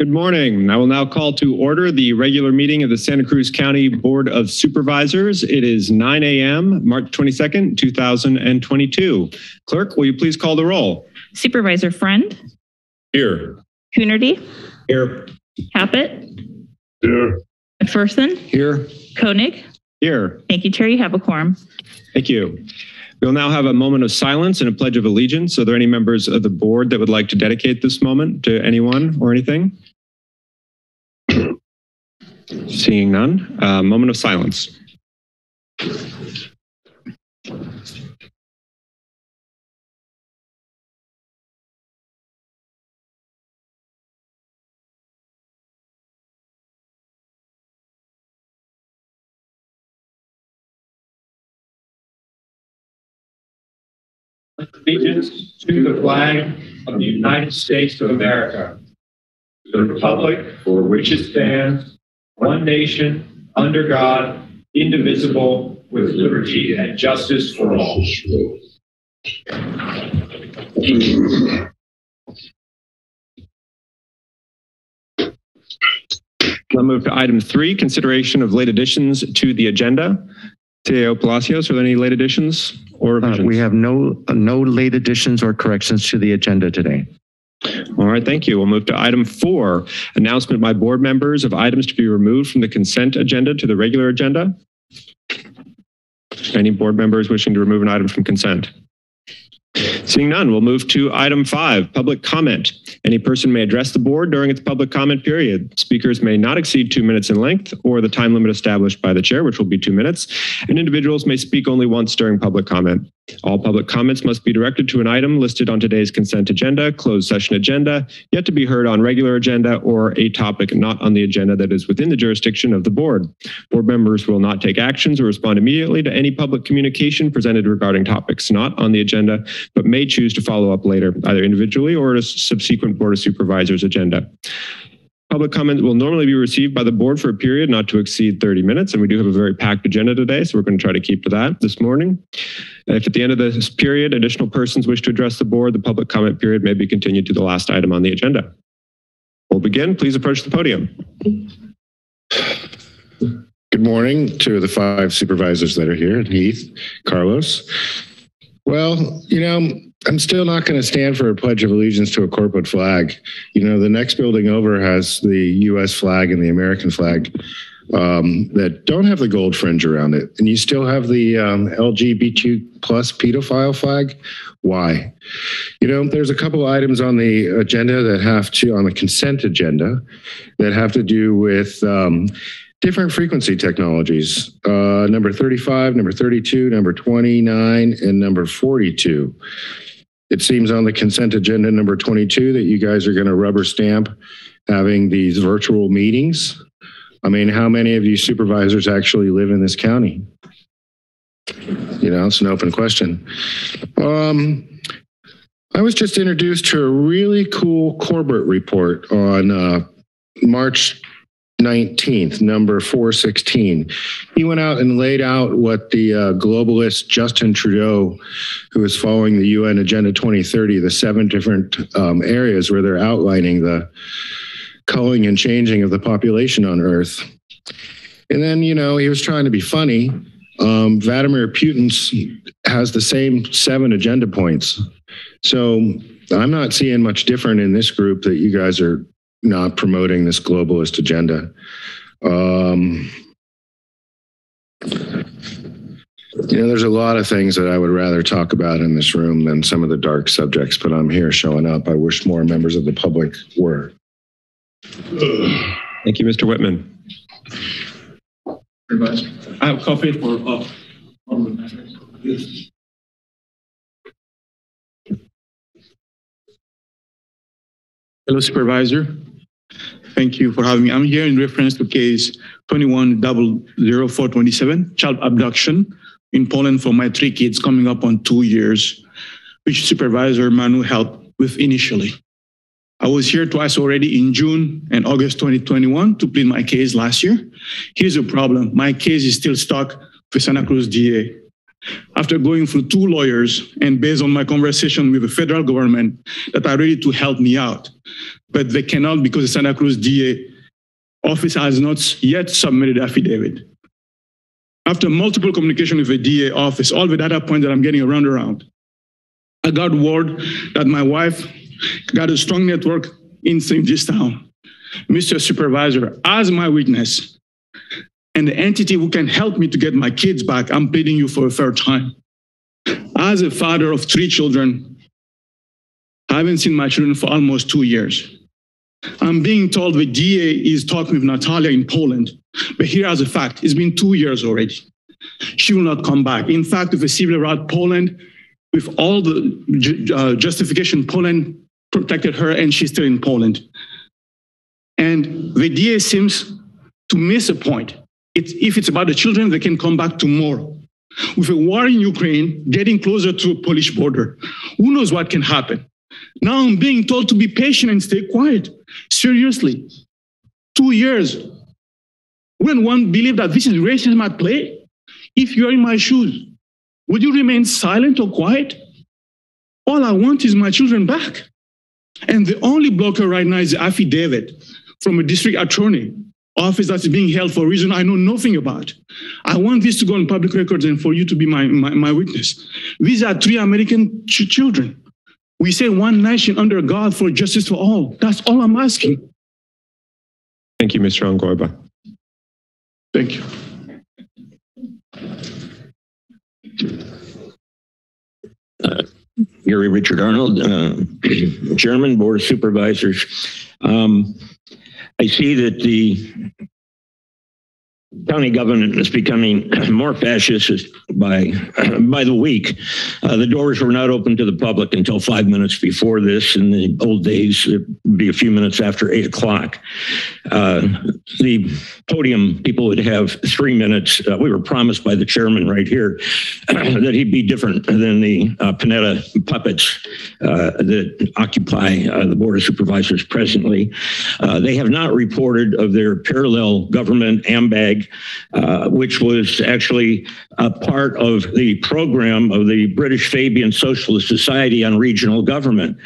Good morning. I will now call to order the regular meeting of the Santa Cruz County Board of Supervisors. It is 9 a.m., March 22nd, 2022. Clerk, will you please call the roll? Supervisor Friend, Here. Coonerty, Here. Caput, Here. McPherson, Here. Koenig. Here. Thank you, Chair. You have a quorum. Thank you. We'll now have a moment of silence and a pledge of allegiance. Are there any members of the board that would like to dedicate this moment to anyone or anything? Seeing none, uh, moment of silence. Allegiance to the flag of the United States of America, the republic for which it stands, one nation, under God, indivisible, with liberty and justice for all. I'll move to item three, consideration of late additions to the agenda. CEO Palacios, are there any late additions or Uh, revisions? We have no, no late additions or corrections to the agenda today. All right, thank you. We'll move to item four, announcement by board members of items to be removed from the consent agenda to the regular agenda. Any board members wishing to remove an item from consent? Seeing none, we'll move to item five, public comment. Any person may address the board during its public comment period. Speakers may not exceed two minutes in length or the time limit established by the chair, which will be two minutes, and individuals may speak only once during public comment. All public comments must be directed to an item listed on today's consent agenda, closed session agenda, yet to be heard on regular agenda, or a topic not on the agenda that is within the jurisdiction of the board. Board members will not take actions or respond immediately to any public communication presented regarding topics not on the agenda, but may choose to follow up later, either individually or at a subsequent Board of Supervisors agenda. Public comment will normally be received by the board for a period not to exceed 30 minutes, and we do have a very packed agenda today, so we're going to try to keep to that this morning. If at the end of this period, additional persons wish to address the board, the public comment period may be continued to the last item on the agenda. We'll begin. Please approach the podium. Good morning to the five supervisors that are here, Heath, Carlos. Well, you know, I'm still not going to stand for a pledge of allegiance to a corporate flag. You know, the next building over has the US flag and the American flag um, that don't have the gold fringe around it. And you still have the um, LGBT plus pedophile flag. Why? You know, there's a couple items on the agenda that have to, on the consent agenda, that have to do with um, different frequency technologies. Uh, number 35, number 32, number 29, and number 42. It seems on the consent agenda number 22 that you guys are going to rubber stamp having these virtual meetings. I mean, how many of you supervisors actually live in this county? You know, it's an open question. Um, I was just introduced to a really cool Corbett report on uh, March 19th, number 416. He went out and laid out what the uh, globalist Justin Trudeau, who is following the UN Agenda 2030, the seven different um, areas where they're outlining the culling and changing of the population on Earth. And then, you know, he was trying to be funny. Um, Vladimir Putin has the same seven agenda points. So I'm not seeing much different in this group that you guys are not promoting this globalist agenda. Um, you know, there's a lot of things that I would rather talk about in this room than some of the dark subjects, but I'm here showing up. I wish more members of the public were. Thank you, Mr. Whitman. I have copy for uh, all the Hello Supervisor. Thank you for having me. I'm here in reference to case 21-00427, child abduction in Poland for my three kids coming up on two years, which Supervisor Manu helped with initially. I was here twice already in June and August 2021 to plead my case last year. Here's the problem. My case is still stuck with Santa Cruz DA. After going through two lawyers and based on my conversation with the federal government that are ready to help me out. But they cannot because the Santa Cruz DA office has not yet submitted affidavit. After multiple communication with the DA office, all the data points that I'm getting around around, I got word that my wife got a strong network in this town. Mr. Supervisor, as my witness, and the entity who can help me to get my kids back, I'm pleading you for a third time. As a father of three children, I haven't seen my children for almost two years. I'm being told the DA is talking with Natalia in Poland, but here as a fact, it's been two years already. She will not come back. In fact, with the civil route Poland, with all the uh, justification, Poland protected her and she's still in Poland. And the DA seems to miss a point. It's, if it's about the children, they can come back tomorrow. With a war in Ukraine, getting closer to a Polish border, who knows what can happen? Now I'm being told to be patient and stay quiet. Seriously, two years. When one believe that this is racism at play, if you're in my shoes, would you remain silent or quiet? All I want is my children back. And the only blocker right now is the affidavit from a district attorney office that's being held for a reason I know nothing about. I want this to go on public records and for you to be my, my, my witness. These are three American ch- children. We say one nation under God for justice for all. That's all I'm asking. Thank you, Mr. Ongoiba. Thank you. Gary Richard Arnold, uh, Chairman, Board of Supervisors. Um, I see that the county government is becoming more fascist by by the week. Uh, the doors were not open to the public until five minutes before this. In the old days, it'd be a few minutes after eight o'clock. Uh, the podium people would have three minutes. Uh, we were promised by the chairman right here that he'd be different than the uh, Panetta puppets uh, that occupy uh, the board of supervisors presently. They have not reported of their parallel government AMBAG uh, which was actually a part of the program of the British Fabian Socialist Society on regional government.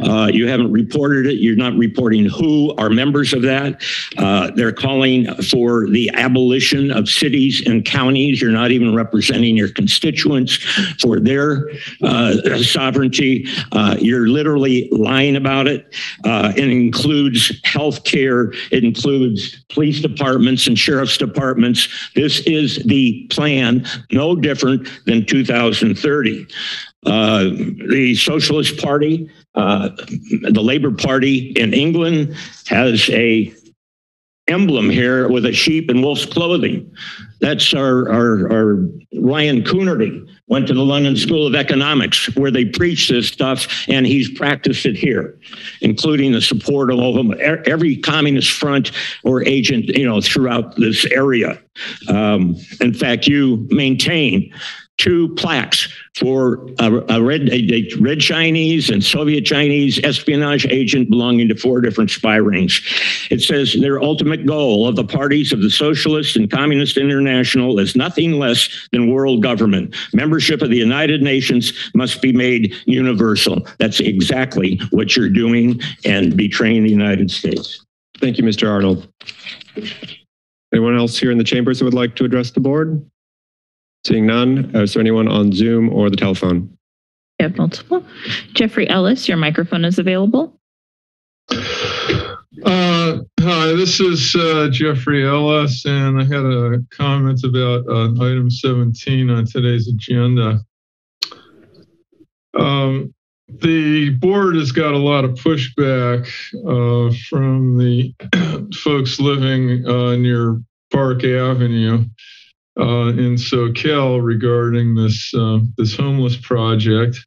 Uh, you haven't reported it. You're not reporting who are members of that. Uh, they're calling for the abolition of cities and counties. You're not even representing your constituents for their uh, sovereignty. Uh, you're literally lying about it. Uh, it includes health care. It includes police departments and sheriff's departments. This is the plan, no different than 2030. Uh, the Socialist Party, uh, the Labor Party in England has a emblem here with a sheep in wolf's clothing. That's our, our, our Ryan Coonerty went to the London School of Economics where they preach this stuff and he's practiced it here, including the support of every communist front or agent, you know, throughout this area. Um, in fact, you maintain two plaques for a, a red a, a red Chinese and Soviet Chinese espionage agent belonging to four different spy rings. It says their ultimate goal of the parties of the Socialist and Communist International is nothing less than world government. Membership of the United Nations must be made universal. That's exactly what you're doing and betraying the United States. Thank you, Mr. Arnold. Anyone else here in the chambers that would like to address the board? Seeing none, is there anyone on Zoom or the telephone? We have multiple. Jeffrey Ellis, your microphone is available. Uh, hi, this is uh, Jeffrey Ellis, and I had a comment about uh, item 17 on today's agenda. Um, the board has got a lot of pushback uh, from the folks living uh, near Park Avenue uh, in Soquel regarding this uh, this homeless project,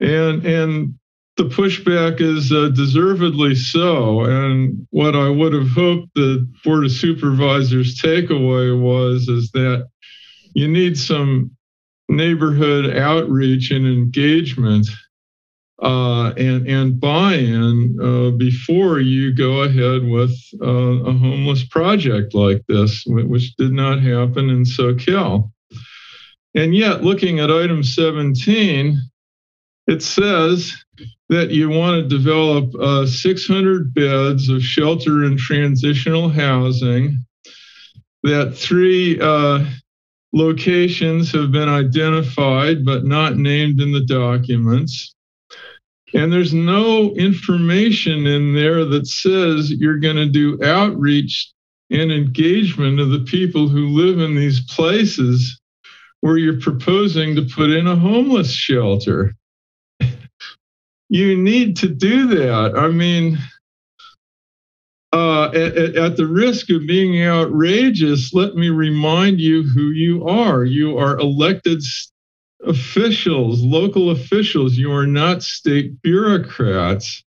and and the pushback is uh, deservedly so. And what I would have hoped the Board of Supervisors takeaway was is that you need some neighborhood outreach and engagement uh, and and buy-in uh, before you go ahead with uh, a homeless project like this, which did not happen in Soquel. And yet, looking at item 17, it says that you want to develop uh, 600 beds of shelter and transitional housing, that three uh, locations have been identified but not named in the documents. And there's no information in there that says you're going to do outreach and engagement of the people who live in these places where you're proposing to put in a homeless shelter. you need to do that. I mean, uh, at, at, the risk of being outrageous, let me remind you who you are. You are elected officials, local officials. You are not state bureaucrats.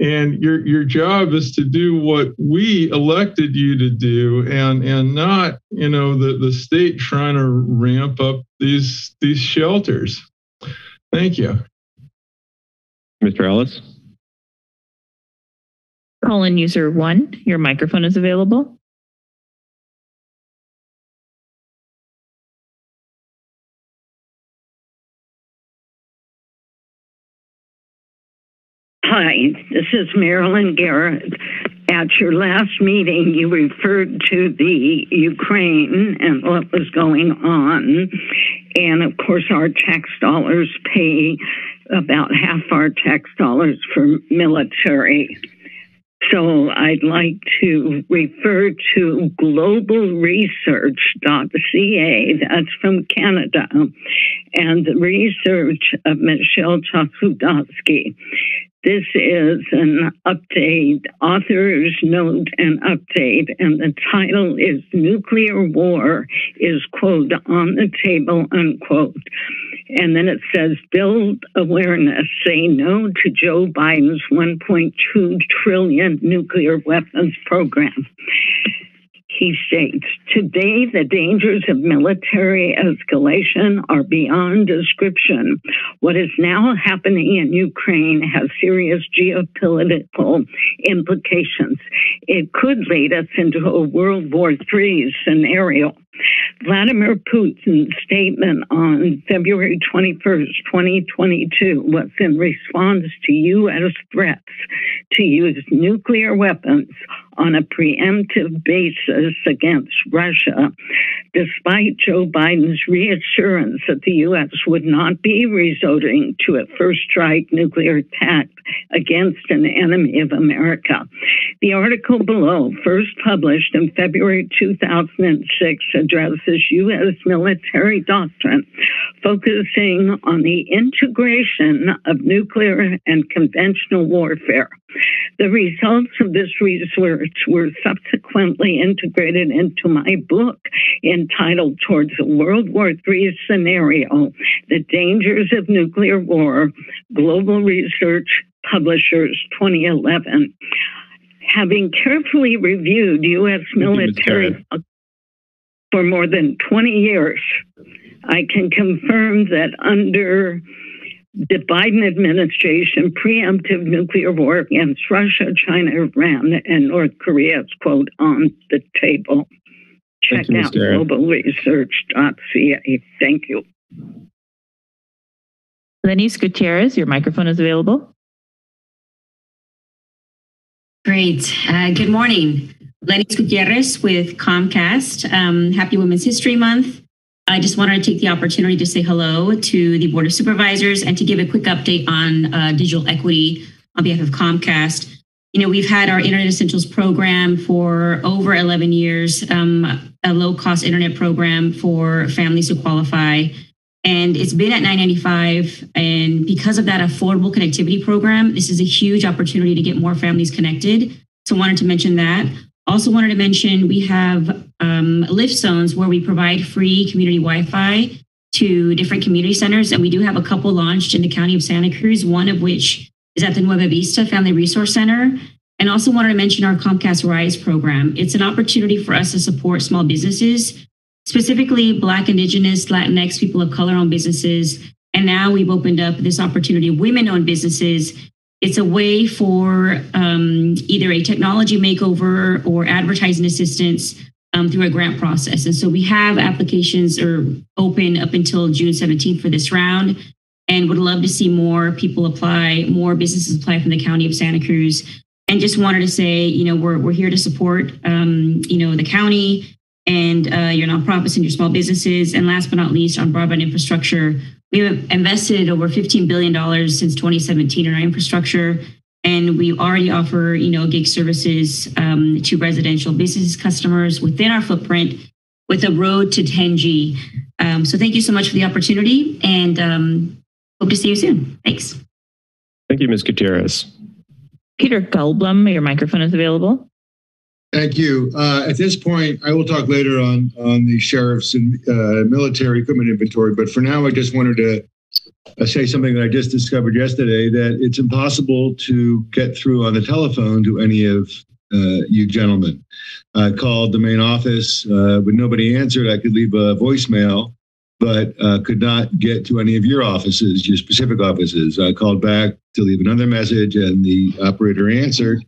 And your your job is to do what we elected you to do, and and not you know the the state trying to ramp up these these shelters. Thank you, Mr. Ellis. Call in user one. Your microphone is available. Hi, this is Marilyn Garrett. At your last meeting, you referred to the Ukraine and what was going on. And of course, our tax dollars pay about half our tax dollars for military. So I'd like to refer to globalresearch.ca, that's from Canada, and the research of Michel Chossudovsky. This is an update, author's note and update, and the title is Nuclear War is, quote, on the table, unquote. And then it says, build awareness, say no to Joe Biden's 1.2 trillion nuclear weapons program. He states, Today, the dangers of military escalation are beyond description. What is now happening in Ukraine has serious geopolitical implications. It could lead us into a World War III scenario. Vladimir Putin's statement on February 21st, 2022 was in response to U.S. threats to use nuclear weapons on a preemptive basis against Russia, despite Joe Biden's reassurance that the U.S. would not be resorting to a first strike nuclear attack against an enemy of America. The article below, first published in February 2006, addresses U.S. military doctrine, focusing on the integration of nuclear and conventional warfare. The results of this research were subsequently integrated into my book entitled Towards a World War III Scenario The Dangers of Nuclear War Global Research Publishers 2011. Having carefully reviewed U.S. military for more than 20 years, I can confirm that under the Biden administration, preemptive nuclear war against Russia, China, Iran, and North Korea is, quote, on the table. Check you, out globalresearch.ca. Thank you. Lenise Gutierrez, your microphone is available. Great. Uh, good morning. Lenise Gutierrez with Comcast. Um, happy Women's History Month. I just wanted to take the opportunity to say hello to the Board of Supervisors and to give a quick update on uh, digital equity on behalf of Comcast. You know, we've had our Internet Essentials program for over 11 years, um, a low cost internet program for families who qualify. And it's been at 995. And because of that affordable connectivity program, this is a huge opportunity to get more families connected. So wanted to mention that. Also wanted to mention we have um, lift zones where we provide free community Wi-Fi to different community centers. And we do have a couple launched in the county of Santa Cruz, one of which is at the Nueva Vista Family Resource Center. And also wanted to mention our Comcast Rise program. It's an opportunity for us to support small businesses, specifically Black, Indigenous, Latinx, people of color owned businesses. And now we've opened up this opportunity women owned businesses it's a way for um, either a technology makeover or advertising assistance um, through a grant process. And so we have applications are open up until June 17th for this round and would love to see more people apply, more businesses apply from the county of Santa Cruz. And just wanted to say, you know, we're, we're here to support, um, you know, the county and uh, your nonprofits and your small businesses. And last but not least, on broadband infrastructure, we have invested over $15 billion since 2017 in our infrastructure. And we already offer, you know, gig services um, to residential business customers within our footprint with a road to 10G. Um, so thank you so much for the opportunity and um, hope to see you soon. Thanks. Thank you, Ms. Gutierrez. Peter Goldblum, your microphone is available. Thank you. Uh, at this point, I will talk later on on the sheriff's and uh, military equipment inventory. But for now, I just wanted to uh, say something that I just discovered yesterday that it's impossible to get through on the telephone to any of uh, you gentlemen. I called the main office. Uh, when nobody answered, I could leave a voicemail, but could not get to any of your offices, your specific offices. I called back to leave another message, and the operator answered.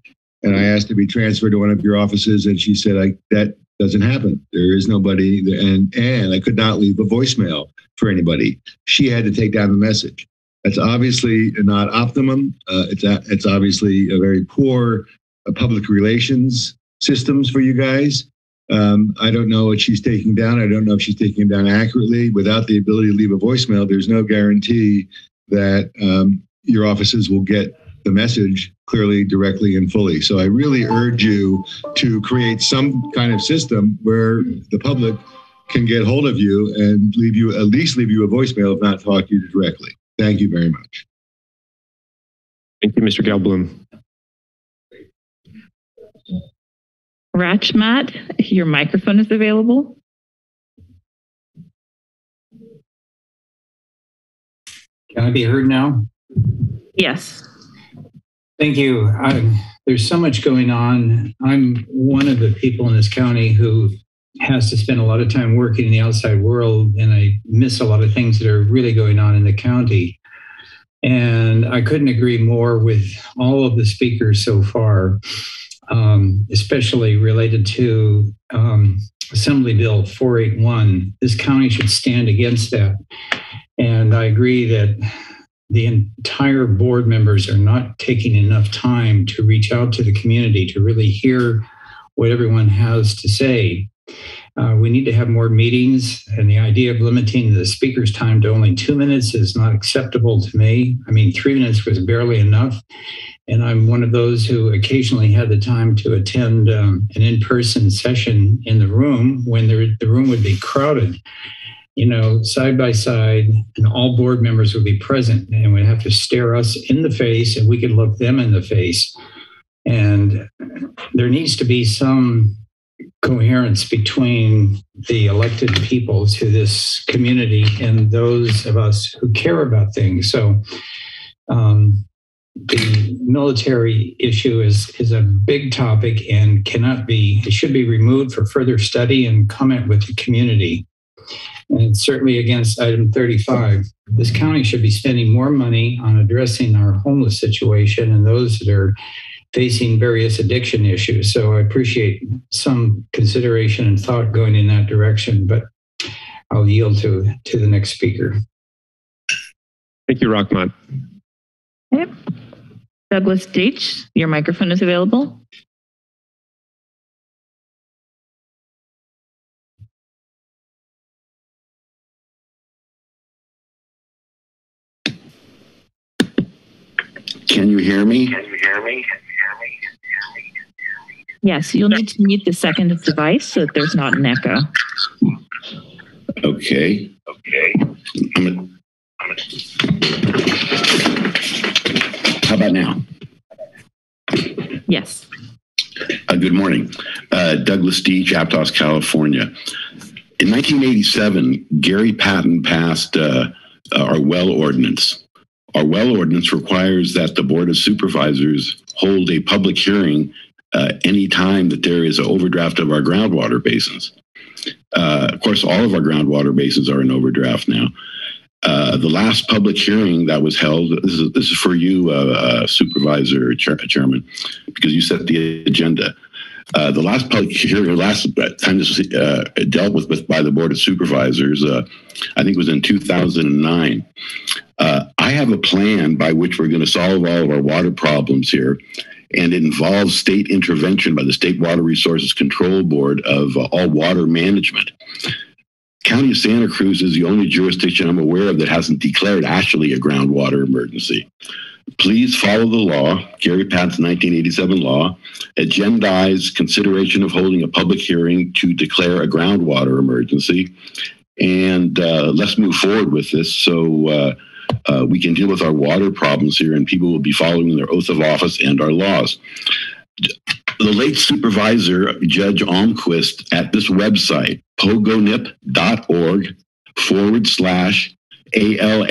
And I asked to be transferred to one of your offices, and she said, I, "That doesn't happen. There is nobody." And and I could not leave a voicemail for anybody. She had to take down the message. That's obviously not optimum. Uh, it's a, it's obviously a very poor uh, public relations systems for you guys. Um, I don't know what she's taking down. I don't know if she's taking down accurately. Without the ability to leave a voicemail, there's no guarantee that um, your offices will get the message clearly, directly, and fully. So I really urge you to create some kind of system where the public can get hold of you and leave you at least leave you a voicemail, if not talk to you directly. Thank you very much. Thank you, Mr. Gelblum. Rachmat, your microphone is available. Can I be heard now? Yes. Thank you. I, there's so much going on. I'm one of the people in this county who has to spend a lot of time working in the outside world, and I miss a lot of things that are really going on in the county. And I couldn't agree more with all of the speakers so far, um, especially related to um, Assembly Bill 481. This county should stand against that. And I agree that the entire board members are not taking enough time to reach out to the community to really hear what everyone has to say. Uh, we need to have more meetings, and the idea of limiting the speaker's time to only two minutes is not acceptable to me. I mean, three minutes was barely enough. And I'm one of those who occasionally had the time to attend um, an in person session in the room when the room would be crowded you know, side by side, and all board members would be present and would have to stare us in the face, and we could look them in the face. And there needs to be some coherence between the elected people to this community and those of us who care about things. So, um, the military issue is is a big topic and cannot be it should be removed for further study and comment with the community and certainly against item 35. This county should be spending more money on addressing our homeless situation and those that are facing various addiction issues. So I appreciate some consideration and thought going in that direction, but I'll yield to, to the next speaker. Thank you, Rockmont. Okay. Douglas Deitch, your microphone is available. Can you hear me? Can you hear me? Yes, you'll need to mute the second device so that there's not an echo. Okay. Okay. I'm gonna- How about now? Yes. Uh, good morning. Uh, Douglas D., Aptos, California. In 1987, Gary Patton passed uh, our well ordinance. Our well ordinance requires that the Board of Supervisors hold a public hearing uh, any time that there is an overdraft of our groundwater basins. Uh, of course, all of our groundwater basins are in overdraft now. Uh, the last public hearing that was held, this is, this is for you, uh, uh, Supervisor Chair, Chairman, because you set the agenda. Uh, the last public hearing, last time this was uh, dealt with, with by the Board of Supervisors, uh, I think was in 2009. Uh, I have a plan by which we're going to solve all of our water problems here, and it involves state intervention by the State Water Resources Control Board of uh, all water management. County of Santa Cruz is the only jurisdiction I'm aware of that hasn't declared actually a groundwater emergency. Please follow the law, Gary Pat's 1987 law, agendize consideration of holding a public hearing to declare a groundwater emergency, and uh, let's move forward with this so uh, uh, we can deal with our water problems here and people will be following their oath of office and our laws. The late supervisor, Judge Almquist, at this website, pogonip.org forward slash alm.htm,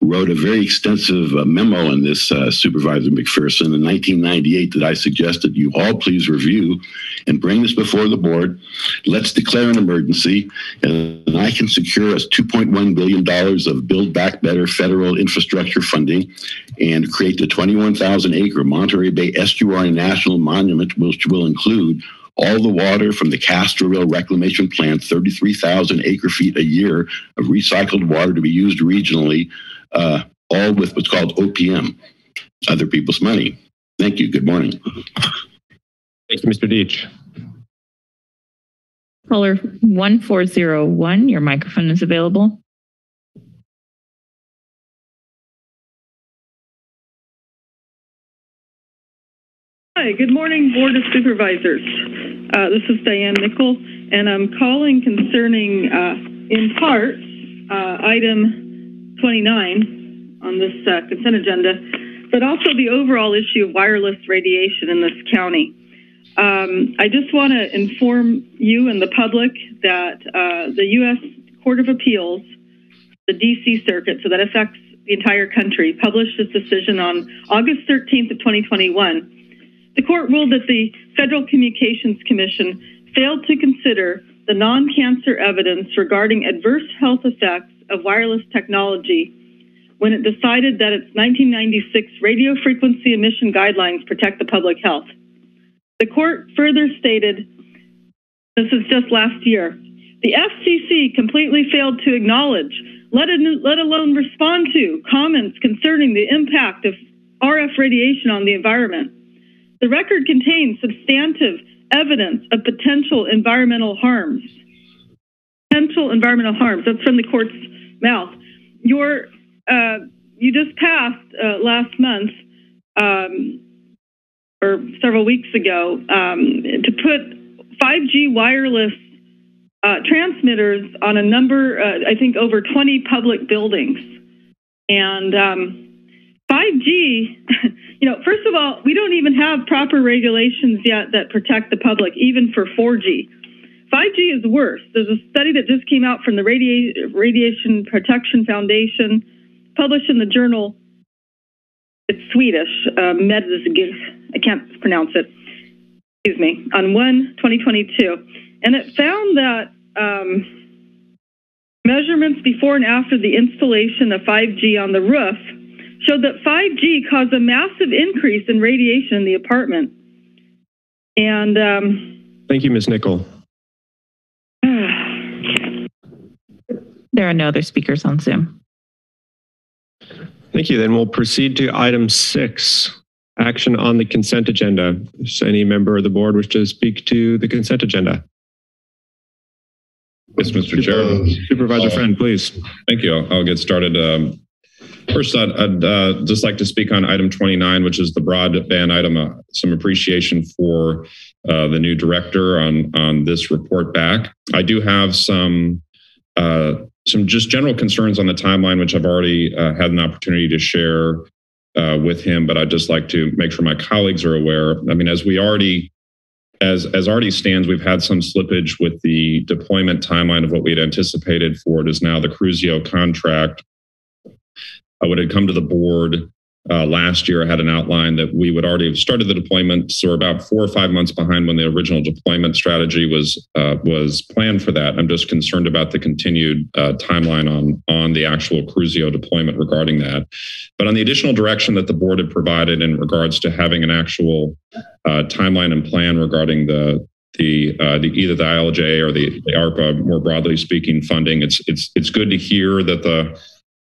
wrote a very extensive uh, memo on this, uh, Supervisor McPherson, in 1998 that I suggested you all please review and bring this before the board. Let's declare an emergency, and I can secure us $2.1 billion of Build Back Better federal infrastructure funding and create the 21,000 acre Monterey Bay Estuary National Monument, which will include all the water from the Castroville Reclamation Plant, 33,000 acre feet a year of recycled water to be used regionally uh, all with what's called OPM, other people's money. Thank you. Good morning. Thank you, Mr. Deitch. Caller 1401, your microphone is available. Hi, good morning, Board of Supervisors. Uh, this is Diane Nickel, and I'm calling concerning, uh, in part, uh, item 29 on this uh, consent agenda, but also the overall issue of wireless radiation in this county. Um, I just want to inform you and the public that uh, the U.S. Court of Appeals, the D.C. Circuit, so that affects the entire country, published its decision on August 13th of 2021. The court ruled that the Federal Communications Commission failed to consider the non-cancer evidence regarding adverse health effects of wireless technology when it decided that its 1996 radio frequency emission guidelines protect the public health. The court further stated, this is just last year, the FCC completely failed to acknowledge, let, alone respond to, comments concerning the impact of RF radiation on the environment. The record contains substantive evidence of potential environmental harms. Potential environmental harms. That's from the court's mouth. Your, uh, you just passed uh, last month, um, or several weeks ago, um, to put 5G wireless uh, transmitters on a number, uh, I think over 20 public buildings. And um, 5G, you know, first of all, we don't even have proper regulations yet that protect the public, even for 4G. 5G is worse. There's a study that just came out from the Radi- Radiation Protection Foundation, published in the journal. It's Swedish, uh, I can't pronounce it. Excuse me. On 1 2022, and it found that um, measurements before and after the installation of 5G on the roof showed that 5G caused a massive increase in radiation in the apartment. And um, thank you, Ms. Nickel. There are no other speakers on Zoom. Thank you. Then we'll proceed to item six, action on the consent agenda. Does any member of the board wish to speak to the consent agenda? Yes, Mr. Chair. Supervisor Friend, please. Thank you. I'll, I'll get started. Um, First, I'd, I'd uh, just like to speak on item 29, which is the broadband item. Uh, some appreciation for uh, the new director on on this report back. I do have some uh, some just general concerns on the timeline, which I've already uh, had an opportunity to share uh, with him. But I'd just like to make sure my colleagues are aware. I mean, as we already as as already stands, we've had some slippage with the deployment timeline of what we had anticipated for it is now the Cruzio contract uh, what had come to the board uh, last year, I had an outline that we would already have started the deployment. So we're about four or five months behind when the original deployment strategy was uh, was planned for that. I'm just concerned about the continued uh, timeline on on the actual Cruzio deployment regarding that. But on the additional direction that the board had provided in regards to having an actual uh, timeline and plan regarding the the, uh, the either the ILJ or the, the ARPA more broadly speaking funding, it's it's it's good to hear that the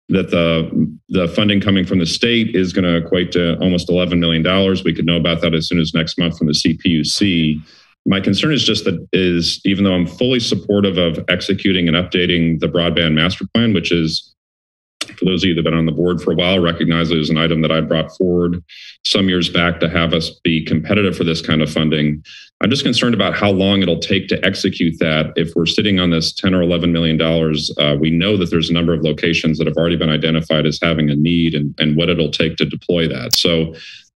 that the the funding coming from the state is going to equate to almost 11 million dollars. We could know about that as soon as next month from the CPUC. My concern is just that is even though I'm fully supportive of executing and updating the broadband master plan, which is for those of you that have been on the board for a while, recognize it as an item that I brought forward some years back to have us be competitive for this kind of funding. I'm just concerned about how long it'll take to execute that. If we're sitting on this 10 or 11 million dollars, uh, we know that there's a number of locations that have already been identified as having a need and, and what it'll take to deploy that. So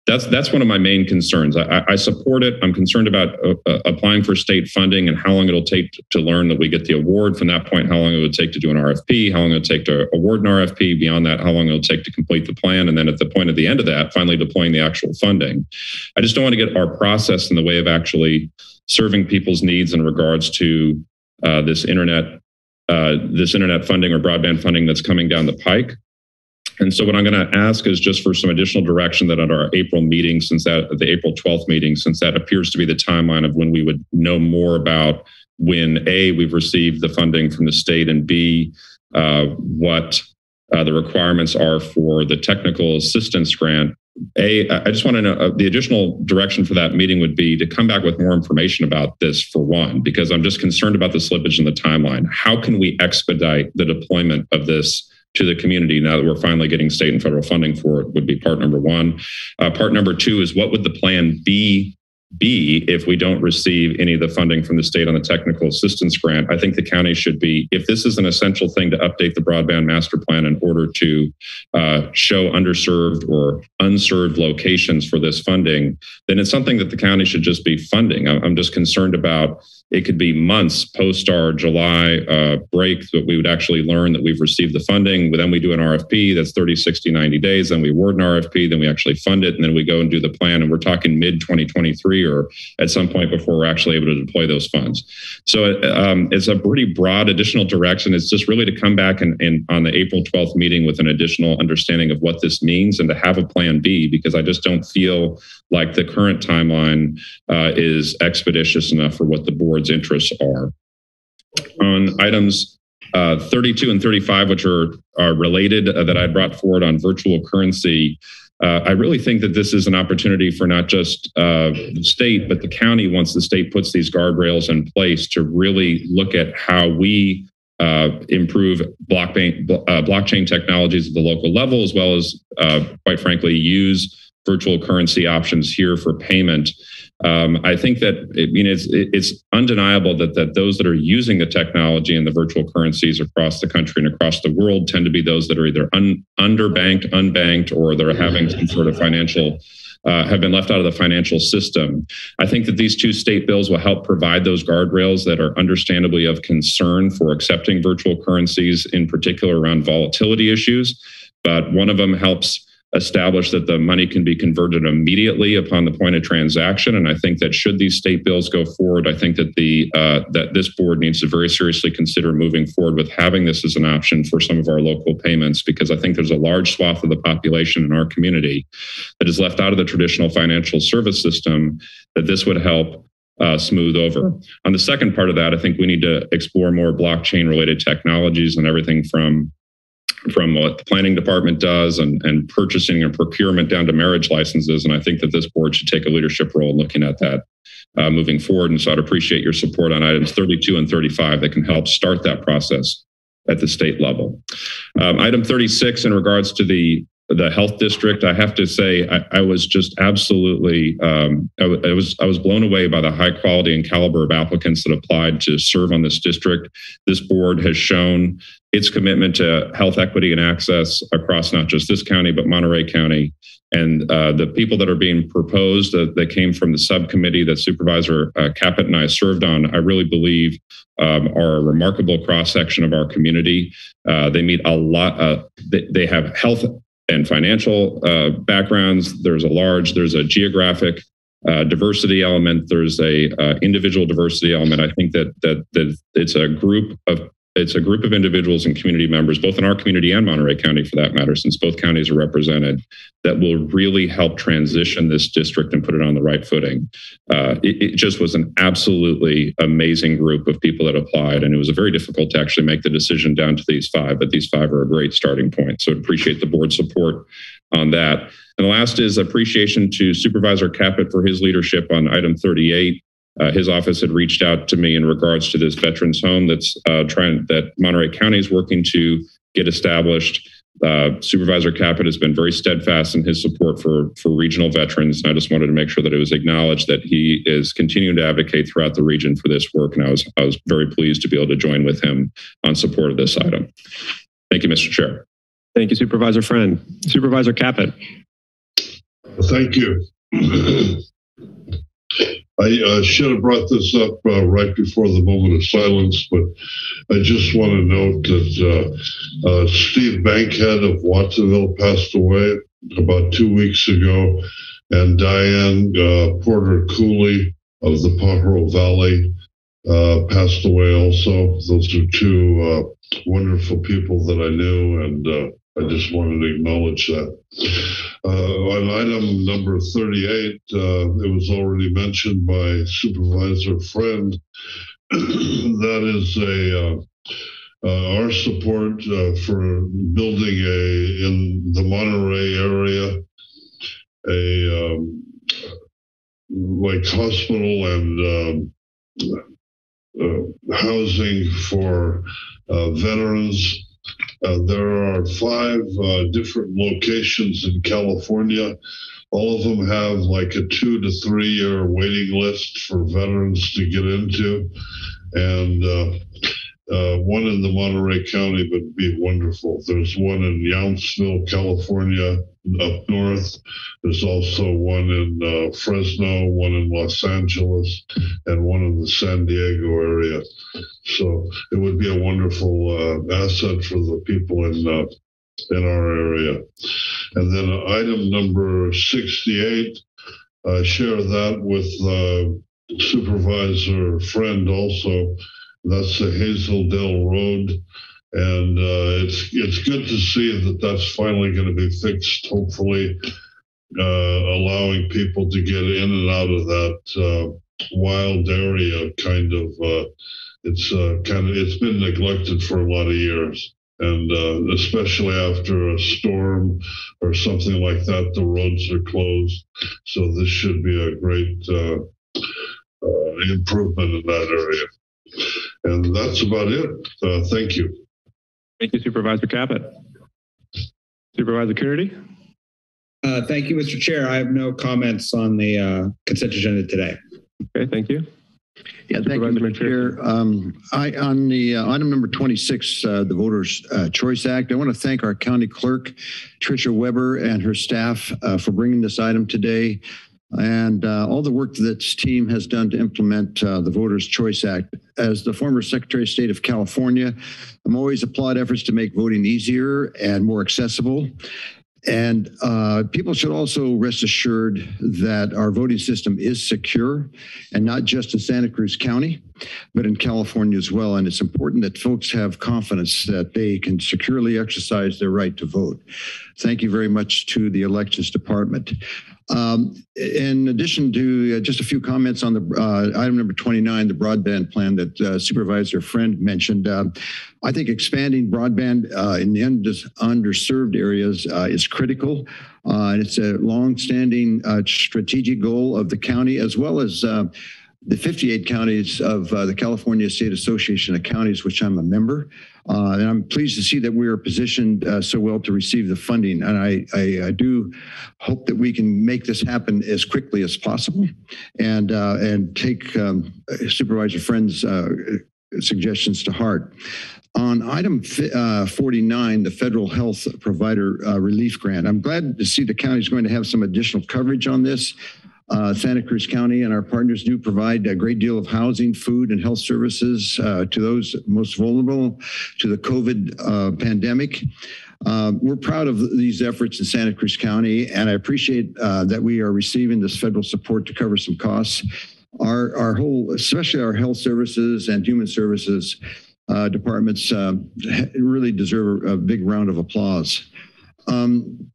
that's that's one of my main concerns. I, I support it. I'm concerned about uh, uh applying for state funding and how long it'll take to learn that we get the award. From that point, how long it would take to do an RFP, how long it would take to award an RFP. Beyond that, how long it'll take to complete the plan, and then at the point at the end of that, finally deploying the actual funding. I just don't want to get our process in the way of actually serving people's needs in regards to uh, this internet uh, this internet funding or broadband funding that's coming down the pike. And so what I'm going to ask is just for some additional direction that at our April meeting, since that the April 12th meeting, since that appears to be the timeline of when we would know more about when A, we've received the funding from the state and B, uh, what uh, the requirements are for the technical assistance grant. A, I just want to know uh, the additional direction for that meeting would be to come back with more information about this for one, because I'm just concerned about the slippage in the timeline. How can we expedite the deployment of this to the community now that we're finally getting state and federal funding for it would be part number one. Uh, part number two is what would the plan be be if we don't receive any of the funding from the state on the technical assistance grant? I think the county should be, if this is an essential thing to update the broadband master plan in order to uh, show underserved or unserved locations for this funding, then it's something that the county should just be funding. I'm just concerned about it could be months post our July uh, break that we would actually learn that we've received the funding. Then we do an RFP that's 30, 60, 90 days. Then we award an RFP, then we actually fund it, and then we go and do the plan. And we're talking mid 2023 or at some point before we're actually able to deploy those funds. So um, it's a pretty broad additional direction. It's just really to come back and, and on the April 12th meeting with an additional understanding of what this means and to have a plan B, because I just don't feel like the current timeline uh, is expeditious enough for what the board's interests are. On items uh, 32 and 35, which are, are related uh, that I brought forward on virtual currency, uh, I really think that this is an opportunity for not just uh, the state, but the county, once the state puts these guardrails in place, to really look at how we uh, improve blockchain, uh, blockchain technologies at the local level, as well as, quite frankly, use virtual currency options here for payment. Um, I think that I mean it's it's undeniable that that those that are using the technology and the virtual currencies across the country and across the world tend to be those that are either un, underbanked, unbanked, or they're having some sort of financial uh, have been left out of the financial system. I think that these two state bills will help provide those guardrails that are understandably of concern for accepting virtual currencies, in particular around volatility issues. But one of them helps establish that the money can be converted immediately upon the point of transaction. And I think that should these state bills go forward, I think that the uh, that this board needs to very seriously consider moving forward with having this as an option for some of our local payments, because I think there's a large swath of the population in our community that is left out of the traditional financial service system. That this would help uh, smooth over. On the second part of that, I think we need to explore more blockchain related technologies and everything from from what the planning department does and, and purchasing and procurement down to marriage licenses. And I think that this board should take a leadership role in looking at that uh, moving forward. And so I'd appreciate your support on items 32 and 35 that can help start that process at the state level. Um, item 36 in regards to the the health district, I have to say, I, I was just absolutely, um, was I was blown away by the high quality and caliber of applicants that applied to serve on this district. This board has shown its commitment to health equity and access across not just this county, but Monterey County. And uh, the people that are being proposed uh, that came from the subcommittee that Supervisor uh, Caput and I served on, I really believe um, are a remarkable cross section of our community. Uh, they meet a lot, uh, they, they have health and financial uh, backgrounds. There's a large, there's a geographic uh, diversity element. There's a uh, individual diversity element. I think that that that it's a group of it's a group of individuals and community members, both in our community and Monterey County for that matter, since both counties are represented, that will really help transition this district and put it on the right footing. Uh, it, it, just was an absolutely amazing group of people that applied, and it was very difficult to actually make the decision down to these five, but these five are a great starting point. So I appreciate the board support on that. And the last is appreciation to Supervisor Caput for his leadership on item 38. Uh, his office had reached out to me in regards to this veterans home that's uh, trying that Monterey County is working to get established. Uh, Supervisor Caput has been very steadfast in his support for for regional veterans, and I just wanted to make sure that it was acknowledged that he is continuing to advocate throughout the region for this work. And I was I was very pleased to be able to join with him on support of this item. Thank you, Mr. Chair. Thank you, Supervisor Friend. Supervisor Caput. Thank you. I uh, should have brought this up uh, right before the moment of silence, but I just want to note that uh, uh Steve Bankhead of Watsonville passed away about two weeks ago, and Diane uh, Porter Cooley of the Pajaro Valley passed away also. Those are two wonderful people that I knew, and I just wanted to acknowledge that. Uh, on item number 38, uh, it was already mentioned by Supervisor Friend. that is a uh, uh our support uh, for building a in the Monterey area a um, like hospital and um, uh, housing for veterans uh, there are five uh, different locations in California. All of them have like a two to three year waiting list for veterans to get into. And uh, one in the Monterey County would be wonderful. There's one in Yountville, California, up north. There's also one in uh, Fresno, one in Los Angeles, and one in the San Diego area. So it would be a wonderful uh, asset for the people in uh, in our area. And then item number 68, I share that with uh, Supervisor Friend also that's the Hazel Dell Road. And uh, it's it's good to see that that's finally going to be fixed. Hopefully, uh, allowing people to get in and out of that uh, wild area. Kind of, uh, it's uh, kind of it's been neglected for a lot of years, and uh, especially after a storm or something like that, the roads are closed. So this should be a great improvement in that area. And that's about it. Uh, thank you. Thank you, Supervisor Caput. Supervisor Coonerty. Uh, thank you, Mr. Chair. I have no comments on the uh, consent agenda today. Okay, thank you. Yeah, thank you, Mr. Chair. Um, I, on the uh, item number 26, uh, the Voters uh, Choice Act, I want to thank our county clerk, Tricia Webber, and her staff uh, for bringing this item today and uh, all the work that this team has done to implement uh, the Voters' Choice Act. As the former Secretary of State of California, I'm always applaud efforts to make voting easier and more accessible. And uh, people should also rest assured that our voting system is secure, and not just in Santa Cruz County, but in California as well. And it's important that folks have confidence that they can securely exercise their right to vote. Thank you very much to the Elections Department. Um, in addition to uh, just a few comments on the uh, item number 29, the broadband plan that uh, Supervisor Friend mentioned, uh, I think expanding broadband uh, in the underserved areas uh, is critical. and it's a long-standing strategic goal of the county as well as the 58 counties of uh, the California State Association of Counties, which I'm a member. Uh, and I'm pleased to see that we are positioned uh, so well to receive the funding. And I, I, I, do hope that we can make this happen as quickly as possible and, uh, and take um, Supervisor Friend's uh, suggestions to heart. On item uh, 49, the federal health provider uh, relief grant, I'm glad to see the county is going to have some additional coverage on this. Uh, Santa Cruz County and our partners do provide a great deal of housing, food, and health services uh, to those most vulnerable to the COVID uh, pandemic. Uh, we're proud of these efforts in Santa Cruz County, and I appreciate uh, that we are receiving this federal support to cover some costs. Our, our whole, especially our health services and human services uh, departments, really deserve a, a, big round of applause. Um,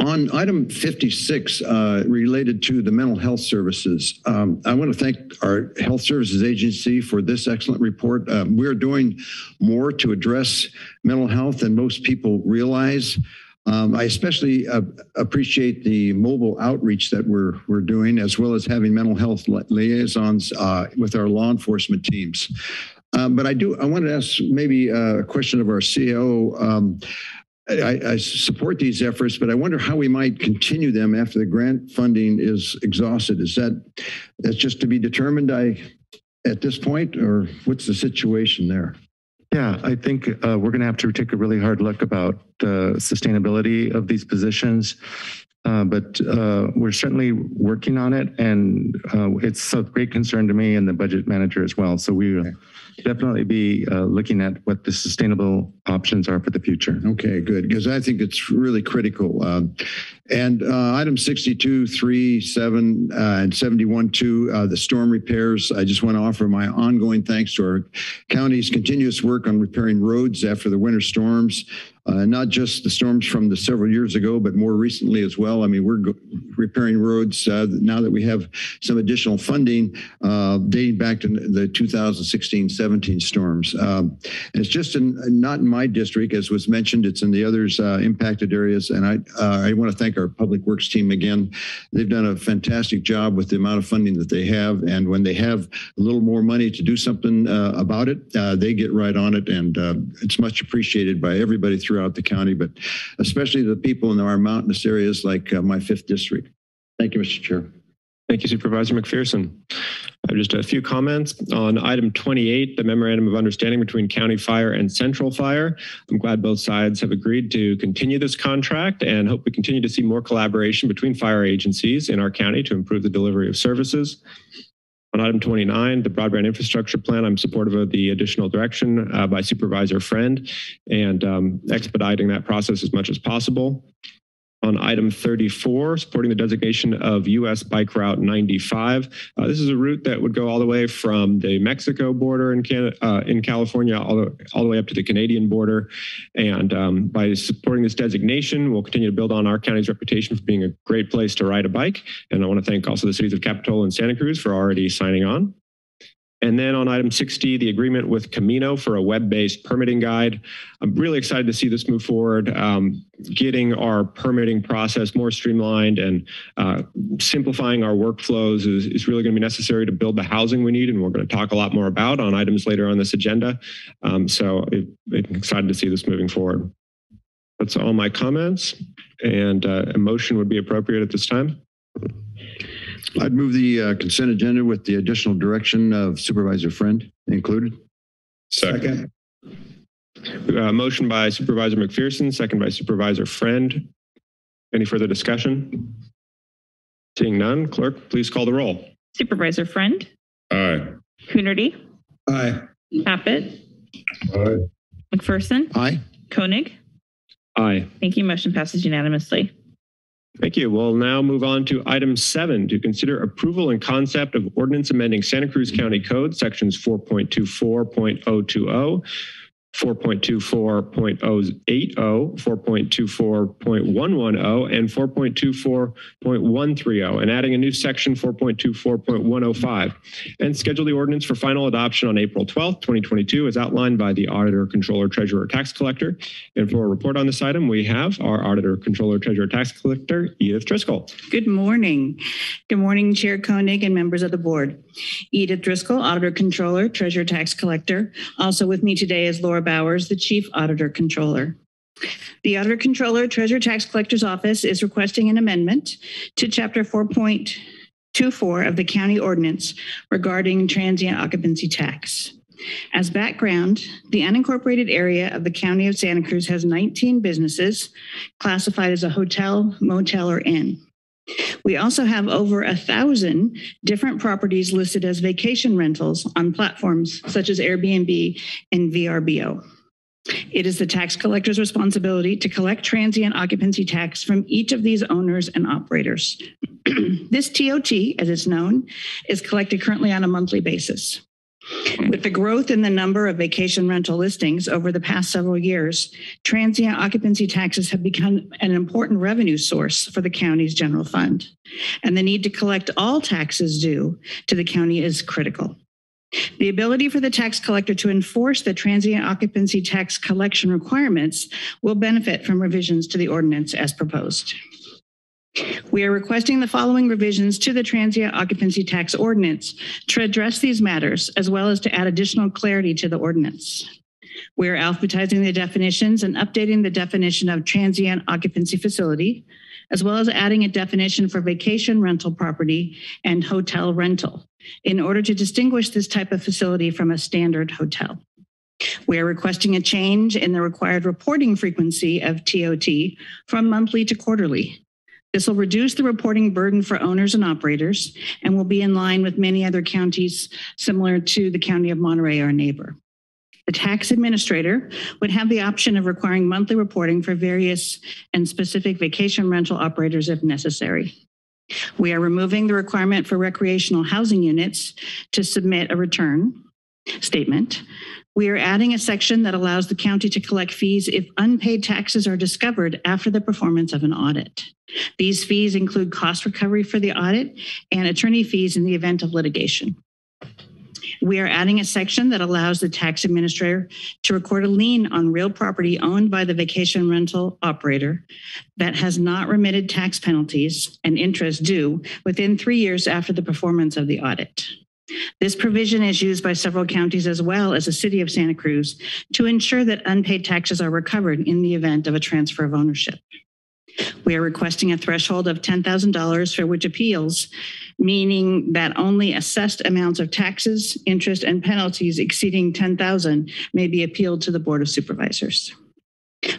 on item 56, uh, related to the mental health services, um, I want to thank our Health Services Agency for this excellent report. Um, we're doing more to address mental health than most people realize. Um, I especially uh, appreciate the mobile outreach that we're we're doing, as well as having mental health liaisons uh, with our law enforcement teams. Um, but I do I want to ask maybe uh, a question of our CEO. I, I, support these efforts, but I wonder how we might continue them after the grant funding is exhausted. Is that that's just to be determined? I at this point, or what's the situation there? Yeah, I think uh, we're going to have to take a really hard look about the sustainability of these positions. Uh, but uh, we're certainly working on it, and uh, it's a great concern to me and the budget manager as well. So we okay definitely be uh, looking at what the sustainable options are for the future. Okay, good. Because I think it's really critical. Um, and uh, item 62, 3, 7, uh, and 71, 2, uh, the storm repairs. I just want to offer my ongoing thanks to our county's continuous work on repairing roads after the winter storms uh, not just the storms from the several years ago, but more recently as well. I mean, we're repairing roads uh, now that we have some additional funding uh, dating back to the 2016-17 storms. Um, it's just in, not in my district, as was mentioned. It's in the others impacted areas. And I, I want to thank our public works team again. They've done a fantastic job with the amount of funding that they have. And when they have a little more money to do something uh, about it, they get right on it. And it's much appreciated by everybody throughout throughout the county, but especially the people in our mountainous areas like uh, my fifth district. Thank you, Mr. Chair. Thank you, Supervisor McPherson. I have just a few comments on item 28, the memorandum of understanding between County Fire and Central Fire. I'm glad both sides have agreed to continue this contract and hope we continue to see more collaboration between fire agencies in our county to improve the delivery of services. On item 29, the broadband infrastructure plan, I'm supportive of the additional direction uh, by Supervisor Friend and um, expediting that process as much as possible on item 34, supporting the designation of U.S. Bike Route 95. Uh, this is a route that would go all the way from the Mexico border in, uh, in California all the, all the way up to the Canadian border. And um, by supporting this designation, we'll continue to build on our county's reputation for being a great place to ride a bike. And I want to thank also the cities of Capitola and Santa Cruz for already signing on. And then on item 60, the agreement with Camino for a web-based permitting guide. I'm really excited to see this move forward, um, getting our permitting process more streamlined and uh, simplifying our workflows is, is really going to be necessary to build the housing we need, and we're going to talk a lot more about on items later on this agenda. Um, so it, I'm excited to see this moving forward. That's all my comments, and uh, a motion would be appropriate at this time. I'd move the uh, consent agenda with the additional direction of Supervisor Friend included. Second. Uh, motion by Supervisor McPherson, second by Supervisor Friend. Any further discussion? Seeing none, clerk, please call the roll. Supervisor Friend. Aye. Coonerty. Aye. Caput. Aye. McPherson. Aye. Koenig. Aye. Thank you. Motion passes unanimously. Thank you. We'll now move on to item seven to consider approval and concept of ordinance amending Santa Cruz County Code sections 4.24.020 4.24.080, 4.24.110, and 4.24.130, and adding a new section 4.24.105, and schedule the ordinance for final adoption on April 12th, 2022, as outlined by the Auditor, Controller, Treasurer, Tax Collector. And for a report on this item, we have our Auditor, Controller, Treasurer, Tax Collector, Edith Driscoll. Good morning. Good morning, Chair Koenig and members of the board. Edith Driscoll, Auditor, Controller, Treasurer, Tax Collector. Also with me today is Laura Bowers, the Chief Auditor Controller. The Auditor Controller Treasurer Tax Collector's Office is requesting an amendment to Chapter 4.24 of the County Ordinance regarding transient occupancy tax. As background, the unincorporated area of the County of Santa Cruz has 19 businesses classified as a hotel, motel, or inn. We also have over a thousand different properties listed as vacation rentals on platforms such as Airbnb and VRBO. It is the tax collector's responsibility to collect transient occupancy tax from each of these owners and operators. this TOT, as it's known, is collected currently on a monthly basis. With the growth in the number of vacation rental listings over the past several years, transient occupancy taxes have become an important revenue source for the county's general fund. And the need to collect all taxes due to the county is critical. The ability for the tax collector to enforce the transient occupancy tax collection requirements will benefit from revisions to the ordinance as proposed. We are requesting the following revisions to the transient occupancy tax ordinance to address these matters, as well as to add additional clarity to the ordinance. We are alphabetizing the definitions and updating the definition of transient occupancy facility, as well as adding a definition for vacation rental property and hotel rental in order to distinguish this type of facility from a standard hotel. We are requesting a change in the required reporting frequency of TOT from monthly to quarterly. This will reduce the reporting burden for owners and operators and will be in line with many other counties similar to the County of Monterey, our neighbor. The tax administrator would have the option of requiring monthly reporting for various and specific vacation rental operators if necessary. We are removing the requirement for recreational housing units to submit a return statement. We are adding a section that allows the county to collect fees if unpaid taxes are discovered after the performance of an audit. These fees include cost recovery for the audit and attorney fees in the event of litigation. We are adding a section that allows the tax administrator to record a lien on real property owned by the vacation rental operator that has not remitted tax penalties and interest due within three years after the performance of the audit. This provision is used by several counties as well as the city of Santa Cruz to ensure that unpaid taxes are recovered in the event of a transfer of ownership. We are requesting a threshold of $10,000 for which appeals, meaning that only assessed amounts of taxes, interest, and penalties exceeding 10,000 may be appealed to the Board of Supervisors.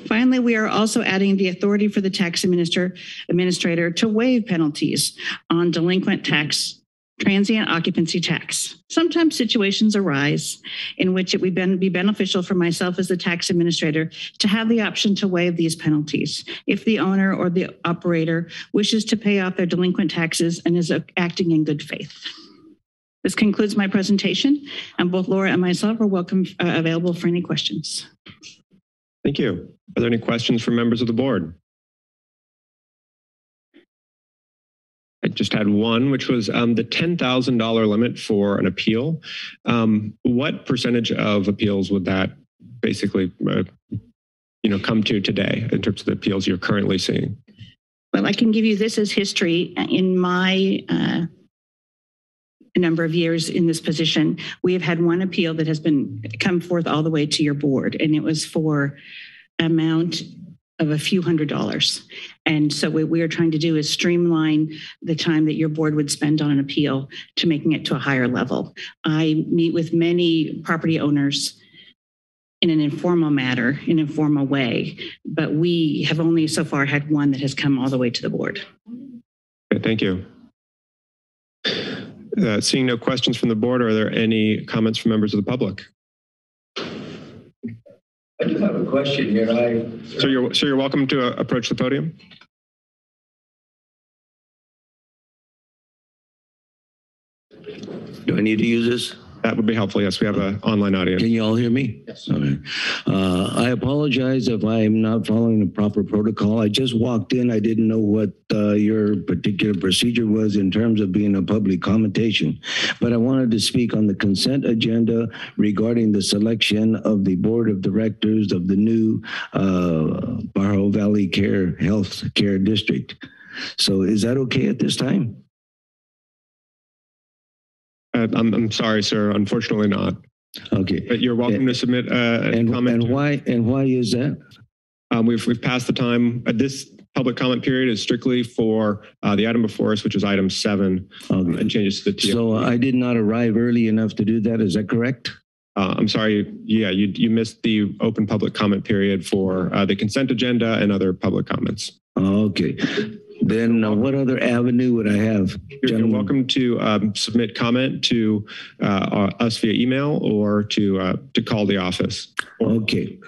Finally, we are also adding the authority for the tax administrator, administrator to waive penalties on delinquent tax transient occupancy tax. Sometimes situations arise in which it would be beneficial for myself as the tax administrator to have the option to waive these penalties if the owner or the operator wishes to pay off their delinquent taxes and is acting in good faith. This concludes my presentation, and both Laura and myself are welcome uh, available for any questions. Thank you. Are there any questions from members of the board? Just had one, which was um, the $10,000 limit for an appeal. Um, what percentage of appeals would that basically, uh, you know, come to today in terms of the appeals you're currently seeing? Well, I can give you this as history. In my uh, number of years in this position, we have had one appeal that has been come forth all the way to your board, and it was for amount of a few hundred dollars. And so what we are trying to do is streamline the time that your board would spend on an appeal to making it to a higher level. I meet with many property owners in an informal matter, in an informal way, but we have only so far had one that has come all the way to the board. Okay, thank you. Uh, seeing no questions from the board, are there any comments from members of the public? I do have a question here. I so you're so you're welcome to uh, approach the podium. Do I need to use this? That would be helpful. Yes, we have an online audience. Can you all hear me? Yes. Okay. Uh, I apologize if I'm not following the proper protocol. I just walked in. I didn't know what uh, your particular procedure was in terms of being a public commentation, but I wanted to speak on the consent agenda regarding the selection of the board of directors of the new uh, Pajaro Valley Care Health Care District. So is that okay at this time? Uh, I'm, I'm sorry, sir. Unfortunately not. Okay. But you're welcome to submit uh, a and, comment. And why, and why is that? Um, we've, we've passed the time. Uh, this public comment period is strictly for uh, the item before us, which is item seven, okay. and changes to the TO. So I did not arrive early enough to do that. Is that correct? Uh, I'm sorry. Yeah, you, you missed the open public comment period for uh, the consent agenda and other public comments. Okay. Then uh, what other avenue would I have? You're, you're welcome to um, submit comment to uh, us via email or to uh, to call the office. Okay.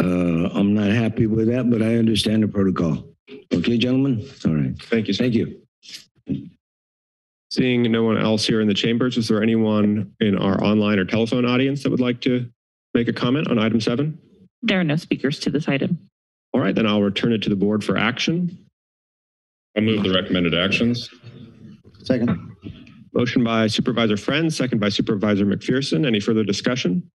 Uh, I'm not happy with that, but I understand the protocol. Okay, gentlemen? All right. Thank you. Sir. Thank you. Seeing no one else here in the chambers, is there anyone in our online or telephone audience that would like to make a comment on item seven? There are no speakers to this item. All right, then I'll return it to the board for action. I'll move the recommended actions. Second. Motion by Supervisor Friend, second by Supervisor McPherson. Any further discussion?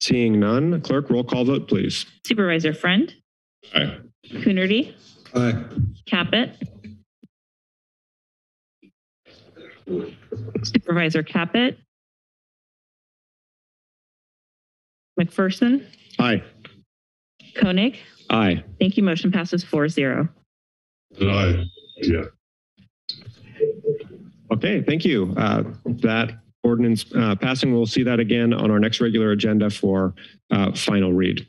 Seeing none, clerk, roll call vote, please. Supervisor Friend, Aye. Coonerty, Aye. Caput, Supervisor Caput, McPherson, Aye. Koenig. Aye. Thank you. Motion passes 4-0. Aye. Yeah. Okay, thank you. Uh, that ordinance uh, passing, we'll see that again on our next regular agenda for uh, final read.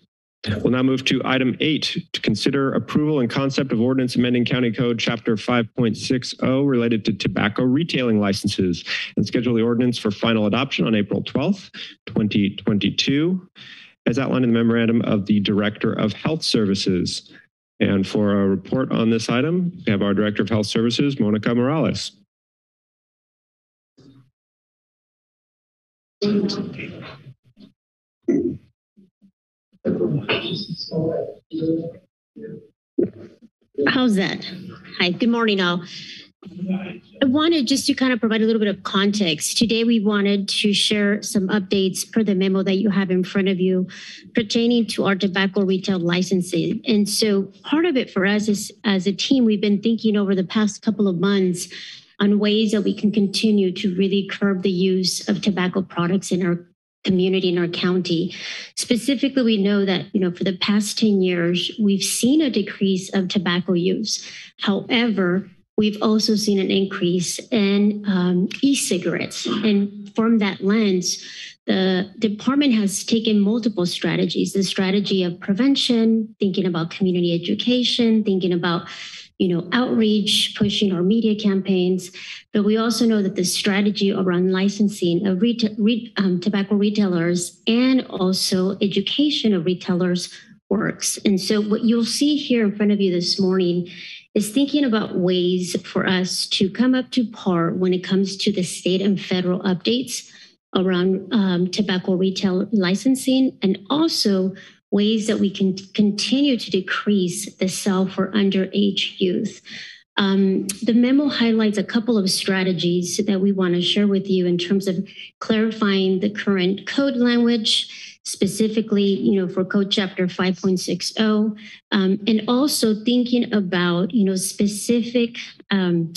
We'll now move to item eight to consider approval and concept of ordinance amending County Code Chapter 5.60 related to tobacco retailing licenses and schedule the ordinance for final adoption on April 12th, 2022, as outlined in the memorandum of the Director of Health Services. And for a report on this item, we have our Director of Health Services, Monica Morales. How's that? Hi, good morning, all. I wanted just to kind of provide a little bit of context. Today, we wanted to share some updates per the memo that you have in front of you pertaining to our tobacco retail licensing. And so part of it for us is as a team, we've been thinking over the past couple of months on ways that we can continue to really curb the use of tobacco products in our community in our county. Specifically, we know that, you know, for the past 10 years, we've seen a decrease of tobacco use. However, we've also seen an increase in um, e-cigarettes. And from that lens, the department has taken multiple strategies, the strategy of prevention, thinking about community education, thinking about you know, outreach, pushing our media campaigns. But we also know that the strategy around licensing of re- um, tobacco retailers and also education of retailers works. And so what you'll see here in front of you this morning is thinking about ways for us to come up to par when it comes to the state and federal updates around um, tobacco retail licensing and also ways that we can continue to decrease the sell for underage youth. Um, the memo highlights a couple of strategies that we want to share with you in terms of clarifying the current code language, specifically, you know, for code chapter 5.60, um, and also thinking about, you know, specific um,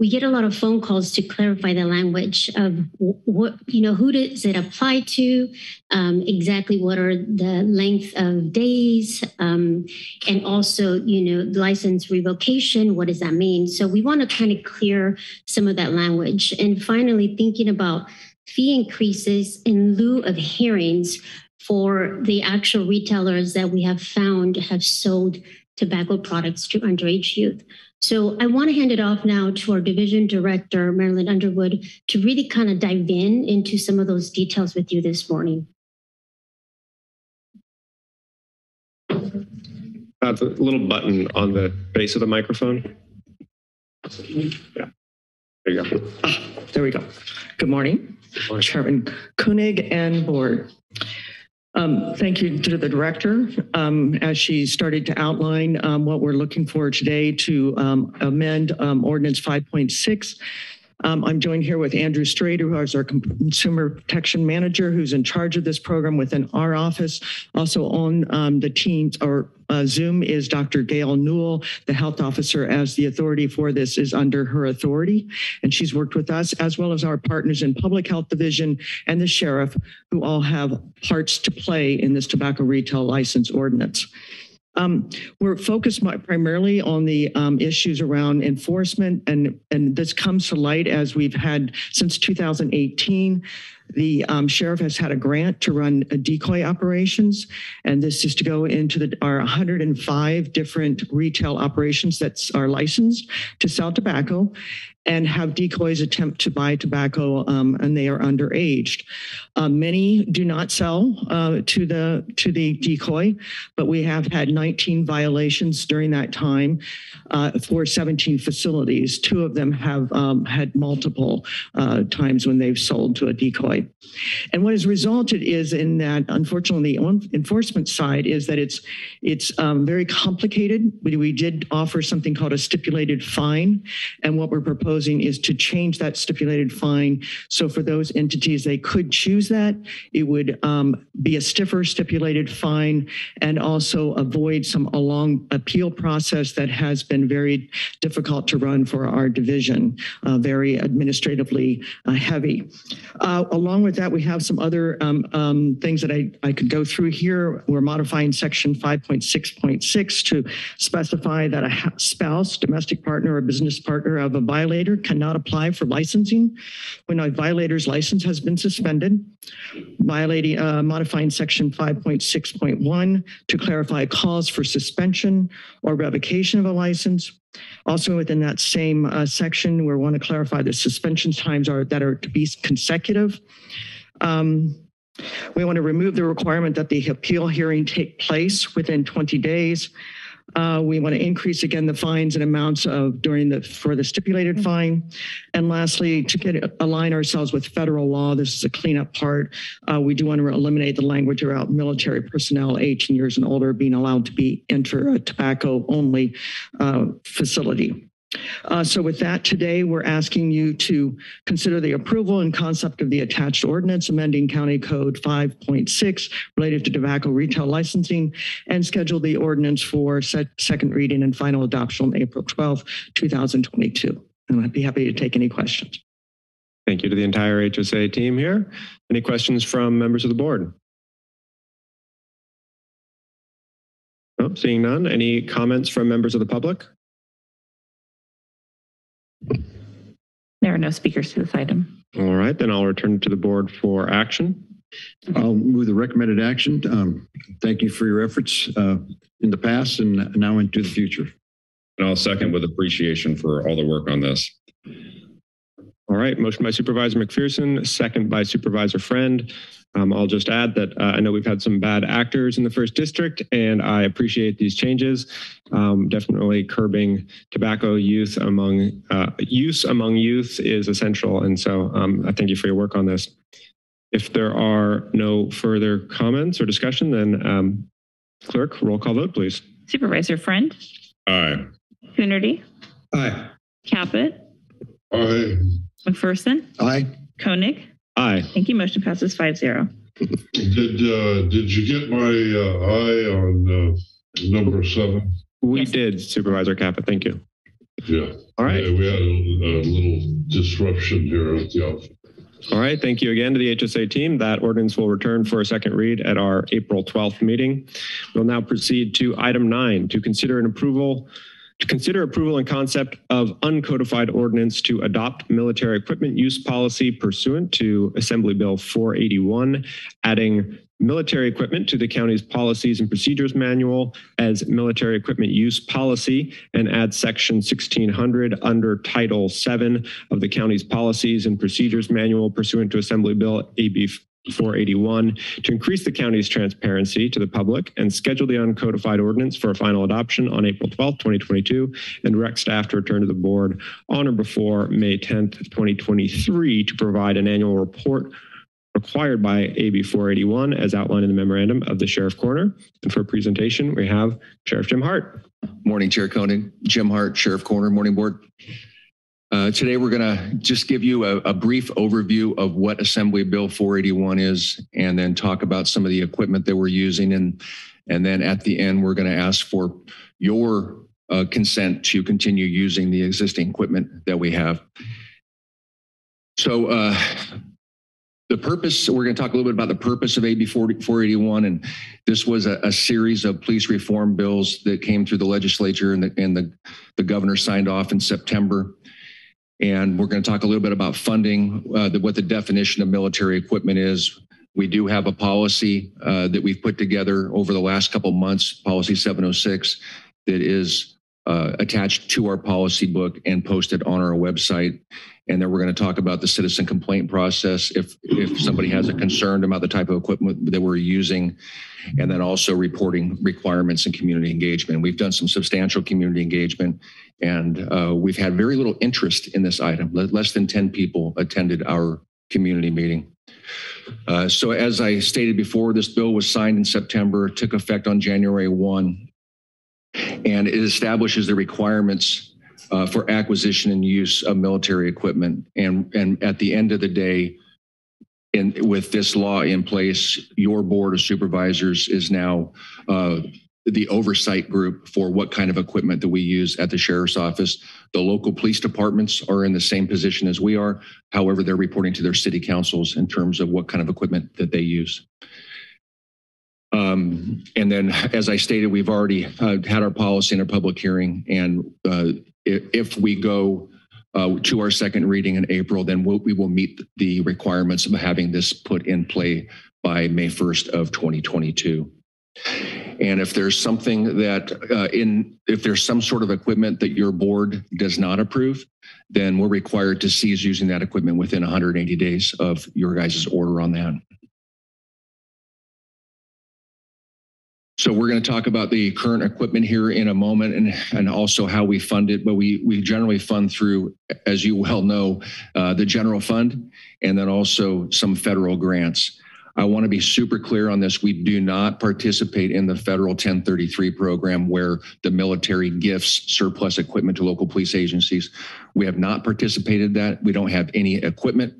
we get a lot of phone calls to clarify the language of what you know who does it apply to um, exactly what are the length of days um, and also you know license revocation what does that mean? So we want to kind of clear some of that language. And finally thinking about fee increases in lieu of hearings for the actual retailers that we have found have sold tobacco products to underage youth so I want to hand it off now to our division director, Marilyn Underwood, to really kind of dive in into some of those details with you this morning. Uh, That's a little button on the base of the microphone. Yeah. There you go. Ah, there we go. Good morning, Chairman Koenig and board. Um, thank you to the director um, as she started to outline um, what we're looking for today to um, amend um, ordinance 5.6. Um, I'm joined here with Andrew Strader, who is our consumer protection manager, who's in charge of this program within our office. Also on the team or uh, Zoom is Dr. Gail Newell, the health officer, as the authority for this is under her authority. And she's worked with us as well as our partners in public health division and the sheriff, who all have parts to play in this tobacco retail license ordinance. Um, we're focused primarily on the um, issues around enforcement, and, and this comes to light as we've had since 2018 The um, sheriff has had a grant to run decoy operations, and this is to go into the, our 105 different retail operations that are licensed to sell tobacco and have decoys attempt to buy tobacco um, and they are underaged. Uh, many do not sell uh, to the to the decoy, but we have had 19 violations during that time uh, for 17 facilities. Two of them have um, had multiple uh, times when they've sold to a decoy. And what has resulted is in that, unfortunately, on the enforcement side is that it's it's um, very complicated. We, we did offer something called a stipulated fine, and what we're proposing is to change that stipulated fine. So for those entities, they could choose that. It would um, be a stiffer stipulated fine and also avoid some a long appeal process that has been very difficult to run for our division, uh, very administratively uh, heavy. Uh, along with that, we have some other um, um, things that I, I could go through here. We're modifying section 5.6.6 to specify that a spouse, domestic partner, or business partner of a violator cannot apply for licensing when a violator's license has been suspended violating, uh, modifying section 5.6.1 to clarify cause for suspension or revocation of a license. Also within that same uh, section, we want to clarify the suspension times are that are to be consecutive. Um, we want to remove the requirement that the appeal hearing take place within 20 days. Uh, we want to increase again the fines and amounts of during the for the stipulated fine. And lastly, to get align ourselves with federal law, this is a cleanup part. Uh, we do want to eliminate the language about military personnel 18 years and older being allowed to be enter a tobacco only uh, facility. Uh, so with that today, we're asking you to consider the approval and concept of the attached ordinance amending County Code 5.6 related to tobacco retail licensing and schedule the ordinance for second reading and final adoption on April 12, 2022. And I'd be happy to take any questions. Thank you to the entire HSA team here. Any questions from members of the board? Oh, seeing none. Any comments from members of the public? There are no speakers to this item. All right, then I'll return to the board for action. I'll move the recommended action. Um, thank you for your efforts uh, in the past and now into the future. And I'll second with appreciation for all the work on this. All right, motion by Supervisor McPherson, second by Supervisor Friend. Um, I'll just add that uh, I know we've had some bad actors in the first district, and I appreciate these changes. Um, definitely curbing tobacco youth among uh, use among youth is essential, and so um, I thank you for your work on this. If there are no further comments or discussion, then um, clerk, roll call vote, please. Supervisor Friend, Aye. Coonerty, Aye. Caput, Aye. McPherson, Aye. Koenig. Aye. Thank you. Motion passes 5-0. Did, uh, did you get my, uh, eye on, uh, number seven? We did, Supervisor Caput. Thank you. Yeah. All right. Yeah, We had a, a little disruption here at the office. All right. Thank you again to the HSA team. That ordinance will return for a second read at our April 12th meeting. We'll now proceed to item nine to consider an approval to consider approval and concept of uncodified ordinance to adopt military equipment use policy pursuant to Assembly Bill 481, adding military equipment to the county's policies and procedures manual as military equipment use policy and add section 1600 under title 7 of the county's policies and procedures manual pursuant to Assembly Bill AB 481 to increase the county's transparency to the public and schedule the uncodified ordinance for a final adoption on April 12, 2022, and direct staff to return to the board on or before May 10th, 2023 to provide an annual report required by AB 481 as outlined in the memorandum of the Sheriff Coroner. And for presentation, we have Sheriff Jim Hart. Morning, Chair Koenig, Jim Hart, Sheriff Coroner, Morning Board. Uh, today, we're going to just give you a, a, brief overview of what Assembly Bill 481 is, and then talk about some of the equipment that we're using. And, and then at the end, we're going to ask for your uh, consent to continue using the existing equipment that we have. So uh, the purpose, we're going to talk a little bit about the purpose of AB 481. And this was a, a, series of police reform bills that came through the legislature and the, and the, the governor signed off in September. And we're going to talk a little bit about funding, uh, the, what the definition of military equipment is. We do have a policy uh, that we've put together over the last couple months, policy 706, that is uh, attached to our policy book and posted on our website. And then we're going to talk about the citizen complaint process if if somebody has a concern about the type of equipment that we're using, and then also reporting requirements and community engagement. We've done some substantial community engagement, and uh, we've had very little interest in this item. Less than 10 people attended our community meeting. Uh, so as I stated before, this bill was signed in September, took effect on January 1, and it establishes the requirements uh, for acquisition and use of military equipment. And, and at the end of the day, in, with this law in place, your board of supervisors is now uh, the oversight group for what kind of equipment that we use at the sheriff's office. The local police departments are in the same position as we are. However, they're reporting to their city councils in terms of what kind of equipment that they use. Um, and then, as I stated, we've already uh, had our policy in a public hearing, and uh, if we go uh, to our second reading in April, then we'll, we will meet the requirements of having this put in play by May 1st of 2022. And if there's something that uh, in, if there's some sort of equipment that your board does not approve, then we're required to cease using that equipment within 180 days of your guys' order on that. So we're going to talk about the current equipment here in a moment and, and also how we fund it. But we, we generally fund through, as you well know, uh, the general fund and then also some federal grants. I want to be super clear on this. We do not participate in the federal 1033 program where the military gifts surplus equipment to local police agencies. We have not participated that. We don't have any equipment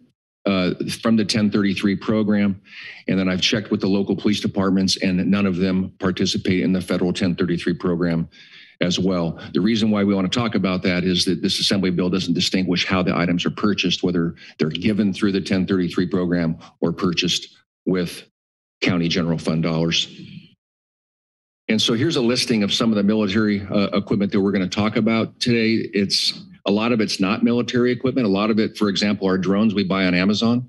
uh, from the 1033 program. And then I've checked with the local police departments and none of them participate in the federal 1033 program as well. The reason why we want to talk about that is that this assembly bill doesn't distinguish how the items are purchased, whether they're given through the 1033 program or purchased with county general fund dollars. And so here's a listing of some of the military uh, equipment that we're going to talk about today. It's a lot of it's not military equipment. A lot of it, for example, our drones we buy on Amazon.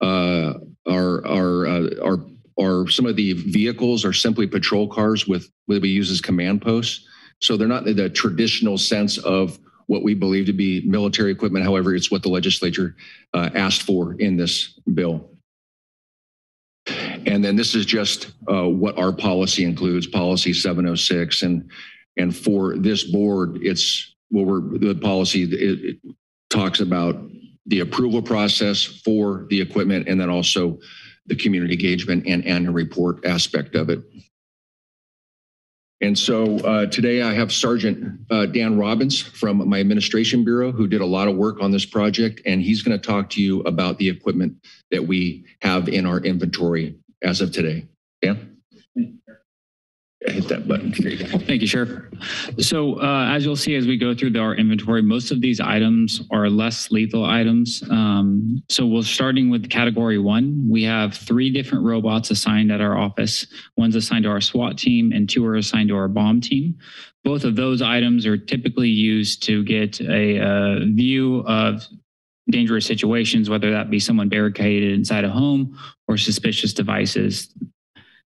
Uh, our our uh, our or some of the vehicles are simply patrol cars with what we use as command posts. So they're not the traditional sense of what we believe to be military equipment. However, it's what the legislature uh, asked for in this bill. And then this is just uh, what our policy includes, policy 706. And, and for this board, it's what we're, the policy, it, it talks about the approval process for the equipment and then also the community engagement and annual report aspect of it. And so uh, today I have Sergeant uh, Dan Robbins from my administration bureau who did a lot of work on this project, and he's going to talk to you about the equipment that we have in our inventory as of today. Dan? Hit that button. Thank you, Sheriff. So uh, as you'll see as we go through the, our inventory, most of these items are less lethal items. Um, so we're starting with category one. We have three different robots assigned at our office. One's assigned to our SWAT team and two are assigned to our bomb team. Both of those items are typically used to get a, a view of dangerous situations, whether that be someone barricaded inside a home or suspicious devices.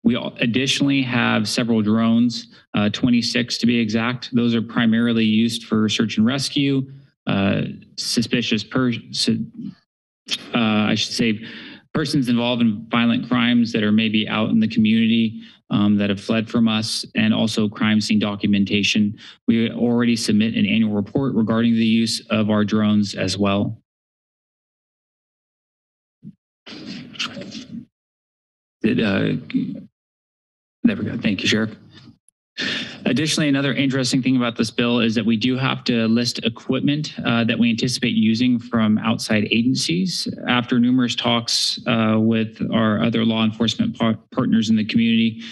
We additionally have several drones, uh, 26 to be exact. Those are primarily used for search and rescue, uh, suspicious per, uh, I should say, persons involved in violent crimes that are maybe out in the community um, that have fled from us, and also crime scene documentation. We already submit an annual report regarding the use of our drones as well. Uh, there we go. Thank you, Sheriff. Additionally, another interesting thing about this bill is that we do have to list equipment uh, that we anticipate using from outside agencies. After numerous talks uh, with our other law enforcement par partners in the community,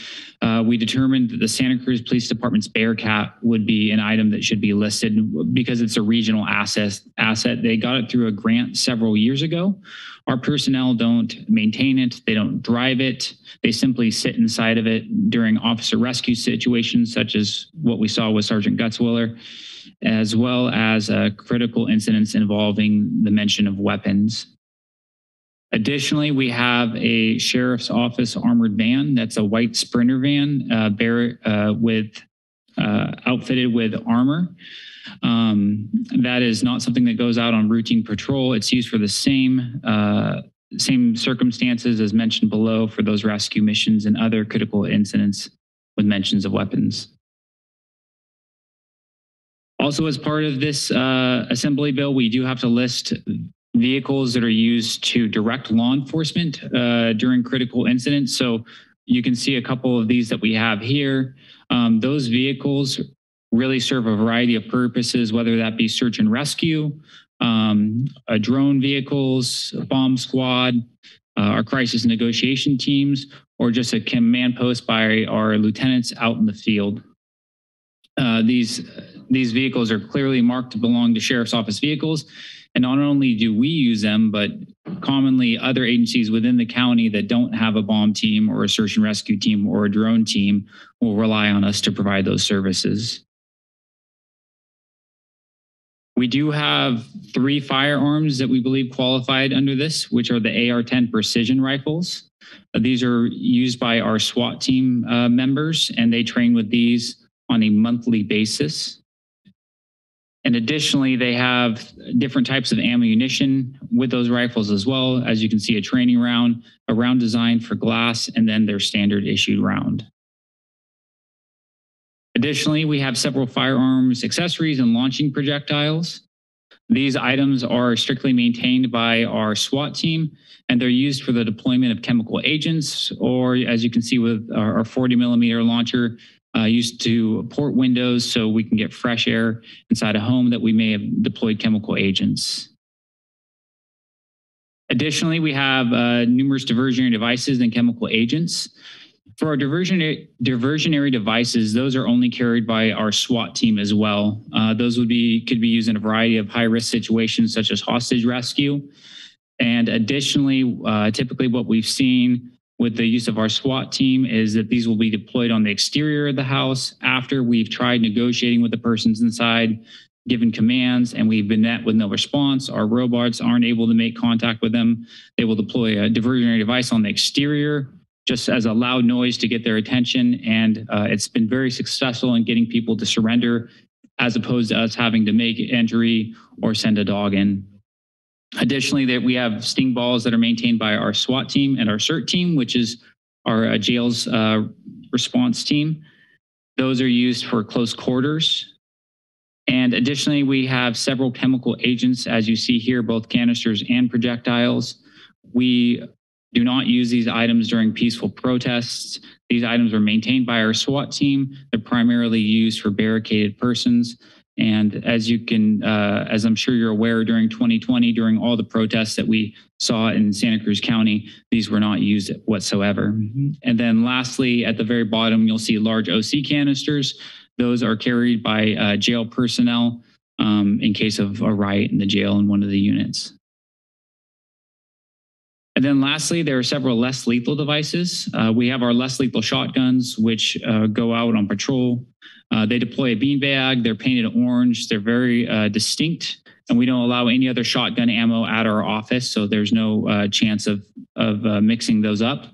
uh, we determined that the Santa Cruz Police Department's Bearcat would be an item that should be listed because it's a regional asset. Asset. They got it through a grant several years ago. Our personnel don't maintain it. They don't drive it. They simply sit inside of it during officer rescue situations, such as what we saw with Sergeant Gutzwiller. as well as uh, critical incidents involving the mention of weapons. Additionally, we have a sheriff's office armored van. That's a white sprinter van uh, bear, uh, with uh, outfitted with armor. Um, that is not something that goes out on routine patrol. It's used for the same uh, same circumstances as mentioned below for those rescue missions and other critical incidents with mentions of weapons. Also, as part of this uh, assembly bill, we do have to list vehicles that are used to direct law enforcement uh, during critical incidents. So you can see a couple of these that we have here. Um, those vehicles really serve a variety of purposes, whether that be search and rescue, um, drone vehicles, bomb squad, uh, our crisis negotiation teams, or just a command post by our lieutenants out in the field. Uh, these these vehicles are clearly marked to belong to sheriff's office vehicles, and not only do we use them, but commonly other agencies within the county that don't have a bomb team or a search and rescue team or a drone team will rely on us to provide those services. We do have three firearms that we believe qualified under this, which are the AR-10 precision rifles. Uh, these are used by our SWAT team uh, members, and they train with these on a monthly basis. And additionally, they have different types of ammunition with those rifles as well. As you can see, a training round, a round designed for glass, and then their standard issued round. Additionally, we have several firearms accessories and launching projectiles. These items are strictly maintained by our SWAT team, and they're used for the deployment of chemical agents, or as you can see with our 40 millimeter launcher, uh, used to port windows so we can get fresh air inside a home that we may have deployed chemical agents. Additionally, we have uh, numerous diversionary devices and chemical agents. For our diversionary, diversionary devices, those are only carried by our SWAT team as well. Uh, those would be could be used in a variety of high risk situations such as hostage rescue. And additionally, uh, typically what we've seen with the use of our SWAT team is that these will be deployed on the exterior of the house after we've tried negotiating with the persons inside, given commands, and we've been met with no response. Our robots aren't able to make contact with them. They will deploy a diversionary device on the exterior just as a loud noise to get their attention. And uh, it's been very successful in getting people to surrender as opposed to us having to make entry or send a dog in. Additionally, that we have sting balls that are maintained by our SWAT team and our CERT team, which is our uh, jails uh, response team. Those are used for close quarters. And additionally, we have several chemical agents, as you see here, both canisters and projectiles. We do not use these items during peaceful protests. These items are maintained by our SWAT team. They're primarily used for barricaded persons. And as you can, uh, as I'm sure you're aware, during 2020, during all the protests that we saw in Santa Cruz County, these were not used whatsoever. And then lastly, at the very bottom, you'll see large OC canisters. Those are carried by uh, jail personnel um, in case of a riot in the jail in one of the units. And then lastly, there are several less lethal devices. Uh, we have our less lethal shotguns, which uh, go out on patrol. Uh, they deploy a beanbag. They're painted orange. They're very uh, distinct, and we don't allow any other shotgun ammo at our office, so there's no uh, chance of, of uh, mixing those up.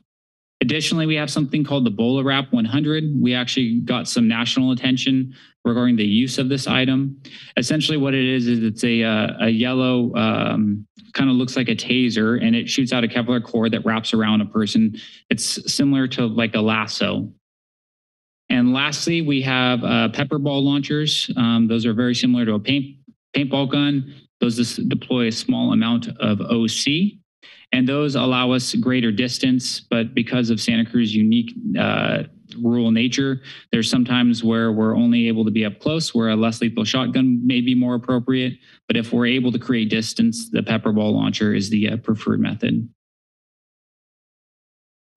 Additionally, we have something called the BolaWrap 100. We actually got some national attention regarding the use of this item. Essentially, what it is is it's a a yellow um, kind of looks like a taser and it shoots out a Kevlar cord that wraps around a person. It's similar to like a lasso. And lastly, we have uh, pepper ball launchers. Um, those are very similar to a paint paintball gun. Those deploy a small amount of OC, and those allow us greater distance. But because of Santa Cruz unique uh, rural nature. There's sometimes where we're only able to be up close, where a less lethal shotgun may be more appropriate. But if we're able to create distance, the pepper ball launcher is the uh, preferred method.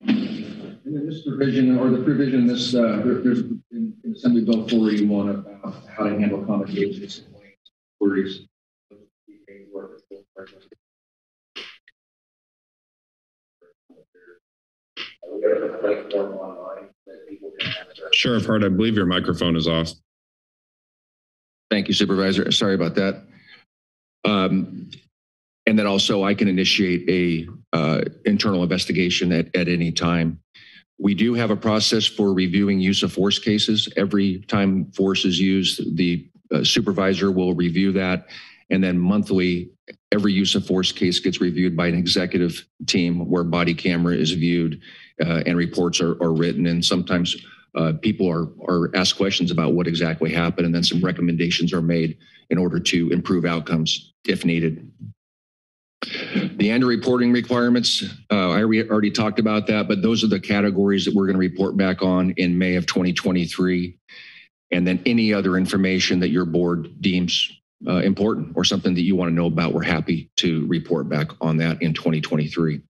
And then this provision or the provision, this uh, there, there's in, in Assembly Bill 481 about how to handle communications, complaints, queries. We platform online Sheriff Hart, I believe your microphone is off. Thank you, Supervisor. Sorry about that. Um, and then also I can initiate a uh, internal investigation at, at any time. We do have a process for reviewing use of force cases. Every time force is used, the uh, supervisor will review that. And then monthly, every use of force case gets reviewed by an executive team where body camera is viewed uh, and reports are, are written. And sometimes uh, people are, are asked questions about what exactly happened, and then some recommendations are made in order to improve outcomes if needed. The annual reporting requirements, uh, I already talked about that, but those are the categories that we're going to report back on in May of 2023. And then any other information that your board deems uh, important or something that you want to know about, we're happy to report back on that in 2023.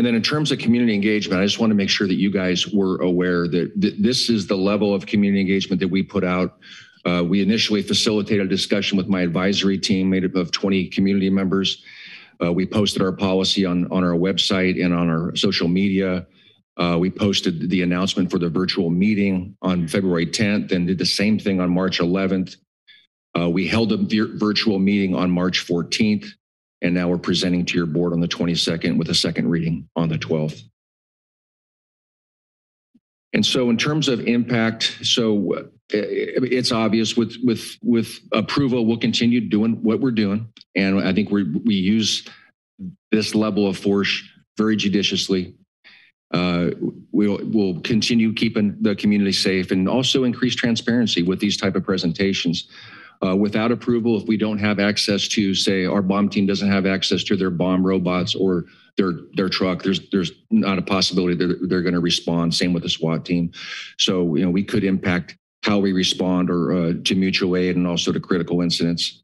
And then in terms of community engagement, I just want to make sure that you guys were aware that th this is the level of community engagement that we put out uh, we initially facilitated a discussion with my advisory team made up of 20 community members. Uh, we posted our policy on, on our website and on our social media. Uh, we posted the announcement for the virtual meeting on February 10th and did the same thing on March 11th. Uh, we held a virtual meeting on March 14th, and now we're presenting to your board on the 22nd with a second reading on the 12th. And so in terms of impact, so uh, it's obvious with with with approval, we'll continue doing what we're doing. And I think we we use this level of force very judiciously. Uh, we'll, we'll continue keeping the community safe and also increase transparency with these type of presentations. Uh, without approval, if we don't have access to, say, our bomb team doesn't have access to their bomb robots or their their truck. There's there's not a possibility that they're going to respond. Same with the SWAT team. So you know we could impact how we respond or uh, to mutual aid and also to critical incidents.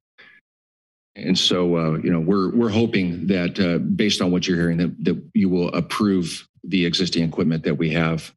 And so uh, you know we're we're hoping that uh, based on what you're hearing that that you will approve the existing equipment that we have.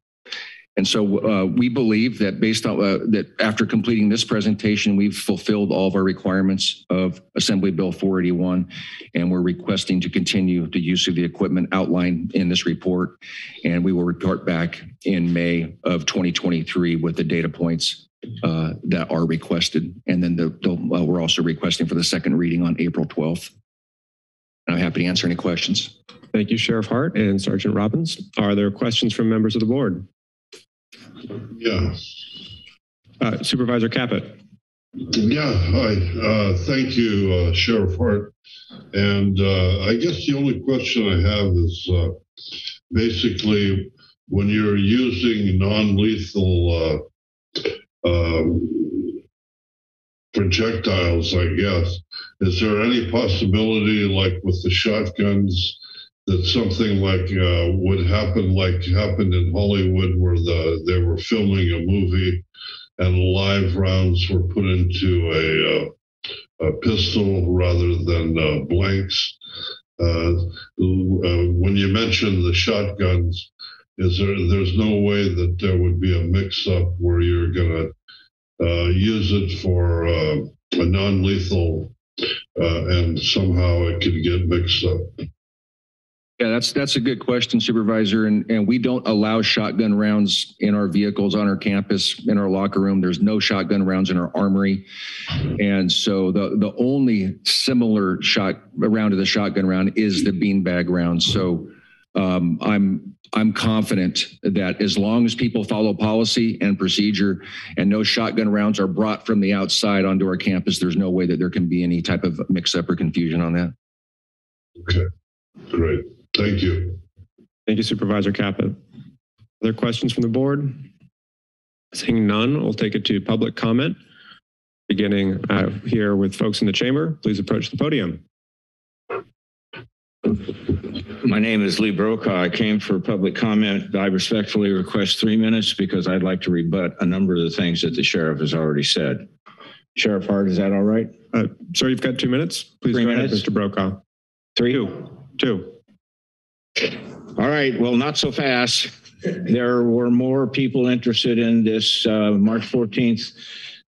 And so uh, we believe that based on uh, that after completing this presentation, we've fulfilled all of our requirements of Assembly Bill 481, and we're requesting to continue the use of the equipment outlined in this report. And we will report back in May of 2023 with the data points uh, that are requested. And then the, the, we're also requesting for the second reading on April 12th. I'm happy to answer any questions. Thank you, Sheriff Hart and Sergeant Robbins. Are there questions from members of the board? Yeah. Uh, Supervisor Caput. Yeah, hi. Uh, thank you, uh, Sheriff Hart. And uh, I guess the only question I have is uh, basically when you're using non-lethal uh, um, projectiles, I guess, is there any possibility, like with the shotguns, that something like uh, would happen, like happened in Hollywood, where the they were filming a movie and live rounds were put into a, uh, a pistol rather than uh, blanks. Uh, uh, when you mention the shotguns, is there? There's no way that there would be a mix-up where you're going to uh, use it for a non-lethal, and somehow it could get mixed up. Yeah, that's that's a good question, Supervisor. And and we don't allow shotgun rounds in our vehicles on our campus, in our locker room. There's no shotgun rounds in our armory. And so the the only similar shot round to the shotgun round is the beanbag round. So um, I'm I'm confident that as long as people follow policy and procedure and no shotgun rounds are brought from the outside onto our campus, there's no way that there can be any type of mix up or confusion on that. Okay, great. Thank you. Thank you, Supervisor Caput. Other questions from the board? Seeing none, we'll take it to public comment. Beginning uh, here with folks in the chamber, please approach the podium. My name is Lee Brokaw. I came for public comment. I respectfully request three minutes because I'd like to rebut a number of the things that the sheriff has already said. Sheriff Hart, is that all right? Uh, sir, you've got two minutes. Please Three go minutes? ahead, Mr. Brokaw. Three? Two. Two. All right, well, not so fast. There were more people interested in this uh, March 14th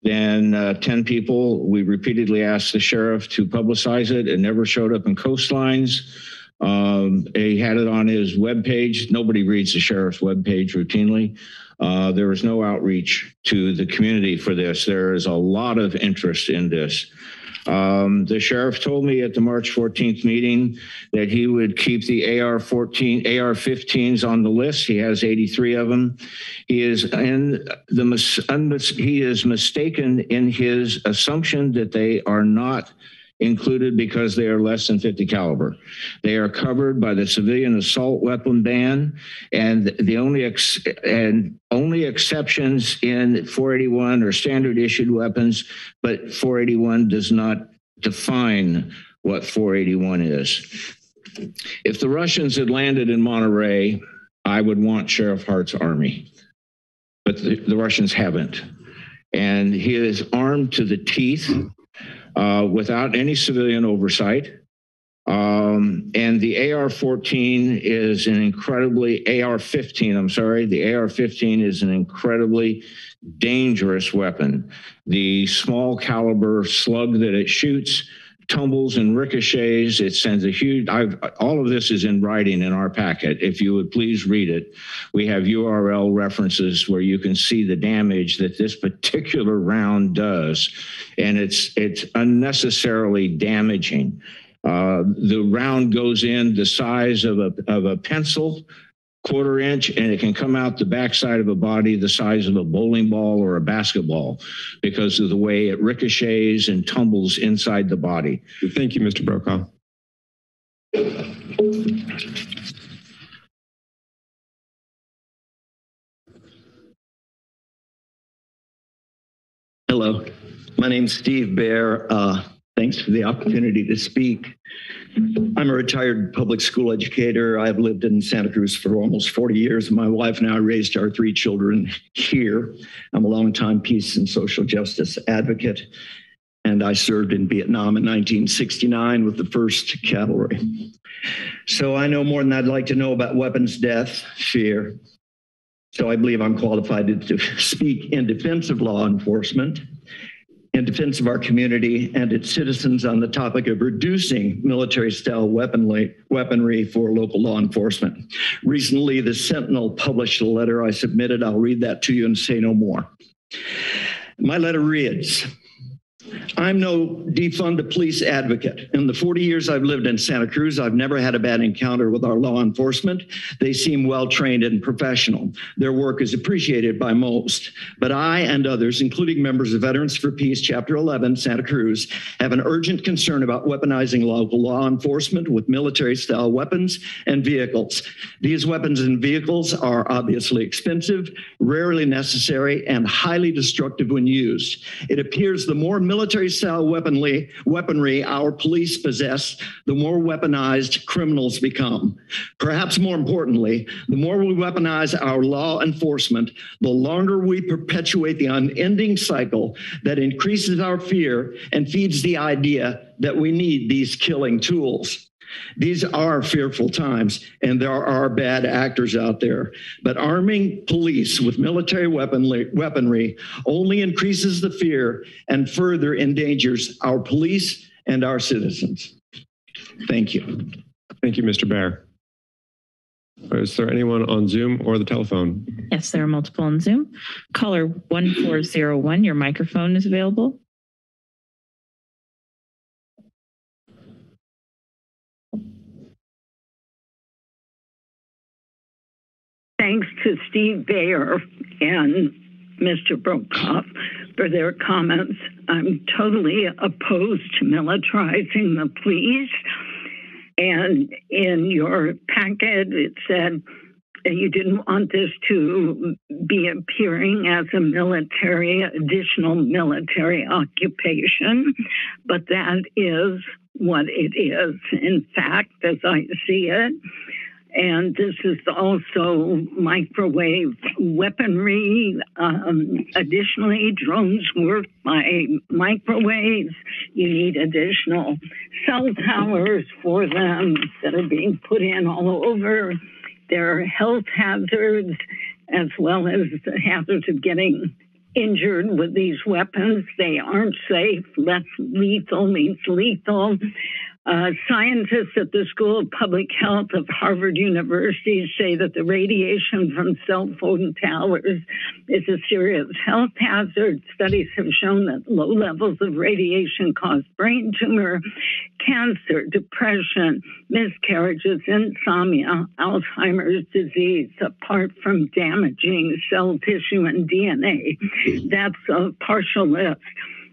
than uh, 10 people. We repeatedly asked the sheriff to publicize it. It never showed up in coastlines. Um, he had it on his webpage. Nobody reads the sheriff's webpage routinely. Uh, was no outreach to the community for this. There is a lot of interest in this. Um, the sheriff told me at the March 14th meeting that he would keep the AR 14, AR 15s on the list. He has 83 of them. He is in the he is mistaken in his assumption that they are not included because they are less than 50 caliber. They are covered by the civilian assault weapon ban, and the only ex- and only exceptions in 481 are standard issued weapons, but 481 does not define what 481 is. If the Russians had landed in Monterey, I would want Sheriff Hart's army, but the, the Russians haven't. And he is armed to the teeth uh, without any civilian oversight. Um, and the AR 14 is an incredibly, AR 15, I'm sorry, the AR 15 is an incredibly dangerous weapon. The small caliber slug that it shoots tumbles and ricochets. It sends a huge, I've, all of this is in writing in our packet. If you would please read it, we have URL references where you can see the damage that this particular round does. And it's, it's unnecessarily damaging. Uh, the round goes in the size of a, of a pencil quarter inch and it can come out the backside of a body the size of a bowling ball or a basketball because of the way it ricochets and tumbles inside the body. Thank you, Mr. Brokaw. Hello, my name's Steve Bear. Uh, thanks for the opportunity to speak. I'm a retired public school educator. I've lived in Santa Cruz for almost 40 years. My wife and I raised our three children here. I'm a longtime peace and social justice advocate, and I served in Vietnam in 1969 with the 1st Cavalry. So I know more than I'd like to know about weapons death, fear. So I believe I'm qualified to speak in defense of law enforcement in defense of our community and its citizens on the topic of reducing military style weaponry, weaponry for local law enforcement. Recently, the Sentinel published a letter I submitted. I'll read that to you and say no more. My letter reads I'm no defund the police advocate. In the 40 years I've lived in Santa Cruz, I've never had a bad encounter with our law enforcement. They seem well trained and professional. Their work is appreciated by most. But I and others, including members of Veterans for Peace, Chapter 11, Santa Cruz, have an urgent concern about weaponizing local law enforcement with military style weapons and vehicles. These weapons and vehicles are obviously expensive, rarely necessary, and highly destructive when used. It appears the more military military style weaponry, weaponry our police possess, the more weaponized criminals become. Perhaps more importantly, the more we weaponize our law enforcement, the longer we perpetuate the unending cycle that increases our fear and feeds the idea that we need these killing tools. These are fearful times, and there are bad actors out there. But arming police with military weaponry only increases the fear and further endangers our police and our citizens. Thank you. Thank you, Mr. Bear. Is there anyone on Zoom or the telephone? Yes, there are multiple on Zoom. Caller 1401, your microphone is available. Thanks to Steve Bayer and Mr. Brokaw for their comments. I'm totally opposed to militarizing the police. And in your packet, it said you didn't want this to be appearing as a military, additional military occupation, but that is what it is. In fact, as I see it, and this is also microwave weaponry. Um, additionally, drones work by microwaves. You need additional cell towers for them that are being put in all over. There are health hazards as well as the hazards of getting injured with these weapons. They aren't safe. Less lethal means lethal. Uh, scientists at the School of Public Health of Harvard University say that the radiation from cell phone towers is a serious health hazard. Studies have shown that low levels of radiation cause brain tumor, cancer, depression, miscarriages, insomnia, Alzheimer's disease, apart from damaging cell tissue and DNA. That's a partial list.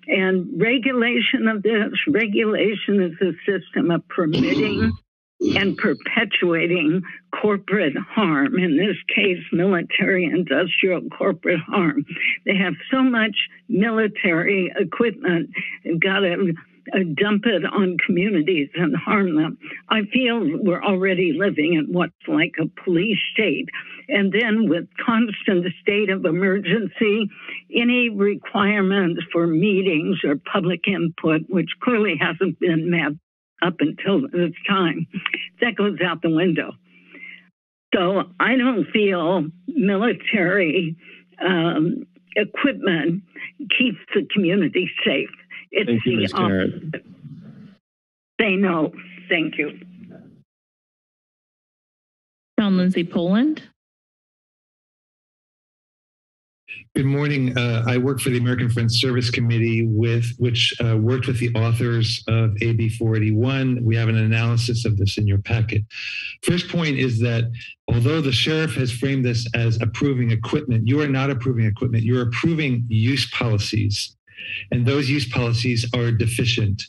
And regulation of this, regulation is a system of permitting and perpetuating corporate harm, in this case, military industrial corporate harm. They have so much military equipment, got uh, dump it on communities and harm them. I feel we're already living in what's like a police state. And then with constant state of emergency, any requirements for meetings or public input, which clearly hasn't been met up until this time, that goes out the window. So I don't feel military um, equipment keeps the community safe. It's Thank you, the Ms. Garrett. opposite. Say no. Thank you. John Lindsay Poland. Good morning. Uh, I work for the American Friends Service Committee, with which uh, worked with the authors of AB 481. We have an analysis of this in your packet. First point is that although the sheriff has framed this as approving equipment, you are not approving equipment. You're approving use policies and those use policies are deficient.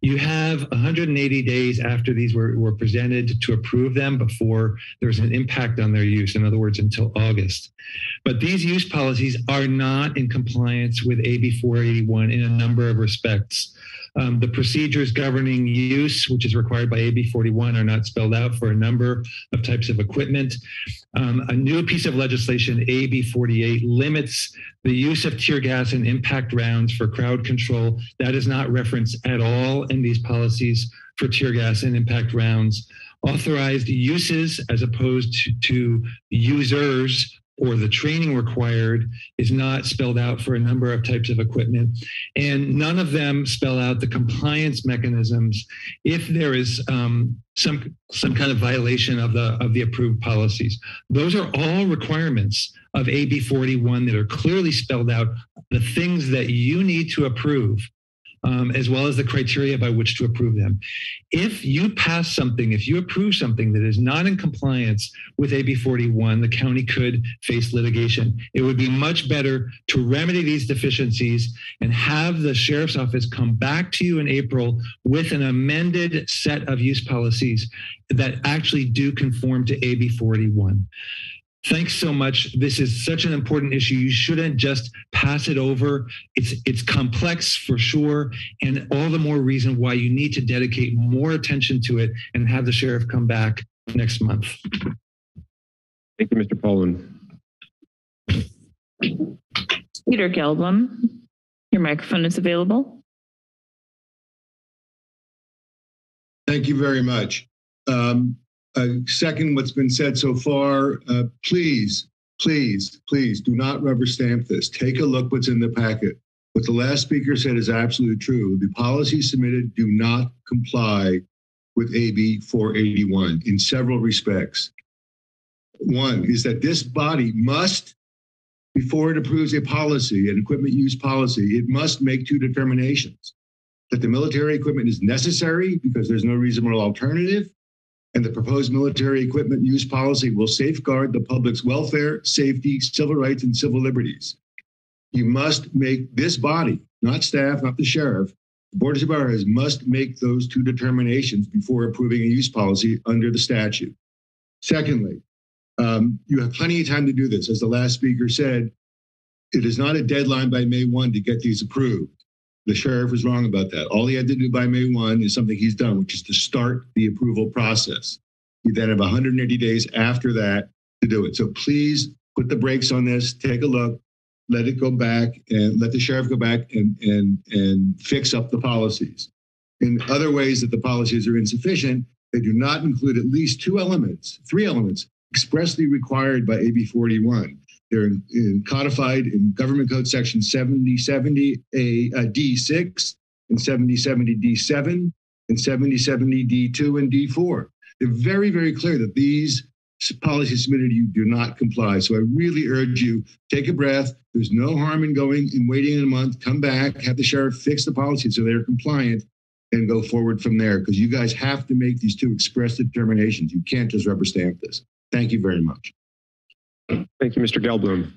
You have 180 days after these were, were presented to approve them before there's an impact on their use, in other words, until August. But these use policies are not in compliance with AB 481 in a number of respects. Um, the procedures governing use, which is required by AB 41, are not spelled out for a number of types of equipment. Um, a new piece of legislation, AB 48, limits the use of tear gas and impact rounds for crowd control. That is not referenced at all in these policies for tear gas and impact rounds. Authorized uses as opposed to, to users or the training required is not spelled out for a number of types of equipment. And none of them spell out the compliance mechanisms if there is um, some, some kind of violation of the, of the approved policies. Those are all requirements of AB 41 that are clearly spelled out, the things that you need to approve um, as well as the criteria by which to approve them. If you pass something, if you approve something that is not in compliance with AB 41, the county could face litigation. It would be much better to remedy these deficiencies and have the sheriff's office come back to you in April with an amended set of use policies that actually do conform to AB 41 thanks so much. This is such an important issue. You shouldn't just pass it over. It's it's complex for sure, and all the more reason why you need to dedicate more attention to it and have the sheriff come back next month. Thank you, Mr. Poland. Peter Gelblum, your microphone is available. Thank you very much. Um, second, what's been said so far, uh, please, please, please do not rubber stamp this. Take a look what's in the packet. What the last speaker said is absolutely true. The policies submitted do not comply with AB 481 in several respects. One is that this body must, before it approves a policy, an equipment use policy, it must make two determinations that the military equipment is necessary because there's no reasonable alternative and the proposed military equipment use policy will safeguard the public's welfare, safety, civil rights, and civil liberties. You must make this body, not staff, not the sheriff, the Board of Supervisors must make those two determinations before approving a use policy under the statute. Secondly, um, you have plenty of time to do this. As the last speaker said, it is not a deadline by May 1 to get these approved. The sheriff was wrong about that. All he had to do by May 1 is something he's done, which is to start the approval process. You then have 180 days after that to do it. So please put the brakes on this, take a look, let it go back and let the sheriff go back and, and, and fix up the policies. In other ways that the policies are insufficient, they do not include at least two elements, three elements expressly required by AB 41. They're in, in codified in Government Code Section 7070 a, uh, a D6 and 7070 D7. and 7070 D2 and D4. They're very, very clear that these policies submitted you do not comply. So I really urge you, take a breath. There's no harm in going and waiting a month, come back, have the sheriff fix the policy so they're compliant and go forward from there because you guys have to make these two express determinations. You can't just rubber stamp this. Thank you very much. Thank you, Mr. Gelblum.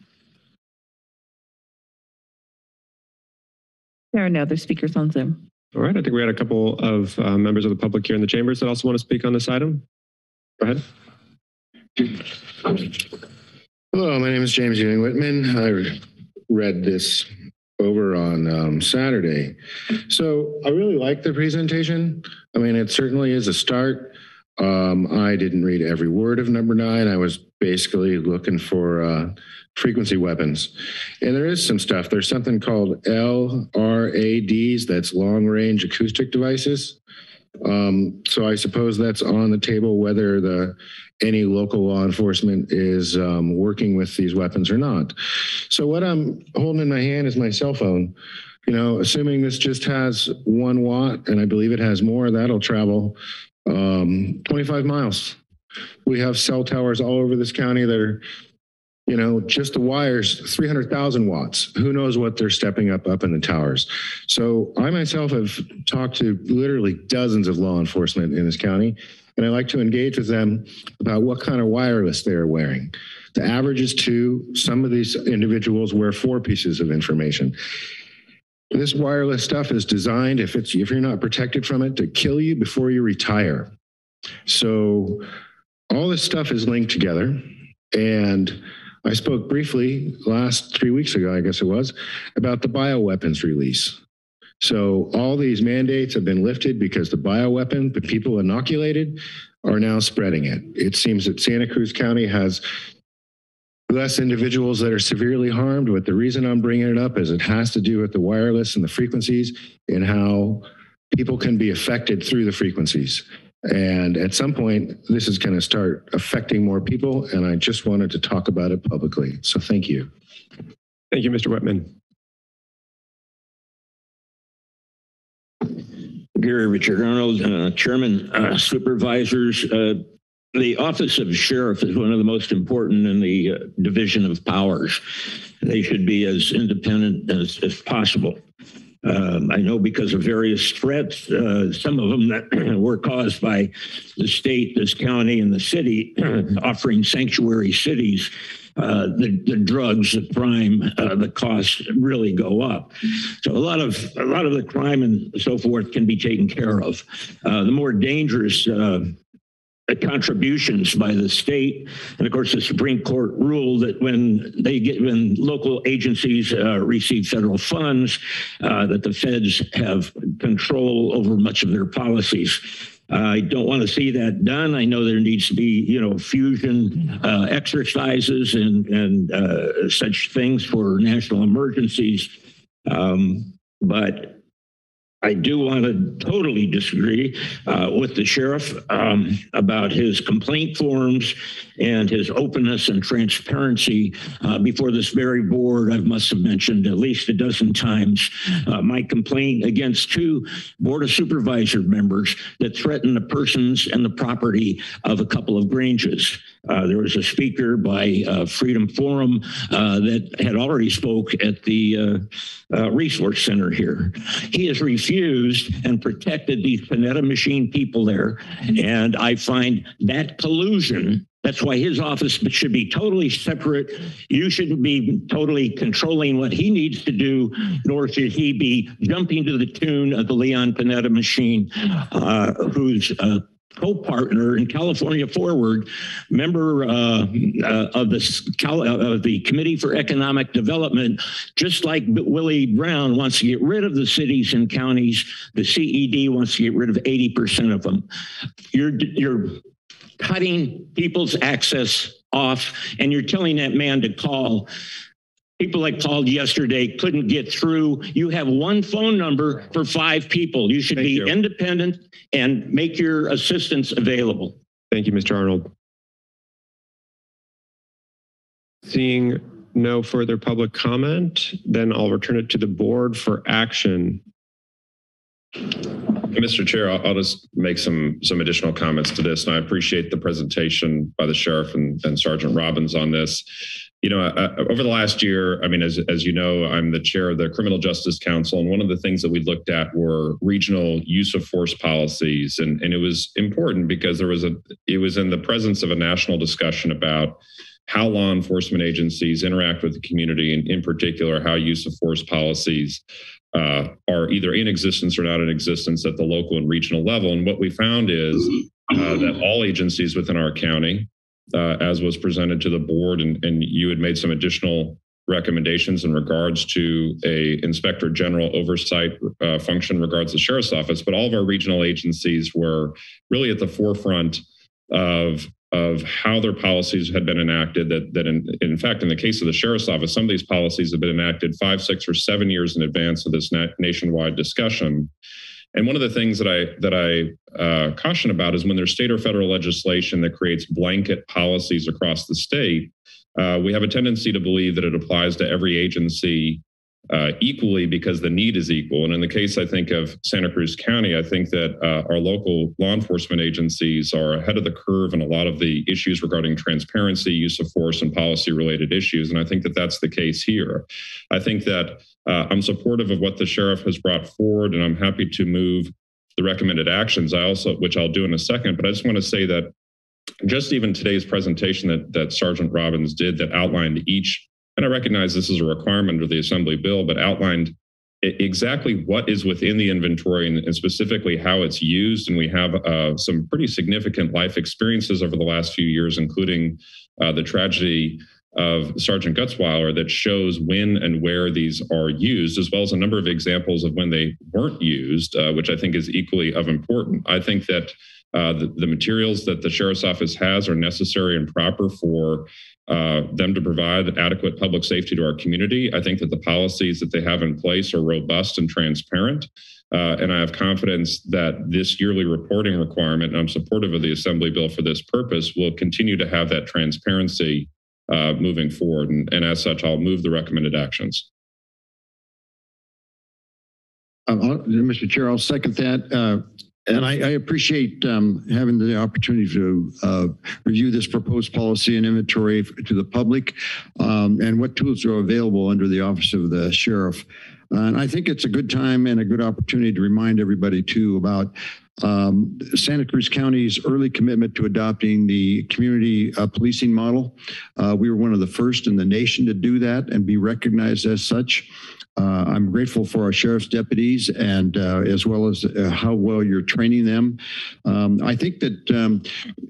There are no other speakers on Zoom. All right, I think we had a couple of uh, members of the public here in the chambers that also want to speak on this item. Go ahead. Hello, my name is James Ewing Whitman. I read this over on um, Saturday. So I really like the presentation. I mean, it certainly is a start. Um, I didn't read every word of number nine. I was basically looking for uh, frequency weapons. And there is some stuff. There's something called LRADs, that's long range acoustic devices. Um, so I suppose that's on the table whether the any local law enforcement is um, working with these weapons or not. So what I'm holding in my hand is my cell phone. You know, assuming this just has one watt, and I believe it has more, that'll travel um, 25 miles. We have cell towers all over this county that are, you know, just the wires, 300,000 watts. Who knows what they're stepping up up in the towers. So I myself have talked to literally dozens of law enforcement in this county, and I like to engage with them about what kind of wireless they are wearing. The average is two. Some of these individuals wear four pieces of information. This wireless stuff is designed, if it's if you're not protected from it, to kill you before you retire. So all this stuff is linked together. And I spoke briefly last three weeks ago, I guess it was, about the bioweapons release. So all these mandates have been lifted because the bioweapon, the people inoculated, are now spreading it. It seems that Santa Cruz County has less individuals that are severely harmed. But the reason I'm bringing it up is it has to do with the wireless and the frequencies and how people can be affected through the frequencies. And at some point, this is going to start affecting more people. And I just wanted to talk about it publicly. So thank you. Thank you, Mr. Whitman. Gary Richard Arnold, uh, Chairman, uh, Supervisors. Uh, the Office of Sheriff is one of the most important in the uh, division of powers. They should be as independent as, as possible. Um, I know because of various threats, uh, some of them that were caused by the state, this county, and the city offering sanctuary cities. Uh, the, the drugs, the crime, uh, the costs really go up. So a lot of a lot of the crime and so forth can be taken care of. Uh, the more dangerous uh, contributions by the state. And of course, the Supreme Court ruled that when they get, when local agencies uh, receive federal funds, uh, that the feds have control over much of their policies. I don't want to see that done. I know there needs to be, you know, fusion uh, exercises and and uh, such things for national emergencies. Um, but I do want to totally disagree uh, with the sheriff um, about his complaint forms and his openness and transparency uh, before this very board. I must have mentioned at least a dozen times uh, my complaint against two board of supervisor members that threatened the persons and the property of a couple of Granges. Uh, there was a speaker by uh, Freedom Forum uh, that had already spoke at the resource center here. He has refused and protected these Panetta machine people there. And I find that collusion that's why his office should be totally separate. You shouldn't be totally controlling what he needs to do, nor should he be jumping to the tune of the Leon Panetta machine, uh, who's co-partner in California Forward, member uh, uh, of the Cal uh, of the Committee for Economic Development, just like Willie Brown wants to get rid of the cities and counties, the CED wants to get rid of 80% of them. You're you're cutting people's access off and you're telling that man to call people that called yesterday couldn't get through. You have one phone number for five people. You should Thank be you. independent and make your assistance available. Thank you, Mr. Arnold. Seeing no further public comment, then I'll return it to the board for action. Mr. Chair, I'll, I'll just make some some additional comments to this, and I appreciate the presentation by the sheriff and, and Sergeant Robbins on this. You know, uh, over the last year, I mean, as as you know, I'm the chair of the Criminal Justice Council, and one of the things that we looked at were regional use of force policies, and and it was important because there was a it was in the presence of a national discussion about how law enforcement agencies interact with the community, and in particular, how use of force policies uh, are either in existence or not in existence at the local and regional level. And what we found is uh, that all agencies within our county, uh, as was presented to the board, and, and you had made some additional recommendations in regards to a inspector general oversight uh, function regards the sheriff's office, but all of our regional agencies were really at the forefront of of how their policies had been enacted that that in, in fact in the case of the sheriff's office some of these policies have been enacted five six or seven years in advance of this na nationwide discussion. And one of the things that i that i uh, caution about is when there's state or federal legislation that creates blanket policies across the state uh, we have a tendency to believe that it applies to every agency uh, equally because the need is equal. And in the case, I think of Santa Cruz County, I think that uh, our local law enforcement agencies are ahead of the curve in a lot of the issues regarding transparency, use of force, and policy related issues. And I think that that's the case here. I think that uh, I'm supportive of what the sheriff has brought forward, and I'm happy to move the recommended actions. I also, which I'll do in a second, but I just want to say that just even today's presentation that that Sergeant Robbins did that outlined each and I recognize this is a requirement of the Assembly bill, but outlined exactly what is within the inventory and, and specifically how it's used. And we have uh, some pretty significant life experiences over the last few years, including uh, the tragedy of Sergeant Gutzwiller that shows when and where these are used, as well as a number of examples of when they weren't used, uh, which I think is equally of important. I think that uh, the, the, materials that the sheriff's office has are necessary and proper for uh, them to provide adequate public safety to our community. I think that the policies that they have in place are robust and transparent. Uh, and I have confidence that this yearly reporting requirement, and I'm supportive of the Assembly bill for this purpose, will continue to have that transparency uh, moving forward. And, and, as such, I'll move the recommended actions. Mr. Chair, I'll second that. And I, I appreciate um, having the opportunity to uh, review this proposed policy and inventory to the public um, and what tools are available under the Office of the Sheriff. And I think it's a good time and a good opportunity to remind everybody too about um, Santa Cruz County's early commitment to adopting the community uh, policing model. Uh, we were one of the first in the nation to do that and be recognized as such. Uh, I'm grateful for our sheriff's deputies and uh, as well as uh, how well you're training them. Um, I think that um,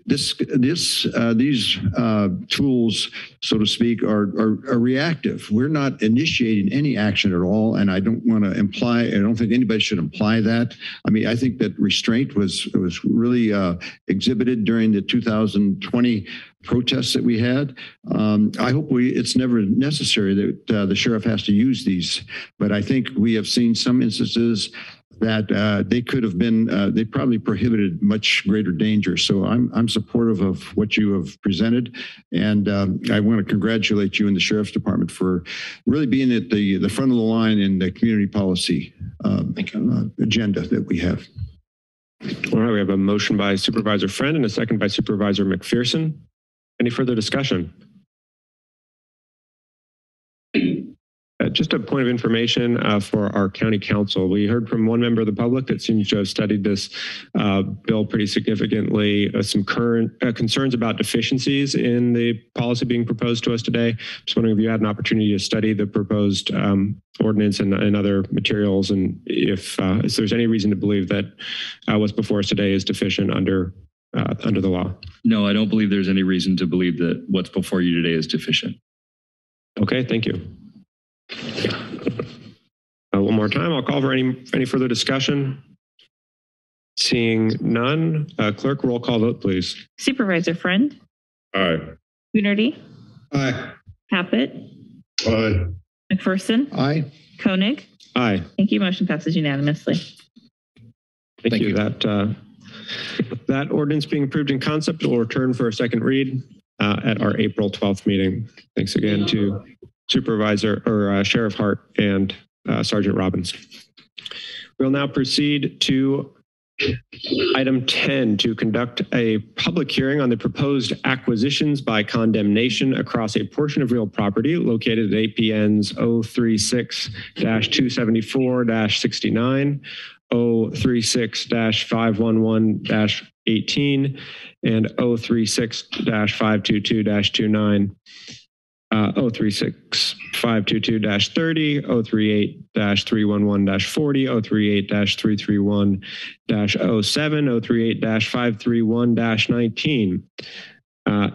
this this uh, these uh, tools, so to speak, are, are, are reactive. We're not initiating any action at all, and I don't want to imply. I don't think anybody should imply that. I mean, I think that restraint was was really uh, exhibited during the 2020 protests that we had. Um, I hope we it's never necessary that uh, the sheriff has to use these, but I think we have seen some instances that uh, they could have been uh, they probably prohibited much greater danger. So I'm I'm supportive of what you have presented, and um, I want to congratulate you and the sheriff's department for really being at the the front of the line in the community policy um, uh, agenda that we have. All right, we have a motion by Supervisor Friend and a second by Supervisor McPherson. Any further discussion? Uh, just a point of information uh, for our county counsel. We heard from one member of the public that seems to have studied this uh, bill pretty significantly. Uh, some current uh, concerns about deficiencies in the policy being proposed to us today. Just wondering if you had an opportunity to study the proposed um, ordinance and, and, other materials, and if, uh, if, there's any reason to believe that what's before us today is deficient under uh, under the law? No, I don't believe there's any reason to believe that what's before you today is deficient. Okay, thank you. Uh, one more time, I'll call for any any further discussion. Seeing none, uh, clerk, roll call vote, please. Supervisor Friend. Aye. Coonerty. Aye. Caput. Aye. McPherson. Aye. Koenig. Aye. Thank you. Motion passes unanimously. Thank, Thank you. you. That uh, that ordinance being approved in concept will return for a second read uh, at our April 12th meeting. Thanks again to Supervisor or uh, Sheriff Hart and uh, Sergeant Robbins. We'll now proceed to Item 10, to conduct a public hearing on the proposed acquisitions by condemnation across a portion of real property located at APNs 036-274-69, 036-511-18, and 036-522-29 uh, 036 522 30, 038 311 40, 038 331 07, 038 531 19. Uh,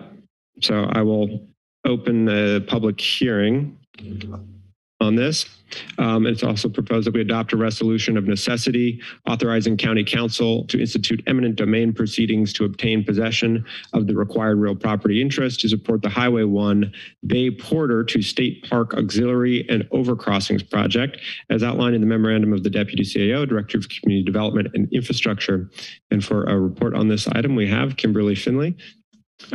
so I will open the public hearing on this. Um, it's also proposed that we adopt a resolution of necessity authorizing county counsel to institute eminent domain proceedings to obtain possession of the required real property interest to support the Highway 1 Bay Porter to State Park Auxiliary and Overcrossings project as outlined in the memorandum of the Deputy CAO, Director of Community Development and Infrastructure. And for a report on this item, we have Kimberly Finley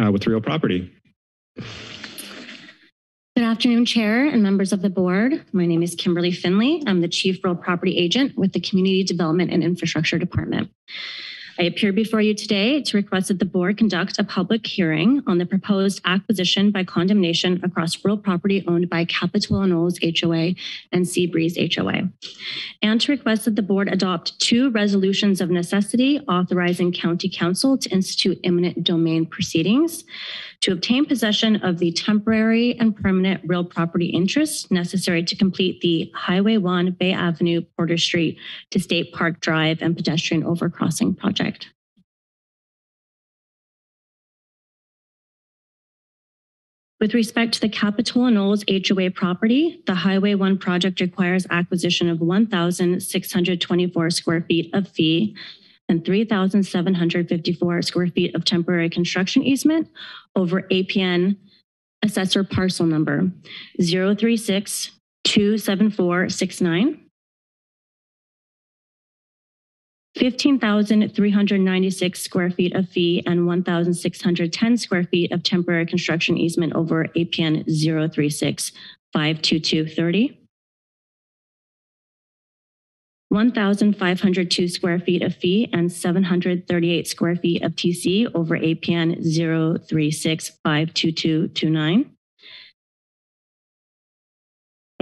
uh, with real property. Good afternoon, Chair and members of the board. My name is Kimberly Finley. I'm the Chief Real Property Agent with the Community Development and Infrastructure Department. I appear before you today to request that the board conduct a public hearing on the proposed acquisition by condemnation across real property owned by Capitola Knolls HOA and Seabreeze HOA, and to request that the board adopt two resolutions of necessity authorizing County Counsel to institute eminent domain proceedings to obtain possession of the temporary and permanent real property interests necessary to complete the Highway 1 Bay Avenue Porter Street to State Park Drive and pedestrian overcrossing project. With respect to the Capitola Knolls HOA property, the Highway 1 project requires acquisition of 1,624 square feet of fee and 3,754 square feet of temporary construction easement over APN assessor parcel number 036 27469. 15,396 square feet of fee and 1,610 square feet of temporary construction easement over APN 036 52230. 1,502 square feet of fee and 738 square feet of TC over APN 03652229.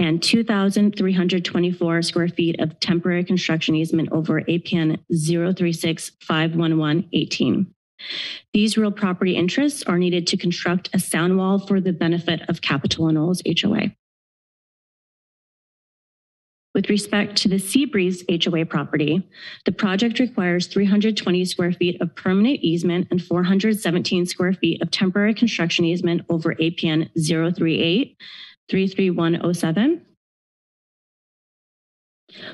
And 2,324 square feet of temporary construction easement over APN 03651118. These real property interests are needed to construct a sound wall for the benefit of Capitola Knolls HOA. With respect to the Seabreeze HOA property, the project requires 320 square feet of permanent easement and 417 square feet of temporary construction easement over APN 038 33107.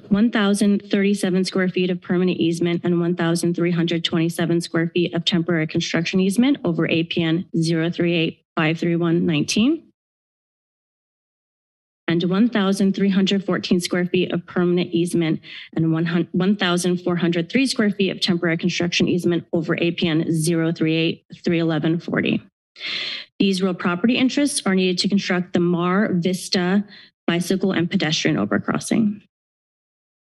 1,037 square feet of permanent easement and 1,327 square feet of temporary construction easement over APN 038 53119 and 1,314 square feet of permanent easement and 1,403 square feet of temporary construction easement over APN 038 31140. These real property interests are needed to construct the Mar Vista bicycle and pedestrian overcrossing.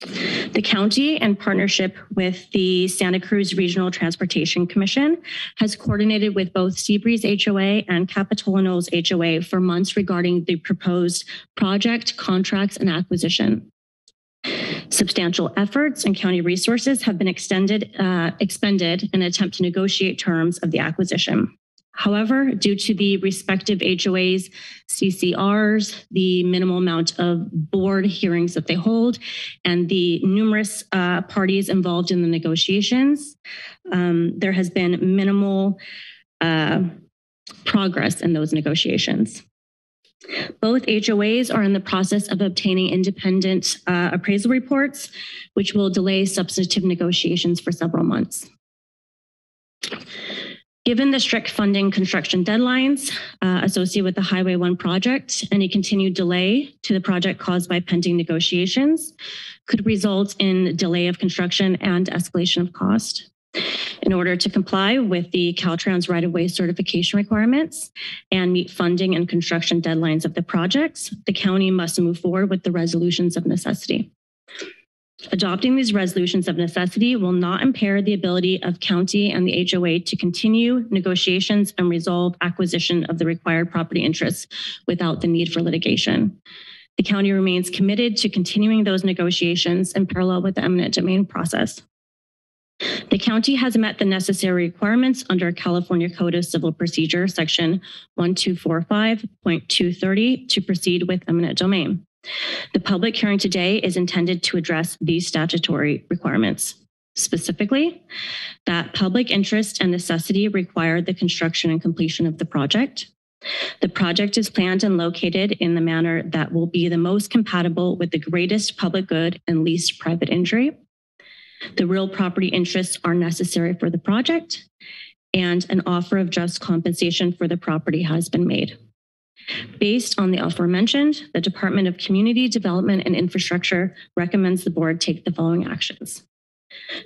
The county, in partnership with the Santa Cruz Regional Transportation Commission, has coordinated with both Seabreeze HOA and Capitola Knolls HOA for months regarding the proposed project, contracts, and acquisition. Substantial efforts and county resources have been extended, uh, expended in an attempt to negotiate terms of the acquisition. However, due to the respective HOAs, CCRs, the minimal amount of board hearings that they hold, and the numerous uh, parties involved in the negotiations, um, there has been minimal uh, progress in those negotiations. Both HOAs are in the process of obtaining independent uh, appraisal reports, which will delay substantive negotiations for several months. Given the strict funding construction deadlines uh, associated with the Highway 1 project, and any continued delay to the project caused by pending negotiations could result in delay of construction and escalation of cost. In order to comply with the Caltrans right-of-way certification requirements and meet funding and construction deadlines of the projects, the county must move forward with the resolutions of necessity. Adopting these resolutions of necessity will not impair the ability of county and the HOA to continue negotiations and resolve acquisition of the required property interests without the need for litigation. The county remains committed to continuing those negotiations in parallel with the eminent domain process. The county has met the necessary requirements under California Code of Civil Procedure, Section 1245.230 to proceed with eminent domain. The public hearing today is intended to address these statutory requirements. Specifically, that public interest and necessity require the construction and completion of the project. The project is planned and located in the manner that will be the most compatible with the greatest public good and least private injury. The real property interests are necessary for the project, and an offer of just compensation for the property has been made. Based on the aforementioned, the Department of Community Development and Infrastructure recommends the board take the following actions.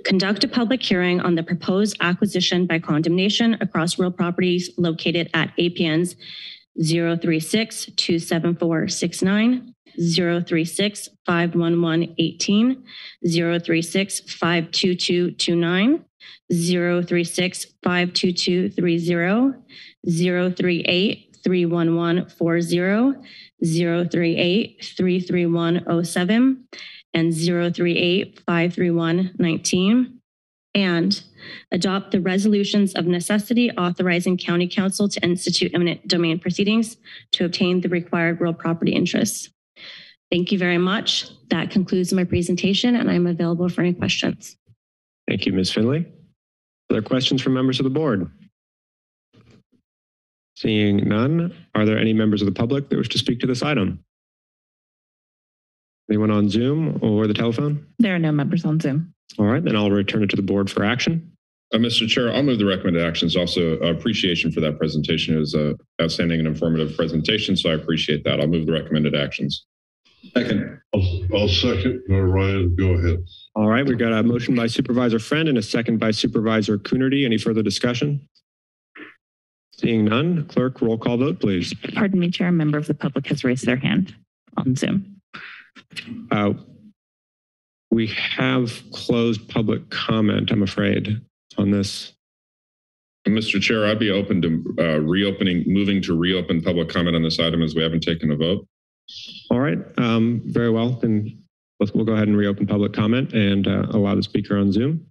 Conduct a public hearing on the proposed acquisition by condemnation across real properties located at APNs 036 27469, 036 51118, 036 52229, 036 52230, 038 31140, 038 33107, and 038 53119. And adopt the resolutions of necessity authorizing county counsel to institute eminent domain proceedings to obtain the required real property interests. Thank you very much. That concludes my presentation and I'm available for any questions. Thank you, Ms. Finley. Other questions from members of the board? Seeing none, are there any members of the public that wish to speak to this item? Anyone on Zoom or the telephone? There are no members on Zoom. All right, then I'll return it to the board for action. Uh, Mr. Chair, I'll move the recommended actions. Also, uh, appreciation for that presentation. It was a outstanding and informative presentation, so I appreciate that. I'll move the recommended actions. Second. I'll, I'll second. No, Ryan, go ahead. All right, we've got a motion by Supervisor Friend and a second by Supervisor Coonerty. Any further discussion? Seeing none, clerk, roll call vote, please. Pardon me, Chair, a member of the public has raised their hand on Zoom. Uh, we have closed public comment, I'm afraid, on this. Mr. Chair, I'd be open to uh, reopening, moving to reopen public comment on this item as we haven't taken a vote. All right, um, very well. Then we'll go ahead and reopen public comment and uh, allow the speaker on Zoom.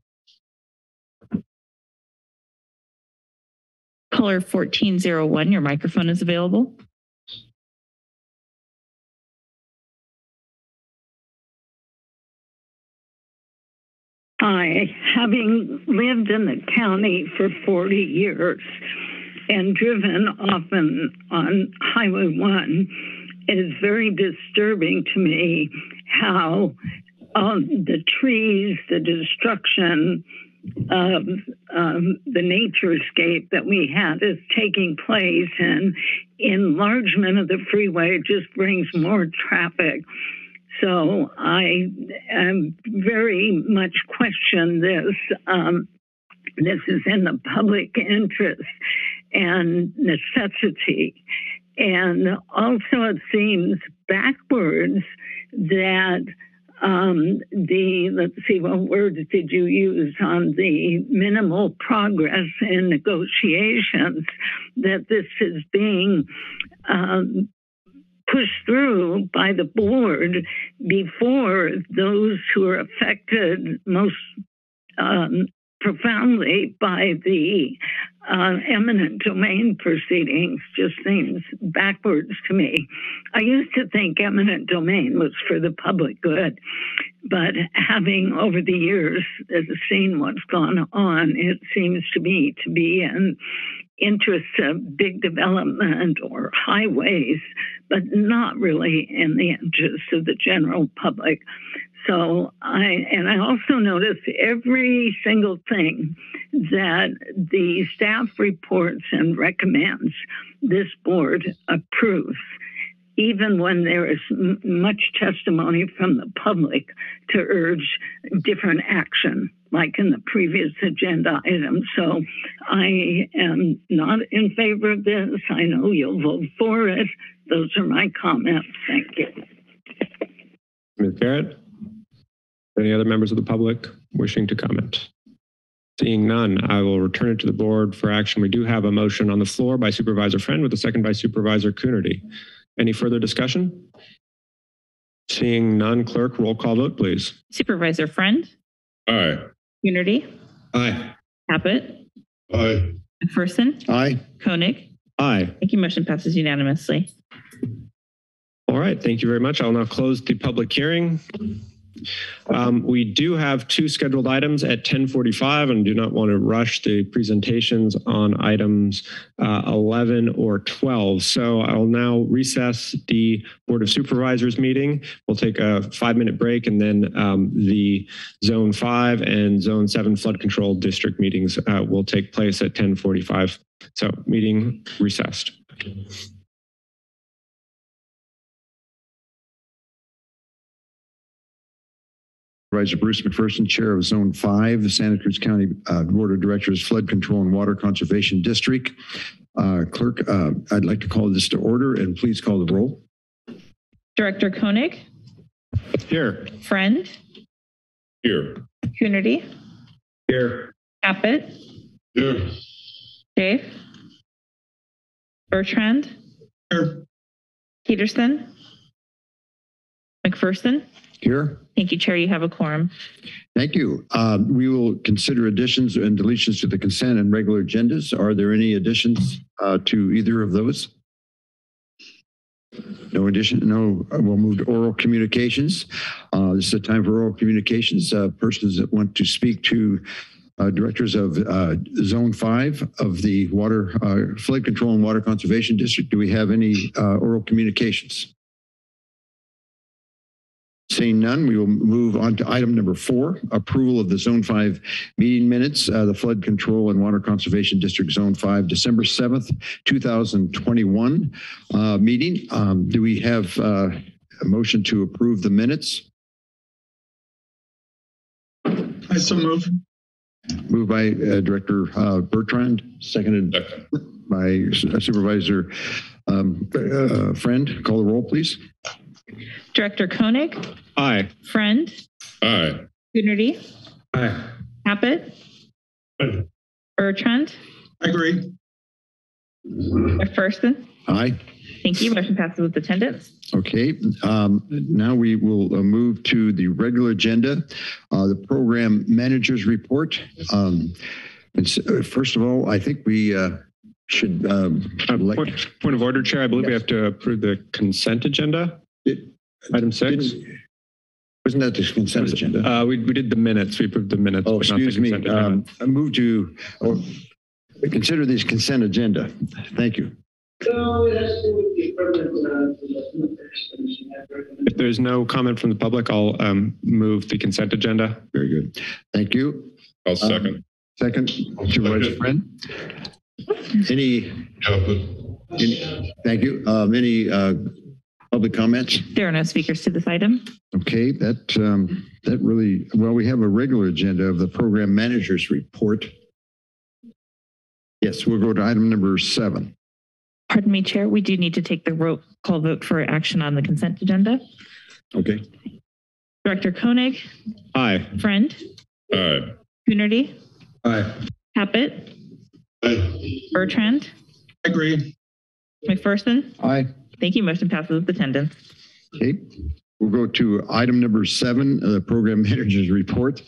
Caller 1401, your microphone is available. Hi, having lived in the county for 40 years and driven often on Highway 1, it is very disturbing to me how um, the trees, the destruction, of um, the that we had is taking place, and enlargement of the freeway just brings more traffic. So I am very much question this. Um, this is in the public interest and necessity. And also, it seems backwards that um, the, let's see, what words did you use on the minimal progress in negotiations, that this is being um, pushed through by the board before those who are affected most um, profoundly by the uh, eminent domain proceedings just seems backwards to me. I used to think eminent domain was for the public good, but having over the years seen what's gone on, it seems to me to be in interests of big development or highways, but not really in the interests of the general public. So I and I also notice every single thing that the staff reports and recommends this board approves, even when there is m- much testimony from the public to urge different action, like in the previous agenda item. So I am not in favor of this. I know you'll vote for it. Those are my comments. Thank you. Ms. Garrett? Any other members of the public wishing to comment? Seeing none, I will return it to the board for action. We do have a motion on the floor by Supervisor Friend with a second by Supervisor Coonerty. Any further discussion? Seeing none, clerk, roll call vote, please. Supervisor Friend, Aye. Coonerty, Aye. Caput, Aye. McPherson, Aye. Koenig. Aye. Thank you. Motion passes unanimously. All right, thank you very much. I'll now close the public hearing. Um, we do have two scheduled items at 1045 and do not want to rush the presentations on items uh, 11 or 12. So I'll now recess the Board of Supervisors meeting. We'll take a five minute break and then um, the Zone 5 and Zone 7 flood control district meetings uh, will take place at 1045. So meeting recessed. Supervisor Bruce McPherson, Chair of Zone 5, the Santa Cruz County uh, Board of Directors Flood Control and Water Conservation District. Uh, Clerk, uh, I'd like to call this to order and please call the roll. Director Koenig, Here. Friend, Here. Coonerty, Here. Caput, Here. Dave, Bertrand, Here. Peterson, McPherson. Here. Thank you, Chair. You have a quorum. Thank you. Uh, We will consider additions and deletions to the consent and regular agendas. Are there any additions uh, to either of those? No addition, no, uh, we'll move to oral communications. Uh, This is a time for oral communications. Uh, Persons that want to speak to uh, directors of uh, Zone 5 of the Water uh, Flood Control and Water Conservation District. Do we have any uh, oral communications? Seeing none, we will move on to item number four, approval of the Zone 5 meeting minutes, uh, the Flood Control and Water Conservation District Zone 5, December 7th, 2021 uh, meeting. Um, Do we have uh, a motion to approve the minutes? I so move. Moved by uh, Director uh, Bertrand, seconded by Supervisor um, uh, Friend. Call the roll, please. Director Koenig, Aye. Friend, Aye. Coonerty, Aye. Caput, Bertrand, I agree. McPherson. Aye. Thank you. Motion passes with attendance. Okay, um, now we will uh, move to the regular agenda, uh, the program managers report. Um, it's, uh, first of all, I think we uh, should. Um, elect- Point point of order, Chair. I believe we have to approve the consent agenda. Item six. Wasn't that the consent agenda? Uh, we, we did the minutes. We approved the minutes. Oh, but not the excuse me. consent agenda. Um, I move to or consider this consent agenda. Thank you. If there's no comment from the public, I'll um, move the consent agenda. Very good. Thank you. I'll second. Second, Supervisor Friend. Any, any- thank you. Um, Any uh, public comments? There are no speakers to this item. Okay, that, um, that really, well, we have a regular agenda of the program managers report. Yes, we'll go to item number seven. Pardon me, Chair. We do need to take the roll call vote for action on the consent agenda. Okay. Director Koenig, Aye. Friend, Aye. Coonerty, Aye. Caput, Bertrand, I agree. McPherson. Aye. Thank you. Motion passes with attendance. Okay, we'll go to item number seven, uh, the program managers report.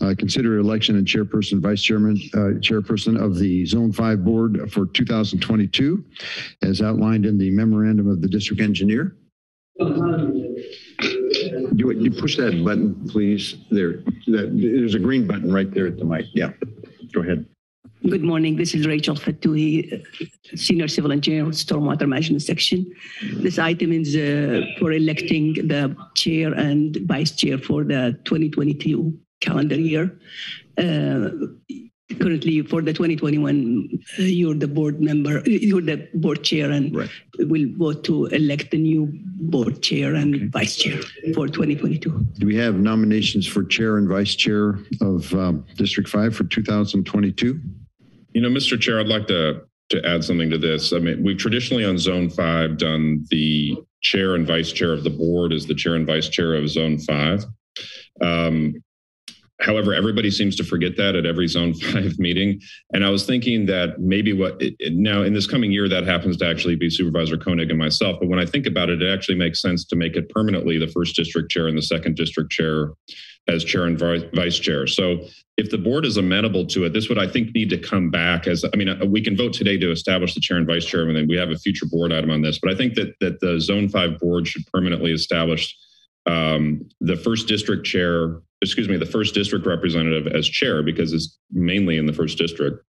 Uh, Consider election and chairperson, vice chairman, uh, chairperson of the Zone 5 Board for 2022, as outlined in the memorandum of the district engineer. You, you push that button, please, there. That, there's a green button right there at the mic. Yeah, go ahead. Good morning. This is Rachel Fatouhi, Senior Civil Engineer Stormwater Management Section. This item is uh, for electing the chair and vice chair for the 2022 calendar year. Uh, Currently, for the 2021, uh, you're the board member, you're the board chair, and we'll vote to elect the new board chair and vice chair for 2022. Do we have nominations for chair and vice chair of um, District 5 for 2022? You know, Mr. Chair, I'd like to to add something to this. I mean, we've traditionally on Zone Five done the chair and vice chair of the board as the chair and vice chair of Zone Five. Um, However, everybody seems to forget that at every Zone 5 meeting. And I was thinking that maybe what it, now in this coming year, that happens to actually be Supervisor Koenig and myself. But when I think about it, it actually makes sense to make it permanently the first district chair and the second district chair as chair and vice chair. So if the board is amenable to it, this would, I think, need to come back as, I mean, uh, we can vote today to establish the chair and vice chair, and then we have a future board item on this. But I think that, that the Zone 5 board should permanently establish um, the first district chair, excuse me, the first district representative as chair because it's mainly in the first district,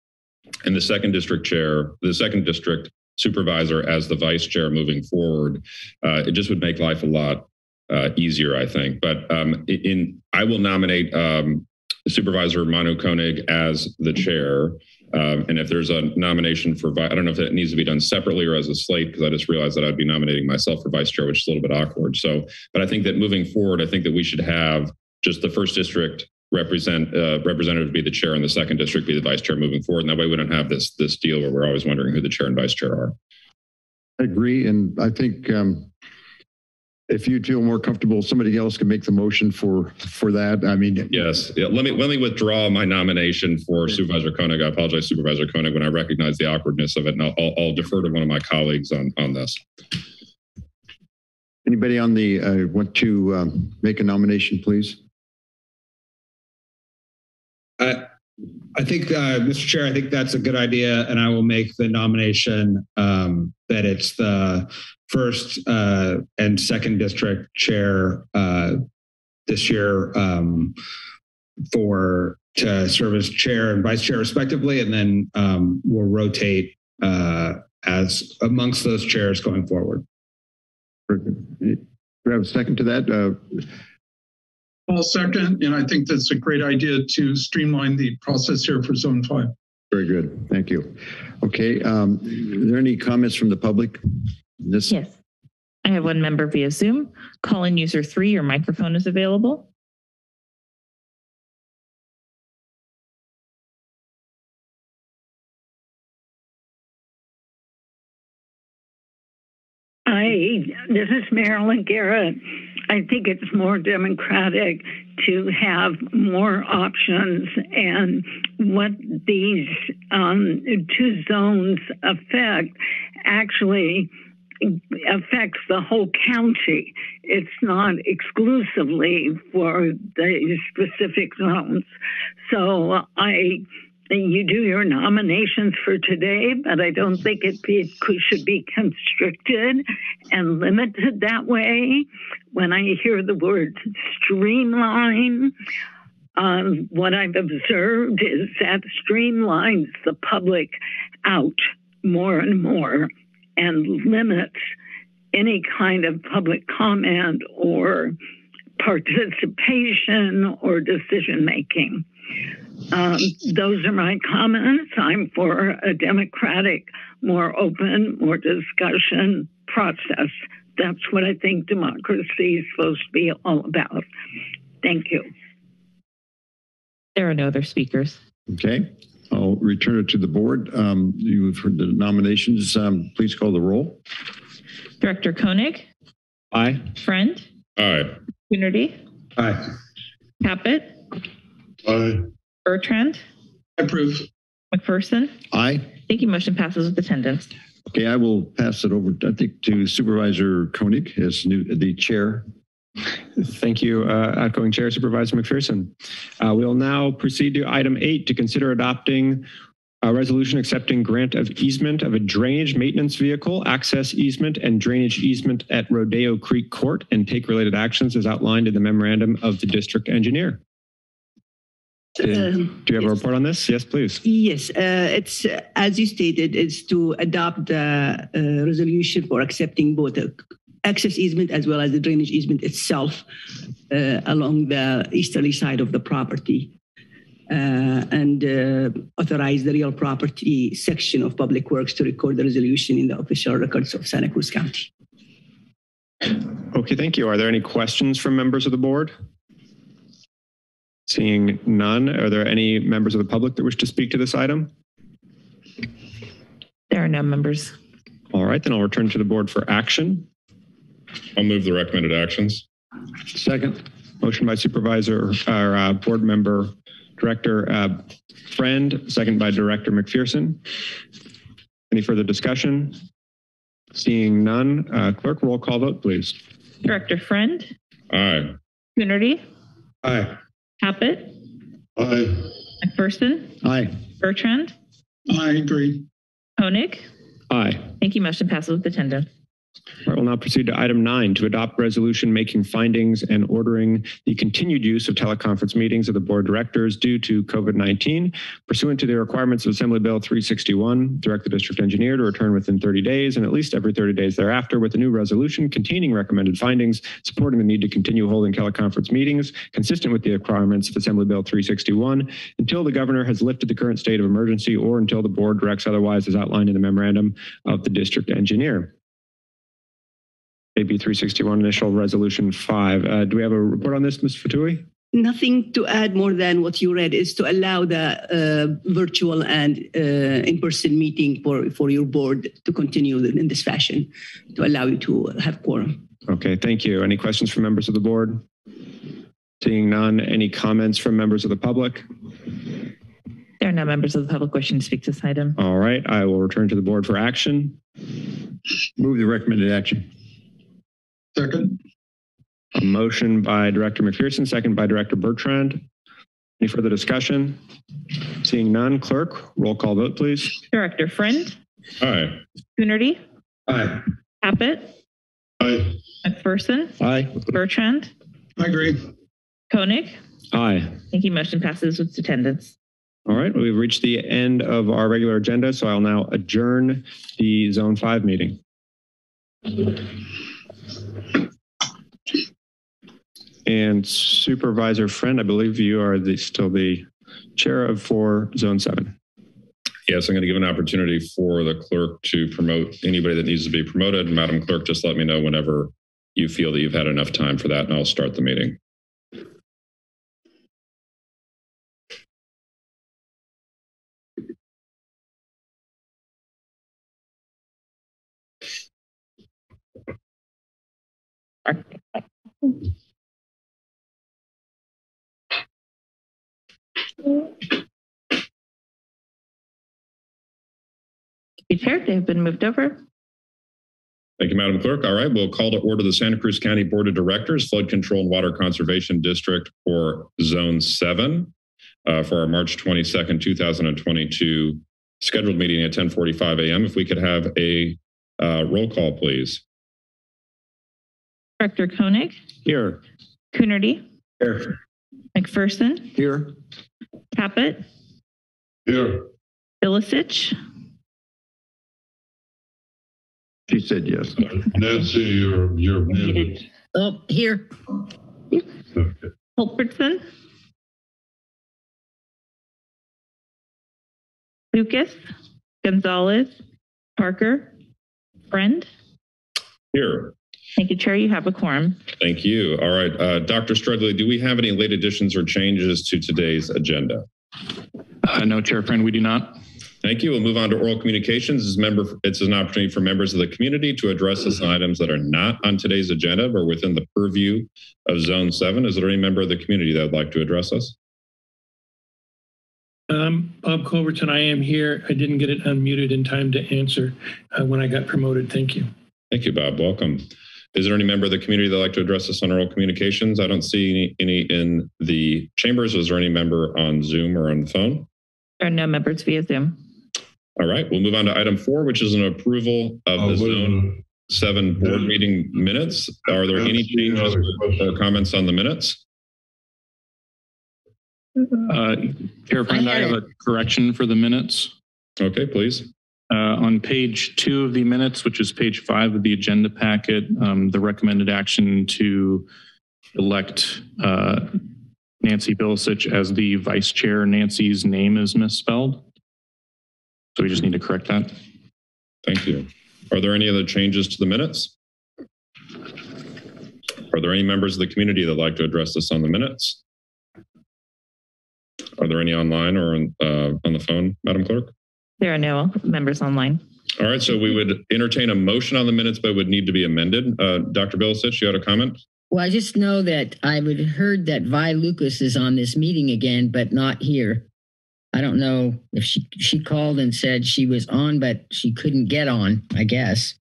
and the second district chair, the second district supervisor as the vice chair moving forward. Uh, it just would make life a lot uh, easier, I think. But um, in, I will nominate um, Supervisor Manu Koenig as the chair. Um, and if there's a nomination for, I don't know if that needs to be done separately or as a slate, because I just realized that I'd be nominating myself for vice chair, which is a little bit awkward. So, but I think that moving forward, I think that we should have just the first district represent uh, representative be the chair and the second district be the vice chair moving forward. And that way we don't have this this deal where we're always wondering who the chair and vice chair are. I agree, and I think um, if you feel more comfortable, somebody else can make the motion for, for that. I mean, Yes. Yeah. Let me let me withdraw my nomination for Supervisor Koenig. I apologize, Supervisor Koenig, when I recognize the awkwardness of it, and I'll, I'll, defer to one of my colleagues on on this. anybody on the, uh, want to um, make a nomination, please? I, think, uh, Mr. Chair, I think that's a good idea, and I will make the nomination um, that it's the first uh, and second district chair uh, this year um, for to serve as chair and vice chair respectively, and then um, we'll rotate uh, as amongst those chairs going forward. Do we have a second to that? I'll second, and I think that's a great idea to streamline the process here for Zone 5. Very good. Thank you. Okay. Um, are there any comments from the public? This, Yes. I have one member via Zoom. Call in user three, your microphone is available. I, this is Marilyn Garrett. I think it's more democratic to have more options and what these um, two zones affect actually affects the whole county. It's not exclusively for the specific zones. So I you do your nominations for today, but I don't think it be, should be constricted and limited that way. When I hear the word streamline, um, what I've observed is that streamlines the public out more and more and limits any kind of public comment or participation or decision making. Um, those are my comments. I'm for a democratic, more open, more discussion process. That's what I think democracy is supposed to be all about. Thank you. There are no other speakers. okay. I'll return it to the board. Um, you've heard the nominations. Um, please call the roll. Director Koenig, Aye. Friend, Aye. Coonerty, Aye. Caput, Aye. Bertrand, Approve. McPherson. Aye. Thank you. Motion passes with attendance. Okay, I will pass it over, I think, to Supervisor Koenig as new, the chair. Thank you, uh, outgoing Chair Supervisor McPherson. Uh, We'll now proceed to item eight to consider adopting a resolution accepting grant of easement of a drainage maintenance vehicle, access easement, and drainage easement at Rodeo Creek Court and take related actions as outlined in the memorandum of the district engineer. Do you have a report on this? Yes, please. Yes, uh, it's, uh, as you stated, it's to adopt the uh, resolution for accepting both the access easement as well as the drainage easement itself uh, along the easterly side of the property. Uh, and uh, authorize the real property section of Public Works to record the resolution in the official records of Santa Cruz County. Okay, thank you. Are there any questions from members of the board? Seeing none, are there any members of the public that wish to speak to this item? There are no members. All right, then I'll return to the board for action. I'll move the recommended actions. Second. Motion by Supervisor or uh, Board Member Director uh, Friend, second by Director McPherson. Any further discussion? Seeing none, uh, clerk, roll call vote, please. Director Friend, Aye. Coonerty, Aye. Caput. Aye. McPherson. Aye. Bertrand. Aye, agree. Koenig. Aye. Thank you. Motion passes with the 10 I will now proceed to item nine to adopt resolution making findings and ordering the continued use of teleconference meetings of the board directors due to COVID-19 pursuant to the requirements of Assembly Bill 361, direct the district engineer to return within 30 days and at least every 30 days thereafter with a new resolution containing recommended findings supporting the need to continue holding teleconference meetings consistent with the requirements of Assembly Bill 361 until the governor has lifted the current state of emergency or until the board directs otherwise as outlined in the memorandum of the district engineer. AB 361 initial resolution five. Uh, do we have a report on this, Ms. Fatouhi? Nothing to add more than what you read is to allow the uh, virtual and uh, in-person meeting for, for your board to continue in this fashion, to allow you to have quorum. Okay, thank you. Any questions from members of the board? Seeing none, any comments from members of the public? There are no members of the public wishing to speak to this item. All right, I will return to the board for action. Move the recommended action. Second. A motion by Director McPherson, second by Director Bertrand. Any further discussion? Seeing none, clerk, roll call vote, please. Director Friend, Aye. Coonerty, Aye. Caput, Aye. McPherson, Aye. Bertrand, I agree. Koenig. Aye. Thank you. Motion passes with attendance. All right, we've reached the end of our regular agenda, so I'll now adjourn the Zone 5 meeting. And Supervisor Friend, I believe you are the, still the chair of for Zone 7. Yes, I'm going to give an opportunity for the clerk to promote anybody that needs to be promoted. Madam Clerk, just let me know whenever you feel that you've had enough time for that, and I'll start the meeting. Be. They have been moved over. Thank you, Madam Clerk. All right, we'll call to order the Santa Cruz County Board of Directors Flood Control and Water Conservation District for Zone 7 uh, for our March 22nd, 2022 scheduled meeting at 10:45 a.m. If we could have a uh, roll call, please. Director Koenig, Here. Coonerty, Here. McPherson, Here. Caput, Here. Bilicich, She said yes. Nancy, you're, you're muted. Oh, here. Okay. Culbertson. Lucas, Gonzalez, Parker, Friend. Here. Thank you, Chair. You have a quorum. Thank you. All right, uh, Dr. Strudley, do we have any late additions or changes to today's agenda? Uh, no, Chair Friend, we do not. Thank you. We'll move on to oral communications. As member, it's an opportunity for members of the community to address us on items that are not on today's agenda or within the purview of Zone 7. Is there any member of the community that would like to address us? Um, Bob Culbertson, I am here. I didn't get it unmuted in time to answer uh, when I got promoted. Thank you. Thank you, Bob. Welcome. Is there any member of the community that would like to address us on oral communications? I don't see any, any in the chambers. Is there any member on Zoom or on the phone? There are no members via Zoom. All right, we'll move on to item four, which is an approval of Oh, the wait zone minute. seven board meeting minutes. Are there any changes or comments on the minutes? Uh, Chair Friend, I have a correction for the minutes. Okay, please. Uh, on page two of the minutes, which is page five of the agenda packet, um, the recommended action to elect uh, Nancy Bilicich as the vice chair. Nancy's name is misspelled. So we just need to correct that. Thank you. Are there any other changes to the minutes? Are there any members of the community that would like to address this on the minutes? Are there any online or uh, on the phone, Madam Clerk? There are no members online. All right, so we would entertain a motion on the minutes, but would need to be amended. Uh, Dr. Bilicich, you had a comment? Well, I just know that I would heard that Vi Lucas is on this meeting again, but not here. I don't know if she she called and said she was on, but she couldn't get on. I guess.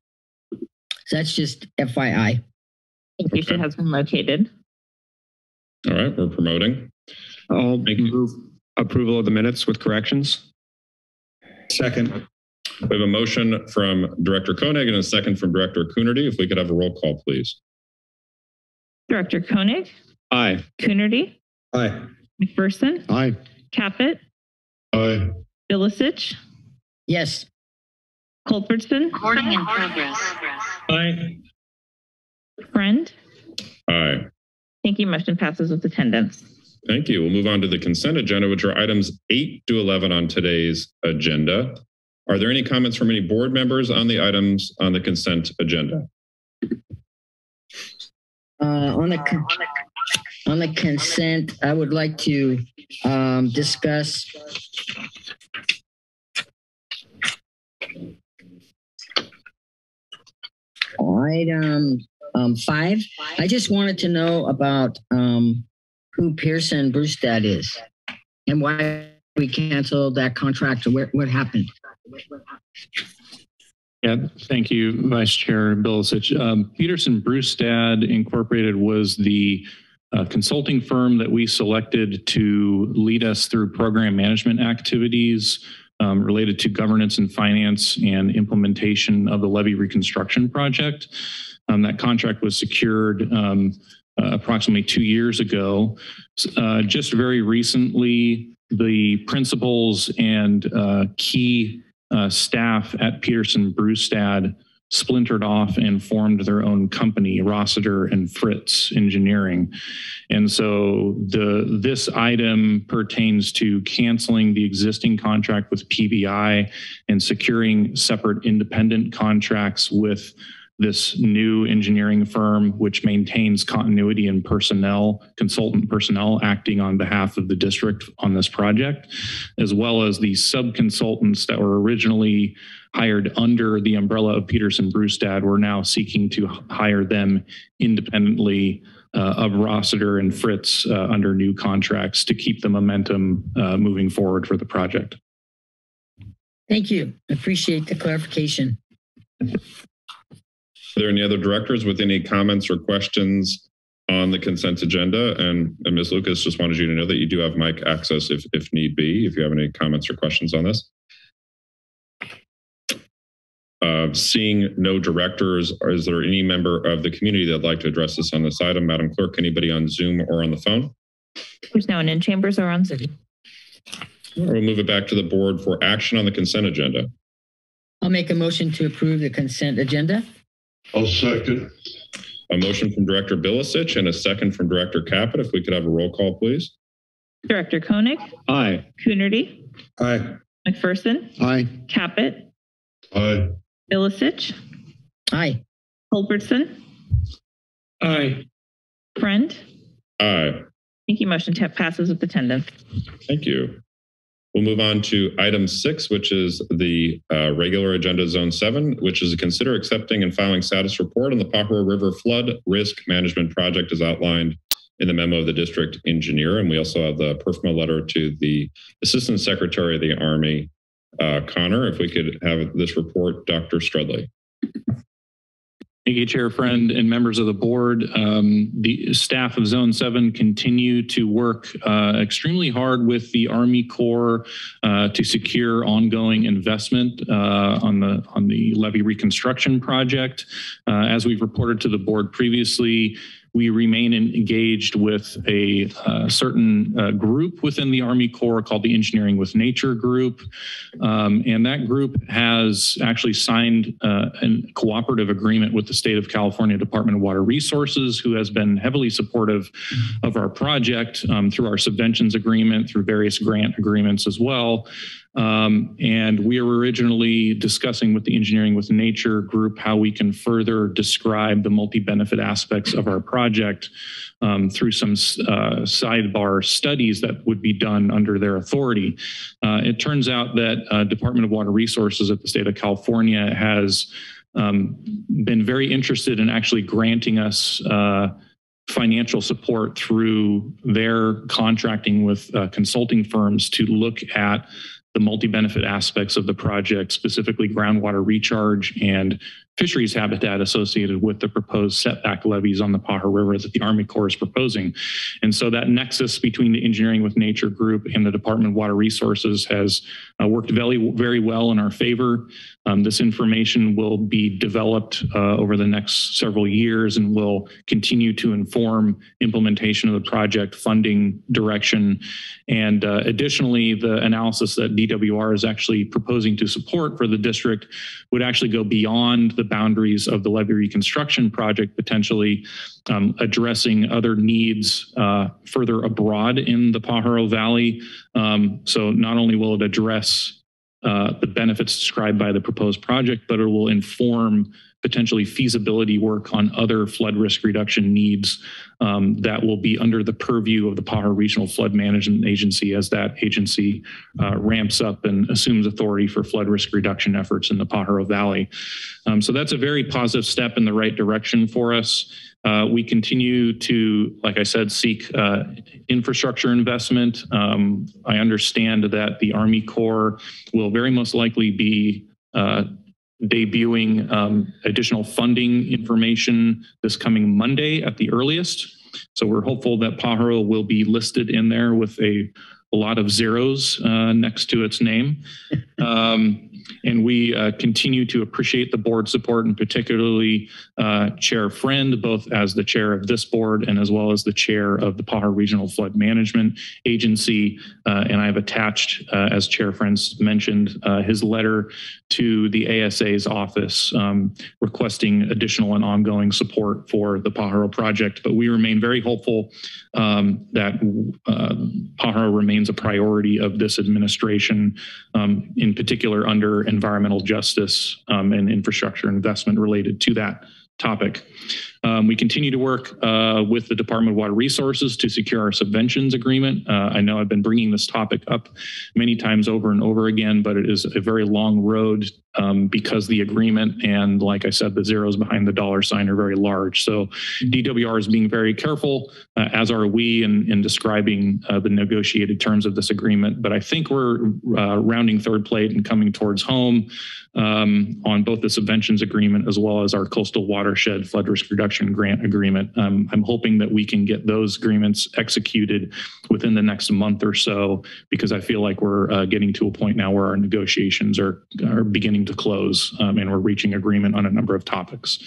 So that's just FYI. Thank you. She has been located. All right, we're promoting. I'll move approval of the minutes with corrections. Second. We have a motion from Director Koenig and a second from Director Coonerty. If we could have a roll call, please. Director Koenig, Aye. Coonerty, Aye. McPherson, Aye. Caput, Aye. Bilicich, Yes. Culbertson, Recording in progress. Aye. Friend. Aye. Thank you. Motion passes with attendance. Thank you. We'll move on to the consent agenda, which are items 8 to 11 on today's agenda. Are there any comments from any board members on the items on the consent agenda? Uh, on the con- on the consent, I would like to um, discuss item um, five. I just wanted to know about um, who Pearson Brustad is and why we canceled that contract or what happened. Yeah, thank you, Vice Chair Bilicich. Um, Peterson Brustad Incorporated was the uh, consulting firm that we selected to lead us through program management activities um, related to governance and finance and implementation of the levee reconstruction project. Um, that contract was secured um, uh, approximately two years ago. Uh, just very recently, the principals and uh, key uh, staff at Peterson Brustad splintered off and formed their own company, Rossiter and Fritz Engineering. And so the this item pertains to canceling the existing contract with PBI and securing separate independent contracts with this new engineering firm, which maintains continuity and personnel, consultant personnel acting on behalf of the district on this project, as well as the sub-consultants that were originally hired under the umbrella of Peterson Brustad. We're now seeking to hire them independently uh, of Rossiter and Fritz uh, under new contracts to keep the momentum uh, moving forward for the project. Thank you. Appreciate the clarification. Are there any other directors with any comments or questions on the consent agenda? And, and Ms. Lucas just wanted you to know that you do have mic access if, if need be, if you have any comments or questions on this. Uh, seeing no directors, is there any member of the community that'd like to address this on this item? Madam Clerk, anybody on Zoom or on the phone? There's no one in chambers or on Zoom. We'll move it back to the board for action on the consent agenda. I'll make a motion to approve the consent agenda. I'll second. A motion from Director Bilicich and a second from Director Caput. If we could have a roll call, please. Director Koenig, Aye. Coonerty, Aye. McPherson, Aye. Caput, Aye. Bilicich, Aye. Culbertson, Aye. Friend. Aye. Thank you. Motion passes with attendance. Thank you. We'll move on to item six, which is the uh, regular agenda zone seven, which is to consider accepting and filing status report on the Pajaro River flood risk management project as outlined in the memo of the district engineer. And we also have the PERFMA letter to the Assistant Secretary of the Army, uh, Connor. If we could have this report, Dr. Strudley. Thank you, Chair Friend and members of the board. Um, the staff of Zone 7 continue to work uh, extremely hard with the Army Corps uh, to secure ongoing investment uh, on the on the levee reconstruction project. Uh, as we've reported to the board previously, we remain engaged with a uh, certain uh, group within the Army Corps called the Engineering with Nature Group. Um, and that group has actually signed uh, a cooperative agreement with the state of California Department of Water Resources, who has been heavily supportive of our project um, through our subventions agreement, through various grant agreements as well. Um, and we were originally discussing with the Engineering with Nature group how we can further describe the multi-benefit aspects of our project um, through some uh, sidebar studies that would be done under their authority. Uh, it turns out that uh, Department of Water Resources at the state of California has um, been very interested in actually granting us uh, financial support through their contracting with uh, consulting firms to look at the multi-benefit aspects of the project, specifically groundwater recharge and fisheries habitat associated with the proposed setback levees on the Pajaro River that the Army Corps is proposing. And so that nexus between the Engineering with Nature group and the Department of Water Resources has uh, worked very, very well in our favor. Um, this information will be developed uh, over the next several years and will continue to inform implementation of the project, funding direction, and uh, additionally, the analysis that DWR is actually proposing to support for the district would actually go beyond the boundaries of the levee reconstruction project, potentially um, addressing other needs uh, further abroad in the Pajaro Valley. Um, so not only will it address uh, the benefits described by the proposed project, but it will inform potentially feasibility work on other flood risk reduction needs um, that will be under the purview of the Pajaro Regional Flood Management Agency as that agency uh, ramps up and assumes authority for flood risk reduction efforts in the Pajaro Valley. Um, so that's a very positive step in the right direction for us. Uh, we continue to, like I said, seek uh, infrastructure investment. Um, I understand that the Army Corps will very most likely be uh, debuting um, additional funding information this coming Monday at the earliest. So we're hopeful that Pajaro will be listed in there with a, a lot of zeros uh, next to its name. Um, and we uh, continue to appreciate the board support and particularly uh, Chair Friend, both as the chair of this board and as well as the chair of the Pajaro Regional Flood Management Agency. Uh, and I've attached, uh, as Chair Friends mentioned, uh, his letter to the ASA's office um, requesting additional and ongoing support for the Pajaro project. But we remain very hopeful um, that uh, Pajaro remains a priority of this administration, um, in particular under environmental justice um, and infrastructure investment related to that topic. Um, we continue to work uh, with the Department of Water Resources to secure our subventions agreement. Uh, I know I've been bringing this topic up many times over and over again, but it is a very long road um, because the agreement and, like I said, the zeros behind the dollar sign are very large. So DWR is being very careful, uh, as are we, in, in describing uh, the negotiated terms of this agreement. But I think we're uh, rounding third plate and coming towards home um, on both the subventions agreement as well as our coastal watershed flood risk reduction grant agreement. Um, I'm hoping that we can get those agreements executed within the next month or so because I feel like we're uh, getting to a point now where our negotiations are, are beginning to close um, and we're reaching agreement on a number of topics.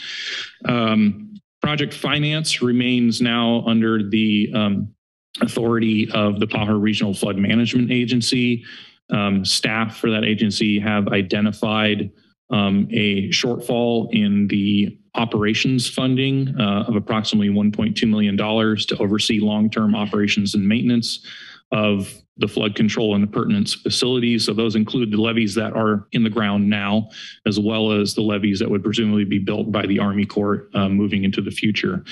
Um, project finance remains now under the um, authority of the Pajaro Regional Flood Management Agency. Um, staff for that agency have identified um, a shortfall in the operations funding uh, of approximately $1.2 million to oversee long-term operations and maintenance of the flood control and appurtenance facilities. So those include the levees that are in the ground now, as well as the levees that would presumably be built by the Army Corps uh, moving into the future.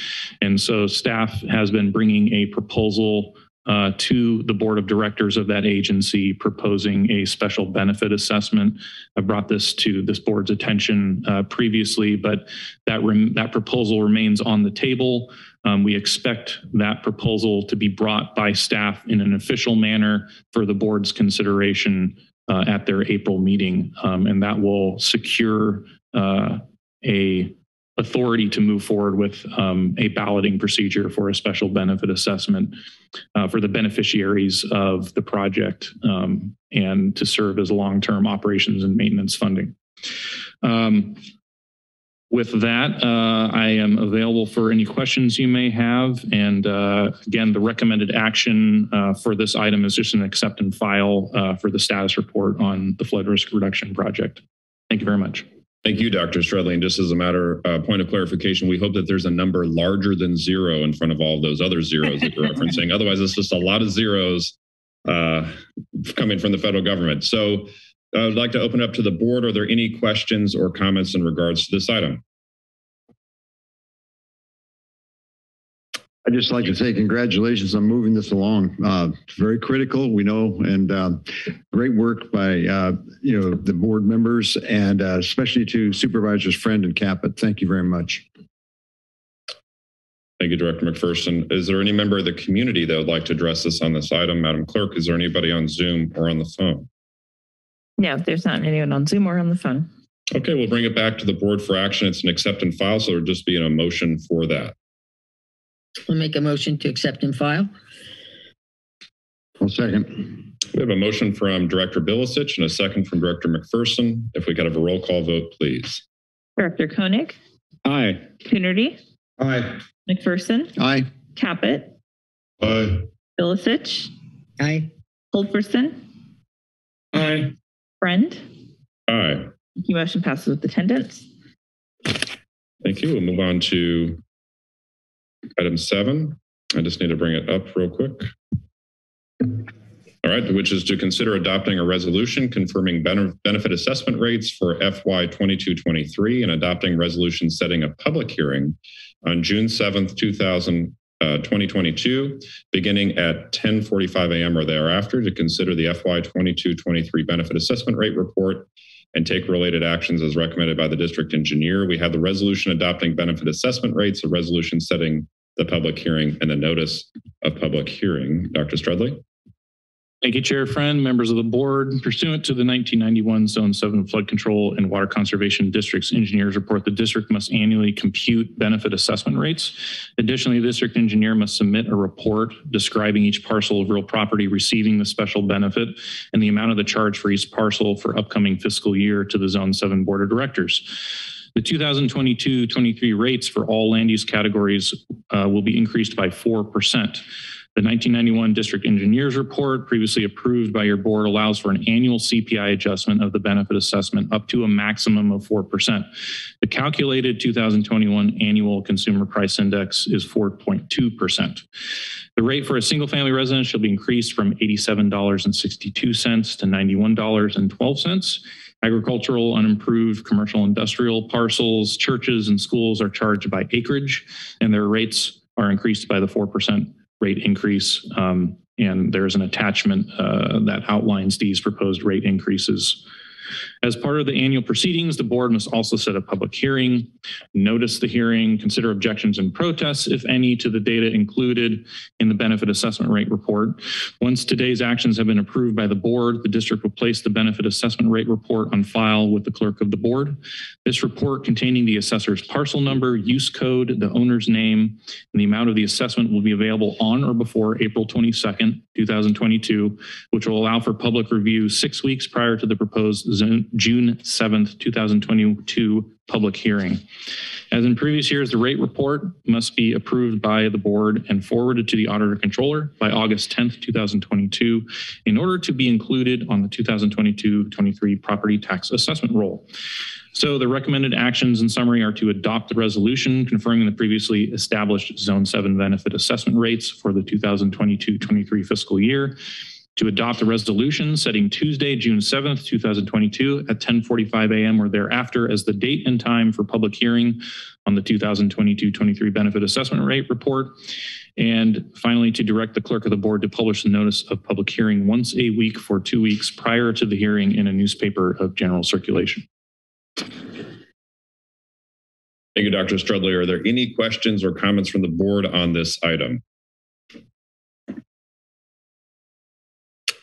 And so staff has been bringing a proposal uh, to the board of directors of that agency proposing a special benefit assessment. I brought this to this board's attention uh, previously, but that that proposal remains on the table. Um, we expect that proposal to be brought by staff in an official manner for the board's consideration uh, at their April meeting, um, and that will secure uh, a authority to move forward with um, a balloting procedure for a special benefit assessment uh, for the beneficiaries of the project um, and to serve as long-term operations and maintenance funding. Um, with that, uh, I am available for any questions you may have. And uh, again, the recommended action uh, for this item is just an accept and file uh, for the status report on the flood risk reduction project. Thank you very much. Thank you, Dr. Strudley. Just as a matter uh, point of clarification, we hope that there's a number larger than zero in front of all those other zeros that you're referencing. Otherwise, it's just a lot of zeros uh, coming from the federal government. So I'd like to open up to the board. Are there any questions or comments in regards to this item? I'd just like to say congratulations on moving this along. Uh, very critical, we know, and uh, great work by uh, you know the board members and uh, especially to Supervisors Friend and Caput. Thank you very much. Thank you, Director McPherson. Is there any member of the community that would like to address this on this item? Madam Clerk, is there anybody on Zoom or on the phone? No, there's not anyone on Zoom or on the phone. Okay, we'll bring it back to the board for action. It's an accept and file, so there'll just be a motion for that. I'll make a motion to accept and file. I'll second. We have a motion from Director Bilicich and a second from Director McPherson. If we could have a roll call vote, please. Director Koenig, Aye. Coonerty, Aye. McPherson, Aye. Caput, Aye. Bilicich, Aye. Culbertson, Aye. Friend. Aye. Thank you. Motion passes with attendance. Thank you. We'll move on to item seven. I just need to bring it up real quick. All right, which is to consider adopting a resolution confirming benefit assessment rates for FY 22-23 and adopting resolution setting a public hearing on June 7th, 2000, uh, 2022, beginning at 10:45 a.m. or thereafter to consider the FY 22-23 benefit assessment rate report and take related actions as recommended by the district engineer. We have the resolution adopting benefit assessment rates, a resolution setting the public hearing, and the notice of public hearing. Dr. Strudley? Thank you, Chair Friend, members of the board. Pursuant to the 1991 Zone 7 Flood Control and Water Conservation District's engineers report, the district must annually compute benefit assessment rates. Additionally, the district engineer must submit a report describing each parcel of real property receiving the special benefit and the amount of the charge for each parcel for upcoming fiscal year to the Zone 7 Board of Directors. The 2022-23 rates for all land use categories uh, will be increased by 4%. The 1991 District Engineers Report, previously approved by your board, allows for an annual CPI adjustment of the benefit assessment up to a maximum of 4%. The calculated 2021 annual consumer price index is 4.2%. The rate for a single family residence shall be increased from $87.62 to $91.12. Agricultural, unimproved, commercial, industrial parcels, churches, and schools are charged by acreage, and their rates are increased by the 4% rate increase. Um, and there's an attachment uh, that outlines these proposed rate increases. As part of the annual proceedings, the board must also set a public hearing, notice the hearing, consider objections and protests, if any, to the data included in the benefit assessment rate report. Once today's actions have been approved by the board, the district will place the benefit assessment rate report on file with the clerk of the board. This report containing the assessor's parcel number, use code, the owner's name, and the amount of the assessment will be available on or before April 22nd, 2022, which will allow for public review six weeks prior to the proposed Zone- June 7th, 2022 public hearing. As in previous years, the rate report must be approved by the board and forwarded to the auditor controller by August 10th, 2022, in order to be included on the 2022-23 property tax assessment roll. So the recommended actions in summary are to adopt the resolution confirming the previously established Zone 7 benefit assessment rates for the 2022-23 fiscal year, to adopt a resolution setting Tuesday, June 7th, 2022 at 10:45 a.m. or thereafter as the date and time for public hearing on the 2022-23 benefit assessment rate report. And finally, to direct the clerk of the board to publish the notice of public hearing once a week for two weeks prior to the hearing in a newspaper of general circulation. Thank you, Dr. Strudley. Are there any questions or comments from the board on this item?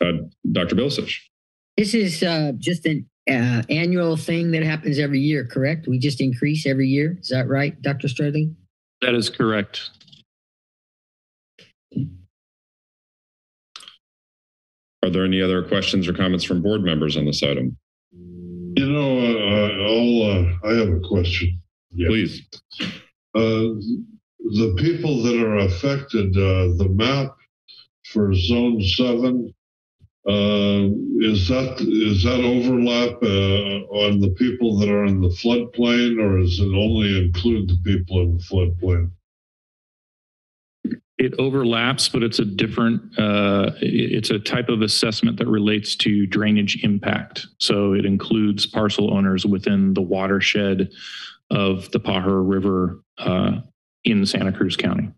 Uh, Dr. Bilicich. This is uh, just an uh, annual thing that happens every year, correct? We just increase every year. Is that right, Dr. Strudley? That is correct. Are there any other questions or comments from board members on this item? You know, uh, I'll, uh, I have a question. Please. Uh, the people that are affected, uh, the map for zone seven, uh, is that, is that overlap, uh, on the people that are in the floodplain or does it only include the people in the floodplain? It overlaps, but it's a different, uh, it's a type of assessment that relates to drainage impact. So it includes parcel owners within the watershed of the Pajaro River uh, in Santa Cruz County.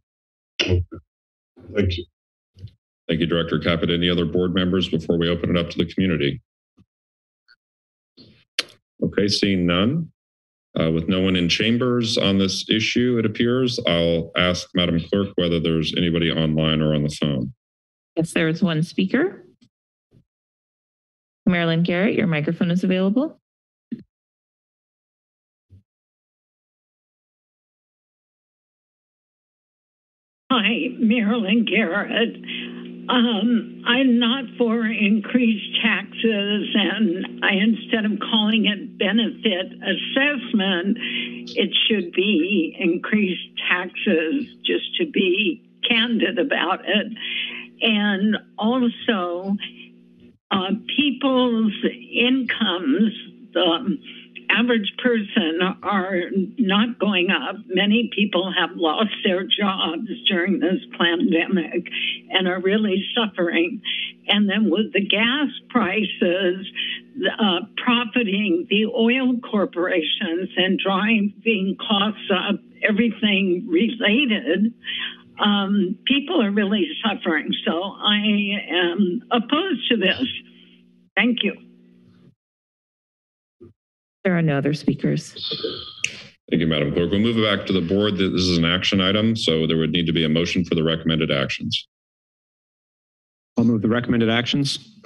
Thank you. Thank you, Director Caput. Any other board members before we open it up to the community? Okay, seeing none. Uh, with no one in chambers on this issue, it appears, I'll ask Madam Clerk whether there's anybody online or on the phone. Yes, there is one speaker. Marilyn Garrett, your microphone is available. Hi, Marilyn Garrett. Um, I'm not for increased taxes, and I instead of calling it benefit assessment, it should be increased taxes. Just to be candid about it, and also uh, people's incomes. The average person are not going up. Many people have lost their jobs during this pandemic and are really suffering. And then with the gas prices uh, profiting the oil corporations and driving costs up, everything related, um, people are really suffering. So I am opposed to this. Thank you. There are no other speakers. Thank you, Madam Clerk. We'll move it back to the board. This is an action item, so there would need to be a motion for the recommended actions. I'll move the recommended actions.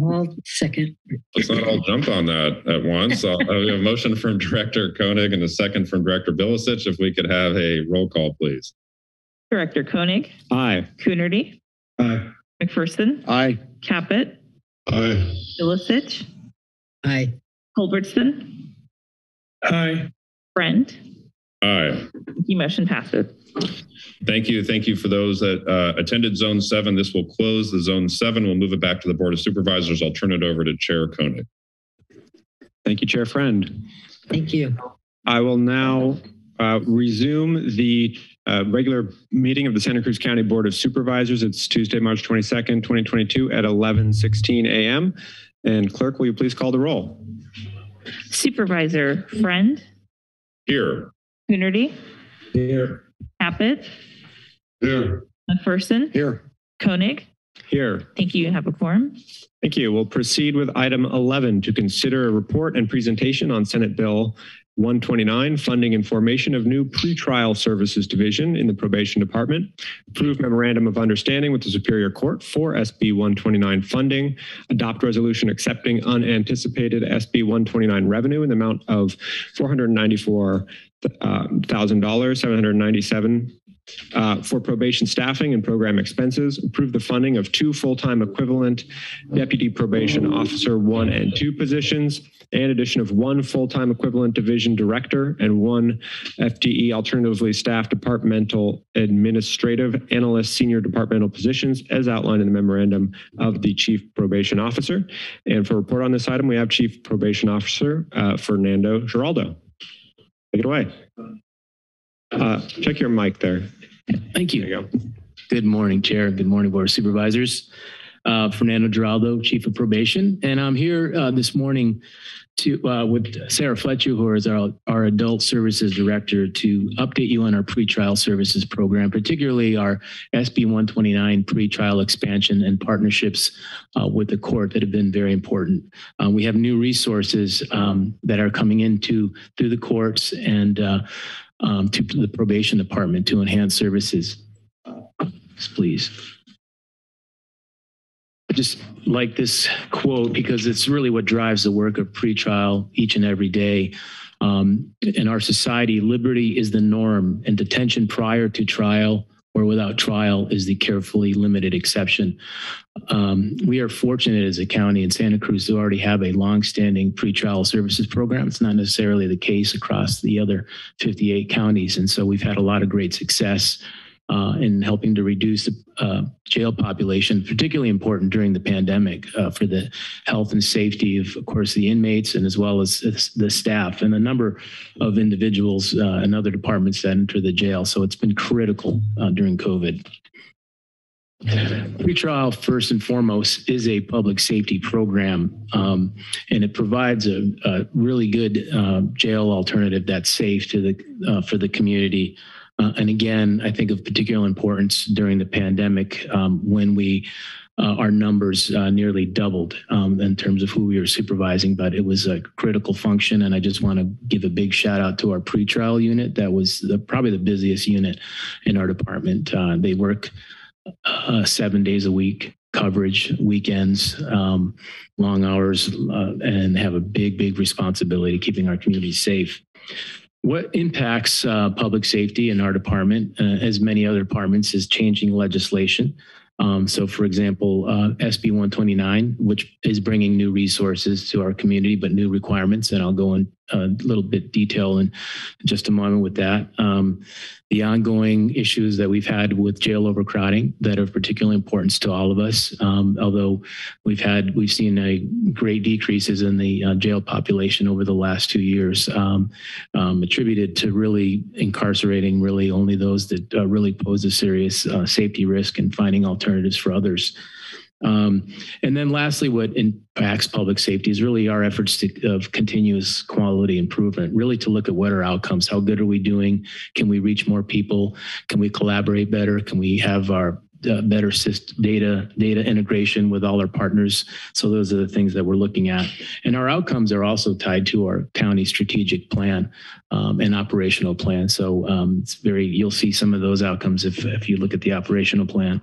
I'll second. Let's not all jump on that at once. Uh, I'll, I have a motion from Director Koenig and a second from Director Bilicich. If we could have a roll call, please. Director Koenig, Aye. Coonerty, Aye. McPherson, Aye. Caput, Aye. Bilicich, Aye. Culbertson, Aye. Friend. Aye. The motion passes. Thank you. Thank you for those that uh, attended Zone 7. This will close the Zone 7. We'll move it back to the Board of Supervisors. I'll turn it over to Chair Koenig. Thank you, Chair Friend. Thank you. I will now uh, resume the uh, regular meeting of the Santa Cruz County Board of Supervisors. It's Tuesday, March 22nd, 2022 at 11:16 a.m. And clerk, will you please call the roll? Supervisor Friend, Here. Coonerty, Here. Caput, Here. McPherson, Here. Koenig. Here. Thank you. You have a quorum. Thank you. We'll proceed with item 11 to consider a report and presentation on Senate Bill 129, funding and formation of new pretrial services division in the probation department, approve memorandum of understanding with the Superior Court for SB 129 funding, adopt resolution accepting unanticipated SB 129 revenue in the amount of $494,000, uh, 797 uh, for probation staffing and program expenses, approve the funding of two full-time equivalent deputy probation officer one and two positions, and addition of one full-time equivalent division director and one FTE alternatively staff departmental administrative analyst senior departmental positions as outlined in the memorandum of the chief probation officer. And for report on this item, we have Chief Probation Officer uh, Fernando Giraldo. Take it away. Uh, check your mic there. Thank you. There you go. Good morning, Chair. Good morning, Board of Supervisors. Uh, Fernando Giraldo, Chief of Probation, and I'm here uh, this morning to uh, with Sarah Fletcher, who is our, our Adult Services Director, to update you on our pretrial services program, particularly our SB 129 pretrial expansion and partnerships uh, with the court that have been very important. Uh, we have new resources um, that are coming into through the courts and uh, um, to the probation department to enhance services. Please. I just like this quote because it's really what drives the work of pretrial each and every day. Um, in our society, liberty is the norm, and detention prior to trial or without trial is the carefully limited exception. Um, we are fortunate as a county in Santa Cruz to already have a longstanding pretrial services program. It's not necessarily the case across the other 58 counties. And so we've had a lot of great success uh, in helping to reduce the uh, jail population, particularly important during the pandemic uh, for the health and safety of, of course, the inmates and as well as the staff and a number of individuals uh, and other departments that enter the jail. So it's been critical uh, during COVID. Pretrial, first and foremost, is a public safety program, um, and it provides a, a really good uh, jail alternative that's safe to the for the community Uh, and again, I think of particular importance during the pandemic um, when we uh, our numbers uh, nearly doubled um, in terms of who we were supervising, but it was a critical function. And I just want to give a big shout out to our pretrial unit. That was the, probably the busiest unit in our department. Uh, they work uh, seven days a week, coverage, weekends, um, long hours, uh, and have a big, big responsibility keeping our community safe. What impacts uh, public safety in our department, as many other departments, is changing legislation. Um, so, for example, uh, SB 129, which is bringing new resources to our community, but new requirements, and I'll go in a little bit detail in just a moment with that. Um, the ongoing issues that we've had with jail overcrowding that are of particular importance to all of us. Um, although we've had we've seen a great decreases in the uh, jail population over the last two years, um, um, attributed to really incarcerating really only those that uh, really pose a serious uh, safety risk and finding alternatives for others. Um, and then lastly, what impacts public safety is really our efforts to, of continuous quality improvement, really to look at what are outcomes, how good are we doing? Can we reach more people? Can we collaborate better? Can we have our uh, better data data integration with all our partners. So those are the things that we're looking at, and our outcomes are also tied to our county strategic plan um, and operational plan. So um, it's very you'll see some of those outcomes if if you look at the operational plan.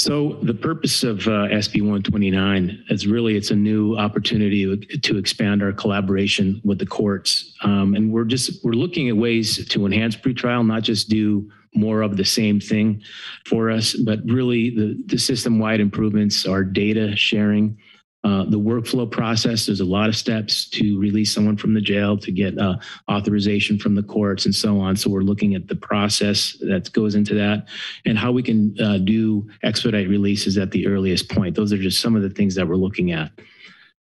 So the purpose of uh, SB 129 is really it's a new opportunity to expand our collaboration with the courts, um, and we're just we're looking at ways to enhance pretrial, not just do more of the same thing for us, but really the the system wide improvements are data sharing, uh, the workflow process, there's a lot of steps to release someone from the jail, to get uh, authorization from the courts and so on. So we're looking at the process that goes into that and how we can uh, do expedite releases at the earliest point. Those are just some of the things that we're looking at.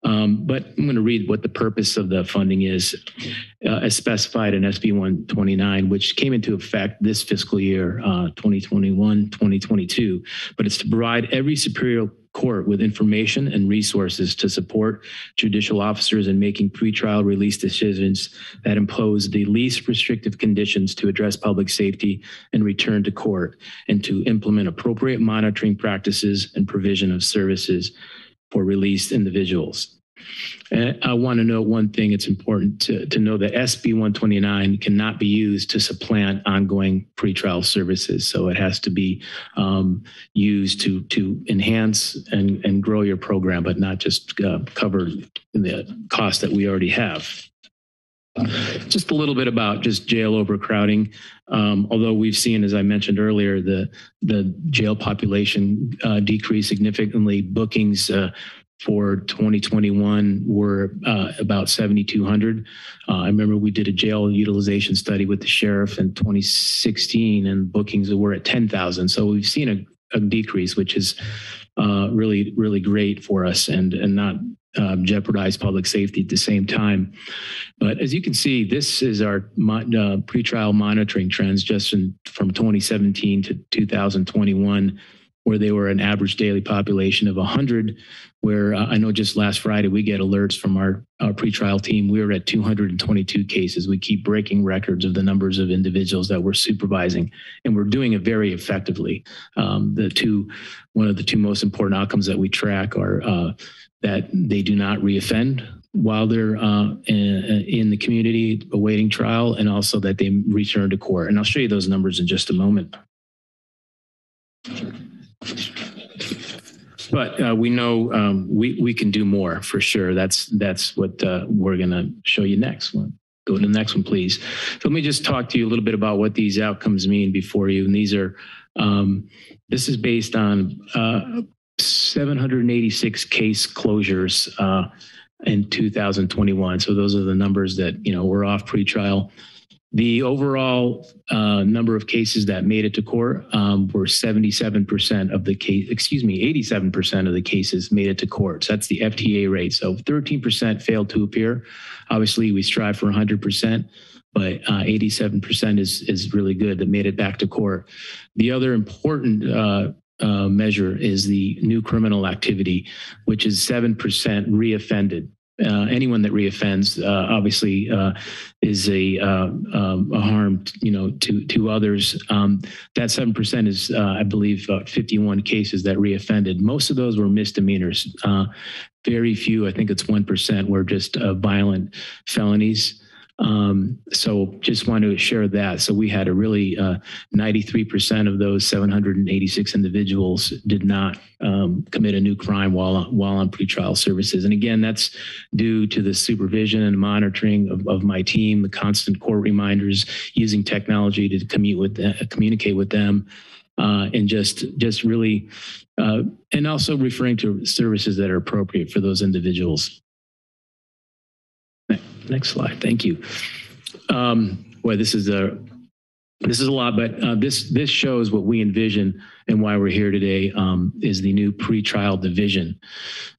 Um, but I'm going to read what the purpose of the funding is, uh, as specified in SB 129, which came into effect this fiscal year, uh, 2021 2022. But it's to provide every superior court with information and resources to support judicial officers in making pretrial release decisions that impose the least restrictive conditions to address public safety and return to court, and to implement appropriate monitoring practices and provision of services for released individuals. And I want to note one thing. It's important to, to know that SB 129 cannot be used to supplant ongoing pretrial services. So it has to be um, used to to enhance and, and grow your program, but not just uh, cover the cost that we already have. Just a little bit about just jail overcrowding. Um, although we've seen, as I mentioned earlier, the the jail population uh, decrease significantly. Bookings uh, for 2021 were uh, about 7,200. Uh, I remember we did a jail utilization study with the sheriff in 2016, and bookings were at 10,000. So we've seen a, a decrease, which is uh, really, really great for us, and and not um, jeopardize public safety at the same time. But as you can see, this is our mo- uh, pretrial monitoring trends just in, from 2017 to 2021 where they were an average daily population of 100 where uh, I know just last Friday we get alerts from our, our pretrial team. We were at 222 cases. We keep breaking records of the numbers of individuals that we're supervising, and we're doing it very effectively. Um, the two, one of the two most important outcomes that we track are uh, that they do not reoffend while they're uh, in, in the community awaiting trial, and also that they return to court. And I'll show you those numbers in just a moment. But uh, we know um, we we can do more for sure. That's that's what uh, we're going to show you next one. Go to the next one, please. So let me just talk to you a little bit about what these outcomes mean before you. And these are um, this is based on uh, 786 case closures uh, in 2021. So those are the numbers that you know were off pretrial. The overall uh, number of cases that made it to court um, were 77% of the case, excuse me, 87% of the cases made it to court. So that's the FTA rate. So 13% failed to appear. Obviously, we strive for 100%, but uh, 87% is, is really good that made it back to court. The other important uh, uh, measure is the new criminal activity, which is 7% reoffended uh, anyone that reoffends uh, obviously uh, is a, uh, um, a harm, you know, to to others. Um, that seven percent is, uh, I believe, about 51 cases that reoffended. Most of those were misdemeanors. Uh, very few, I think it's one percent, were just uh, violent felonies. Um, so just want to share that. So we had a really uh, 93% of those 786 individuals did not um, commit a new crime while while on pretrial services. And again, that's due to the supervision and monitoring of, of my team, the constant court reminders, using technology to commute with them, communicate with them, uh, and just just really uh, and also referring to services that are appropriate for those individuals. Next slide. Thank you. Um, this is a this is a lot, but uh, this this shows what we envision and why we're here today um, is the new pretrial division.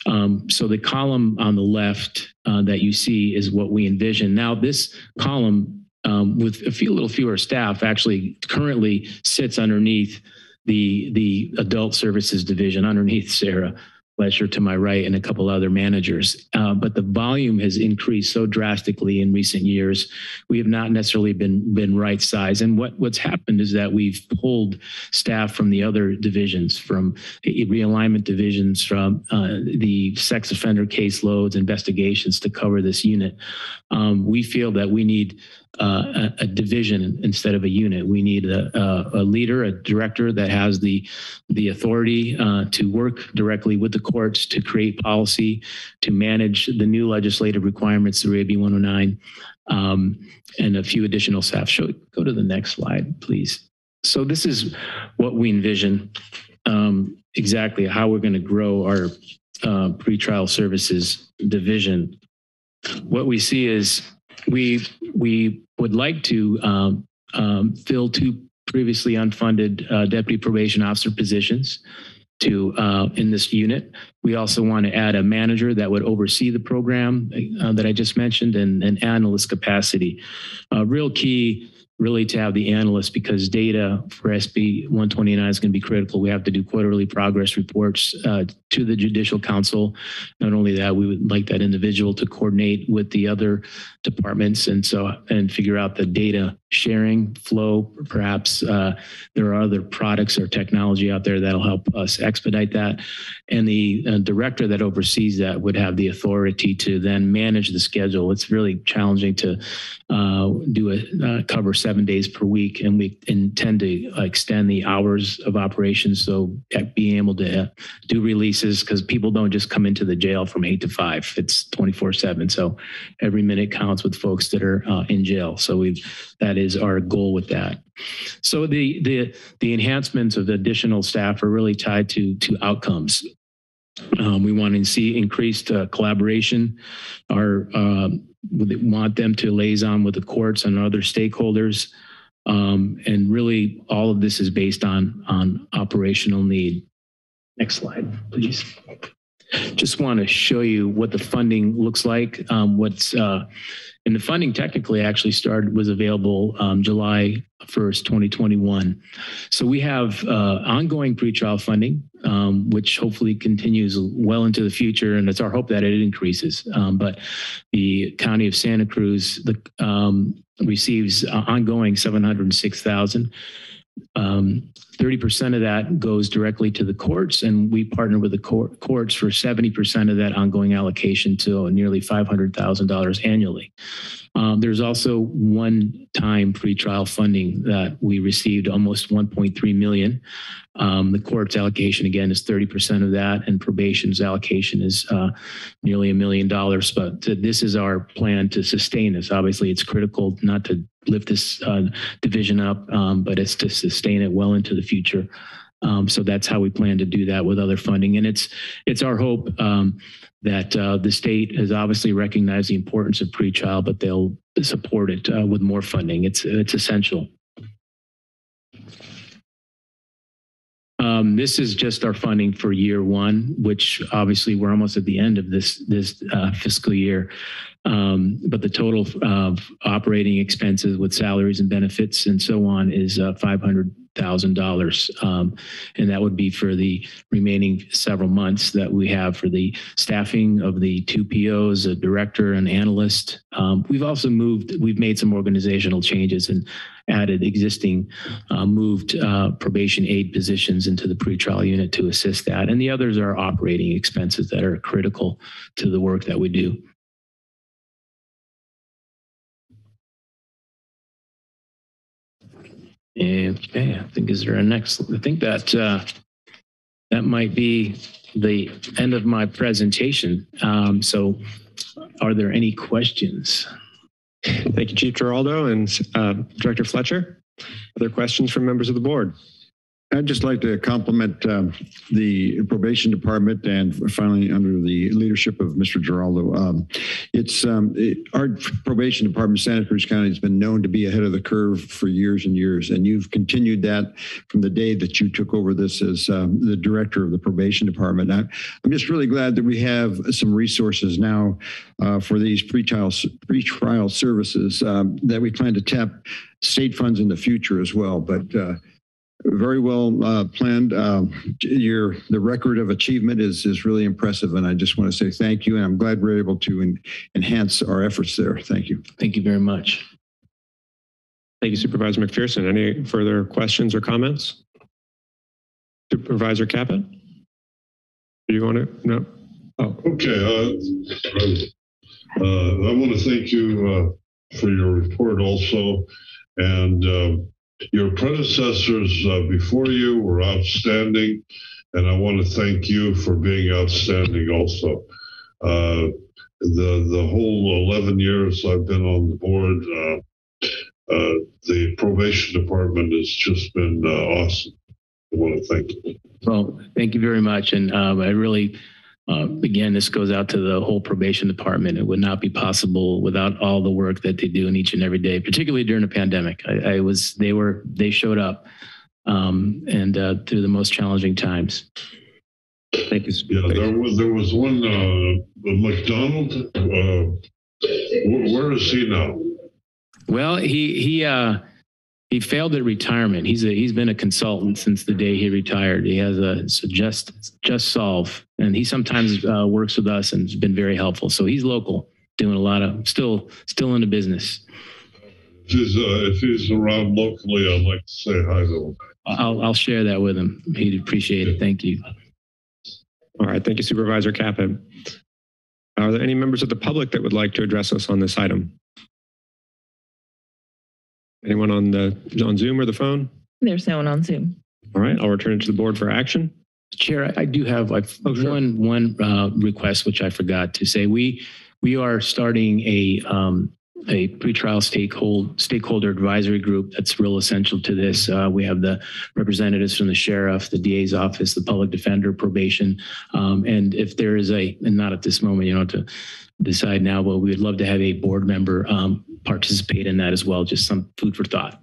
Um, so the column on the left uh, that you see is what we envision. Now this column um, with a few little fewer staff actually currently sits underneath the the adult services division underneath Sarah. Fletcher to my right and a couple other managers. Uh, but the volume has increased so drastically in recent years. We have not necessarily been been right size. And what what's happened is that we've pulled staff from the other divisions, from realignment divisions, from uh, the sex offender caseloads, investigations to cover this unit. Um, we feel that we need uh, a, a, division instead of a unit. We need a, a, leader, a director that has the the authority uh, to work directly with the courts to create policy, to manage the new legislative requirements through AB 109, um, and a few additional staff. Show, go to the next slide, please. So this is what we envision um, exactly how we're going to grow our uh, pretrial services division. What we see is we we would like to um, um, fill two previously unfunded uh, deputy probation officer positions to uh, in this unit. We also want to add a manager that would oversee the program uh, that I just mentioned and an analyst capacity. Uh, real key really to have the analysts because data for SB 129 is going to be critical. We have to do quarterly progress reports uh, to the Judicial Council. Not only that, we would like that individual to coordinate with the other departments and so and figure out the data sharing flow. Perhaps uh, there are other products or technology out there that'll help us expedite that. And the uh, director that oversees that would have the authority to then manage the schedule. It's really challenging to uh, do a uh, cover seven days per week, and we intend to extend the hours of operations. So being able to do releases because people don't just come into the jail from eight to five. It's 24 seven. So every minute counts with folks that are uh, in jail. So we've that is our goal with that. So the the the enhancements of additional staff are really tied to to outcomes. Um, we want to see increased uh, collaboration. Our uh, we want them to liaison with the courts and other stakeholders. Um, and really, all of this is based on on operational need. Next slide, please. Just want to show you what the funding looks like. Um, what's uh, and the funding technically actually started was available um, July 1st, 2021. So we have uh, ongoing pretrial funding, um, which hopefully continues well into the future, and it's our hope that it increases. Um, but the County of Santa Cruz the, um, receives uh, ongoing 706,000. Um, 30% of that goes directly to the courts, and we partner with the court, courts for 70% of that ongoing allocation to nearly $500,000 annually. Um, there's also one-time pretrial funding that we received, almost 1.3 million. Um, the court's allocation again is 30% of that, and probation's allocation is uh, nearly a million dollars. But this is our plan to sustain this. Obviously, it's critical not to lift this uh, division up, um, but it's to sustain it well into the future. Um, so that's how we plan to do that with other funding. And it's it's our hope um, that uh, the state has obviously recognized the importance of pretrial, but they'll support it uh, with more funding. It's it's essential. Um, this is just our funding for year one, which obviously we're almost at the end of this this uh, fiscal year. Um, but the total of operating expenses with salaries and benefits and so on is uh, 500 $100,000. Um, and that would be for the remaining several months that we have for the staffing of the two POs, a director and analyst. Um, we've also moved, we've made some organizational changes and added existing uh, moved uh, probation aid positions into the pretrial unit to assist that. And the others are operating expenses that are critical to the work that we do. Okay, I think is there a next? I think that uh, that might be the end of my presentation. Um, so, are there any questions? Thank you, Chief Giraldo and uh, Director Fletcher. Other questions from members of the board? I'd just like to compliment um, the probation department and finally under the leadership of Mr. Giraldo. Um, it's um, it, our probation department, Santa Cruz County, has been known to be ahead of the curve for years and years, and you've continued that from the day that you took over this as um, the director of the probation department. I, am just really glad that we have some resources now uh, for these pretrial pretrial services um, that we plan to tap state funds in the future as well, but. Uh, very well uh, planned. Uh, your the record of achievement is is really impressive, and I just want to say thank you. And I'm glad we're able to en enhance our efforts there. Thank you. Thank you very much. Thank you, Supervisor McPherson. Any further questions or comments? Supervisor Caput? Do you want to? No. Oh. Okay. Uh, uh I want to thank you uh, for your report also, and um, your predecessors uh, before you were outstanding, and I want to thank you for being outstanding also. Uh, the the whole 11 years I've been on the board, uh, uh the probation department has just been uh, awesome. I want to thank you. Well, thank you very much, and um, I really uh, again, this goes out to the whole probation department. It would not be possible without all the work that they do in each and every day, particularly during a pandemic. I, I was, they were, they showed up um, and uh, through the most challenging times. Thank you. Yeah, there was there was one uh, McDonald. Uh, where is he now? Well, he he uh, he failed at retirement. He's a, he's been a consultant since the day he retired. He has a, a just just solve, and he sometimes uh, works with us and has been very helpful. So he's local, doing a lot of still still in the business. If he's, uh, if he's around locally, I'd like to say hi to him. I'll I'll share that with him. He'd appreciate it. Thank you. All right, thank you, Supervisor Caput. Are there any members of the public that would like to address us on this item? Anyone on the on Zoom or the phone? There's no one on Zoom. All right, I'll return it to the board for action. Chair, I do have like oh, sure. one one uh, request which I forgot to say. We we are starting a um, a pretrial stakeholder stakeholder advisory group that's real essential to this. Uh, we have the representatives from the sheriff, the DA's office, the public defender, probation, um, and if there is a and not at this moment, you know, to decide now, but we would love to have a board member um, participate in that as well. Just some food for thought.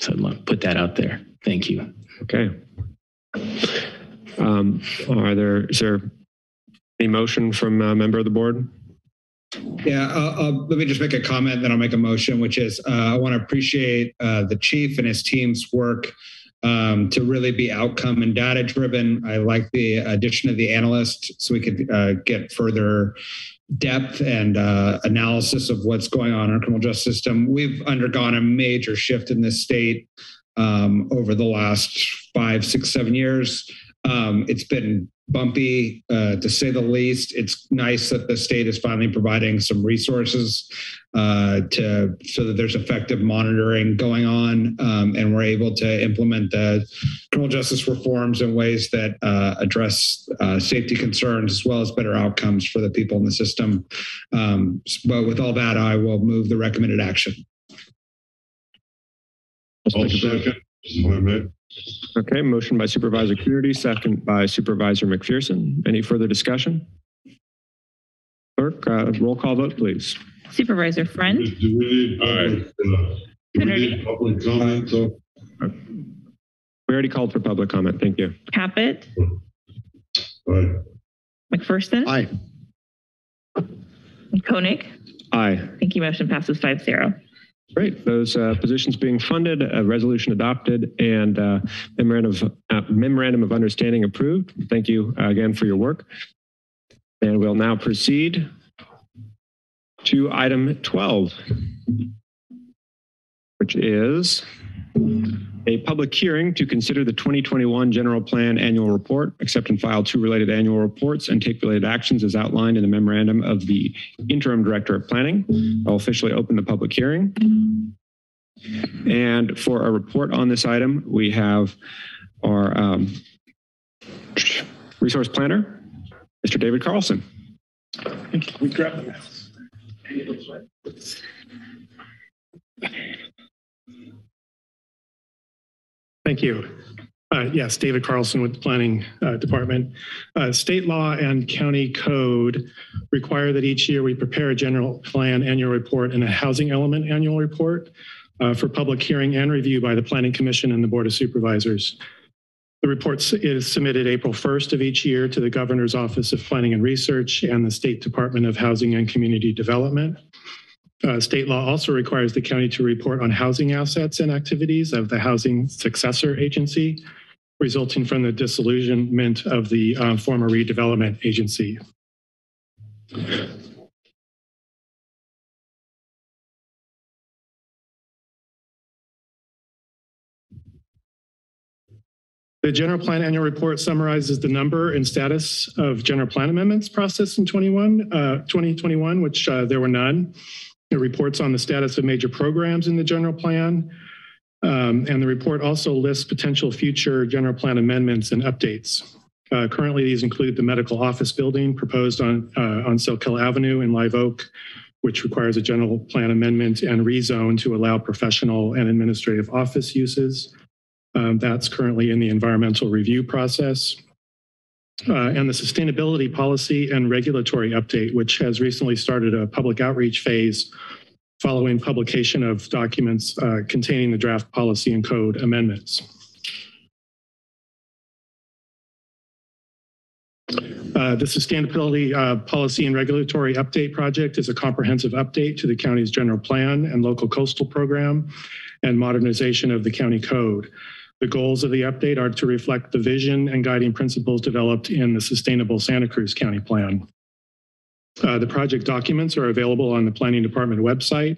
So I'd love to put that out there. Thank you. Okay. Um, are there, is there any motion from a member of the board? Yeah, uh, uh, let me just make a comment, then I'll make a motion, which is uh, I want to appreciate uh, the chief and his team's work um, to really be outcome and data driven. I like the addition of the analyst so we could uh, get further depth and uh, analysis of what's going on in our criminal justice system. We've undergone a major shift in this state um, over the last five, six, seven years. Um, it's been bumpy, uh, to say the least. It's nice that the state is finally providing some resources uh, to so that there's effective monitoring going on, um, and we're able to implement the criminal justice reforms in ways that uh, address uh, safety concerns as well as better outcomes for the people in the system. Um, but with all that, I will move the recommended action. I'll second. Okay, motion by Supervisor Coonerty, second by Supervisor McPherson. Any further discussion? Clerk, uh, roll call vote, please. Supervisor Friend. Do we need public, uh, do we need public comment? So? We already called for public comment. Thank you. Caput. Aye. McPherson. Aye. Koenig. Aye. Thank you. Motion passes 5-0. Great. Those uh, positions being funded, a resolution adopted, and uh, memorandum of, uh, memorandum of understanding approved. Thank you uh, again for your work. And we'll now proceed to item 12, which is a public hearing to consider the 2021 general plan annual report, accept and file two related annual reports, and take related actions as outlined in the memorandum of the interim director of planning. I'll officially open the public hearing. And for a report on this item, we have our um, resource planner, Mr. David Carlson. Thank you. We grab them. Thank you. Uh, yes, David Carlson with the Planning uh, Department. Uh, state law and county code require that each year we prepare a general plan annual report and a housing element annual report uh, for public hearing and review by the Planning Commission and the Board of Supervisors. The report is submitted April 1st of each year to the Governor's Office of Planning and Research and the State Department of Housing and Community Development. Uh, state law also requires the county to report on housing assets and activities of the housing successor agency resulting from the disillusionment of the uh, former redevelopment agency. The general plan annual report summarizes the number and status of general plan amendments processed in 21, uh, 2021, which uh, there were none. It reports on the status of major programs in the general plan. Um, and the report also lists potential future general plan amendments and updates. Uh, currently, these include the medical office building proposed on, uh, on Soquel Avenue in Live Oak, which requires a general plan amendment and rezone to allow professional and administrative office uses. Um, that's currently in the environmental review process. Uh, and the sustainability policy and regulatory update, which has recently started a public outreach phase following publication of documents uh, containing the draft policy and code amendments. Uh, the Sustainability uh, Policy and Regulatory Update Project is a comprehensive update to the county's general plan and local coastal program and modernization of the county code. The goals of the update are to reflect the vision and guiding principles developed in the Sustainable Santa Cruz County Plan. Uh, the project documents are available on the Planning Department website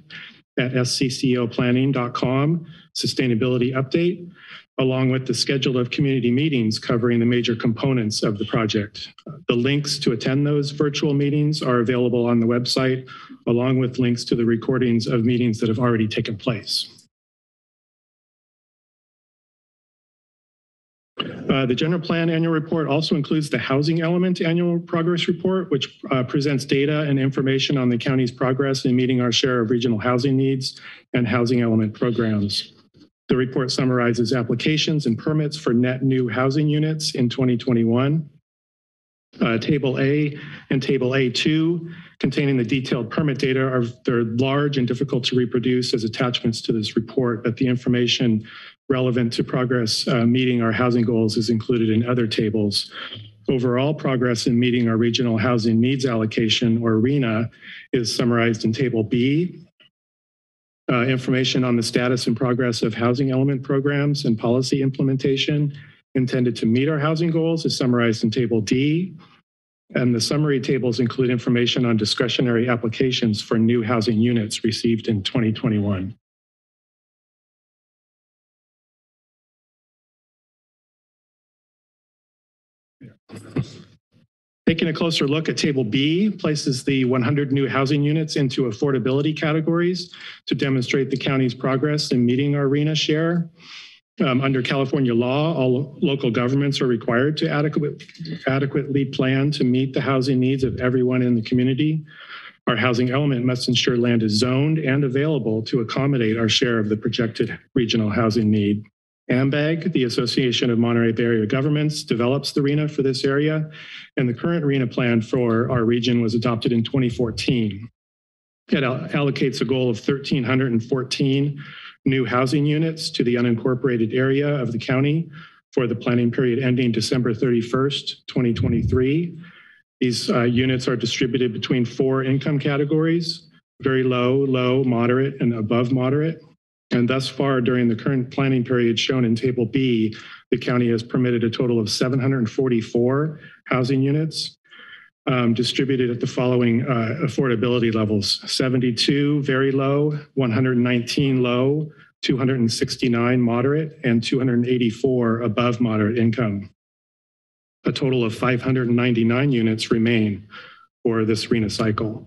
at sccoplanning.com, Sustainability Update, along with the schedule of community meetings covering the major components of the project. The links to attend those virtual meetings are available on the website, along with links to the recordings of meetings that have already taken place. Uh, the general plan annual report also includes the housing element annual progress report, which uh, presents data and information on the county's progress in meeting our share of regional housing needs and housing element programs. The report summarizes applications and permits for net new housing units in 2021. Uh, table A and Table A2 containing the detailed permit data are they're large and difficult to reproduce as attachments to this report, but the information relevant to progress uh, meeting our housing goals is included in other tables. Overall progress in meeting our regional housing needs allocation or RHNA is summarized in table B. Uh, information on the status and progress of housing element programs and policy implementation intended to meet our housing goals is summarized in table D. And the summary tables include information on discretionary applications for new housing units received in 2021. Taking a closer look at Table B places the 100 new housing units into affordability categories to demonstrate the county's progress in meeting our RHNA share. Um, under California law, all local governments are required to adequate, adequately plan to meet the housing needs of everyone in the community. Our housing element must ensure land is zoned and available to accommodate our share of the projected regional housing need. AMBAG, the Association of Monterey Bay Area Governments, develops the RHNA for this area, and the current RHNA plan for our region was adopted in 2014. It allocates a goal of 1,314 new housing units to the unincorporated area of the county for the planning period ending December 31st, 2023. These uh, units are distributed between four income categories very low, low, moderate, and above moderate. And thus far, during the current planning period shown in Table B, the county has permitted a total of 744 housing units um, distributed at the following uh, affordability levels 72 very low, 119 low, 269 moderate, and 284 above moderate income. A total of 599 units remain for this RHNA cycle.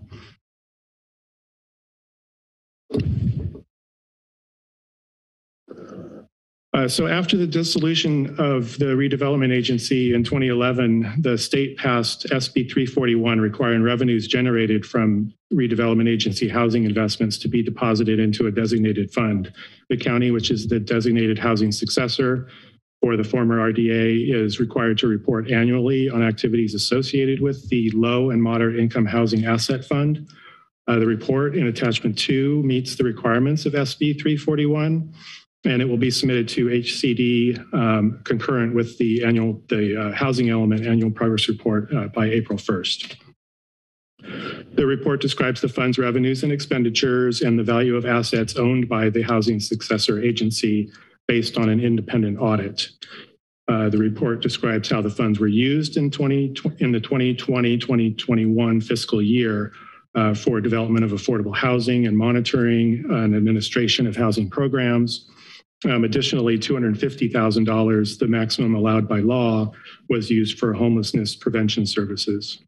Uh, so after the dissolution of the redevelopment agency in 2011, the state passed SB 341 requiring revenues generated from redevelopment agency housing investments to be deposited into a designated fund. The county, which is the designated housing successor for the former RDA, is required to report annually on activities associated with the low and moderate income housing asset fund. Uh, the report in attachment two meets the requirements of SB 341 and it will be submitted to HCD um, concurrent with the annual, the uh, housing element annual progress report uh, by April 1st. The report describes the fund's revenues and expenditures and the value of assets owned by the housing successor agency based on an independent audit. Uh, the report describes how the funds were used in, 20, in the 2020-2021 fiscal year uh, for development of affordable housing and monitoring and administration of housing programs, um, additionally, $250,000, the maximum allowed by law, was used for homelessness prevention services.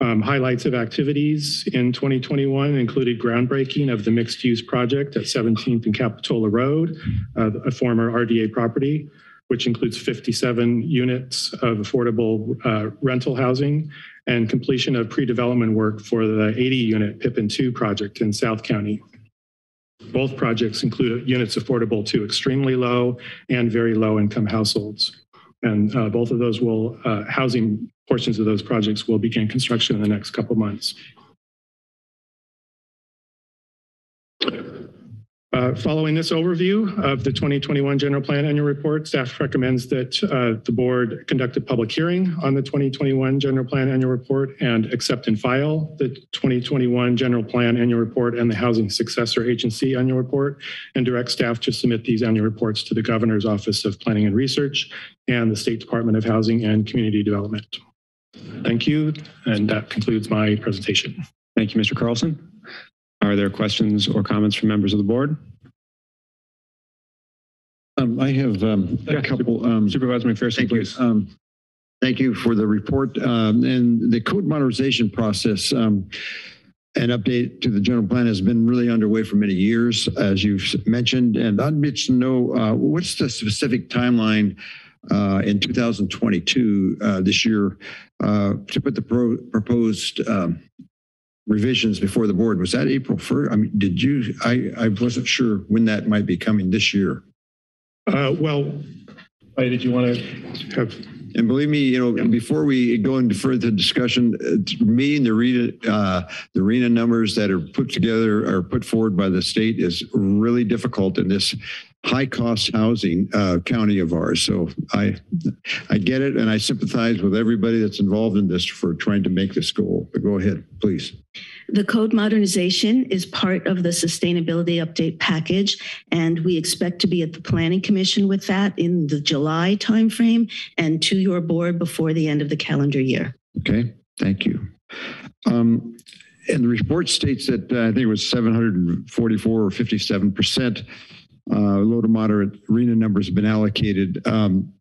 Um, highlights of activities in 2021 included groundbreaking of the mixed use project at 17th and Capitola Road, uh, a former RDA property, which includes 57 units of affordable uh, rental housing and completion of pre-development work for the 80 unit Pippin 2 project in South County. Both projects include units affordable to extremely low and very low income households. And uh, both of those will, uh, housing portions of those projects will begin construction in the next couple months. Uh, following this overview of the 2021 General Plan Annual Report, staff recommends that uh, the board conduct a public hearing on the 2021 General Plan Annual Report and accept and file the 2021 General Plan Annual Report and the Housing Successor Agency Annual Report, and direct staff to submit these annual reports to the Governor's Office of Planning and Research and the State Department of Housing and Community Development. Thank you, and that concludes my presentation. Thank you, Mr. Carlson. Are there questions or comments from members of the board? Um, I have um, a couple. Um, Supervisor McPherson, thank please. You, um, thank you for the report um, and the code modernization process. Um, an update to the general plan has been really underway for many years, as you've mentioned. And I'd be to know uh, what's the specific timeline uh, in 2022 uh, this year uh, to put the pro proposed um, revisions before the board. Was that April 1st? I mean, did you, I, I wasn't sure when that might be coming this year. Uh, well, I, did you want to have? And believe me, you know, before we go into further discussion, uh, me and the RHNA, uh, the RHNA numbers that are put together or put forward by the state is really difficult in this high cost housing uh, county of ours. So I, I get it, and I sympathize with everybody that's involved in this for trying to make this goal. But go ahead, please. The code modernization is part of the sustainability update package, and we expect to be at the Planning Commission with that in the July timeframe and to your board before the end of the calendar year. Okay, thank you. Um, and the report states that uh, I think it was 744 or 57 percent uh, low to moderate RHNA numbers have been allocated. Um,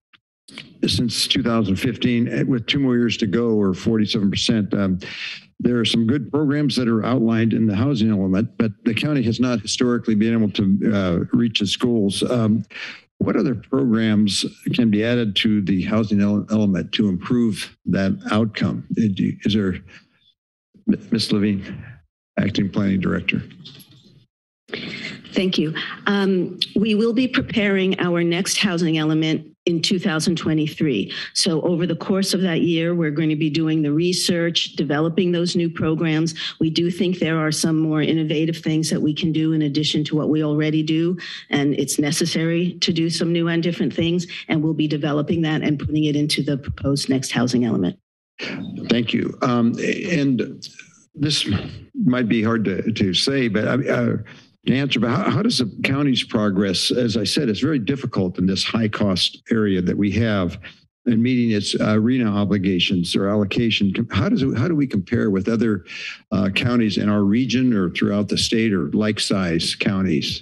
since 2015, eh, with two more years to go, or 47%. Um, there are some good programs that are outlined in the housing element, but the county has not historically been able to uh, reach its goals. Um, what other programs can be added to the housing element to improve that outcome? Is there, Ms. Levine, Acting Planning Director? Thank you. Um, we will be preparing our next housing element in 2023. So over the course of that year, we're going to be doing the research, developing those new programs. We do think there are some more innovative things that we can do in addition to what we already do. And it's necessary to do some new and different things. And we'll be developing that and putting it into the proposed next housing element. Thank you. Um, and this might be hard to, to say, but uh, to answer, but how, how does the county's progress? As I said, it's very difficult in this high cost area that we have in meeting its uh, arena obligations or allocation. How does it, how do we compare with other uh, counties in our region or throughout the state or like size counties?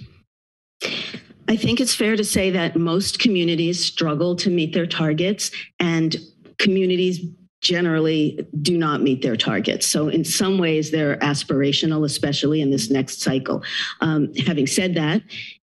I think it's fair to say that most communities struggle to meet their targets and communities generally do not meet their targets. So in some ways, they're aspirational, especially in this next cycle. Um, having said that,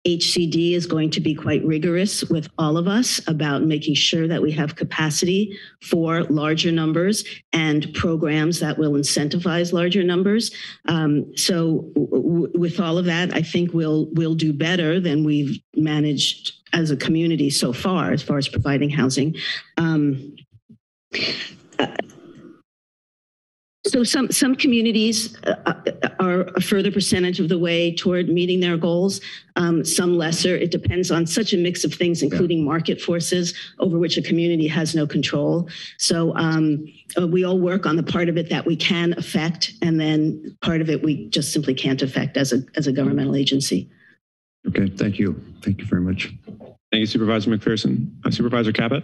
HCD is going to be quite rigorous with all of us about making sure that we have capacity for larger numbers and programs that will incentivize larger numbers. Um, so with all of that, I think we'll we'll do better than we've managed as a community so far, as far as providing housing. Um, so some some communities uh, are a further percentage of the way toward meeting their goals. Um, some lesser. It depends on such a mix of things, including market forces over which a community has no control. So um, uh, we all work on the part of it that we can affect, and then part of it we just simply can't affect as a as a governmental agency. Okay, thank you. Thank you very much. Thank you, Supervisor McPherson. Uh, Supervisor Caput.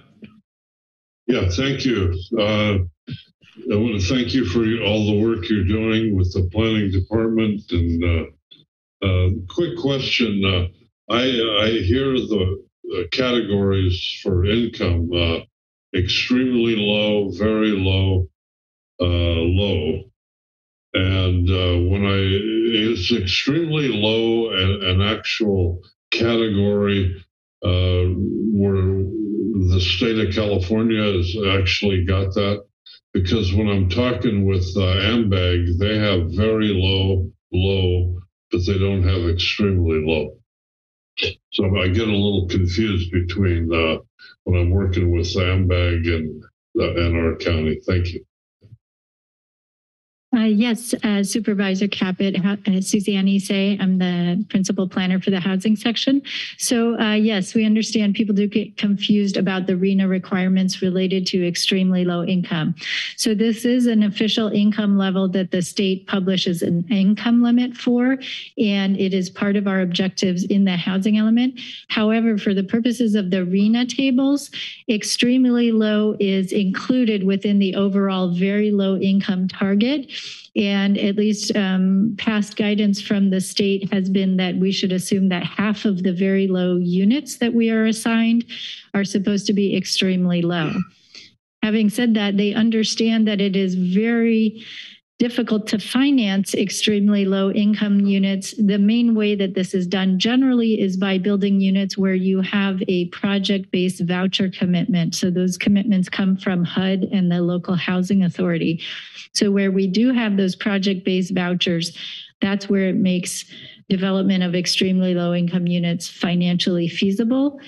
Yeah, thank you. Uh, I want to thank you for all the work you're doing with the planning department. And uh, uh, quick question: uh, I I hear the, categories for income uh, extremely low, very low, uh, low, and when I it's extremely low and an actual category where the state of California has actually got that because when I'm talking with uh, AMBAG, they have very low, low, but they don't have extremely low. So I get a little confused between uh, when I'm working with AMBAG and, uh, and our county. Thank you. Uh, yes, uh, Supervisor Caput, uh, Suzanne Isé. I'm the principal planner for the housing section. So uh, yes, we understand people do get confused about the RHNA requirements related to extremely low income. So this is an official income level that the state publishes an income limit for, and it is part of our objectives in the housing element. However, for the purposes of the RHNA tables, extremely low is included within the overall very low income target. And at least um, past guidance from the state has been that we should assume that half of the very low units that we are assigned are supposed to be extremely low. Having said that, they understand that it is very difficult to finance extremely low income units. The main way that this is done generally is by building units where you have a project based voucher commitment. So those commitments come from HUD and the local housing authority. So where we do have those project based vouchers, that's where it makes development of extremely low income units financially feasible.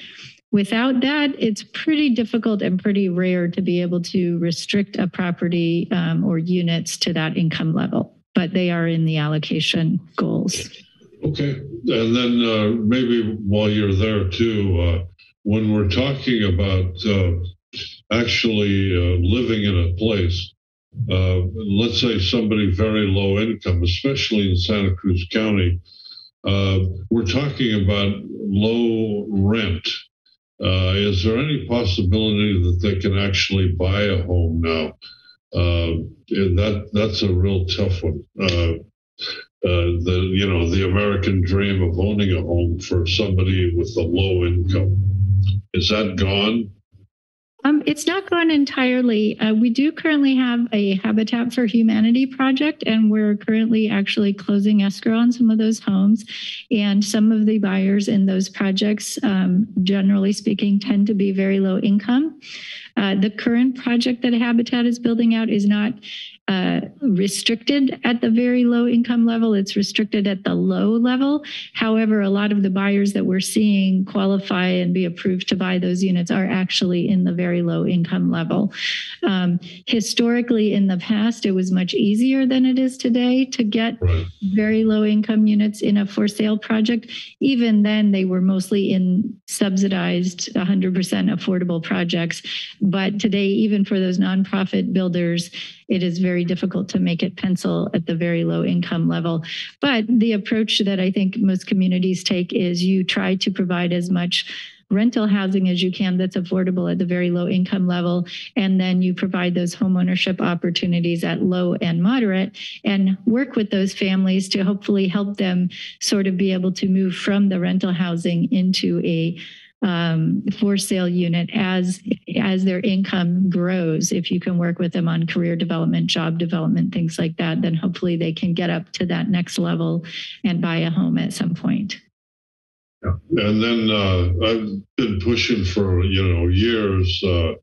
Without that, it's pretty difficult and pretty rare to be able to restrict a property um, or units to that income level, but they are in the allocation goals. Okay. And then uh, maybe while you're there too, uh, when we're talking about uh, actually uh, living in a place, uh, let's say somebody very low income, especially in Santa Cruz County, uh, we're talking about low rent uh, is there any possibility that they can actually buy a home now? Uh, that that's a real tough one. Uh, uh, the you know the American dream of owning a home for somebody with a low income is that gone? Um, it's not gone entirely. Uh, we do currently have a Habitat for Humanity project, and we're currently actually closing escrow on some of those homes. And some of the buyers in those projects, um, generally speaking, tend to be very low income. Uh, the current project that Habitat is building out is not uh, restricted at the very low income level. It's restricted at the low level. However, a lot of the buyers that we're seeing qualify and be approved to buy those units are actually in the very low income level. Um, historically, in the past, it was much easier than it is today to get very low income units in a for sale project. Even then, they were mostly in subsidized 100% affordable projects. But today, even for those nonprofit builders, it is very difficult to make it pencil at the very low income level. But the approach that I think most communities take is you try to provide as much rental housing as you can that's affordable at the very low income level. And then you provide those homeownership opportunities at low and moderate and work with those families to hopefully help them sort of be able to move from the rental housing into a um, for sale unit as as their income grows. If you can work with them on career development, job development, things like that, then hopefully they can get up to that next level and buy a home at some point. And then uh, I've been pushing for you know years uh,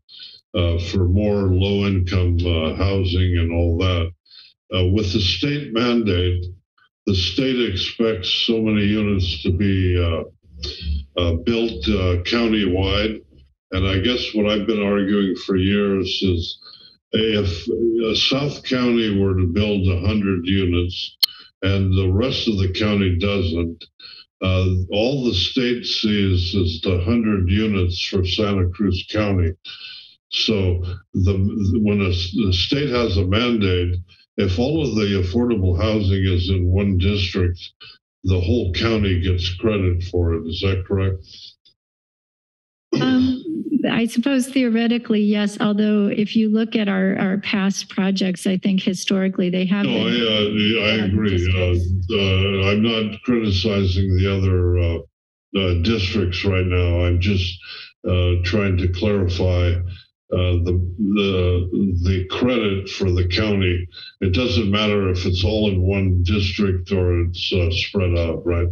uh, for more low income uh, housing and all that. Uh, with the state mandate, the state expects so many units to be uh, Uh, built uh, countywide. And I guess what I've been arguing for years is if uh, South County were to build 100 units and the rest of the county doesn't, uh, all the state sees is the 100 units for Santa Cruz County. So the when a, the state has a mandate, if all of the affordable housing is in one district, the whole county gets credit for it. Is that correct? Um, I suppose theoretically, yes. Although, if you look at our, our past projects, I think historically they have. No, I, uh, I agree. Uh, uh, I'm not criticizing the other uh, uh, districts right now. I'm just uh, trying to clarify the the the credit for the county. It doesn't matter if it's all in one district or it's uh, spread out, right?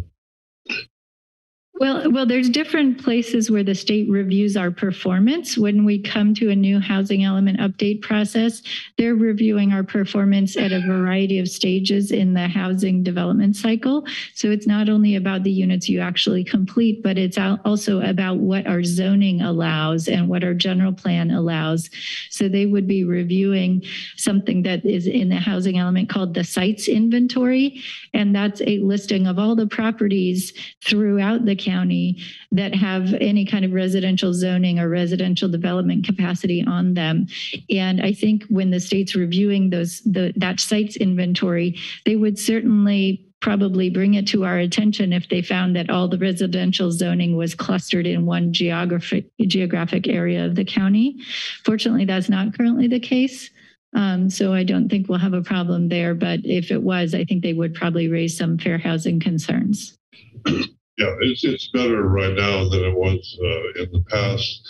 Well, well, there's different places where the state reviews our performance. When we come to a new housing element update process, they're reviewing our performance at a variety of stages in the housing development cycle. So it's not only about the units you actually complete, but it's also about what our zoning allows and what our general plan allows. So they would be reviewing something that is in the housing element called the sites inventory. And that's a listing of all the properties throughout the county that have any kind of residential zoning or residential development capacity on them. And I think when the state's reviewing those the, that sites inventory, they would certainly probably bring it to our attention if they found that all the residential zoning was clustered in one geographic geographic area of the county. Fortunately, that's not currently the case. Um, so I don't think we'll have a problem there. But if it was, I think they would probably raise some fair housing concerns. Yeah, it's, it's better right now than it was uh, in the past.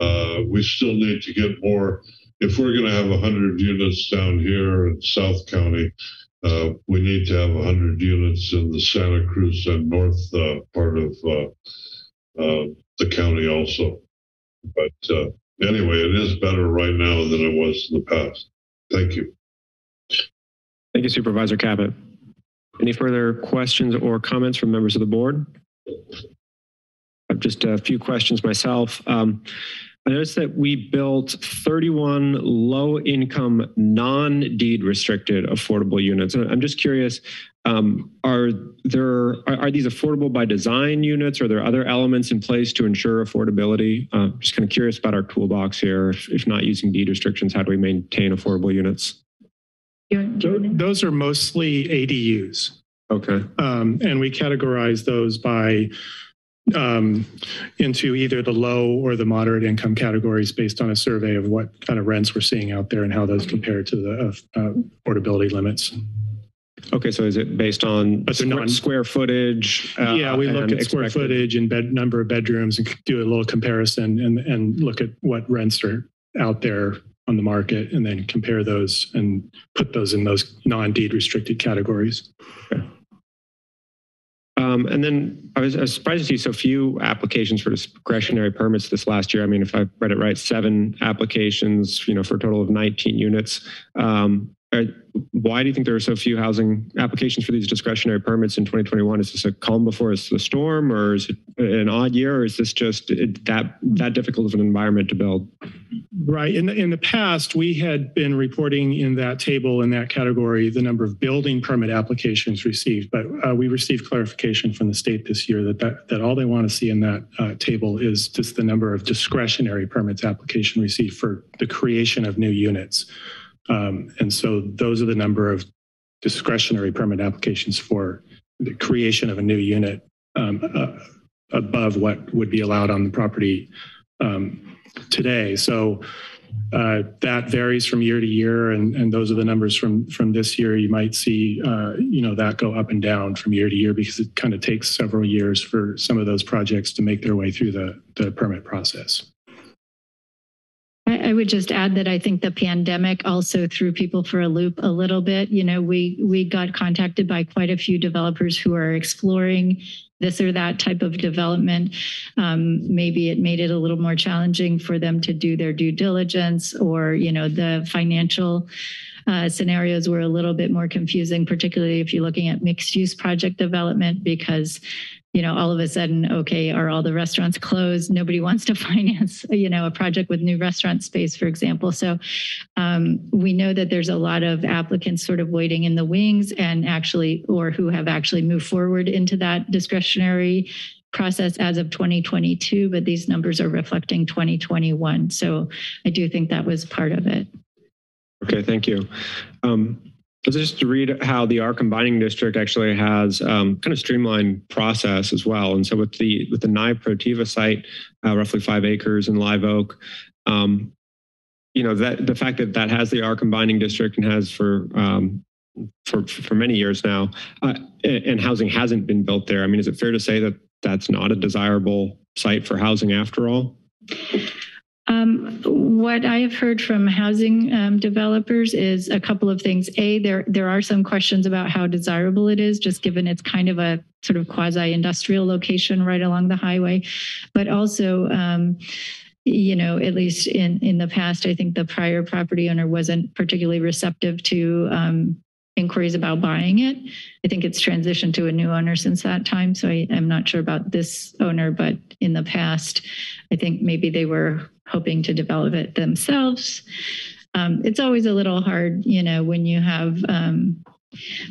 Uh, we still need to get more. If we're going to have 100 units down here in South County, uh, we need to have 100 units in the Santa Cruz and north uh, part of uh, uh, the county also. But anyway, it is better right now than it was in the past. Thank you. Thank you, Supervisor Caput. Any further questions or comments from members of the board? I've just a few questions myself. Um, I noticed that we built 31 low income, non deed restricted affordable units. And I'm just curious um, are there are, are, these affordable by design units? Are there other elements in place to ensure affordability? Uh, just kind of curious about our toolbox here. If, if not using deed restrictions, how do we maintain affordable units? Those are mostly ADUs. Okay. Um, and we categorize those by um, into either the low or the moderate income categories based on a survey of what kind of rents we're seeing out there and how those compare to the uh, affordability limits. Okay, so is it based on square, non- square footage? Uh, yeah, we look at square expected... footage and bed number of bedrooms and do a little comparison and and look at what rents are out there on the market and then compare those and put those in those non-deed restricted categories. Okay. Um, and then I was, I was, surprised to see so few applications for discretionary permits this last year. I mean, if I read it right, seven applications, you know, for a total of 19 units. Um, why do you think there are so few housing applications for these discretionary permits in 2021? Is this a calm before the storm, or is it an odd year, or is this just that that difficult of an environment to build? Right. In the in the past, we had been reporting in that table in that category the number of building permit applications received, but uh, we received clarification from the state this year that that, that all they want to see in that uh, table is just the number of discretionary permits application received for the creation of new units. Um, and so those are the number of discretionary permit applications for the creation of a new unit um, uh, above what would be allowed on the property um, today. So uh, that varies from year to year, and, and those are the numbers from from this year. You might see, uh, you know, that go up and down from year to year because it kind of takes several years for some of those projects to make their way through the the permit process. I, would just add that I think the pandemic also threw people for a loop a little bit. You know, we we got contacted by quite a few developers who are exploring this or that type of development. Um, maybe it made it a little more challenging for them to do their due diligence or, you know, the financial uh, scenarios were a little bit more confusing, particularly if you're looking at mixed use project development, because you know, all of a sudden, okay, are all the restaurants closed? Nobody wants to finance, you know, a project with new restaurant space, for example. So um, we know that there's a lot of applicants sort of waiting in the wings and actually, or who have actually moved forward into that discretionary process as of 2022, but these numbers are reflecting 2021. So I do think that was part of it. Okay, thank you. Um, let's just read how the R combining district actually has um, kind of streamlined process as well. And so with the with the Nye Protiva site, uh, roughly five acres in Live Oak, um, you know that the fact that that has the R combining district and has for um, for for many years now, uh, and housing hasn't been built there. I mean, is it fair to say that that's not a desirable site for housing after all? Um, what I have heard from housing um, developers is a couple of things. A, there there are some questions about how desirable it is, just given it's kind of a sort of quasi-industrial location right along the highway, but also. Um, you know, at least in in the past, I think the prior property owner wasn't particularly receptive to um, inquiries about buying it. I think it's transitioned to a new owner since that time. So I, am not sure about this owner, but in the past, I think maybe they were hoping to develop it themselves. Um, it's always a little hard, you know, when you have, um,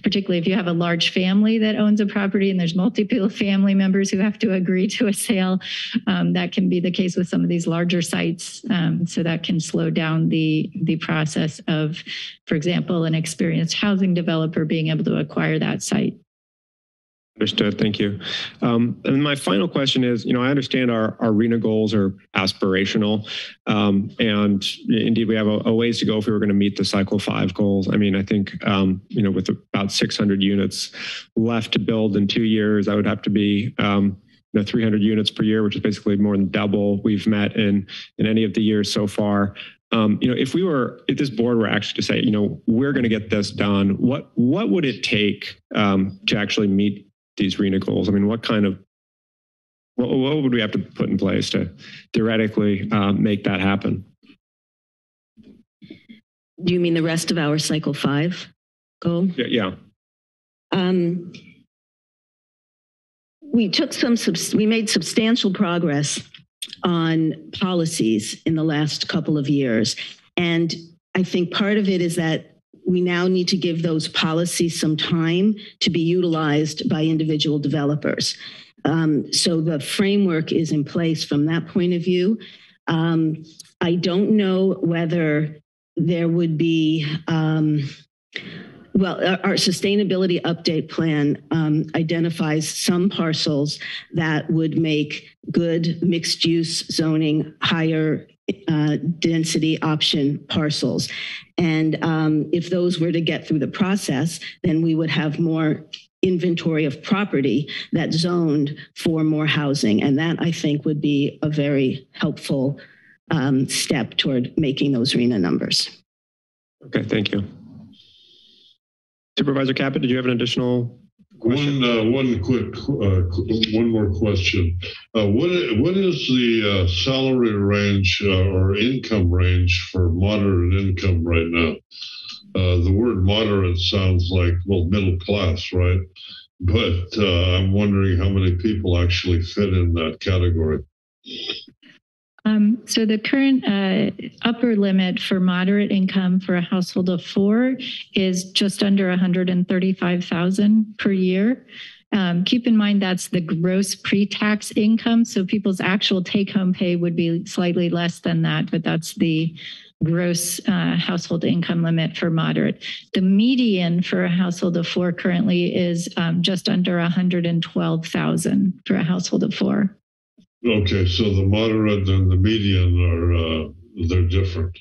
particularly if you have a large family that owns a property and there's multiple family members who have to agree to a sale. Um, that can be the case with some of these larger sites. Um, so that can slow down the the process of, for example, an experienced housing developer being able to acquire that site. Understood. Thank you. Um, and my final question is, you know, I understand our, our goals are aspirational. Um, and indeed, we have a, ways to go if we were going to meet the cycle five goals. I mean, I think, um, you know, with about 600 units left to build in two years, I would have to be, um, you know, 300 units per year, which is basically more than double we've met in, in any of the years so far. You know, if we were, if this board were actually to say, you know, we're going to get this done, what what would it take to actually meet these RHNA goals? I mean, what kind of what, what would we have to put in place to theoretically uh, make that happen? Do you mean the rest of our cycle five goal? Yeah. yeah. Um, we took some, we made substantial progress on policies in the last couple of years. And I think part of it is that we now need to give those policies some time to be utilized by individual developers. Um, so the framework is in place from that point of view. Um, I don't know whether there would be, um, well, our sustainability update plan um, identifies some parcels that would make good mixed use zoning higher uh, density option parcels. And um, if those were to get through the process, then we would have more inventory of property that zoned for more housing. And that I think would be a very helpful um, step toward making those RHNA numbers. Okay, thank you. Supervisor Caput, did you have an additional Question? One, uh, one quick, uh, one more question. Uh, what what is the uh, salary range uh, or income range for moderate income right now? Uh, the word moderate sounds like well middle class, right? But I'm wondering how many people actually fit in that category. Um, so the current uh, upper limit for moderate income for a household of four is just under 135,000 per year. Um, keep in mind that's the gross pre-tax income. So people's actual take-home pay would be slightly less than that, but that's the gross uh, household income limit for moderate. The median for a household of four currently is um, just under 112,000 for a household of four. Okay, so the moderate and the median are, uh, they're different.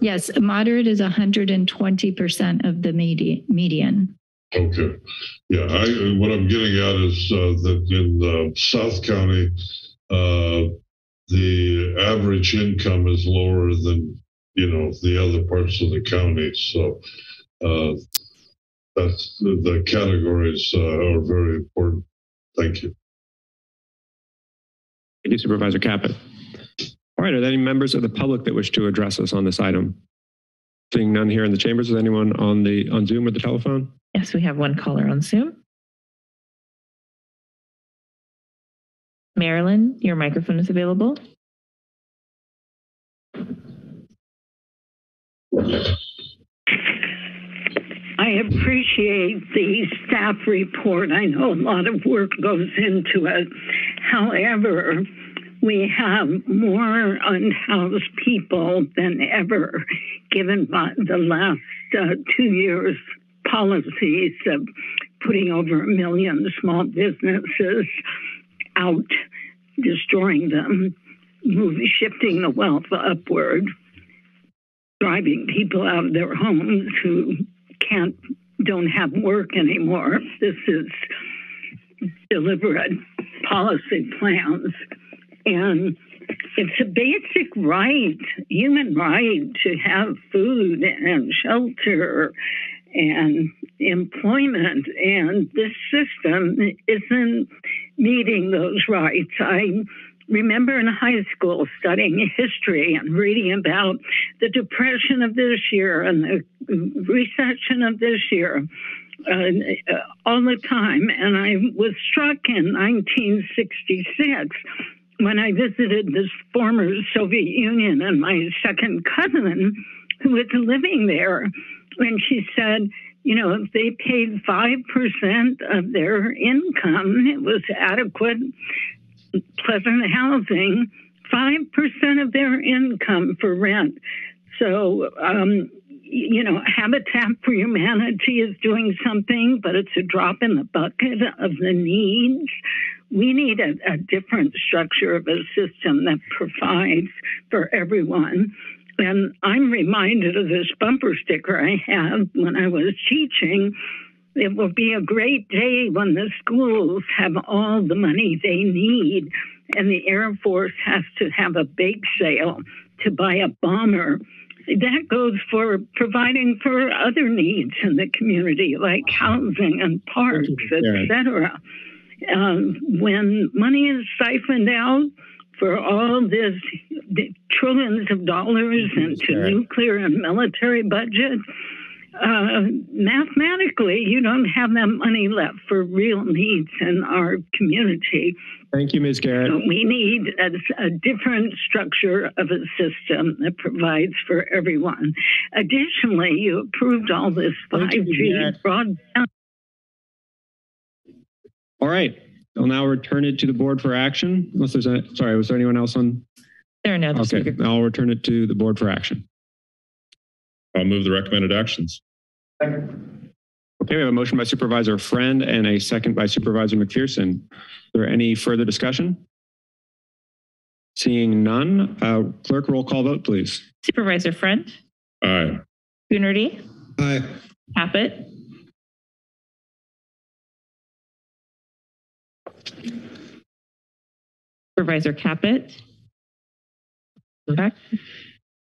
Yes, moderate is 120% of the medi- median. Okay. Yeah, I, what I'm getting at is uh, that in uh, South County, uh, the average income is lower than, you know, the other parts of the county. So uh, that's the, the categories uh, are very important. Thank you. Thank you, Supervisor Caput. All right, are there any members of the public that wish to address us on this item? Seeing none here in the chambers, is anyone on the on Zoom or the telephone? Yes, we have one caller on Zoom. Marilyn, your microphone is available. I appreciate the staff report. I know a lot of work goes into it. However, we have more unhoused people than ever, given by the last uh, two years' policies of putting over a million small businesses out, destroying them, shifting the wealth upward, driving people out of their homes who can't, don't have work anymore. This is deliberate policy plans. And it's a basic right, human right to have food and shelter and employment. And this system isn't meeting those rights. I remember in high school studying history and reading about the depression of this year and the recession of this year. Uh, all the time. And I was struck in 1966 when I visited this former Soviet Union and my second cousin who was living there. And she said, you know, if they paid 5% of their income, it was adequate pleasant housing, 5% of their income for rent. So, um, you know, Habitat for Humanity is doing something, but it's a drop in the bucket of the needs. We need a, a different structure of a system that provides for everyone. And I'm reminded of this bumper sticker I had when I was teaching it will be a great day when the schools have all the money they need and the Air Force has to have a bake sale to buy a bomber. That goes for providing for other needs in the community, like housing and parks, etc. Um, when money is siphoned out for all this trillions of dollars into nuclear and military budgets, uh, mathematically, you don't have that money left for real needs in our community. Thank you, Ms. Garrett. So we need a, a, different structure of a system that provides for everyone. Additionally, you approved all this 5G broadband. All right. I'll now return it to the board for action. Unless there's a, sorry, was there anyone else on? There are no. Okay, I'll return it to the board for action. I'll move the recommended actions. Okay, we have a motion by Supervisor Friend and a second by Supervisor McPherson. Is there any further discussion? Seeing none, uh, clerk roll call vote, please. Supervisor Friend, Aye. Coonerty, Aye. Caput, Supervisor Caput. Okay.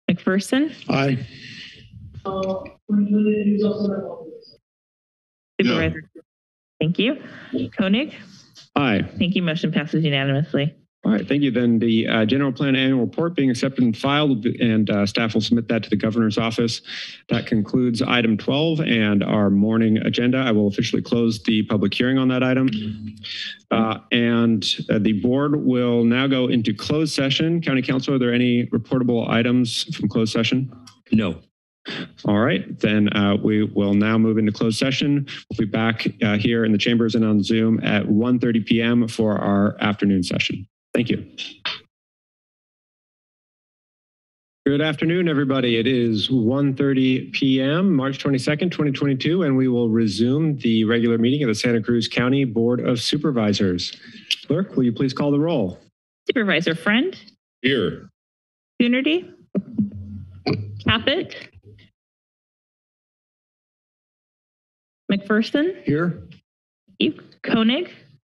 McPherson, Aye. Supervisor. Thank you. Koenig, Aye. thank you. Motion passes unanimously. All right, thank you. Then the uh, general plan annual report being accepted and filed, and uh, staff will submit that to the governor's office. That concludes item 12 and our morning agenda. I will officially close the public hearing on that item. Uh, and uh, the board will now go into closed session. County Counsel, are there any reportable items from closed session? No. All right, then uh, we will now move into closed session. We'll be back uh, here in the chambers and on Zoom at 1.30 p.m. for our afternoon session. Thank you. Good afternoon, everybody. It is 1.30 p.m., March 22nd, 2022, and we will resume the regular meeting of the Santa Cruz County Board of Supervisors. Clerk, will you please call the roll? Supervisor Friend, Here. Coonerty, Caput, McPherson, Here. Koenig.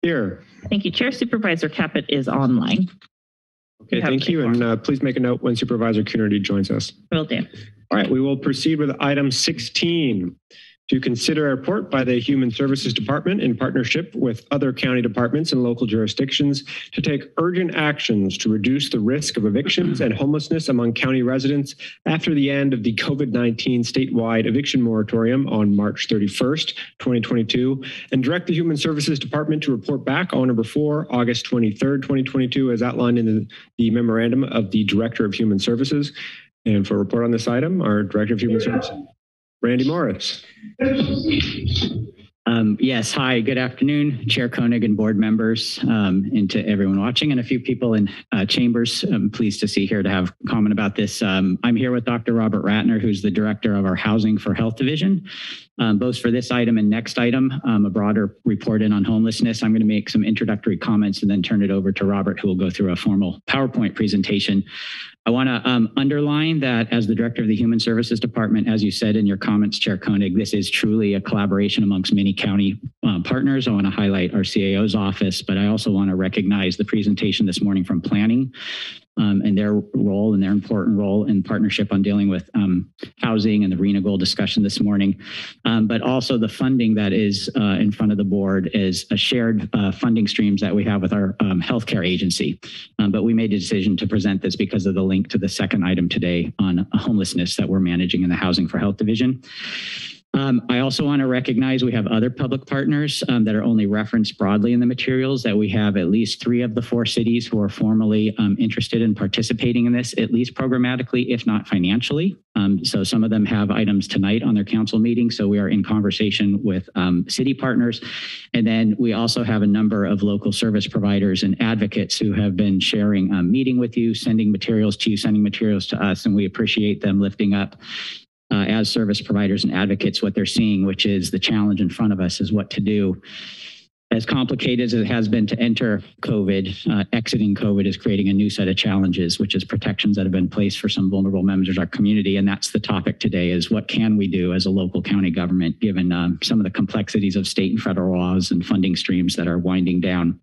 Here. Thank you, Chair. Supervisor Caput is online. Okay, You thank you. take And uh, please make a note when Supervisor Coonerty joins us. Will do. All right, we will proceed with item 16 to consider a report by the Human Services Department in partnership with other county departments and local jurisdictions to take urgent actions to reduce the risk of evictions and homelessness among county residents after the end of the COVID-19 statewide eviction moratorium on March 31st, 2022, and direct the Human Services Department to report back on or before August 23rd, 2022, as outlined in the, the memorandum of the Director of Human Services. And for a report on this item, our Director of Human Services, Randy Morris. Um, yes, hi, good afternoon, Chair Koenig and board members, um, and to everyone watching and a few people in uh, chambers. I'm pleased to see here to have comment about this. Um, I'm here with Dr. Robert Ratner, who's the director of our Housing for Health Division. Um, both for this item and next item, um, a broader report in on homelessness. I'm going to make some introductory comments and then turn it over to Robert, who will go through a formal PowerPoint presentation. I want to um, underline that as the director of the Human Services Department, as you said in your comments, Chair Koenig, this is truly a collaboration amongst many county uh, partners. I want to highlight our CAO's office, but I also want to recognize the presentation this morning from planning um, and their role and their important role in partnership on dealing with um, housing and the RHNA goal discussion this morning. Um, but also the funding that is uh, in front of the board is a shared uh, funding streams that we have with our um, healthcare agency. Um, but we made a decision to present this because of the link to the second item today on homelessness that we're managing in the Housing for Health Division. Um, I also want to recognize we have other public partners um, that are only referenced broadly in the materials, that we have at least three of the four cities who are formally um, interested in participating in this, at least programmatically, if not financially. Um, so some of them have items tonight on their council meeting. So we are in conversation with um, city partners. And then we also have a number of local service providers and advocates who have been sharing, um, meeting with you, sending materials to you, sending materials to us. And we appreciate them lifting up uh, as service providers and advocates what they're seeing, which is the challenge in front of us is what to do. As complicated as it has been to enter COVID, uh, exiting COVID is creating a new set of challenges, which is protections that have been placed for some vulnerable members of our community. And that's the topic today is what can we do as a local county government, given um, some of the complexities of state and federal laws and funding streams that are winding down.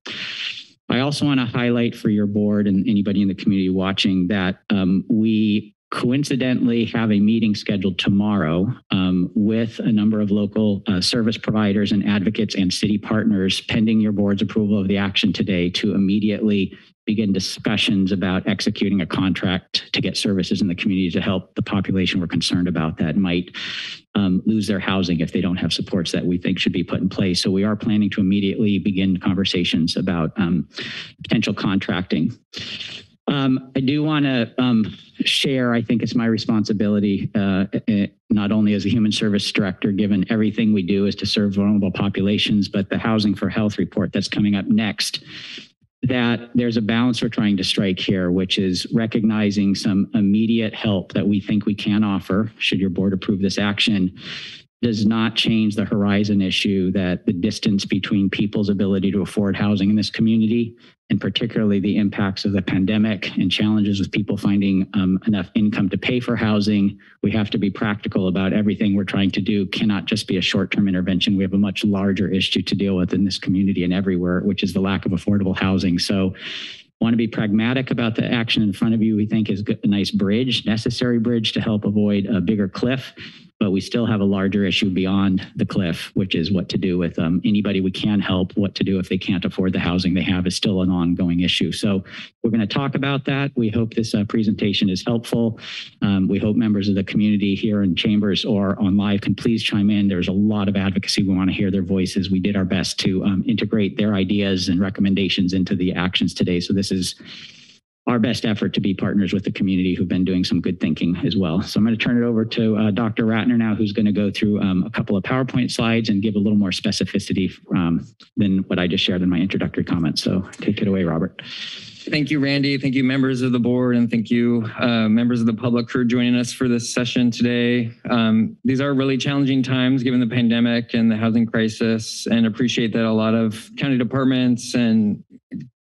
I also want to highlight for your board and anybody in the community watching that um, we coincidentally have a meeting scheduled tomorrow um, with a number of local uh, service providers and advocates and city partners pending your board's approval of the action today to immediately begin discussions about executing a contract to get services in the community to help the population we're concerned about that might um, lose their housing if they don't have supports that we think should be put in place. So we are planning to immediately begin conversations about um, potential contracting. Um, I do want to um, share, I think it's my responsibility, uh, uh, not only as a human service director, given everything we do is to serve vulnerable populations, but the Housing for Health report that's coming up next, that there's a balance we're trying to strike here, which is recognizing some immediate help that we think we can offer, should your board approve this action, does not change the horizon issue that the distance between people's ability to afford housing in this community, and particularly the impacts of the pandemic and challenges with people finding um, enough income to pay for housing. We have to be practical about everything we're trying to do cannot just be a short-term intervention. We have a much larger issue to deal with in this community and everywhere, which is the lack of affordable housing. So want to be pragmatic about the action in front of you. We think is a nice bridge, necessary bridge to help avoid a bigger cliff but we still have a larger issue beyond the cliff, which is what to do with um, anybody we can help, what to do if they can't afford the housing they have is still an ongoing issue. So we're going to talk about that. We hope this uh, presentation is helpful. Um, we hope members of the community here in chambers or on live can please chime in. There's a lot of advocacy. We want to hear their voices. We did our best to um, integrate their ideas and recommendations into the actions today. So this is our best effort to be partners with the community who've been doing some good thinking as well. So I'm going to turn it over to uh, Dr. Ratner now, who's going to go through um, a couple of PowerPoint slides and give a little more specificity um, than what I just shared in my introductory comments. So take it away, Robert. Thank you, Randy. Thank you, members of the board, and thank you, uh, members of the public for joining us for this session today. Um, these are really challenging times given the pandemic and the housing crisis, and appreciate that a lot of county departments and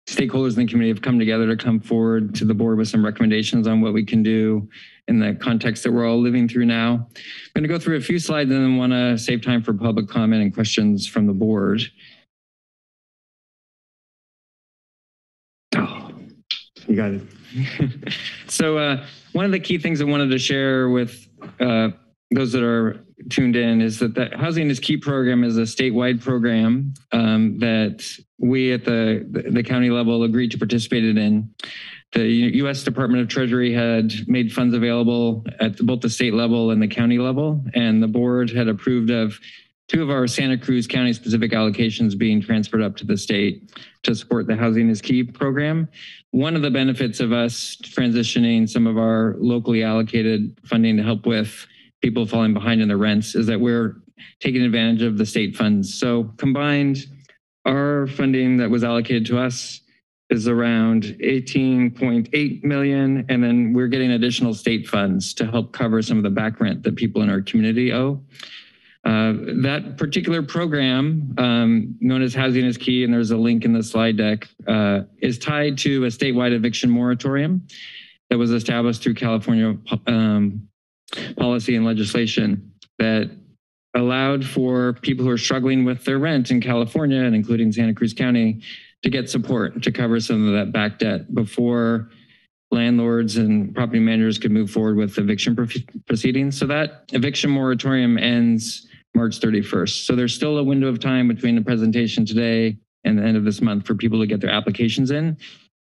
stakeholders in the community have come together to come forward to the board with some recommendations on what we can do in the context that we're all living through now. I'm going to go through a few slides and then want to save time for public comment and questions from the board. Oh, you got it. so uh, one of the key things I wanted to share with uh, those that are tuned in is that the Housing is Key program is a statewide program um, that we at the, the county level agreed to participate in. The U.S. Department of Treasury had made funds available at both the state level and the county level, and the board had approved of two of our Santa Cruz County specific allocations being transferred up to the state to support the Housing is Key program. One of the benefits of us transitioning some of our locally allocated funding to help with people falling behind in their rents is that we're taking advantage of the state funds. So combined, our funding that was allocated to us is around 18.8 million. And then we're getting additional state funds to help cover some of the back rent that people in our community owe. Uh, that particular program, um, known as Housing is Key, and there's a link in the slide deck, uh, is tied to a statewide eviction moratorium that was established through California um, policy and legislation that allowed for people who are struggling with their rent in California and including Santa Cruz County to get support to cover some of that back debt before landlords and property managers could move forward with eviction proceedings. So that eviction moratorium ends March 31st. So there's still a window of time between the presentation today and the end of this month for people to get their applications in.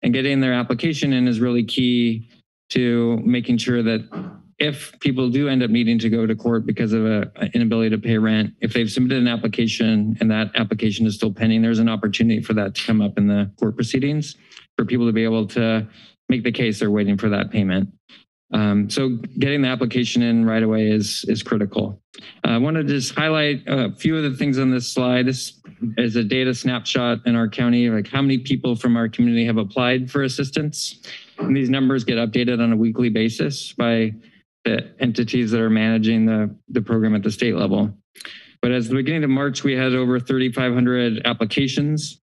And getting their application in is really key to making sure that if people do end up needing to go to court because of an inability to pay rent, if they've submitted an application and that application is still pending, there's an opportunity for that to come up in the court proceedings for people to be able to make the case they're waiting for that payment. Um, so getting the application in right away is is critical. Uh, I want to just highlight a few of the things on this slide. This is a data snapshot in our county, like how many people from our community have applied for assistance. And these numbers get updated on a weekly basis by the entities that are managing the, the program at the state level. But as the beginning of March, we had over 3,500 applications.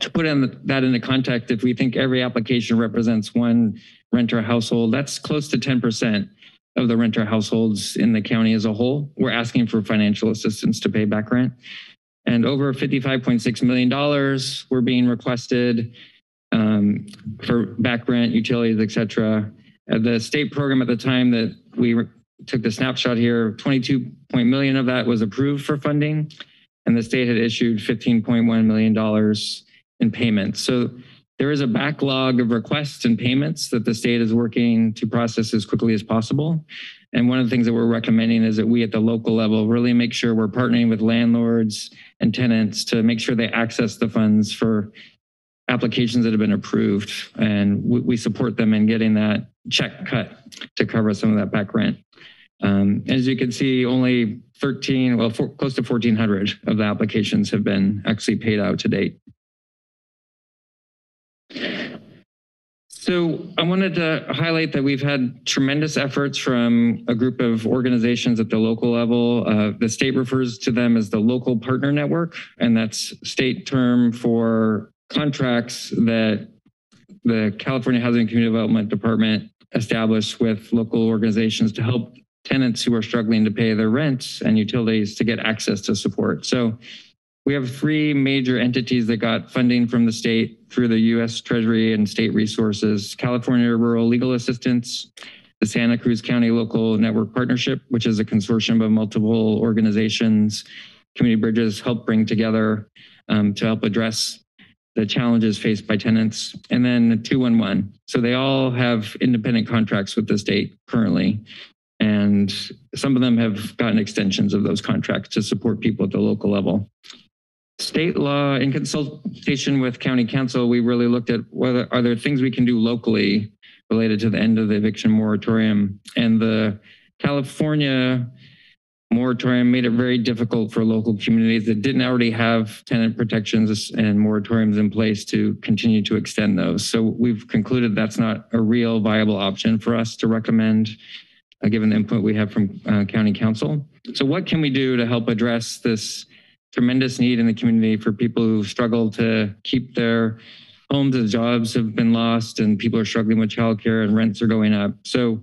To put in that into context, if we think every application represents one renter household, that's close to 10% of the renter households in the county as a whole. We're asking for financial assistance to pay back rent. And over $55.6 million were being requested um, for back rent, utilities, et cetera. Uh, the state program at the time that we took the snapshot here, 22 million of that was approved for funding, and the state had issued 15.1 million dollars in payments. So there is a backlog of requests and payments that the state is working to process as quickly as possible. And one of the things that we're recommending is that we at the local level really make sure we're partnering with landlords and tenants to make sure they access the funds for applications that have been approved. And we, we support them in getting that check cut to cover some of that back rent. Um, as you can see, only 13, well, close to 1,400 of the applications have been actually paid out to date. So I wanted to highlight that we've had tremendous efforts from a group of organizations at the local level. Uh, the state refers to them as the local partner network, and that's state term for contracts that the California Housing and Community Development Department established with local organizations to help tenants who are struggling to pay their rent and utilities to get access to support. So we have three major entities that got funding from the state through the US Treasury and state resources, California Rural Legal Assistance, the Santa Cruz County Local Network Partnership, which is a consortium of multiple organizations, community bridges help bring together um, to help address the challenges faced by tenants, and then 211. So they all have independent contracts with the state currently. And some of them have gotten extensions of those contracts to support people at the local level. State law, in consultation with county counsel, we really looked at whether are there things we can do locally related to the end of the eviction moratorium. And the California moratorium made it very difficult for local communities that didn't already have tenant protections and moratoriums in place to continue to extend those. So we've concluded that's not a real viable option for us to recommend, uh, given the input we have from uh, county counsel. So what can we do to help address this tremendous need in the community for people who struggle to keep their homes and jobs have been lost and people are struggling with childcare and rents are going up. So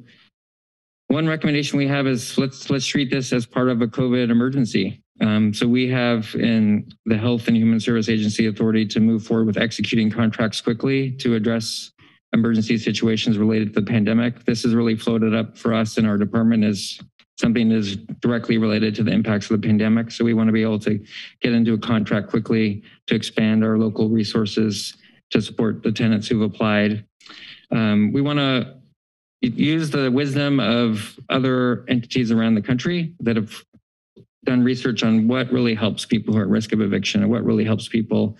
one recommendation we have is let's let's treat this as part of a COVID emergency. Um, so we have in the Health and Human Service Agency authority to move forward with executing contracts quickly to address emergency situations related to the pandemic. This is really floated up for us in our department as something that is directly related to the impacts of the pandemic. So we want to be able to get into a contract quickly to expand our local resources to support the tenants who've applied. Um, we want to use the wisdom of other entities around the country that have done research on what really helps people who are at risk of eviction and what really helps people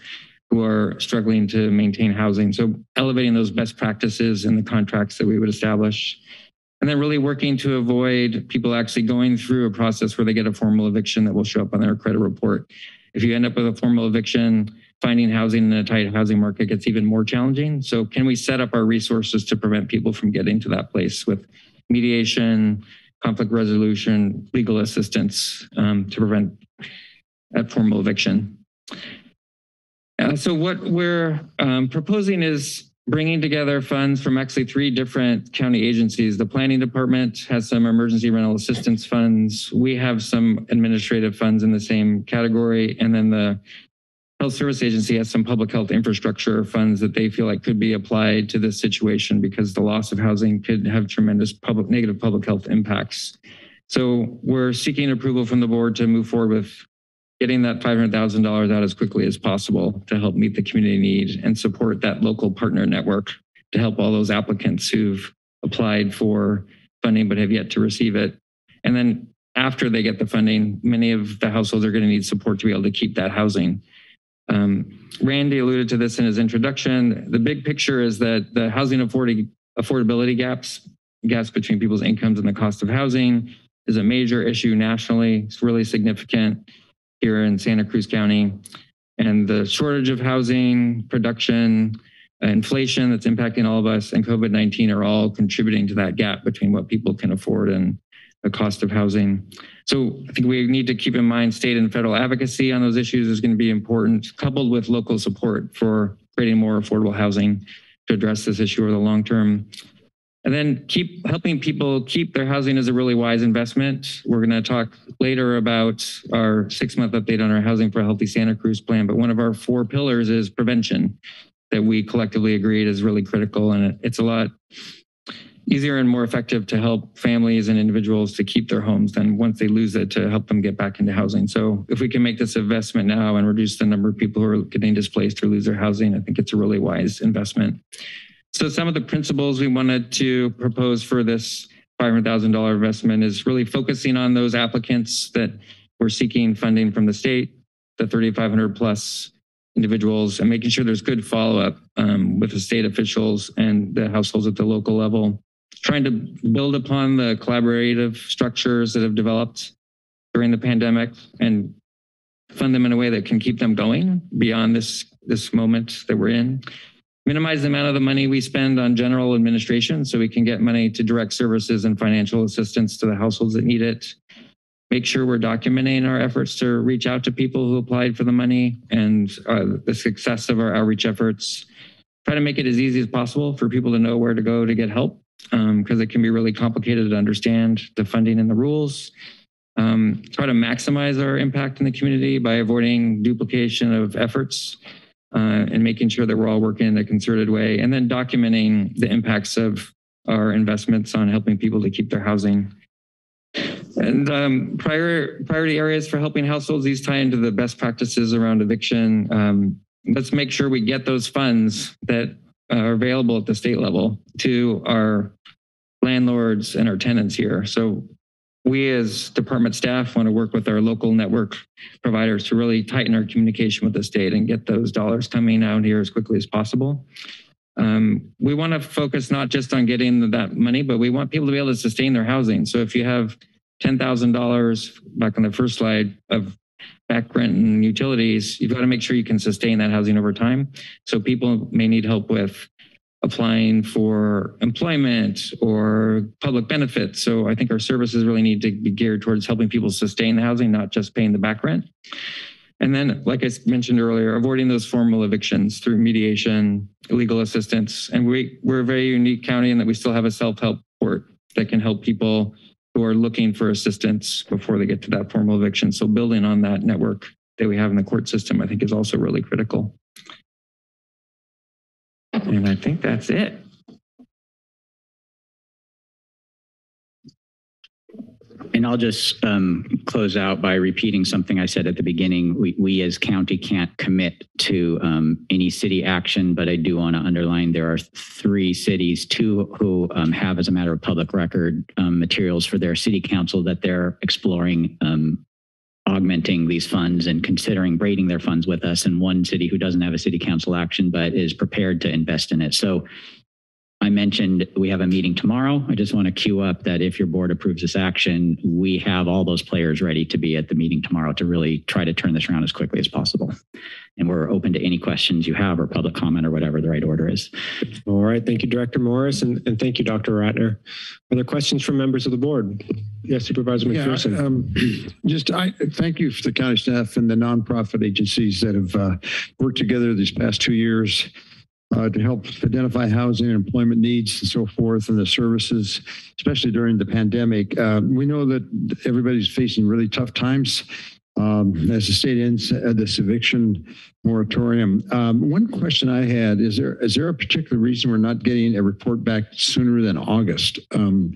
who are struggling to maintain housing. So elevating those best practices in the contracts that we would establish. And then really working to avoid people actually going through a process where they get a formal eviction that will show up on their credit report. If you end up with a formal eviction, finding housing in a tight housing market gets even more challenging. So can we set up our resources to prevent people from getting to that place with mediation, conflict resolution, legal assistance um, to prevent that formal eviction? Uh, so what we're um, proposing is bringing together funds from actually three different county agencies. The planning department has some emergency rental assistance funds. We have some administrative funds in the same category. And then the Health Service Agency has some public health infrastructure funds that they feel like could be applied to this situation because the loss of housing could have tremendous public negative public health impacts. So we're seeking approval from the board to move forward with getting that $500,000 out as quickly as possible to help meet the community need and support that local partner network to help all those applicants who've applied for funding but have yet to receive it. And then after they get the funding, many of the households are going to need support to be able to keep that housing. Um, Randy alluded to this in his introduction. The big picture is that the housing affordability gaps, gaps between people's incomes and the cost of housing is a major issue nationally. It's really significant here in Santa Cruz County. And the shortage of housing, production, inflation that's impacting all of us, and COVID 19 are all contributing to that gap between what people can afford and the cost of housing. So I think we need to keep in mind state and federal advocacy on those issues is going to be important, coupled with local support for creating more affordable housing to address this issue over the long term. And then keep helping people keep their housing is a really wise investment. We're going to talk later about our six month update on our Housing for a Healthy Santa Cruz plan. But one of our four pillars is prevention that we collectively agreed is really critical. And it's a lot easier and more effective to help families and individuals to keep their homes than once they lose it to help them get back into housing. So if we can make this investment now and reduce the number of people who are getting displaced or lose their housing, I think it's a really wise investment. So some of the principles we wanted to propose for this $500,000 investment is really focusing on those applicants that were seeking funding from the state, the 3,500 plus individuals, and making sure there's good follow-up um, with the state officials and the households at the local level trying to build upon the collaborative structures that have developed during the pandemic and fund them in a way that can keep them going beyond this this moment that we're in. Minimize the amount of the money we spend on general administration so we can get money to direct services and financial assistance to the households that need it. Make sure we're documenting our efforts to reach out to people who applied for the money and uh, the success of our outreach efforts. Try to make it as easy as possible for people to know where to go to get help because um, it can be really complicated to understand the funding and the rules. Um, try to maximize our impact in the community by avoiding duplication of efforts uh, and making sure that we're all working in a concerted way, and then documenting the impacts of our investments on helping people to keep their housing. And um, prior, priority areas for helping households, these tie into the best practices around eviction. Um, let's make sure we get those funds that are available at the state level to our landlords and our tenants here. So we as department staff want to work with our local network providers to really tighten our communication with the state and get those dollars coming out here as quickly as possible. Um, we want to focus not just on getting that money, but we want people to be able to sustain their housing. So if you have $10,000 back on the first slide of back rent and utilities, you've got to make sure you can sustain that housing over time. So people may need help with applying for employment or public benefits. So I think our services really need to be geared towards helping people sustain the housing, not just paying the back rent. And then, like I mentioned earlier, avoiding those formal evictions through mediation, legal assistance. And we, we're a very unique county in that we still have a self-help court that can help people who are looking for assistance before they get to that formal eviction. So building on that network that we have in the court system, I think is also really critical. And I think that's it. And I'll just um, close out by repeating something I said at the beginning. We, we as county can't commit to um, any city action, but I do want to underline there are three cities, two who um, have, as a matter of public record, um, materials for their city council that they're exploring um, augmenting these funds and considering braiding their funds with us, and one city who doesn't have a city council action but is prepared to invest in it. So I mentioned we have a meeting tomorrow. I just want to queue up that if your board approves this action, we have all those players ready to be at the meeting tomorrow to really try to turn this around as quickly as possible. And we're open to any questions you have or public comment or whatever the right order is. All right. Thank you, Director Morris, and, and thank you, Dr. Ratner. Are there questions from members of the board? Yes, Supervisor Yeah, McPherson. um, just I thank you for the county staff and the nonprofit agencies that have uh, worked together these past two years uh, to help identify housing and employment needs and so forth and the services, especially during the pandemic. Uh, we know that everybody's facing really tough times. Um, as the state ends uh, this eviction moratorium, um, one question I had is there is there a particular reason we're not getting a report back sooner than August? Um,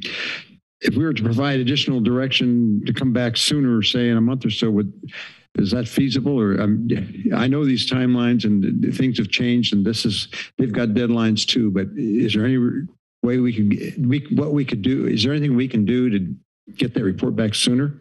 if we were to provide additional direction to come back sooner, say in a month or so, would is that feasible? Or um, I know these timelines and things have changed, and this is they've got deadlines too. But is there any way we could we what we could do? Is there anything we can do to get that report back sooner?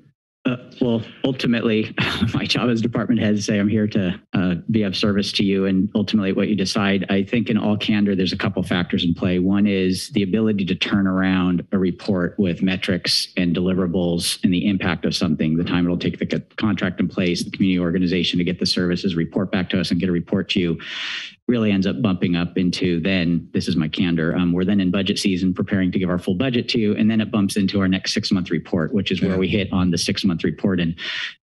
Uh, well, ultimately, my job as department head is say I'm here to uh, be of service to you, and ultimately, what you decide. I think, in all candor, there's a couple factors in play. One is the ability to turn around a report with metrics and deliverables and the impact of something. The time it'll take to the contract in place, the community organization to get the services, report back to us, and get a report to you really ends up bumping up into then this is my candor um, we're then in budget season preparing to give our full budget to you and then it bumps into our next six month report which is where we hit on the six month report. And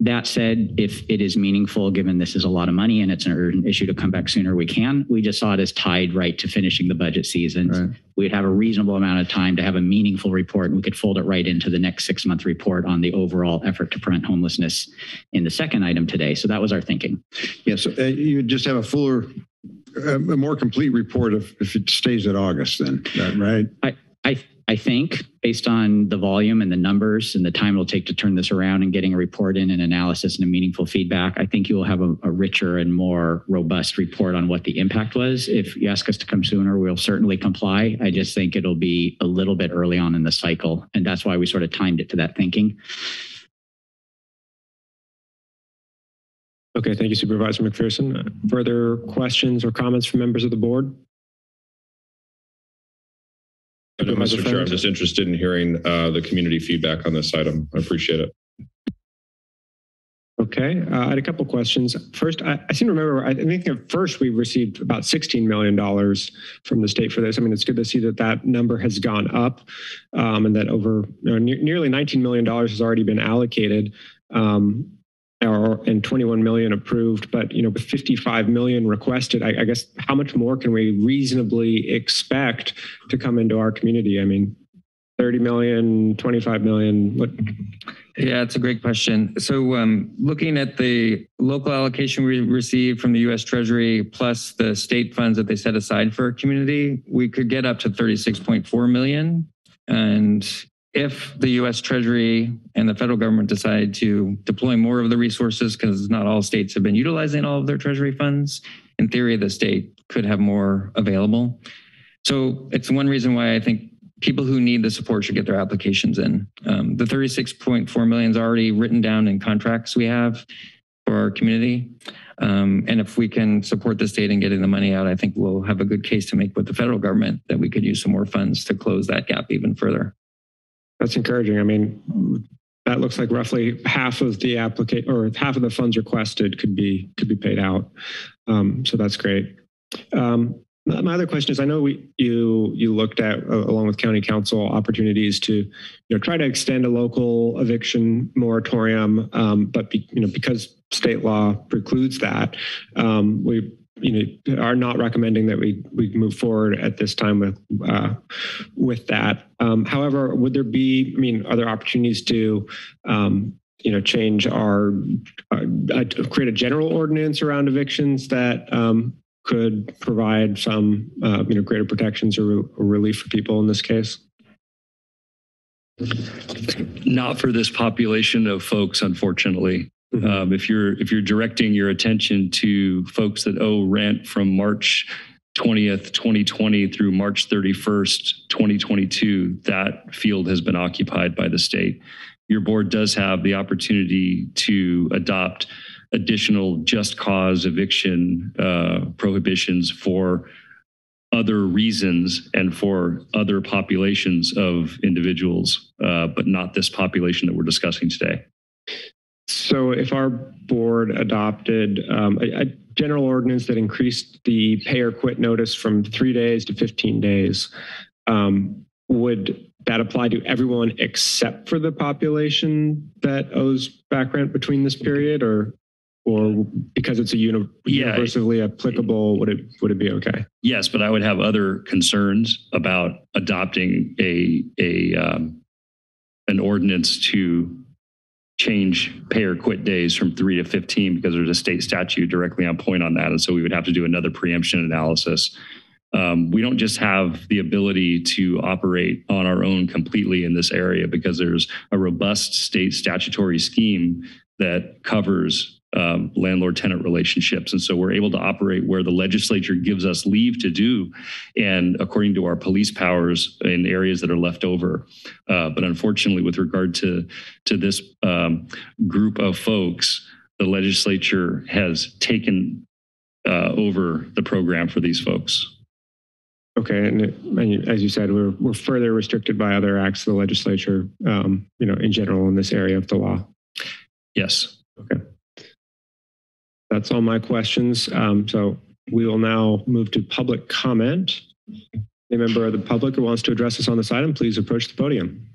that said if it is meaningful given this is a lot of money and it's an urgent issue to come back sooner we can. We just saw it as tied right to finishing the budget season we'd have a reasonable amount of time to have a meaningful report and we could fold it right into the next six month report on the overall effort to prevent homelessness in the second item today so that was our thinking Yes, uh, you just have a fuller, uh, a more complete report if, if it stays at August. Then, right? I, I, I think based on the volume and the numbers and the time it'll take to turn this around and getting a report in and analysis and a meaningful feedback, I think you will have a, a richer and more robust report on what the impact was. If you ask us to come sooner, we'll certainly comply. I just think it'll be a little bit early on in the cycle. And that's why we sort of timed it to that thinking. Okay, thank you, Supervisor McPherson. Further questions or comments from members of the board? Mr. Chair, I'm just interested in hearing uh, the community feedback on this item. I appreciate it. Okay, uh, I had a couple questions. First, I, I seem to remember, I think at first we received about $16 million from the state for this. I mean, it's good to see that that number has gone up um, and that over you know, ne- nearly $19 million has already been allocated. Um, and 21 million approved, but you know, with 55 million requested, I, I guess how much more can we reasonably expect to come into our community? I mean, 30 million, 25 million, what, Yeah, it's a great question. So um, looking at the local allocation we received from the US Treasury plus the state funds that they set aside for our community, we could get up to 36.4 million. And if the US Treasury and the federal government decide to deploy more of the resources, because not all states have been utilizing all of their Treasury funds, in theory, the state could have more available. So it's one reason why I think people who need the support should get their applications in. Um, the 36.4 million is already written down in contracts we have for our community. Um, and if we can support the state in getting the money out, I think we'll have a good case to make with the federal government that we could use some more funds to close that gap even further. That's encouraging. I mean, that looks like roughly half of the applicant or half of the funds requested could be could be paid out. Um, so that's great. Um, my other question is, I know we, you you looked at uh, along with county counsel opportunities to you know try to extend a local eviction moratorium, um, but be, you know because state law precludes that, um, we you know are not recommending that we we move forward at this time with uh, with that. Um, however, would there be? I mean, are there opportunities to um, you know change our uh, create a general ordinance around evictions that um, could provide some uh, you know greater protections or, or relief for people in this case? Not for this population of folks, unfortunately. Mm-hmm. Um, if you're if you're directing your attention to folks that owe rent from March 20th, 2020 through March 31st, 2022, that field has been occupied by the state. Your board does have the opportunity to adopt additional just cause eviction uh, prohibitions for other reasons and for other populations of individuals, uh, but not this population that we're discussing today. So, if our board adopted um, a, a, general ordinance that increased the pay or quit notice from three days to 15 days, um, would that apply to everyone except for the population that owes back rent between this period, or or because it's a uni- yeah. universally applicable, would it would it be okay? Yes, but I would have other concerns about adopting a a um, an ordinance to change pay or quit days from three to 15 because there's a state statute directly on point on that. And so we would have to do another preemption analysis. Um, we don't just have the ability to operate on our own completely in this area because there's a robust state statutory scheme that covers um, landlord tenant relationships. And so we're able to operate where the legislature gives us leave to do, and according to our police powers in areas that are left over. Uh, but unfortunately, with regard to, to this um, group of folks, the legislature has taken uh, over the program for these folks. Okay, and, it, and, as you said, we're we're further restricted by other acts of the legislature, um, you know, in general in this area of the law. Yes. Okay. That's all my questions. Um, so we will now move to public comment. A member of the public who wants to address us on this item, please approach the podium.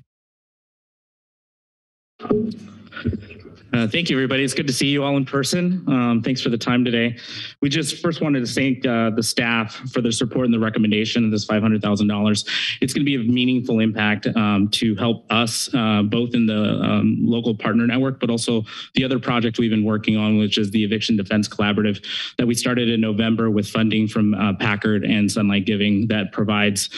Uh, thank you, everybody. It's good to see you all in person. Um, thanks for the time today. We just first wanted to thank uh, the staff for their support and the recommendation of this $500,000. It's going to be a meaningful impact um, to help us uh, both in the um, local partner network, but also the other project we've been working on, which is the Eviction Defense Collaborative that we started in November with funding from uh, Packard and Sunlight Giving that provides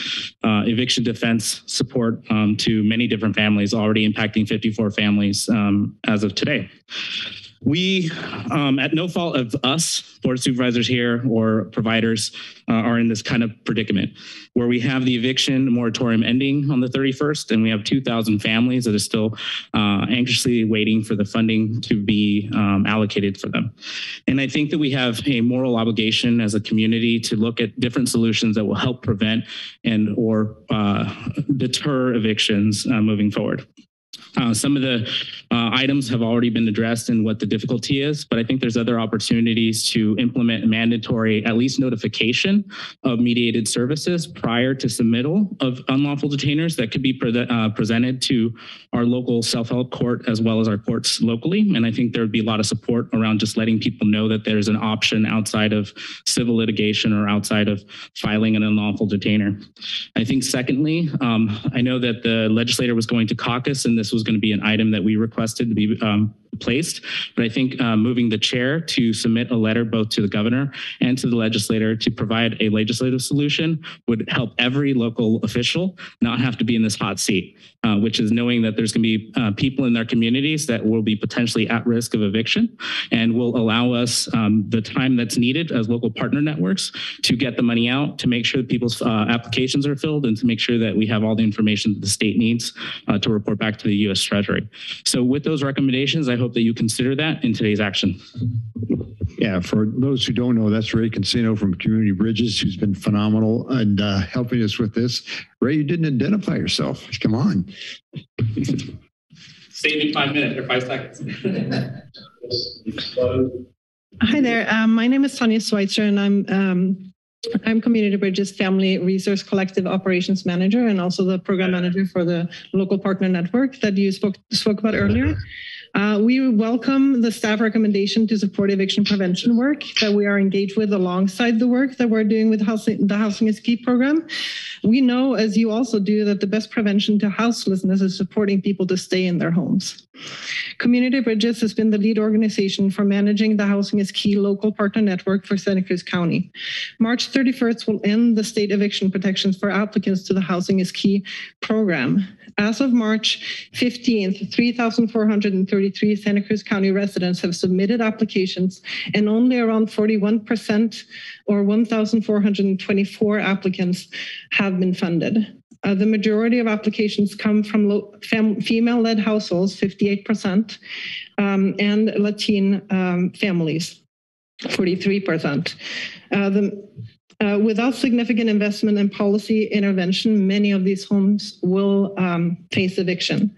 uh, eviction defense support um, to many different families, already impacting 54 families um, as of today. We, um, at no fault of us, board supervisors here or providers, uh, are in this kind of predicament where we have the eviction moratorium ending on the 31st, and we have 2,000 families that are still uh, anxiously waiting for the funding to be um, allocated for them. And I think that we have a moral obligation as a community to look at different solutions that will help prevent and or uh, deter evictions uh, moving forward. Uh, some of the uh, items have already been addressed and what the difficulty is, but I think there's other opportunities to implement mandatory, at least notification of mediated services prior to submittal of unlawful detainers that could be pre uh, presented to our local self-help court as well as our courts locally. And I think there would be a lot of support around just letting people know that there's an option outside of civil litigation or outside of filing an unlawful detainer. I think secondly, um, I know that the legislator was going to caucus and this was going to be an item that we requested to be um, placed. But I think uh, moving the chair to submit a letter both to the governor and to the legislator to provide a legislative solution would help every local official not have to be in this hot seat, uh, which is knowing that there's going to be uh, people in their communities that will be potentially at risk of eviction and will allow us um, the time that's needed as local partner networks to get the money out, to make sure that people's uh, applications are filled, and to make sure that we have all the information that the state needs uh, to report back to the U.S. Treasury. So with those recommendations, I hope that you consider that in today's action. Yeah, for those who don't know, that's Ray Cancino from Community Bridges, who's been phenomenal and uh, helping us with this. Ray, you didn't identify yourself. Come on. Save me five minutes or five seconds. Hi there. Um, my name is Tanya Schweitzer, and I'm um, I'm Community Bridges Family Resource Collective Operations Manager, and also the Program Manager for the Local Partner Network that you spoke spoke about earlier. Uh, we welcome the staff recommendation to support eviction prevention work that we are engaged with alongside the work that we're doing with housing, the Housing is Key program. We know, as you also do, that the best prevention to houselessness is supporting people to stay in their homes. Community Bridges has been the lead organization for managing the Housing is Key local partner network for Santa Cruz County. March 31st will end the state eviction protections for applicants to the Housing is Key program. As of March 15th, 3,433 Santa Cruz County residents have submitted applications, and only around 41% or 1,424 applicants have been funded. Uh, the majority of applications come from female-led households, 58%, um, and Latin um, families, 43%. Uh, the, uh, without significant investment and policy intervention, many of these homes will um, face eviction.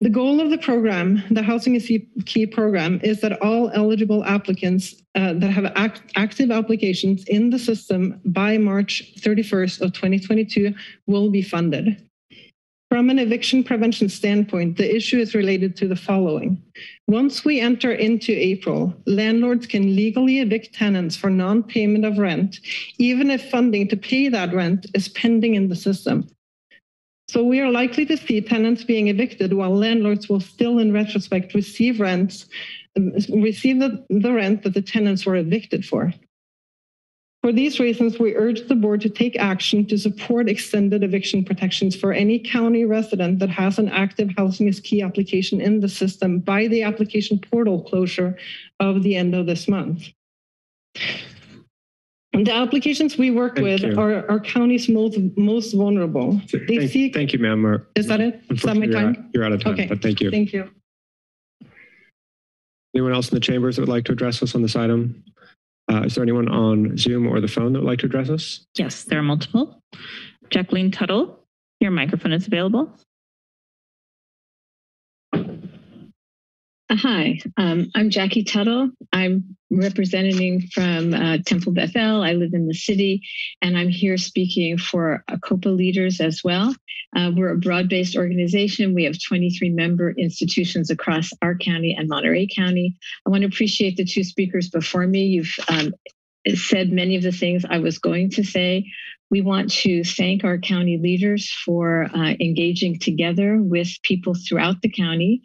The goal of the program, the Housing is Key program, is that all eligible applicants uh, that have act active applications in the system by March 31st of 2022 will be funded. From an eviction prevention standpoint, the issue is related to the following. Once we enter into April, landlords can legally evict tenants for non-payment of rent, even if funding to pay that rent is pending in the system. So we are likely to see tenants being evicted while landlords will still, in retrospect, receive rents, um, receive the, the rent that the tenants were evicted for. For these reasons, we urge the board to take action to support extended eviction protections for any county resident that has an active housing is key application in the system by the application portal closure of the end of this month. And the applications we work Thank with you. are our county's most most vulnerable. They Thank, seek. thank you, ma'am. Is that it? Is that my you're out- time? You're out of time, Okay. but thank you. Thank you. Anyone else in the chambers that would like to address us on this item? Uh, is there anyone on Zoom or the phone that would like to address us? Yes, there are multiple. Jacqueline Tuttle, your microphone is available. Hi, um, I'm Jackie Tuttle. I'm representing from uh, Temple Beth El. I live in the city, and I'm here speaking for ACOPA leaders as well. Uh, we're a broad-based organization. We have 23 member institutions across our county and Monterey County. I want to appreciate the two speakers before me. You've um, said many of the things I was going to say. We want to thank our county leaders for uh, engaging together with people throughout the county.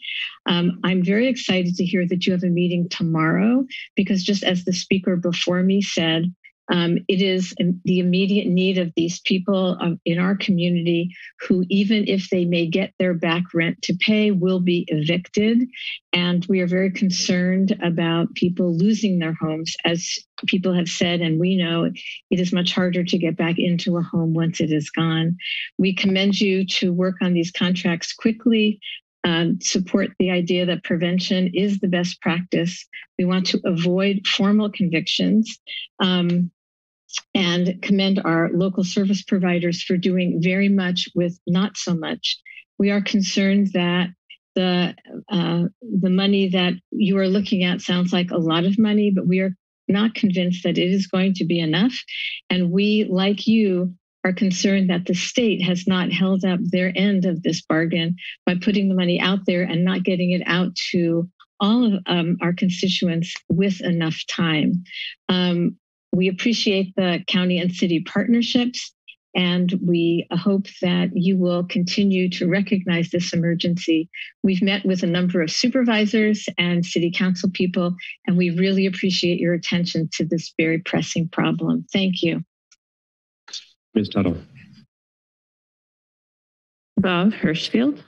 Um, I'm very excited to hear that you have a meeting tomorrow because, just as the speaker before me said, um, it is the immediate need of these people um, in our community who, even if they may get their back rent to pay, will be evicted. And we are very concerned about people losing their homes. As people have said, and we know it is much harder to get back into a home once it is gone. We commend you to work on these contracts quickly um, support the idea that prevention is the best practice. We want to avoid formal convictions um, and commend our local service providers for doing very much with not so much. We are concerned that the uh, the money that you are looking at sounds like a lot of money, but we are not convinced that it is going to be enough. And we, like you, are concerned that the state has not held up their end of this bargain by putting the money out there and not getting it out to all of um, our constituents with enough time. Um, we appreciate the county and city partnerships, and we hope that you will continue to recognize this emergency. We've met with a number of supervisors and city council people, and we really appreciate your attention to this very pressing problem. Thank you. Ms. Tuttle. Bob Hirschfield.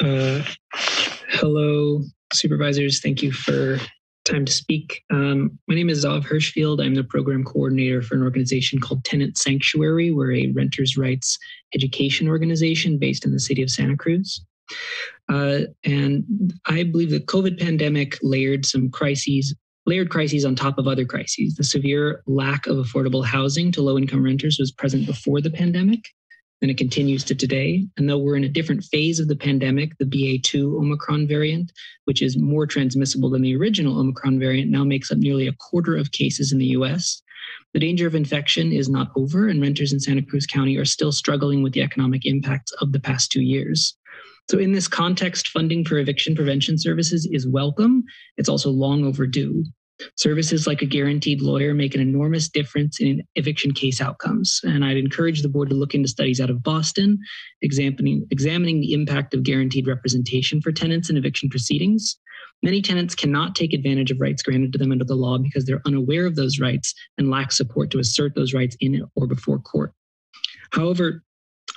Uh, hello, supervisors. Thank you for time to speak. Um, my name is Zav Hirschfield. I'm the program coordinator for an organization called Tenant Sanctuary. We're a renters' rights education organization based in the city of Santa Cruz. Uh, and I believe the COVID pandemic layered some crises, layered crises on top of other crises. The severe lack of affordable housing to low income renters was present before the pandemic. And it continues to today. And though we're in a different phase of the pandemic, the BA2 Omicron variant, which is more transmissible than the original Omicron variant, now makes up nearly a quarter of cases in the US. The danger of infection is not over, and renters in Santa Cruz County are still struggling with the economic impacts of the past two years. So, in this context, funding for eviction prevention services is welcome. It's also long overdue. Services like a guaranteed lawyer make an enormous difference in eviction case outcomes. And I'd encourage the board to look into studies out of Boston, examining, examining the impact of guaranteed representation for tenants in eviction proceedings. Many tenants cannot take advantage of rights granted to them under the law because they're unaware of those rights and lack support to assert those rights in or before court. However,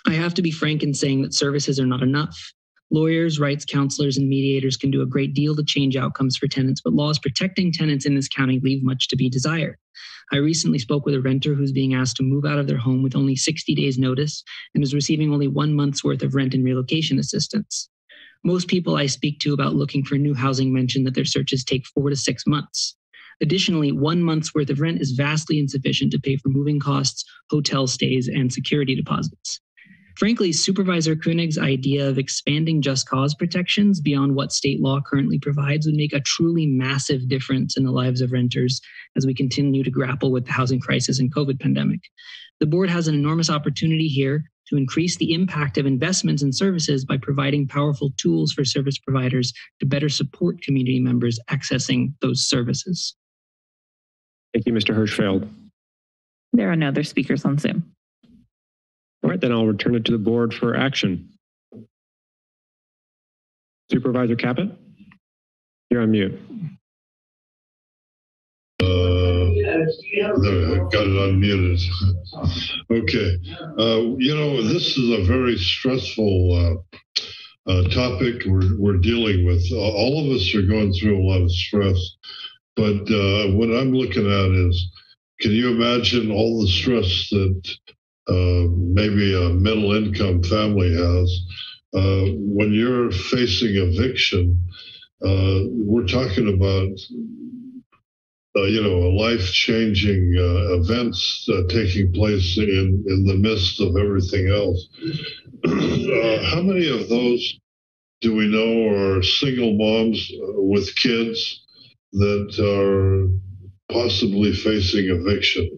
I have to be frank in saying that services are not enough. Lawyers, rights counselors, and mediators can do a great deal to change outcomes for tenants, but laws protecting tenants in this county leave much to be desired. I recently spoke with a renter who's being asked to move out of their home with only 60 days' notice and is receiving only one month's worth of rent and relocation assistance. Most people I speak to about looking for new housing mention that their searches take four to six months. Additionally, one month's worth of rent is vastly insufficient to pay for moving costs, hotel stays, and security deposits. Frankly, Supervisor Koenig's idea of expanding just cause protections beyond what state law currently provides would make a truly massive difference in the lives of renters as we continue to grapple with the housing crisis and COVID pandemic. The board has an enormous opportunity here to increase the impact of investments and services by providing powerful tools for service providers to better support community members accessing those services. Thank you, Mr. Hirschfeld. There are no other speakers on Zoom. All right, then I'll return it to the board for action. Supervisor Caput, you're on mute. Uh, got it unmuted. okay. Uh, you know, this is a very stressful uh, uh, topic we're, we're dealing with. all of us are going through a lot of stress. But uh, what I'm looking at is can you imagine all the stress that uh, maybe a middle income family has. Uh, when you're facing eviction, uh, we're talking about uh, you know a life changing uh, events taking place in in the midst of everything else. how many of those do we know are single moms with kids that are possibly facing eviction.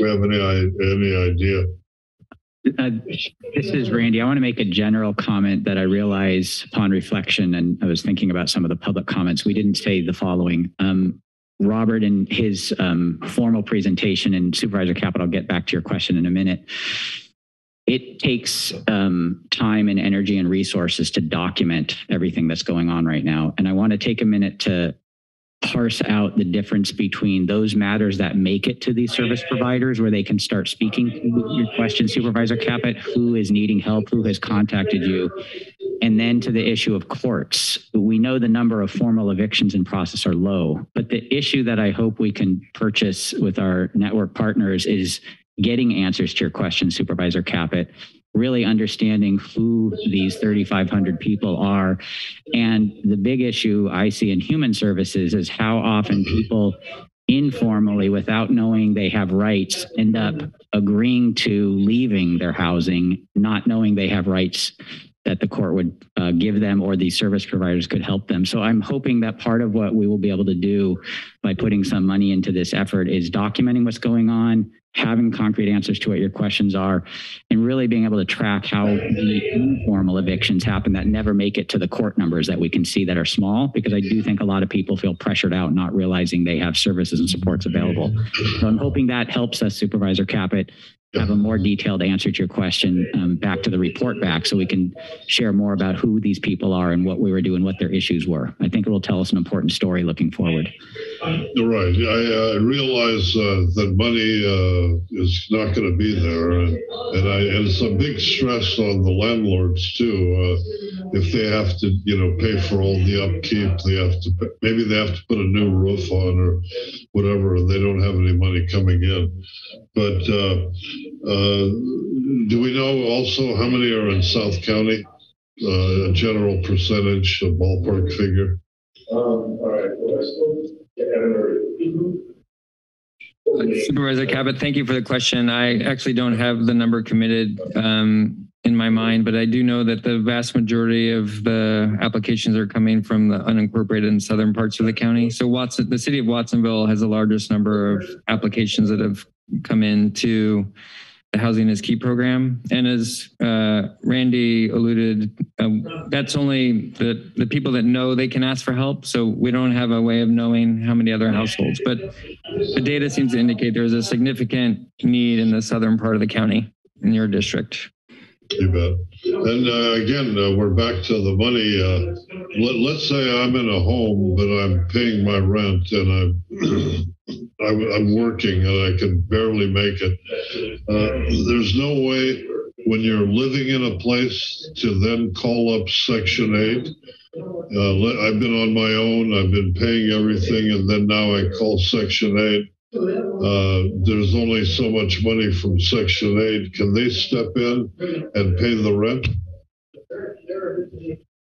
We have any, any idea? Uh, this is Randy. I want to make a general comment that I realize upon reflection, and I was thinking about some of the public comments. We didn't say the following. Um, Robert, in his um, formal presentation, and Supervisor Caput, I'll get back to your question in a minute it takes um, time and energy and resources to document everything that's going on right now. And I want to take a minute to parse out the difference between those matters that make it to these service providers where they can start speaking to your question, Supervisor Caput, who is needing help, who has contacted you, and then to the issue of courts. We know the number of formal evictions in process are low, but the issue that I hope we can purchase with our network partners is getting answers to your questions, Supervisor Caput, really understanding who these 3,500 people are. And the big issue I see in human services is how often people informally, without knowing they have rights, end up agreeing to leaving their housing, not knowing they have rights that the court would uh, give them or the service providers could help them. So I'm hoping that part of what we will be able to do by putting some money into this effort is documenting what's going on, having concrete answers to what your questions are, and really being able to track how the informal evictions happen that never make it to the court numbers that we can see that are small, because I do think a lot of people feel pressured out, not realizing they have services and supports available. So I'm hoping that helps us, Supervisor Caput, have a more detailed answer to your question um, back to the report back so we can share more about who these people are and what we were doing, what their issues were. I think it will tell us an important story looking forward. Right. I uh, realize uh, that money uh, is not going to be there, and, and, I, and it's a big stress on the landlords too. Uh, if they have to, you know, pay for all the upkeep, they have to. Maybe they have to put a new roof on or whatever, and they don't have any money coming in. But uh, uh, do we know also how many are in South County? a general percentage, a ballpark figure. Um, all right. Well, Supervisor Caput, thank you for the question. I actually don't have the number committed um, in my mind, but I do know that the vast majority of the applications are coming from the unincorporated and southern parts of the county. So Watson, the city of Watsonville has the largest number of applications that have come into the Housing is Key program. And as uh, Randy alluded, um, that's only the, the people that know they can ask for help. So we don't have a way of knowing how many other households, but the data seems to indicate there's a significant need in the southern part of the county in your district. You bet. And uh, again, uh, we're back to the money. Uh, let, us say I'm in a home, but I'm paying my rent and I'm I'm, I'm working and I can barely make it. Uh, there's no way when you're living in a place to then call up Section 8. Uh, I've been on my own, I've been paying everything, and then now I call Section 8. Uh, there's only so much money from Section 8. Can they step in and pay the rent?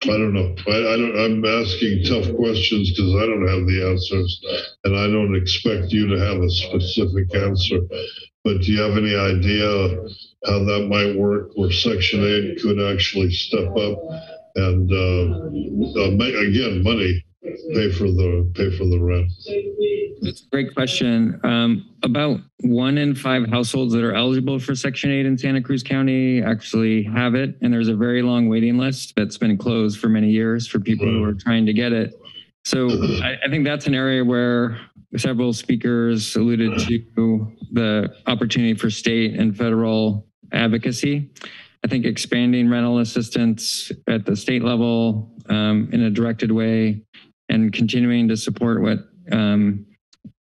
I don't know. I, I don't, I'm asking tough questions because I don't have the answers, and I don't expect you to have a specific answer. But do you have any idea how that might work, where Section 8 could actually step up and uh, uh, make, again money pay for the pay for the rent? That's a great question. Um, about one in five households that are eligible for Section 8 in Santa Cruz County actually have it. And there's a very long waiting list that's been closed for many years for people who are trying to get it. So I, I think that's an area where several speakers alluded to the opportunity for state and federal advocacy. I think expanding rental assistance at the state level um, in a directed way and continuing to support what um,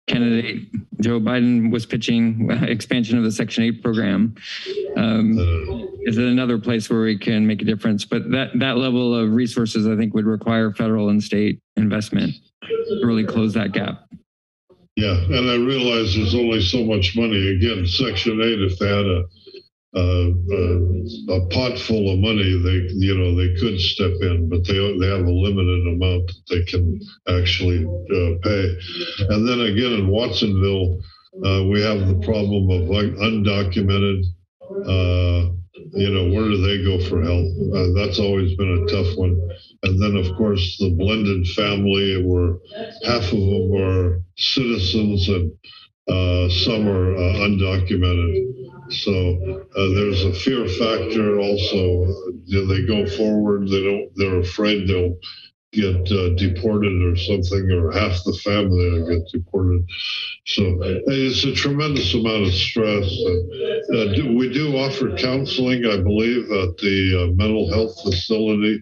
candidate Joe Biden was pitching expansion of the Section 8 program. Um, is another place where we can make a difference? But that, that level of resources, I think, would require federal and state investment to really close that gap. Yeah, and I realize there's only so much money. Again, Section 8, if they had a uh, a pot full of money, they you know they could step in, but they they have a limited amount that they can actually uh, pay. And then again in Watsonville, uh, we have the problem of undocumented. Uh, you know, where do they go for help? Uh, that's always been a tough one. And then, of course, the blended family, where half of them are citizens and some are undocumented. So uh, there's a fear factor also. Do they go forward, they don't. They're afraid they'll get uh, deported or something, or half the family will get deported. So it's a tremendous amount of stress. Uh, do, we do offer counseling, I believe, at the uh, mental health facility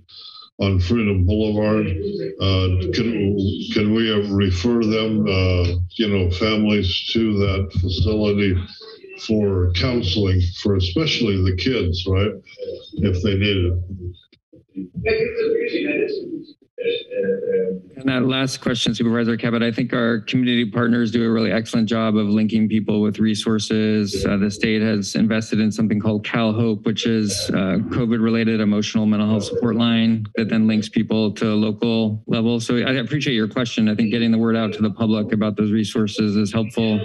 on Freedom Boulevard. Uh, can can we refer them, uh, you know, families to that facility for counseling for especially the kids, right? If they need it. And that last question, Supervisor Caput, I think our community partners do a really excellent job of linking people with resources. Uh, the state has invested in something called Cal Hope, which is a COVID-related emotional mental health support line that then links people to local level. So I appreciate your question. I think getting the word out to the public about those resources is helpful.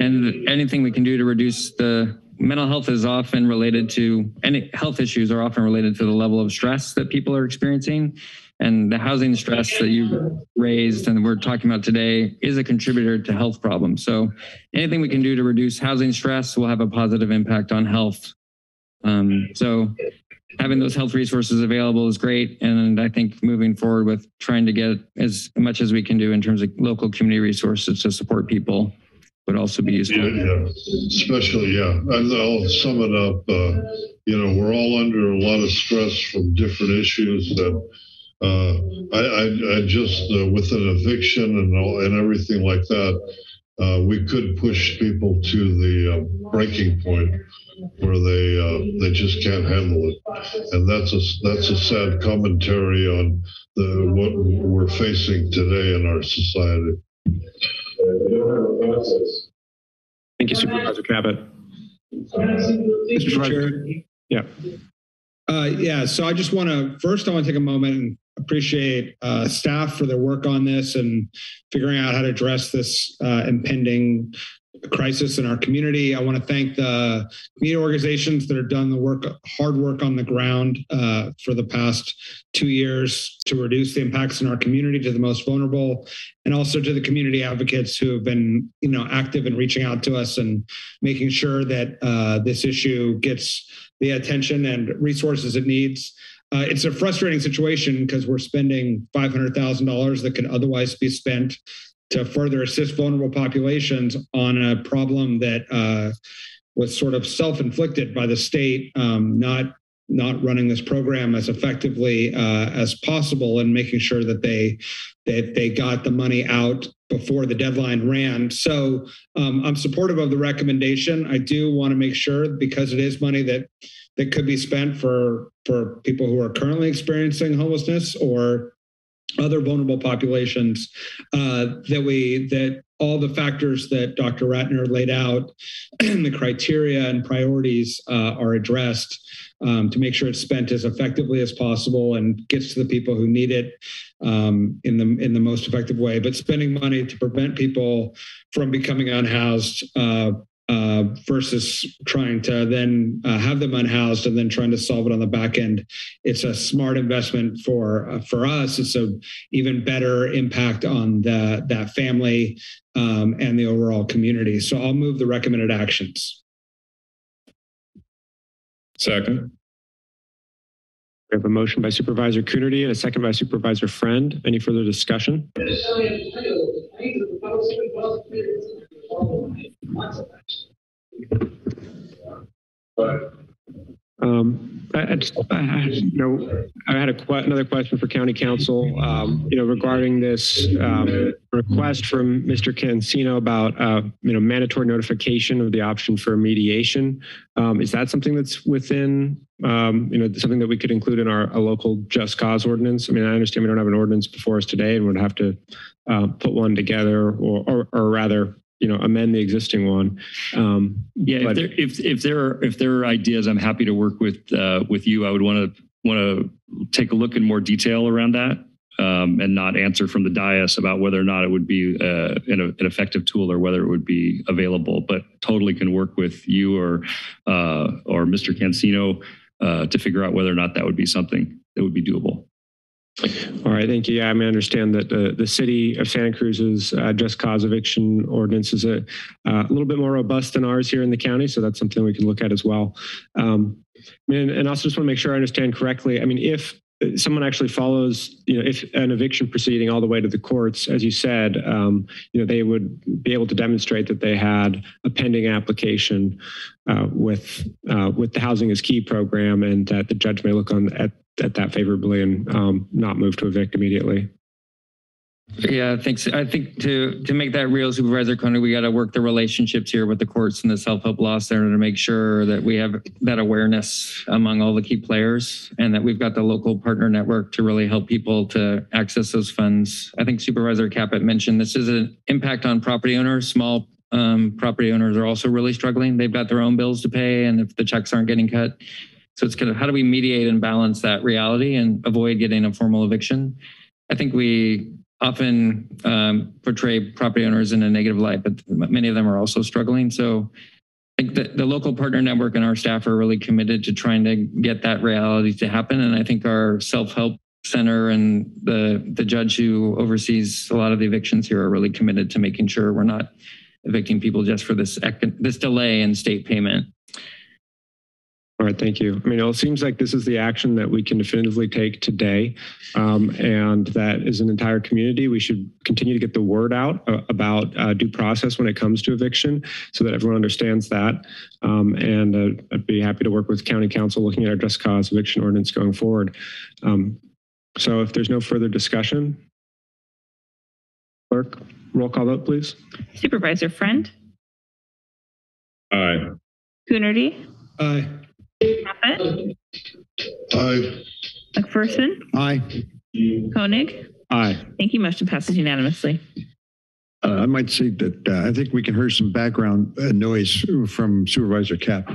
And anything we can do to reduce the mental health is often related to, and health issues are often related to the level of stress that people are experiencing. And the housing stress that you raised and we're talking about today is a contributor to health problems. So anything we can do to reduce housing stress will have a positive impact on health. Um, so having those health resources available is great. And I think moving forward with trying to get as much as we can do in terms of local community resources to support people would also be useful. Yeah, yeah. especially yeah. I'll sum it up. Uh, you know, we're all under a lot of stress from different issues that uh, I, I, I, just uh, with an eviction and all, and everything like that, uh, we could push people to the uh, breaking point where they uh, they just can't handle it, and that's a that's a sad commentary on the what we're facing today in our society. Thank you, Supervisor Caput. Mr. Chair. Yeah. Uh, yeah, so I just want to first I want to take a moment and appreciate uh, staff for their work on this and figuring out how to address this uh, impending crisis in our community. I want to thank the community organizations that have done the work, hard work on the ground uh, for the past two years to reduce the impacts in our community to the most vulnerable, and also to the community advocates who have been, you know, active in reaching out to us and making sure that uh, this issue gets the attention and resources it needs. Uh, it's a frustrating situation because we're spending $500,000 that could otherwise be spent to further assist vulnerable populations on a problem that uh, was sort of self-inflicted by the state, um, not not running this program as effectively uh, as possible and making sure that they that they got the money out before the deadline ran. So um, I'm supportive of the recommendation. I do want to make sure because it is money that that could be spent for for people who are currently experiencing homelessness or other vulnerable populations uh, that we that all the factors that Dr. Ratner laid out and the criteria and priorities uh, are addressed um, to make sure it's spent as effectively as possible and gets to the people who need it um, in the in the most effective way. But spending money to prevent people from becoming unhoused uh, uh, versus trying to then uh, have them unhoused and then trying to solve it on the back end. It's a smart investment for uh, for us. It's a even better impact on the that family um, and the overall community. So I'll move the recommended actions. Second. We have a motion by Supervisor Coonerty and a second by Supervisor Friend. Any further discussion? Um, I, I you know, I had a que another question for County Counsel, um, you know, regarding this um, request from Mr. Cancino about, uh, you know, mandatory notification of the option for mediation. Um, is that something that's within, um, you know, something that we could include in our local just cause ordinance? I mean, I understand we don't have an ordinance before us today and would have to uh, put one together or, or, or rather you know amend the existing one. Um, yeah, if there, if if there are if there are ideas, I'm happy to work with uh, with you. I would want to want to take a look in more detail around that. Um, and not answer from the dais about whether or not it would be uh, an, an, effective tool or whether it would be available. But totally can work with you or uh, or Mr. Cancino uh, to figure out whether or not that would be something that would be doable. All right, thank you. Yeah, I mean, I understand that the, the city of Santa Cruz's uh, just cause eviction ordinance is a, uh, a little bit more robust than ours here in the county, so that's something we can look at as well. Um, and, and also just want to make sure I understand correctly. I mean, if someone actually follows, you know, if an eviction proceeding all the way to the courts, as you said, um, you know, they would be able to demonstrate that they had a pending application uh, with uh, with the Housing is Key program, and that the judge may look on at at that favorably and um, not move to evict immediately. Yeah, thanks. I think to to make that real, Supervisor Koenig, we got to work the relationships here with the courts and the self help law center to make sure that we have that awareness among all the key players, and that we've got the local partner network to really help people to access those funds. I think Supervisor Caput mentioned this is an impact on property owners. Small um, property owners are also really struggling. They've got their own bills to pay, and if the checks aren't getting cut, so it's kind of how do we mediate and balance that reality and avoid getting a formal eviction? I think we often um, portray property owners in a negative light, but many of them are also struggling. So I think the local partner network and our staff are really committed to trying to get that reality to happen. And I think our self-help center and the the judge who oversees a lot of the evictions here are really committed to making sure we're not evicting people just for this this delay in state payment. All right, thank you. I mean, it seems like this is the action that we can definitively take today, um, and that is an entire community, we should continue to get the word out uh, about uh, due process when it comes to eviction, so that everyone understands that. Um, and uh, I'd be happy to work with County Counsel looking at our just cause eviction ordinance going forward. Um, so, if there's no further discussion, clerk, roll call vote, please. Supervisor Friend. Aye. Coonerty. Aye. Caput. Aye. McPherson. Aye. Koenig. Aye. Thank you. Motion passes unanimously. Uh, I might say that uh, I think we can hear some background uh, noise from Supervisor Cap.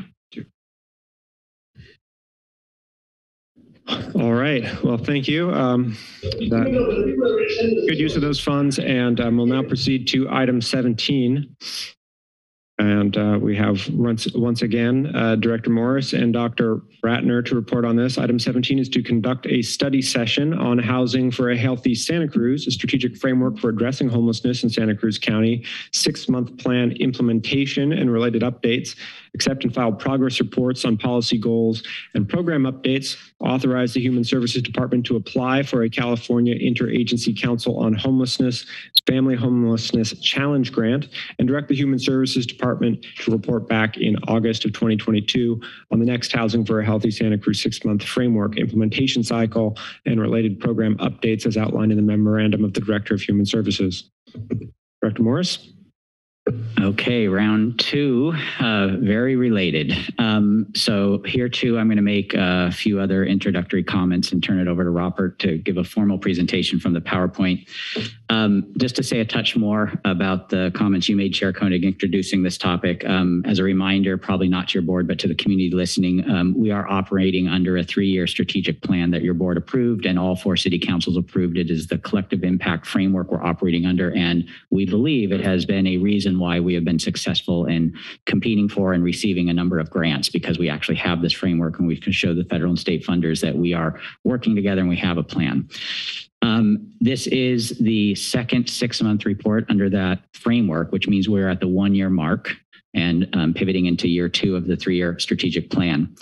All right. Well, thank you. Um, that, good use of those funds. And um, we'll now proceed to item 17. And uh, we have once, once again uh, Director Morris and Dr. Ratner to report on this. Item 17 is to conduct a study session on housing for a healthy Santa Cruz, a strategic framework for addressing homelessness in Santa Cruz County, six-month plan implementation and related updates, accept and file progress reports on policy goals and program updates, authorize the Human Services Department to apply for a California Interagency Council on Homelessness Family Homelessness Challenge Grant, and direct the Human Services Department to report back in August of 2022 on the next Housing for a Healthy Santa Cruz six-month framework implementation cycle and related program updates as outlined in the memorandum of the Director of Human Services. Director Morris? Okay, round two, uh, very related. Um, so here too, I'm going to make a few other introductory comments and turn it over to Robert to give a formal presentation from the PowerPoint. Um, just to say a touch more about the comments you made, Chair Koenig, introducing this topic. Um, as a reminder, probably not to your board, but to the community listening, um, we are operating under a three-year strategic plan that your board approved and all four city councils approved. It is the collective impact framework we're operating under, and we believe it has been a reason why we have been successful in competing for and receiving a number of grants because we actually have this framework and we can show the federal and state funders that we are working together and we have a plan. Um, this is the second six month report under that framework, which means we're at the one year mark and um, pivoting into year two of the three year strategic plan.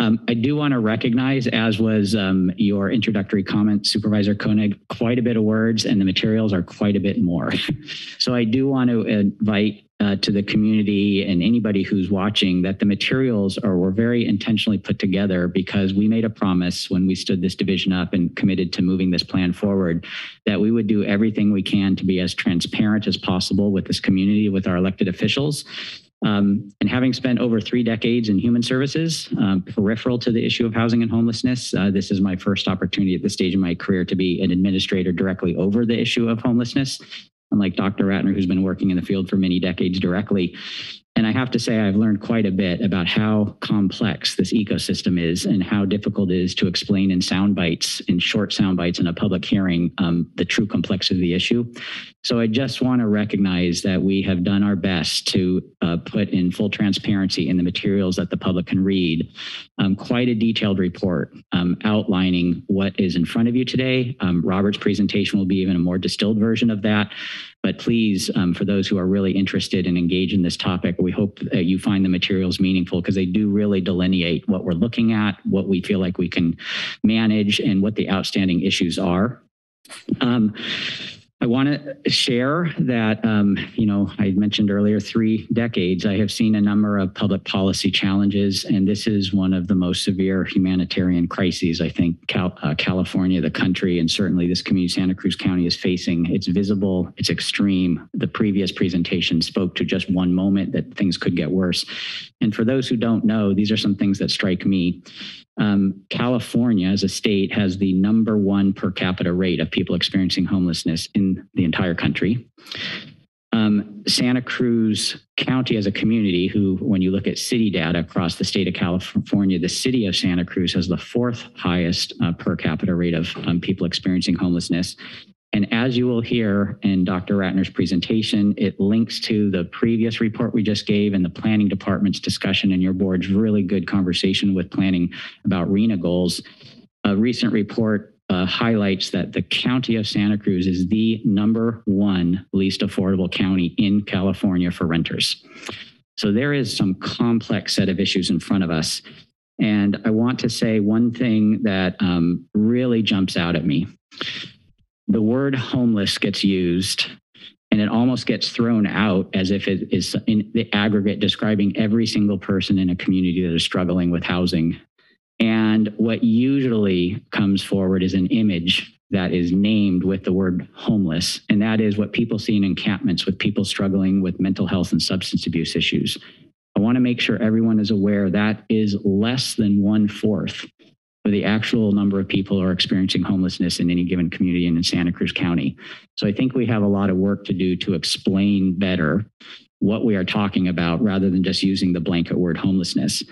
Um, I do want to recognize, as was um, your introductory comment, Supervisor Koenig, quite a bit of words and the materials are quite a bit more. so I do want to invite uh, to the community and anybody who's watching that the materials are were very intentionally put together because we made a promise when we stood this division up and committed to moving this plan forward that we would do everything we can to be as transparent as possible with this community, with our elected officials, um, and having spent over three decades in human services, um, peripheral to the issue of housing and homelessness, uh, this is my first opportunity at this stage in my career to be an administrator directly over the issue of homelessness. Unlike Dr. Ratner, who's been working in the field for many decades directly. And I have to say, I've learned quite a bit about how complex this ecosystem is and how difficult it is to explain in sound bites, in short sound bites in a public hearing, um, the true complexity of the issue. So I just want to recognize that we have done our best to uh, put in full transparency in the materials that the public can read, um, quite a detailed report um, outlining what is in front of you today. Um, Robert's presentation will be even a more distilled version of that. But please, um, for those who are really interested and engaged in this topic, we hope that you find the materials meaningful because they do really delineate what we're looking at, what we feel like we can manage, and what the outstanding issues are. Um, I want to share that, um, you know, I mentioned earlier, three decades, I have seen a number of public policy challenges, and this is one of the most severe humanitarian crises I think Cal uh, California, the country, and certainly this community, Santa Cruz County, is facing. It's visible, it's extreme. The previous presentation spoke to just one moment that things could get worse. And for those who don't know, these are some things that strike me. Um, California as a state has the number one per capita rate of people experiencing homelessness in the entire country. Um, Santa Cruz County as a community, who, when you look at city data across the state of California, the city of Santa Cruz has the fourth highest uh, per capita rate of um, people experiencing homelessness. And as you will hear in Dr. Ratner's presentation, it links to the previous report we just gave and the planning department's discussion and your board's really good conversation with planning about RHNA goals. A recent report uh, highlights that the county of Santa Cruz is the number one least affordable county in California for renters. So there is some complex set of issues in front of us. And I want to say one thing that um, really jumps out at me the word homeless gets used and it almost gets thrown out as if it is in the aggregate describing every single person in a community that is struggling with housing. And what usually comes forward is an image that is named with the word homeless. And that is what people see in encampments with people struggling with mental health and substance abuse issues. I want to make sure everyone is aware that is less than one fourth for the actual number of people who are experiencing homelessness in any given community and in Santa Cruz County. So I think we have a lot of work to do to explain better what we are talking about rather than just using the blanket word homelessness.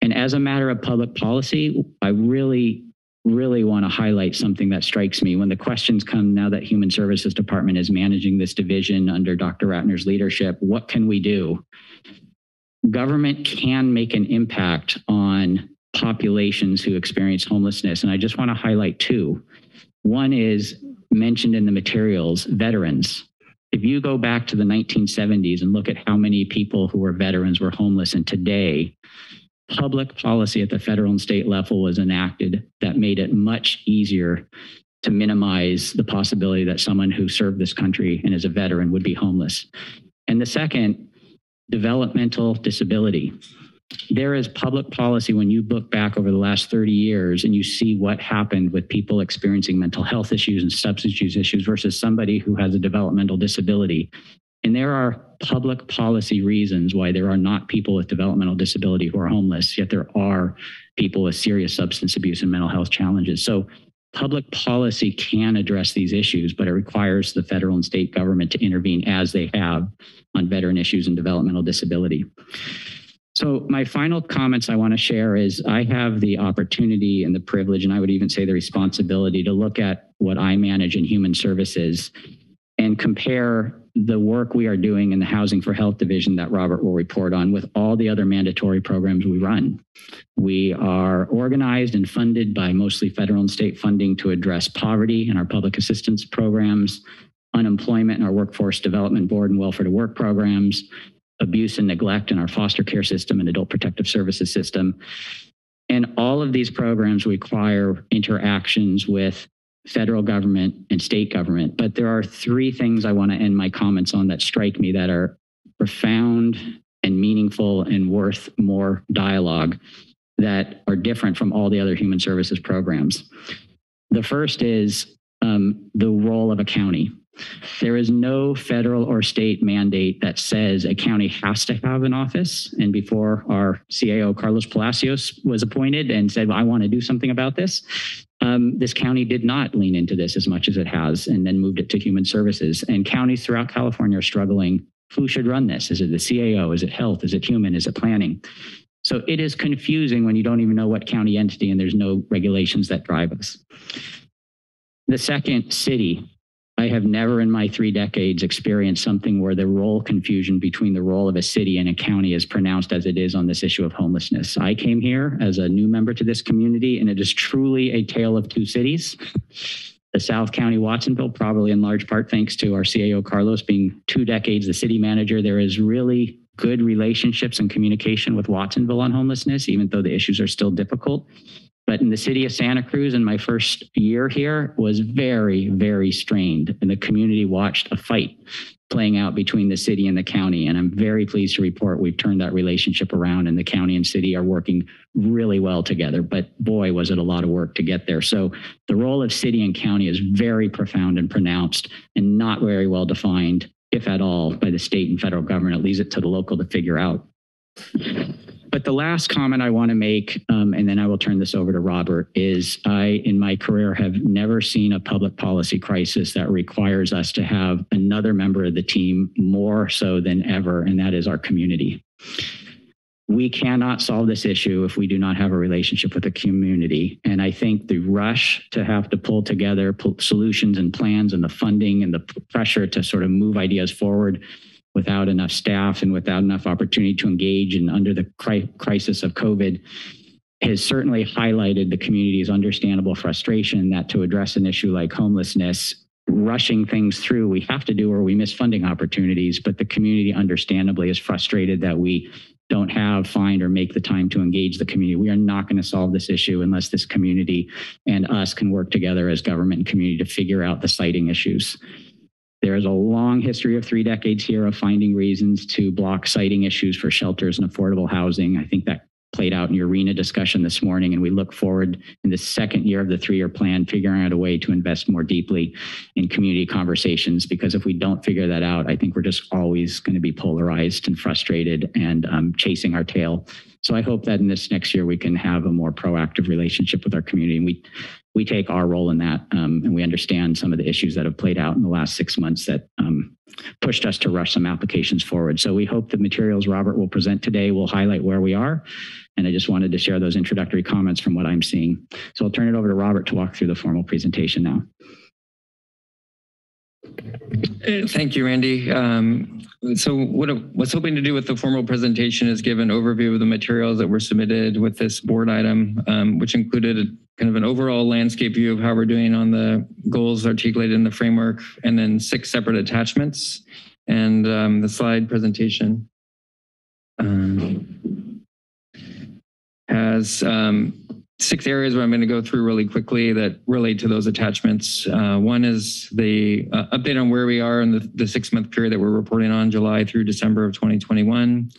And as a matter of public policy, I really really want to highlight something that strikes me when the questions come now that Human Services Department is managing this division under Dr. Ratner's leadership. What can we do? Government can make an impact on populations who experience homelessness. And I just want to highlight two. One is mentioned in the materials veterans. If you go back to the 1970s and look at how many people who were veterans were homeless, and today, public policy at the federal and state level was enacted that made it much easier to minimize the possibility that someone who served this country and is a veteran would be homeless. And the second, developmental disability. There is public policy when you look back over the last 30 years and you see what happened with people experiencing mental health issues and substance use issues versus somebody who has a developmental disability. And there are public policy reasons why there are not people with developmental disability who are homeless, yet there are people with serious substance abuse and mental health challenges. So public policy can address these issues, but it requires the federal and state government to intervene as they have on veteran issues and developmental disability. So my final comments I want to share is I have the opportunity and the privilege, and I would even say the responsibility to look at what I manage in human services and compare the work we are doing in the Housing for Health division that Robert will report on with all the other mandatory programs we run. We are organized and funded by mostly federal and state funding to address poverty in our public assistance programs, unemployment in our workforce development board and welfare to work programs, abuse and neglect in our foster care system and adult protective services system. And all of these programs require interactions with federal government and state government. But there are three things I want to end my comments on that strike me that are profound and meaningful and worth more dialogue that are different from all the other human services programs. The first is um, the role of a county. There is no federal or state mandate that says a county has to have an office. And before our CAO, Carlos Palacios, was appointed and said, I want to do something about this, um, this county did not lean into this as much as it has and then moved it to human services. And counties throughout California are struggling. Who should run this? Is it the CAO? Is it health? Is it human? Is it planning? So it is confusing when you don't even know what county entity and there's no regulations that drive us. The second, city. I have never in my three decades experienced something where the role confusion between the role of a city and a county is pronounced as it is on this issue of homelessness. I came here as a new member to this community, and it is truly a tale of two cities. The South County Watsonville, probably in large part thanks to our CAO Carlos being two decades the city manager, there is really good relationships and communication with Watsonville on homelessness, even though the issues are still difficult. But in the city of Santa Cruz, in my first year here, was very, very strained. And the community watched a fight playing out between the city and the county. And I'm very pleased to report we've turned that relationship around and the county and city are working really well together. But boy, was it a lot of work to get there. So the role of city and county is very profound and pronounced and not very well defined, if at all, by the state and federal government. It leaves it to the local to figure out. But the last comment I want to make, um, and then I will turn this over to Robert, is I, in my career, have never seen a public policy crisis that requires us to have another member of the team more so than ever, and that is our community. We cannot solve this issue if we do not have a relationship with the community. And I think the rush to have to pull together solutions and plans and the funding and the pressure to sort of move ideas forward without enough staff and without enough opportunity to engage and under the cri crisis of COVID has certainly highlighted the community's understandable frustration that to address an issue like homelessness, rushing things through, we have to do or we miss funding opportunities, but the community understandably is frustrated that we don't have, find, or make the time to engage the community. We are not going to solve this issue unless this community and us can work together as government and community to figure out the siting issues. There is a long history of three decades here of finding reasons to block siting issues for shelters and affordable housing. I think that played out in your RHNA discussion this morning, and we look forward in the second year of the three-year plan, figuring out a way to invest more deeply in community conversations. Because if we don't figure that out, I think we're just always going to be polarized and frustrated and um, chasing our tail. So I hope that in this next year we can have a more proactive relationship with our community, and we we take our role in that, um, and we understand some of the issues that have played out in the last six months that um, pushed us to rush some applications forward. So we hope the materials Robert will present today will highlight where we are. And I just wanted to share those introductory comments from what I'm seeing. So I'll turn it over to Robert to walk through the formal presentation now. Uh, Thank you, Randy. Um, so what I was hoping to do with the formal presentation is give an overview of the materials that were submitted with this board item, um, which included kind of an overall landscape view of how we're doing on the goals articulated in the framework, and then six separate attachments and um, the slide presentation. Um, has um, six areas where I'm going to go through really quickly that relate to those attachments. Uh, one is the uh, update on where we are in the, the six month period that we're reporting on July through December of 2021.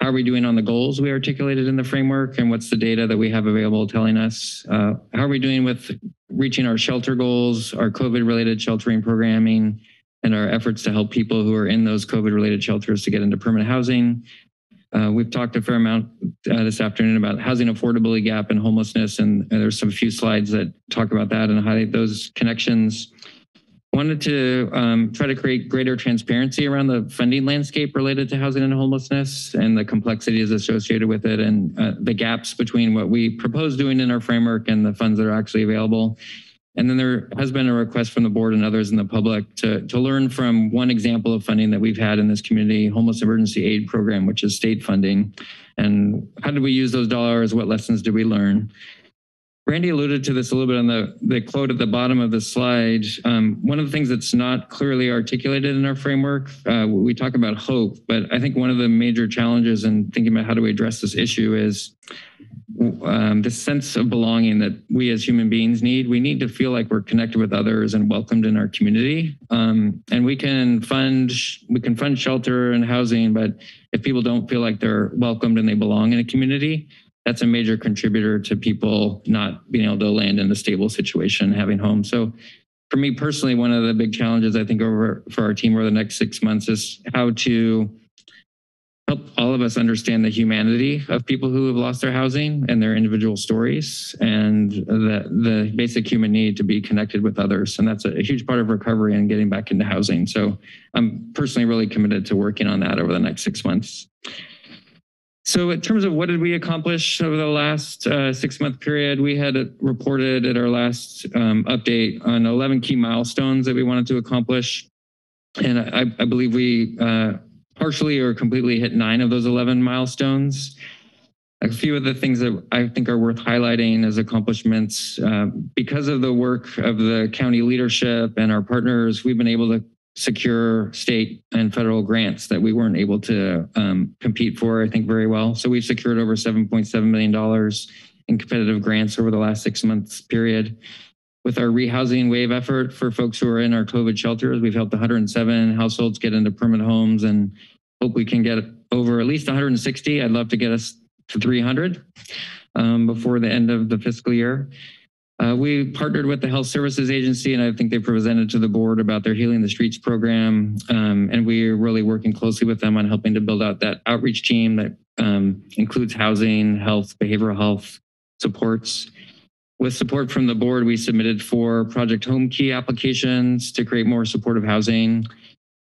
How are we doing on the goals we articulated in the framework and what's the data that we have available telling us? Uh, how are we doing with reaching our shelter goals, our COVID related sheltering programming, and our efforts to help people who are in those COVID related shelters to get into permanent housing? Uh, we've talked a fair amount uh, this afternoon about housing affordability gap and homelessness, and, and there's some few slides that talk about that and highlight those connections. Wanted to um, try to create greater transparency around the funding landscape related to housing and homelessness and the complexities associated with it and uh, the gaps between what we propose doing in our framework and the funds that are actually available. And then there has been a request from the board and others in the public to, to learn from one example of funding that we've had in this community, Homeless Emergency Aid Program, which is state funding. And how did we use those dollars? What lessons did we learn? Randy alluded to this a little bit on the, the quote at the bottom of the slide. Um, one of the things that's not clearly articulated in our framework, uh, we talk about hope, but I think one of the major challenges in thinking about how do we address this issue is um, this sense of belonging that we as human beings need. We need to feel like we're connected with others and welcomed in our community. Um, and we can fund we can fund shelter and housing, but if people don't feel like they're welcomed and they belong in a community, that's a major contributor to people not being able to land in a stable situation, having home. So for me personally, one of the big challenges I think over for our team over the next six months is how to help all of us understand the humanity of people who have lost their housing and their individual stories and the, the basic human need to be connected with others. And that's a, a huge part of recovery and getting back into housing. So I'm personally really committed to working on that over the next six months. So in terms of what did we accomplish over the last uh, six month period, we had reported at our last um, update on 11 key milestones that we wanted to accomplish. And I, I believe we uh, partially or completely hit nine of those 11 milestones. A few of the things that I think are worth highlighting as accomplishments, uh, because of the work of the county leadership and our partners, we've been able to secure state and federal grants that we weren't able to um, compete for, I think, very well. So we've secured over $7.7 million in competitive grants over the last six months period. With our rehousing wave effort for folks who are in our COVID shelters, we've helped 107 households get into permanent homes and hope we can get over at least 160. I'd love to get us to 300 um, before the end of the fiscal year. Uh, we partnered with the Health Services Agency, and I think they presented to the board about their Healing the Streets program. Um, and we're really working closely with them on helping to build out that outreach team that um, includes housing, health, behavioral health supports. With support from the board, we submitted four Project Home Key applications to create more supportive housing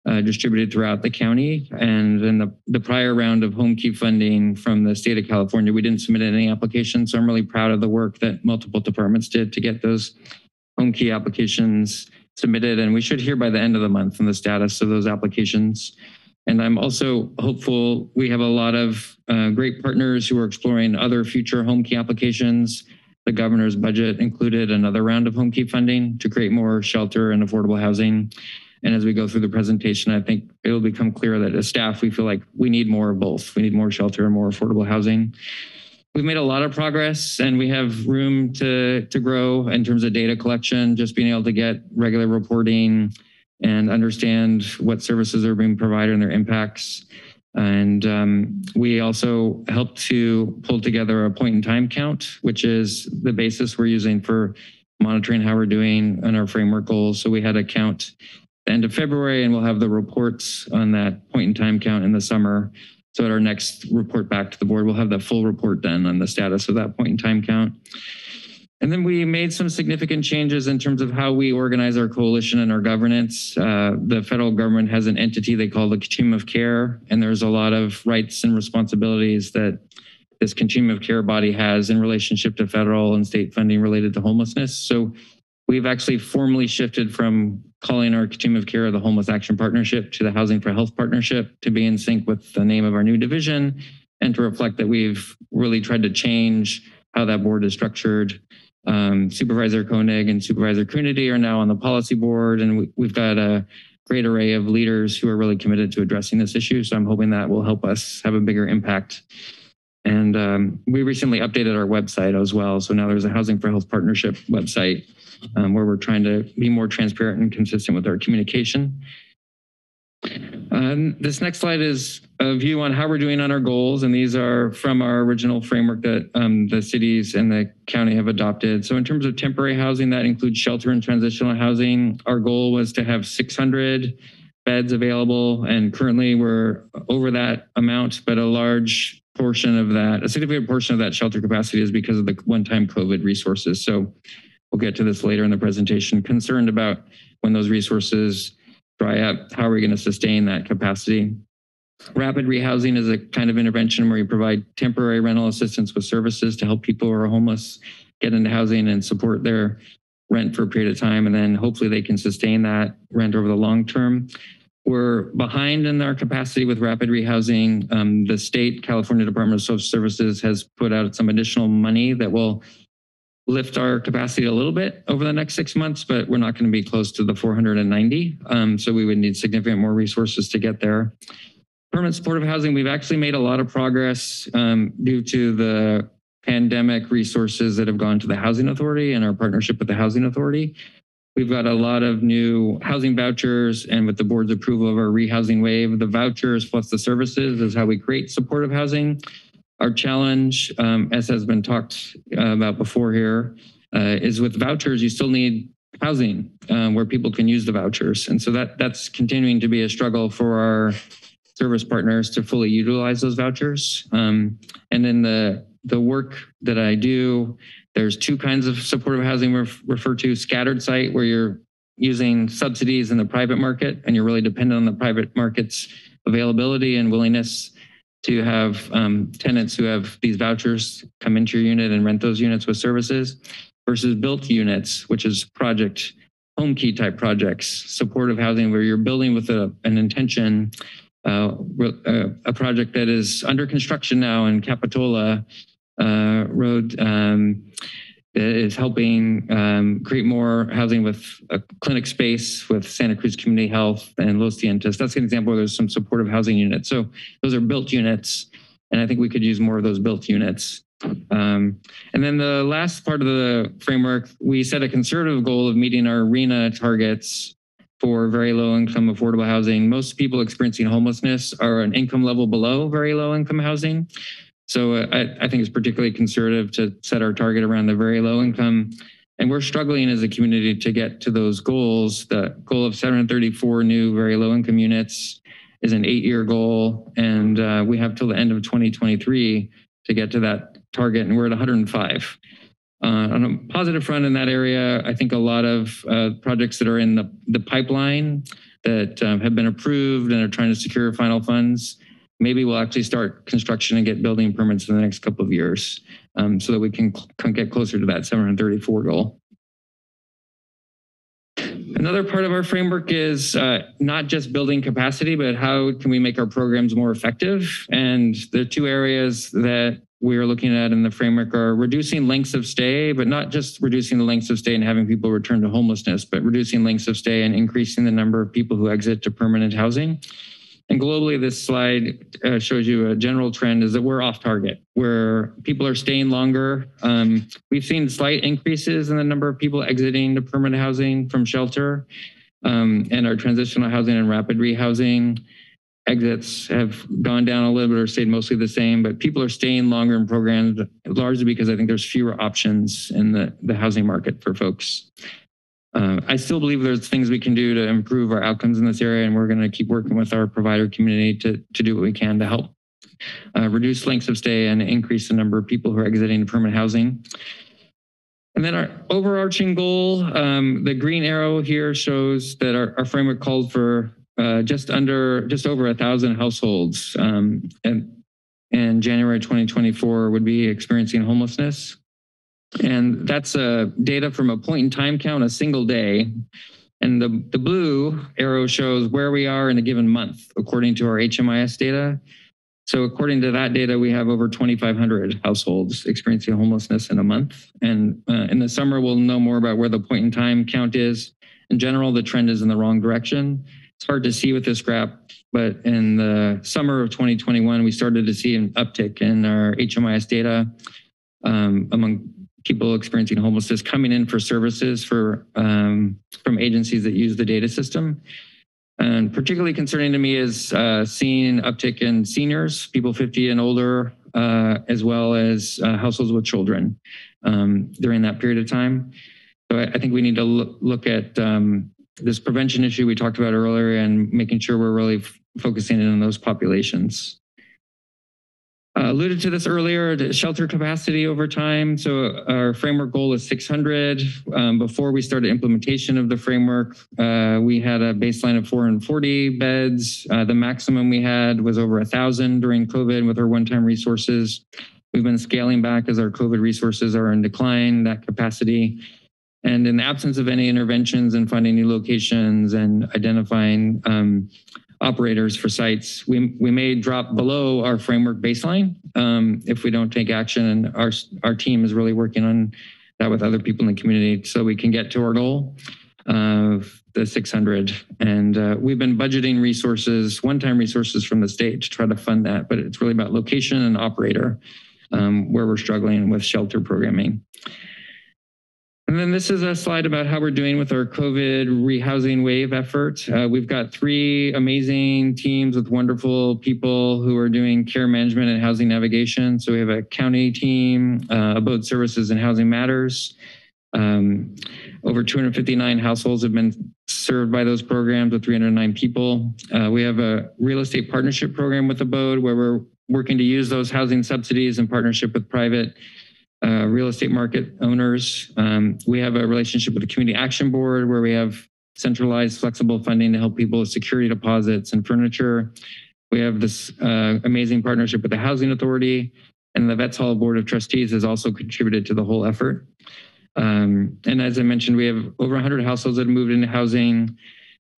uh, distributed throughout the county. And in the, the prior round of Home Key funding from the state of California, we didn't submit any applications. So I'm really proud of the work that multiple departments did to get those Home Key applications submitted. And we should hear by the end of the month on the status of those applications. And I'm also hopeful we have a lot of uh, great partners who are exploring other future home key applications the governor's budget included another round of home key funding to create more shelter and affordable housing. And as we go through the presentation, I think it will become clear that as staff, we feel like we need more of both. We need more shelter and more affordable housing. We've made a lot of progress and we have room to, to grow in terms of data collection, just being able to get regular reporting and understand what services are being provided and their impacts. And um, we also helped to pull together a point in time count, which is the basis we're using for monitoring how we're doing on our framework goals. So we had a count the end of February, and we'll have the reports on that point in time count in the summer. So at our next report back to the board, we'll have that full report done on the status of that point in time count. And then we made some significant changes in terms of how we organize our coalition and our governance. Uh, the federal government has an entity they call the Continuum of Care, and there's a lot of rights and responsibilities that this Continuum of Care body has in relationship to federal and state funding related to homelessness. So we've actually formally shifted from calling our Continuum of Care the Homeless Action Partnership to the Housing for Health Partnership to be in sync with the name of our new division and to reflect that we've really tried to change how that board is structured um, Supervisor Koenig and Supervisor Coonerty are now on the policy board, and we, we've got a great array of leaders who are really committed to addressing this issue. So I'm hoping that will help us have a bigger impact. And um, we recently updated our website as well. So now there's a Housing for Health Partnership website um, where we're trying to be more transparent and consistent with our communication. Um, this next slide is a view on how we're doing on our goals, and these are from our original framework that um, the cities and the county have adopted. So in terms of temporary housing, that includes shelter and transitional housing. Our goal was to have 600 beds available, and currently we're over that amount, but a large portion of that, a significant portion of that shelter capacity is because of the one-time COVID resources. So we'll get to this later in the presentation, concerned about when those resources dry up, how are we going to sustain that capacity? Rapid rehousing is a kind of intervention where you provide temporary rental assistance with services to help people who are homeless get into housing and support their rent for a period of time. And then hopefully they can sustain that rent over the long term. We're behind in our capacity with rapid rehousing. Um, the state, California Department of Social Services, has put out some additional money that will lift our capacity a little bit over the next six months, but we're not going to be close to the 490. Um, so we would need significant more resources to get there. Permanent supportive housing, we've actually made a lot of progress um, due to the pandemic resources that have gone to the Housing Authority and our partnership with the Housing Authority. We've got a lot of new housing vouchers and with the board's approval of our rehousing wave, the vouchers plus the services is how we create supportive housing. Our challenge, um, as has been talked uh, about before here, uh, is with vouchers, you still need housing um, where people can use the vouchers. And so that that's continuing to be a struggle for our service partners to fully utilize those vouchers. Um, and then the the work that I do, there's two kinds of supportive housing we refer to scattered site where you're using subsidies in the private market and you're really dependent on the private market's availability and willingness to have um, tenants who have these vouchers come into your unit and rent those units with services versus built units, which is project home key type projects, supportive housing where you're building with a, an intention, uh, uh, a project that is under construction now in Capitola uh, Road. Um, is helping um, create more housing with a clinic space with Santa Cruz Community Health and Los Dientes. That's an example where there's some supportive housing units. So those are built units, and I think we could use more of those built units. Um, and then the last part of the framework, we set a conservative goal of meeting our RHNA targets for very low income affordable housing. Most people experiencing homelessness are an income level below very low income housing. So uh, I, I think it's particularly conservative to set our target around the very low income. And we're struggling as a community to get to those goals. The goal of 734 new very low income units is an eight year goal. And uh, we have till the end of 2023 to get to that target. And we're at 105. Uh, on a positive front in that area, I think a lot of uh, projects that are in the, the pipeline that um, have been approved and are trying to secure final funds maybe we'll actually start construction and get building permits in the next couple of years um, so that we can, get closer to that 734 goal. Another part of our framework is uh, not just building capacity, but how can we make our programs more effective? And the two areas that we are looking at in the framework are reducing lengths of stay, but not just reducing the lengths of stay and having people return to homelessness, but reducing lengths of stay and increasing the number of people who exit to permanent housing. And globally, this slide uh, shows you a general trend is that we're off target, where people are staying longer. Um, we've seen slight increases in the number of people exiting to permanent housing from shelter, um, and our transitional housing and rapid rehousing exits have gone down a little bit or stayed mostly the same, but people are staying longer in programs largely because I think there's fewer options in the, the housing market for folks. Uh, I still believe there's things we can do to improve our outcomes in this area, and we're going to keep working with our provider community to, to do what we can to help uh, reduce lengths of stay and increase the number of people who are exiting permanent housing. And then our overarching goal, um, the green arrow here shows that our, our framework called for uh, just under, just over a thousand households. Um, and in January 2024 would be experiencing homelessness. And that's uh, data from a point in time count, a single day. And the, the blue arrow shows where we are in a given month, according to our HMIS data. So according to that data, we have over 2,500 households experiencing homelessness in a month. And uh, in the summer, we'll know more about where the point in time count is. In general, the trend is in the wrong direction. It's hard to see with this graph, but in the summer of 2021, we started to see an uptick in our HMIS data um, among people experiencing homelessness coming in for services for um, from agencies that use the data system. And particularly concerning to me is uh, seeing uptick in seniors, people 50 and older, uh, as well as uh, households with children um, during that period of time. So I, I think we need to look, look at um, this prevention issue we talked about earlier and making sure we're really focusing in on those populations. Uh, alluded to this earlier, shelter capacity over time. So our framework goal is 600. Um, before we started implementation of the framework, uh, we had a baseline of 440 beds. Uh, the maximum we had was over a thousand during COVID with our one-time resources. We've been scaling back as our COVID resources are in decline, that capacity. And in the absence of any interventions and finding new locations and identifying um, operators for sites, we, we may drop below our framework baseline um, if we don't take action. And our, our team is really working on that with other people in the community so we can get to our goal of the 600. And uh, we've been budgeting resources, one-time resources from the state to try to fund that, but it's really about location and operator um, where we're struggling with shelter programming. And then this is a slide about how we're doing with our COVID rehousing wave effort. Uh, we've got three amazing teams with wonderful people who are doing care management and housing navigation. So we have a county team, uh, abode services and housing matters. Um, over 259 households have been served by those programs with 309 people. Uh, we have a real estate partnership program with Abode where we're working to use those housing subsidies in partnership with private uh, real estate market owners. Um, we have a relationship with the Community Action Board where we have centralized flexible funding to help people with security deposits and furniture. We have this uh, amazing partnership with the Housing Authority and the Vets Hall Board of Trustees has also contributed to the whole effort. Um, and as I mentioned, we have over 100 households that have moved into housing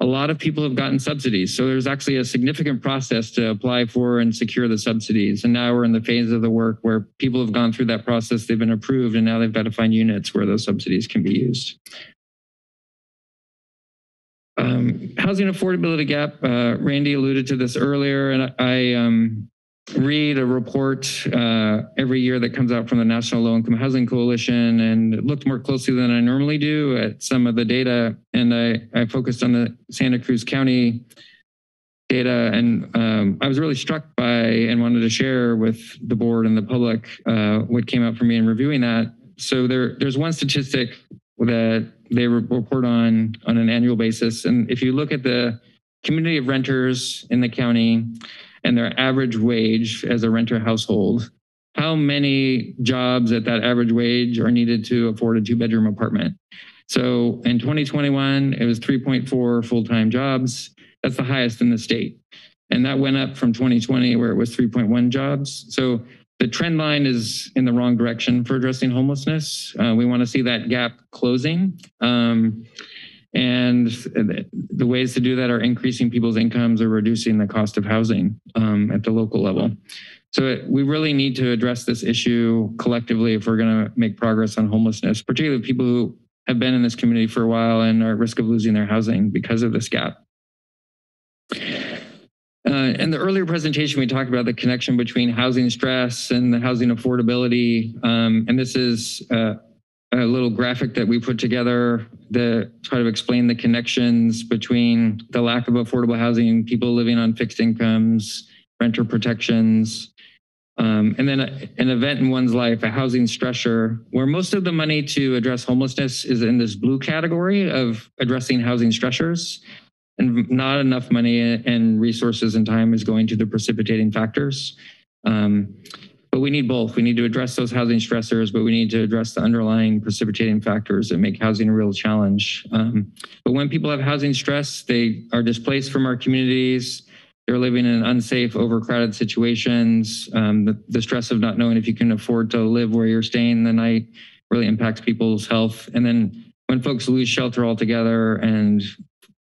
a lot of people have gotten subsidies. So there's actually a significant process to apply for and secure the subsidies. And now we're in the phase of the work where people have gone through that process, they've been approved, and now they've got to find units where those subsidies can be used. Um, housing affordability gap, uh, Randy alluded to this earlier, and I um, read a report uh, every year that comes out from the National Low Income Housing Coalition and looked more closely than I normally do at some of the data. And I, I focused on the Santa Cruz County data. And um, I was really struck by and wanted to share with the board and the public uh, what came out for me in reviewing that. So there, there's one statistic that they report on on an annual basis. And if you look at the community of renters in the county, and their average wage as a renter household, how many jobs at that average wage are needed to afford a two bedroom apartment? So in 2021, it was 3.4 full time jobs. That's the highest in the state. And that went up from 2020, where it was 3.1 jobs. So the trend line is in the wrong direction for addressing homelessness. Uh, we want to see that gap closing. Um, and the ways to do that are increasing people's incomes or reducing the cost of housing um, at the local level. So we really need to address this issue collectively if we're going to make progress on homelessness, particularly people who have been in this community for a while and are at risk of losing their housing because of this gap. Uh, in the earlier presentation, we talked about the connection between housing stress and the housing affordability. Um, and this is uh, a little graphic that we put together to try to explain the connections between the lack of affordable housing, people living on fixed incomes, renter protections, um, and then a, an event in one's life, a housing stressor, where most of the money to address homelessness is in this blue category of addressing housing stressors. And not enough money and resources and time is going to the precipitating factors. Um, but we need both. We need to address those housing stressors, but we need to address the underlying precipitating factors that make housing a real challenge. Um, but when people have housing stress, they are displaced from our communities. They're living in unsafe, overcrowded situations. Um, the, the stress of not knowing if you can afford to live where you're staying the night really impacts people's health. And then when folks lose shelter altogether and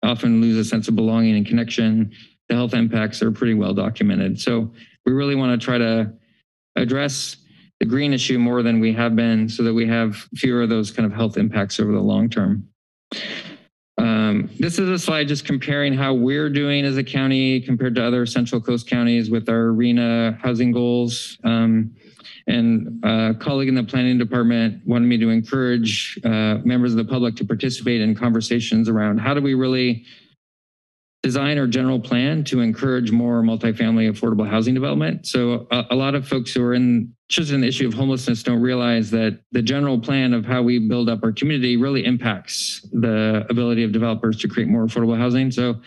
often lose a sense of belonging and connection, the health impacts are pretty well documented. So we really want to try to address the green issue more than we have been so that we have fewer of those kind of health impacts over the long term. Um, this is a slide just comparing how we're doing as a county compared to other Central Coast counties with our RHNA housing goals. Um, and a colleague in the planning department wanted me to encourage uh, members of the public to participate in conversations around how do we really design our general plan to encourage more multifamily affordable housing development. So a, a, lot of folks who are in just in the issue of homelessness don't realize that the general plan of how we build up our community really impacts the ability of developers to create more affordable housing. So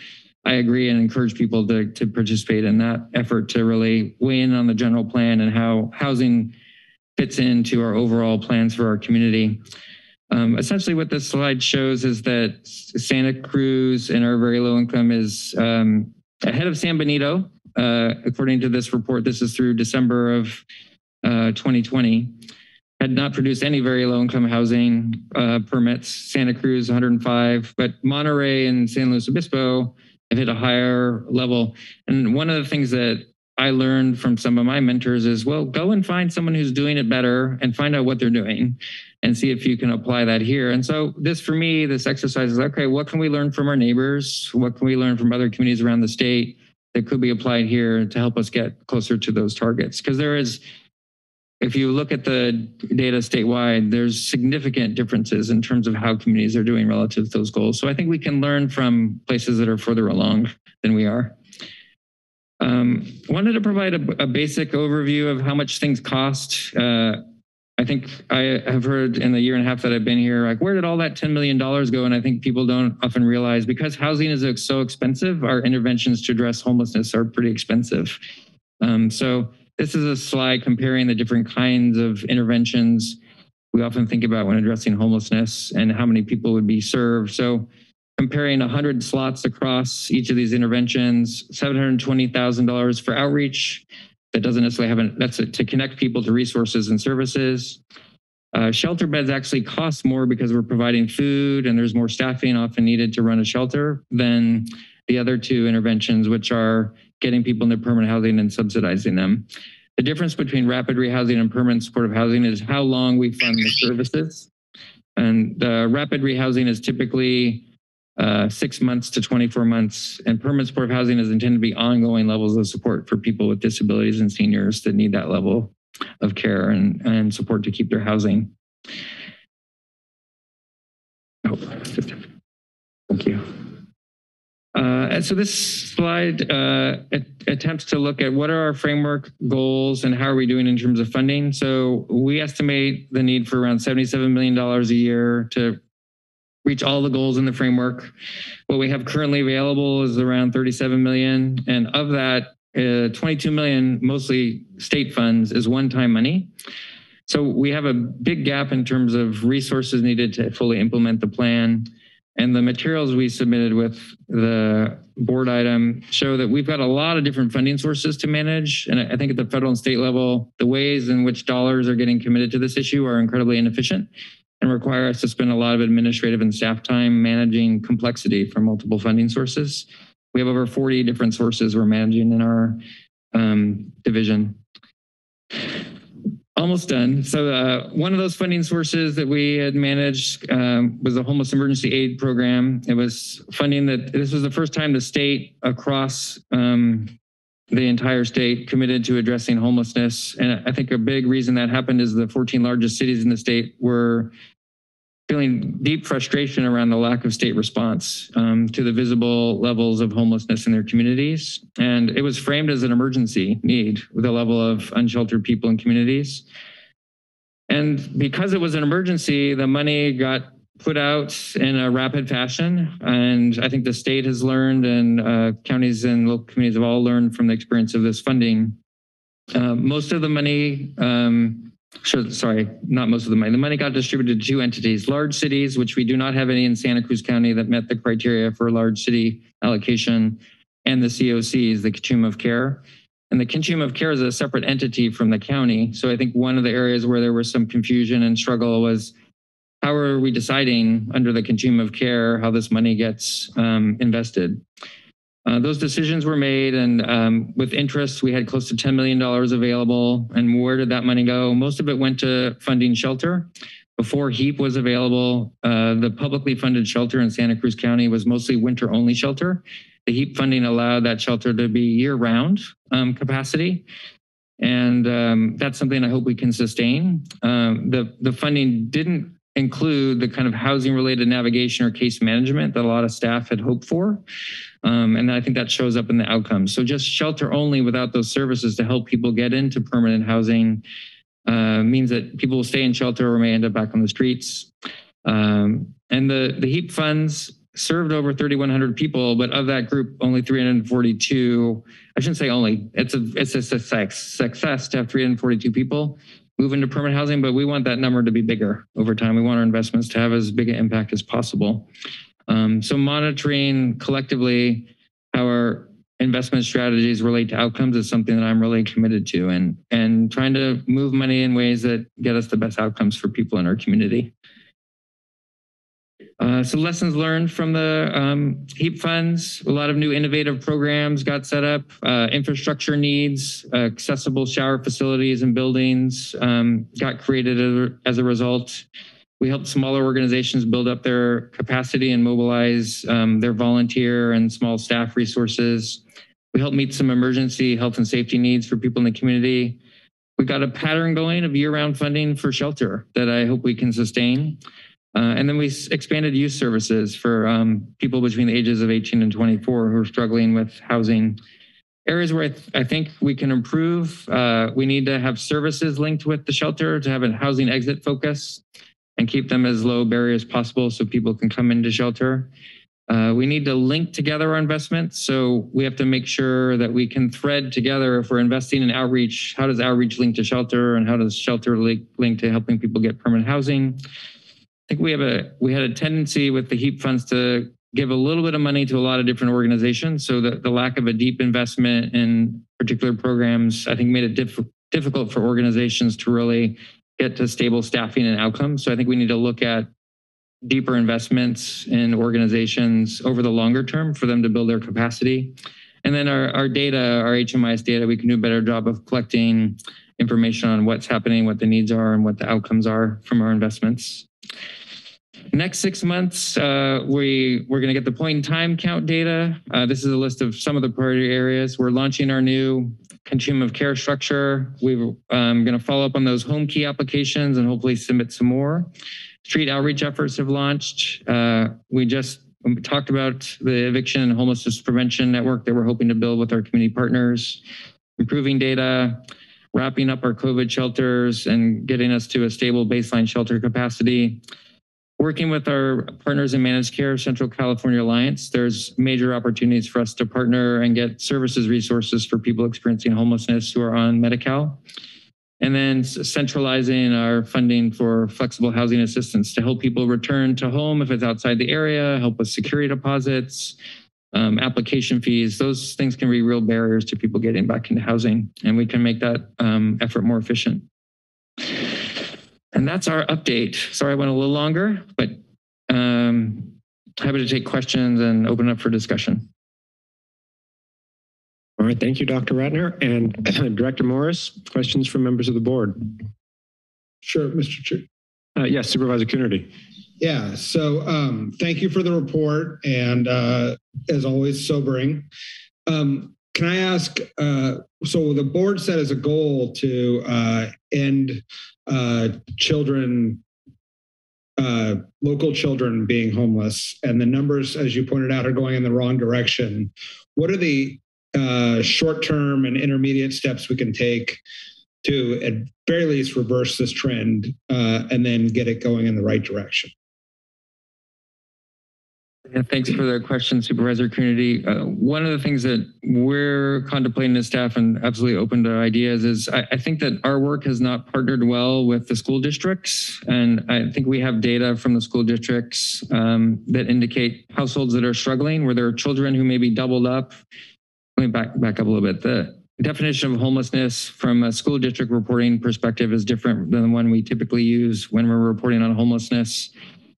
I agree and encourage people to, to participate in that effort to really weigh in on the general plan and how housing fits into our overall plans for our community. Um, essentially, what this slide shows is that Santa Cruz in our very low income is um, ahead of San Benito. Uh, according to this report, this is through December of uh, 2020. Had not produced any very low income housing uh, permits. Santa Cruz 105, but Monterey and San Luis Obispo have hit a higher level. And one of the things that I learned from some of my mentors is well, go and find someone who's doing it better and find out what they're doing and see if you can apply that here. And so, this for me, this exercise is okay, what can we learn from our neighbors? What can we learn from other communities around the state that could be applied here to help us get closer to those targets? Because there is, if you look at the data statewide, there's significant differences in terms of how communities are doing relative to those goals. So, I think we can learn from places that are further along than we are. Um, wanted to provide a, a, basic overview of how much things cost. Uh, I think I have heard in the year and a half that I've been here, like, where did all that $10 million go? And I think people don't often realize because housing is so expensive, our interventions to address homelessness are pretty expensive. Um, so this is a slide comparing the different kinds of interventions we often think about when addressing homelessness and how many people would be served. So comparing 100 slots across each of these interventions, $720,000 for outreach. That doesn't necessarily have an, that's a, to connect people to resources and services. Uh, shelter beds actually cost more because we're providing food and there's more staffing often needed to run a shelter than the other two interventions, which are getting people into permanent housing and subsidizing them. The difference between rapid rehousing and permanent supportive housing is how long we fund the services. And uh, rapid rehousing is typically uh, six months to 24 months. And permanent supportive housing is intended to be ongoing levels of support for people with disabilities and seniors that need that level of care and, and support to keep their housing. Oh, thank you. Uh, and so this slide uh, attempts to look at what are our framework goals and how are we doing in terms of funding. So we estimate the need for around $77 million a year to reach all the goals in the framework. What we have currently available is around 37 million. And of that, uh, 22 million, mostly state funds, is one-time money. So we have a big gap in terms of resources needed to fully implement the plan. And the materials we submitted with the board item show that we've got a lot of different funding sources to manage. And I think at the federal and state level, the ways in which dollars are getting committed to this issue are incredibly inefficient and require us to spend a lot of administrative and staff time managing complexity from multiple funding sources. We have over 40 different sources we're managing in our um, division. Almost done. So uh, one of those funding sources that we had managed um, was the Homeless Emergency Aid Program. It was funding that this was the first time the state across um, the entire state committed to addressing homelessness. And I think a big reason that happened is the 14 largest cities in the state were feeling deep frustration around the lack of state response um, to the visible levels of homelessness in their communities. And it was framed as an emergency need with a level of unsheltered people in communities. And because it was an emergency, the money got put out in a rapid fashion. And I think the state has learned and uh, counties and local communities have all learned from the experience of this funding. Uh, most of the money, um, sorry, not most of the money. The money got distributed to two entities, large cities, which we do not have any in Santa Cruz County that met the criteria for large city allocation, and the COCs, the Continuum of Care. And the Continuum of Care is a separate entity from the county. So I think one of the areas where there was some confusion and struggle was how are we deciding under the Continuum of Care how this money gets um, invested? Uh, those decisions were made, and um, with interest, we had close to $10 million available. And where did that money go? Most of it went to funding shelter. Before HEAP was available, uh, the publicly funded shelter in Santa Cruz County was mostly winter only shelter. The HEAP funding allowed that shelter to be year round um, capacity. And um, that's something I hope we can sustain. Um, the, the funding didn't include the kind of housing related navigation or case management that a lot of staff had hoped for. Um, and I think that shows up in the outcomes. So just shelter only without those services to help people get into permanent housing uh, means that people will stay in shelter or may end up back on the streets. Um, and the, the HEAP funds served over 3,100 people, but of that group, only 342, I shouldn't say only, it's a, it's a success, success to have 342 people move into permanent housing, but we want that number to be bigger over time. We want our investments to have as big an impact as possible. Um, so monitoring collectively how our investment strategies relate to outcomes is something that I'm really committed to and, and trying to move money in ways that get us the best outcomes for people in our community. Uh, so lessons learned from the um, HEAP funds, a lot of new innovative programs got set up, uh, infrastructure needs, uh, accessible shower facilities and buildings um, got created as a result. We helped smaller organizations build up their capacity and mobilize um, their volunteer and small staff resources. We helped meet some emergency health and safety needs for people in the community. We got a pattern going of year-round funding for shelter that I hope we can sustain. Uh, and then we expanded youth services for um, people between the ages of 18 and 24 who are struggling with housing. Areas where I, th I think we can improve, uh, we need to have services linked with the shelter to have a housing exit focus and keep them as low barrier as possible so people can come into shelter. Uh, we need to link together our investments. So we have to make sure that we can thread together if we're investing in outreach, how does outreach link to shelter and how does shelter link, link to helping people get permanent housing? I think we have a we had a tendency with the HEAP funds to give a little bit of money to a lot of different organizations. So the, the lack of a deep investment in particular programs, I think made it diff difficult for organizations to really get to stable staffing and outcomes. So I think we need to look at deeper investments in organizations over the longer term for them to build their capacity. And then our, our data, our HMIS data, we can do a better job of collecting information on what's happening, what the needs are, and what the outcomes are from our investments. Next six months, uh, we, we're going to get the point in time count data. Uh, this is a list of some of the priority areas. We're launching our new continuum of care structure. We're um, going to follow up on those home key applications and hopefully submit some more. Street outreach efforts have launched. Uh, we just talked about the eviction and homelessness prevention network that we're hoping to build with our community partners, improving data, wrapping up our COVID shelters and getting us to a stable baseline shelter capacity. Working with our partners in managed care, Central California Alliance, there's major opportunities for us to partner and get services resources for people experiencing homelessness who are on Medi-Cal. And then centralizing our funding for flexible housing assistance to help people return to home if it's outside the area, help with security deposits, um, application fees. Those things can be real barriers to people getting back into housing, and we can make that um, effort more efficient. And that's our update. Sorry, I went a little longer, but um, happy to take questions and open up for discussion. All right, thank you, Dr. Ratner. And Director Morris, questions from members of the board? Sure, Mr. Chair. Uh, yes, Supervisor Coonerty. Yeah, so um, thank you for the report and uh, as always, sobering. Um, can I ask, uh, so the board set as a goal to uh, end uh, children, uh, local children being homeless, and the numbers, as you pointed out, are going in the wrong direction. What are the uh, short-term and intermediate steps we can take to, at very least, reverse this trend and then get it going in the right direction? Thanks for the question, Supervisor Coonerty. Uh, one of the things that we're contemplating as staff and absolutely open to ideas is I, I, think that our work has not partnered well with the school districts. And I think we have data from the school districts um, that indicate households that are struggling, where there are children who may be doubled up. Let me back, back up a little bit. The definition of homelessness from a school district reporting perspective is different than the one we typically use when we're reporting on homelessness.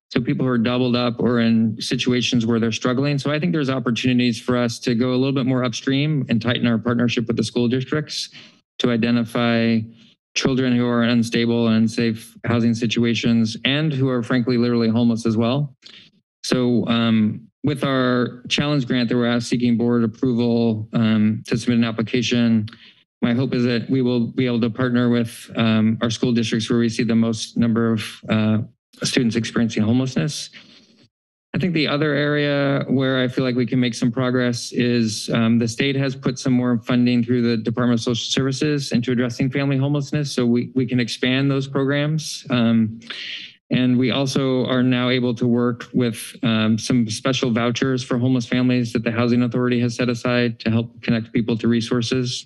So people who are doubled up or in situations where they're struggling. So I think there's opportunities for us to go a little bit more upstream and tighten our partnership with the school districts to identify children who are in unstable and unsafe housing situations and who are frankly literally homeless as well. So um, with our challenge grant that we're seeking board approval um, to submit an application, my hope is that we will be able to partner with um, our school districts where we see the most number of uh, students experiencing homelessness. I think the other area where I feel like we can make some progress is um, the state has put some more funding through the Department of Social Services into addressing family homelessness. So we, we can expand those programs. Um, and we also are now able to work with um, some special vouchers for homeless families that the Housing Authority has set aside to help connect people to resources.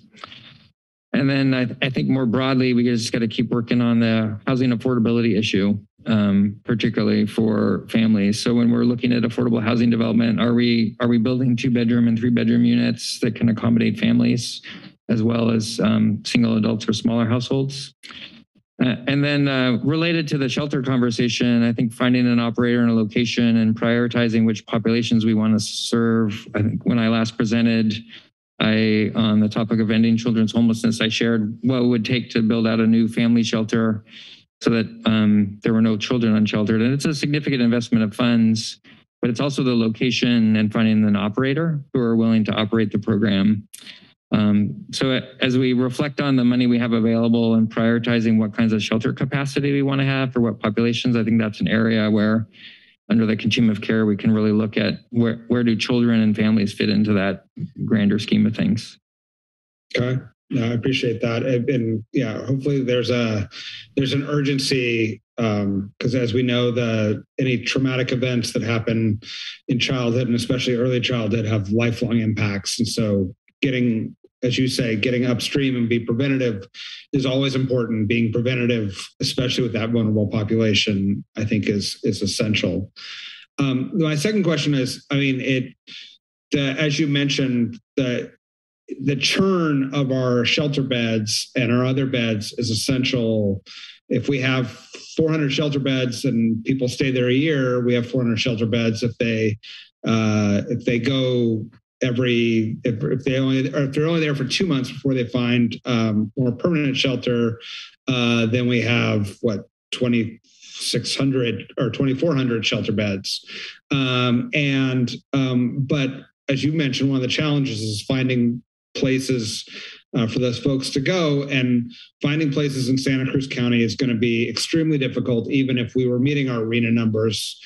And then I, I think more broadly, we just got to keep working on the housing affordability issue, um, particularly for families. So when we're looking at affordable housing development, are we are we building two bedroom and three bedroom units that can accommodate families, as well as um, single adults or smaller households? Uh, and then uh, related to the shelter conversation, I think finding an operator and a location and prioritizing which populations we want to serve. I think when I last presented, I, on the topic of ending children's homelessness, I shared what it would take to build out a new family shelter so that um, there were no children unsheltered. And it's a significant investment of funds, but it's also the location and finding an operator who are willing to operate the program. Um, so as we reflect on the money we have available and prioritizing what kinds of shelter capacity we want to have for what populations, I think that's an area where under the continuum of care, we can really look at where, where do children and families fit into that grander scheme of things. Okay. No, I appreciate that. And, and yeah, hopefully there's a there's an urgency because um, as we know, the any traumatic events that happen in childhood and especially early childhood have lifelong impacts. And so getting as you say, getting upstream and be preventative is always important. Being preventative, especially with that vulnerable population, I think is is essential. Um, my second question is, I mean, it the, as you mentioned, the the churn of our shelter beds and our other beds is essential. If we have 400 shelter beds and people stay there a year, we have 400 shelter beds. If they uh, if they go every if, if they only or if they're only there for two months before they find um, more permanent shelter, uh, then we have what 2600 or 2400 shelter beds. Um, and um, but as you mentioned one of the challenges is finding places uh, for those folks to go and finding places in santa cruz county is going to be extremely difficult even if we were meeting our RHNA numbers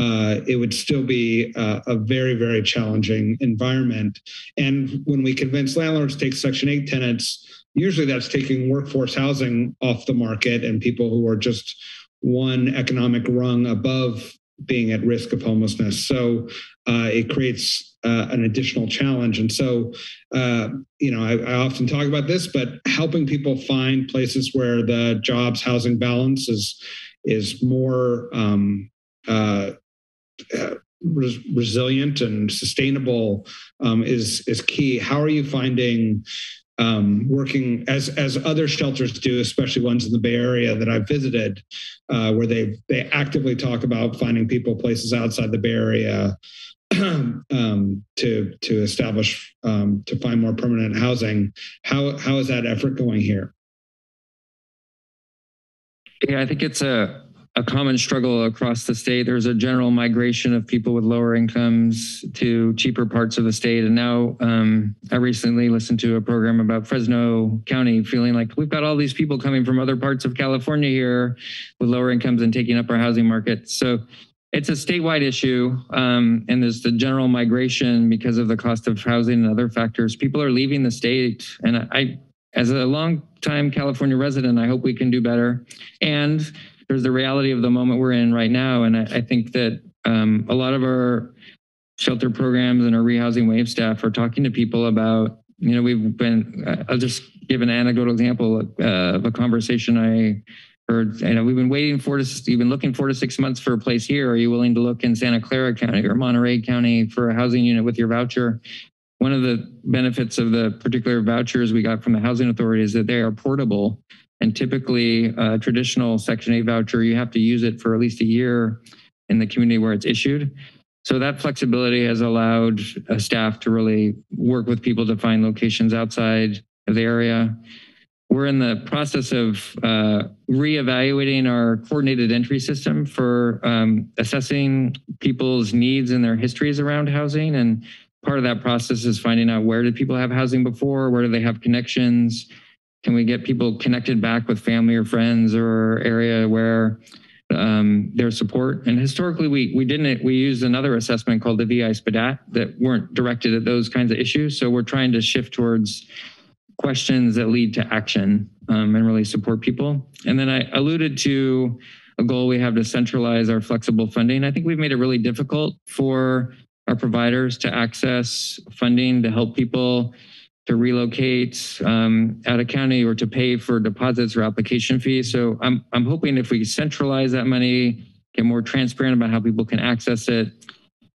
uh, it would still be uh, a very, very challenging environment. And when we convince landlords to take Section 8 tenants, usually that's taking workforce housing off the market and people who are just one economic rung above being at risk of homelessness. So uh, it creates uh, an additional challenge. And so, uh, you know, I, I, often talk about this, but helping people find places where the jobs housing balance is is more um, uh, uh, res- resilient and sustainable um, is is key. How are you finding um, working as as other shelters do, especially ones in the Bay Area that I've visited, uh, where they they actively talk about finding people places outside the Bay Area um, to to establish um, to find more permanent housing. How how is that effort going here? Yeah, I think it's a a common struggle across the state. There's a general migration of people with lower incomes to cheaper parts of the state. And now um, I recently listened to a program about Fresno County feeling like we've got all these people coming from other parts of California here with lower incomes and taking up our housing market. So it's a statewide issue. Um, and there's the general migration because of the cost of housing and other factors. People are leaving the state. And I, as a long time California resident, I hope we can do better. And there's the reality of the moment we're in right now. And I, I think that um, a lot of our shelter programs and our rehousing wave staff are talking to people about, you know, we've been, I'll just give an anecdotal example uh, of a conversation I heard. You know, we've been waiting for to, you've been looking four to six months for a place here. Are you willing to look in Santa Clara County or Monterey County for a housing unit with your voucher? One of the benefits of the particular vouchers we got from the housing authority is that they are portable. And typically, a traditional Section 8 voucher, you have to use it for at least a year in the community where it's issued. So that flexibility has allowed uh, staff to really work with people to find locations outside of the area. We're in the process of uh, reevaluating our coordinated entry system for um, assessing people's needs and their histories around housing. And part of that process is finding out where did people have housing before? Where do they have connections? Can we get people connected back with family or friends or area where um, their support. And historically, we we didn't we used another assessment called the VI-SPDAT that weren't directed at those kinds of issues. So we're trying to shift towards questions that lead to action um, and really support people. And then I alluded to a goal we have to centralize our flexible funding. I think we've made it really difficult for our providers to access funding to help people to relocate um, out of county or to pay for deposits or application fees. So I'm, I'm hoping if we centralize that money, get more transparent about how people can access it,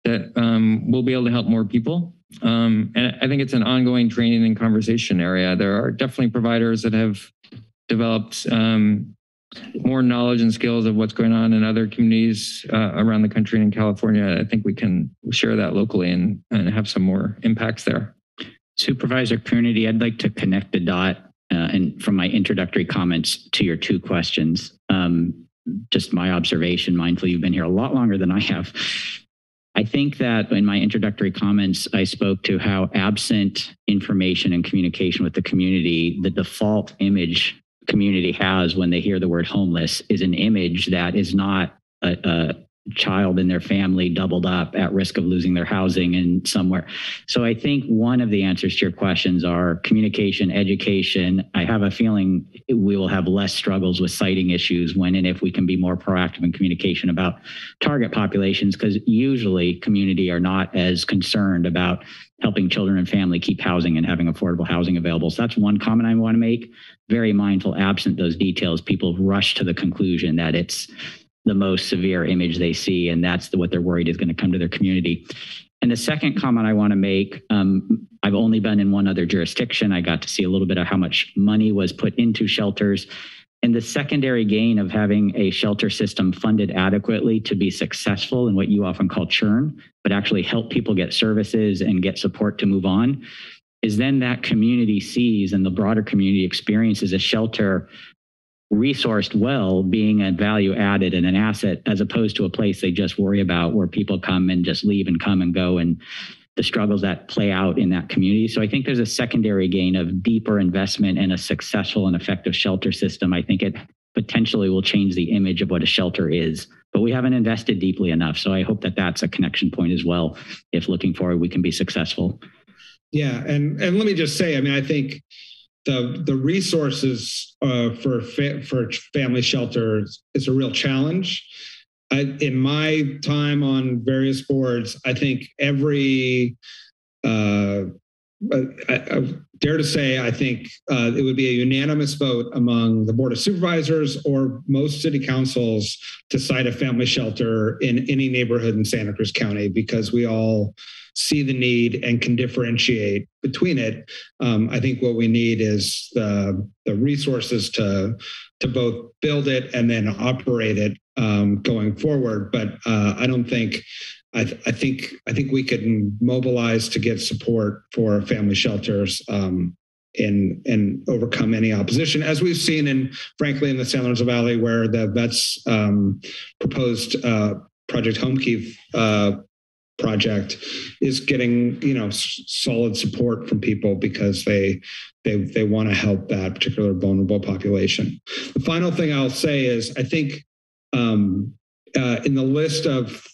that um, we'll be able to help more people. Um, and I think it's an ongoing training and conversation area. There are definitely providers that have developed um, more knowledge and skills of what's going on in other communities uh, around the country and in California. I think we can share that locally and, and have some more impacts there. Supervisor Coonerty, I'd like to connect the dot uh, and from my introductory comments to your two questions. Um, just my observation, mindful you've been here a lot longer than I have. I think that in my introductory comments, I spoke to how absent information and communication with the community, the default image community has when they hear the word homeless is an image that is not a, a child and their family doubled up at risk of losing their housing and somewhere. So I think one of the answers to your questions are communication, education. I have a feeling we will have less struggles with siting issues when and if we can be more proactive in communication about target populations because usually community are not as concerned about helping children and family keep housing and having affordable housing available. So that's one comment I want to make. Very mindful, absent those details, people rush to the conclusion that it's the most severe image they see, and that's the, what they're worried is going to come to their community. And the second comment I want to make, um, I've only been in one other jurisdiction. I got to see a little bit of how much money was put into shelters. And the secondary gain of having a shelter system funded adequately to be successful in what you often call churn, but actually help people get services and get support to move on, is then that community sees and the broader community experiences a shelter resourced well being a value added and an asset as opposed to a place they just worry about where people come and just leave and come and go and the struggles that play out in that community. So I think there's a secondary gain of deeper investment in a successful and effective shelter system. I think it potentially will change the image of what a shelter is, but we haven't invested deeply enough. So I hope that that's a connection point as well. If looking forward, we can be successful. Yeah, and and let me just say, I mean, I think the the resources uh, for fa- for family shelters is a real challenge. I, in my time on various boards, I think every uh, I, I, dare to say, I think uh, it would be a unanimous vote among the Board of Supervisors or most city councils to site a family shelter in any neighborhood in Santa Cruz County because we all see the need and can differentiate between it. Um, I think what we need is the, the resources to, to both build it and then operate it um, going forward. But uh, I don't think I, th- I, think I think we can mobilize to get support for family shelters um, and and overcome any opposition, as we've seen in frankly in the San Lorenzo Valley, where the vets um, proposed uh, Project Homekey uh, project is getting you know solid support from people because they they they want to help that particular vulnerable population. The final thing I'll say is I think um, uh, in the list of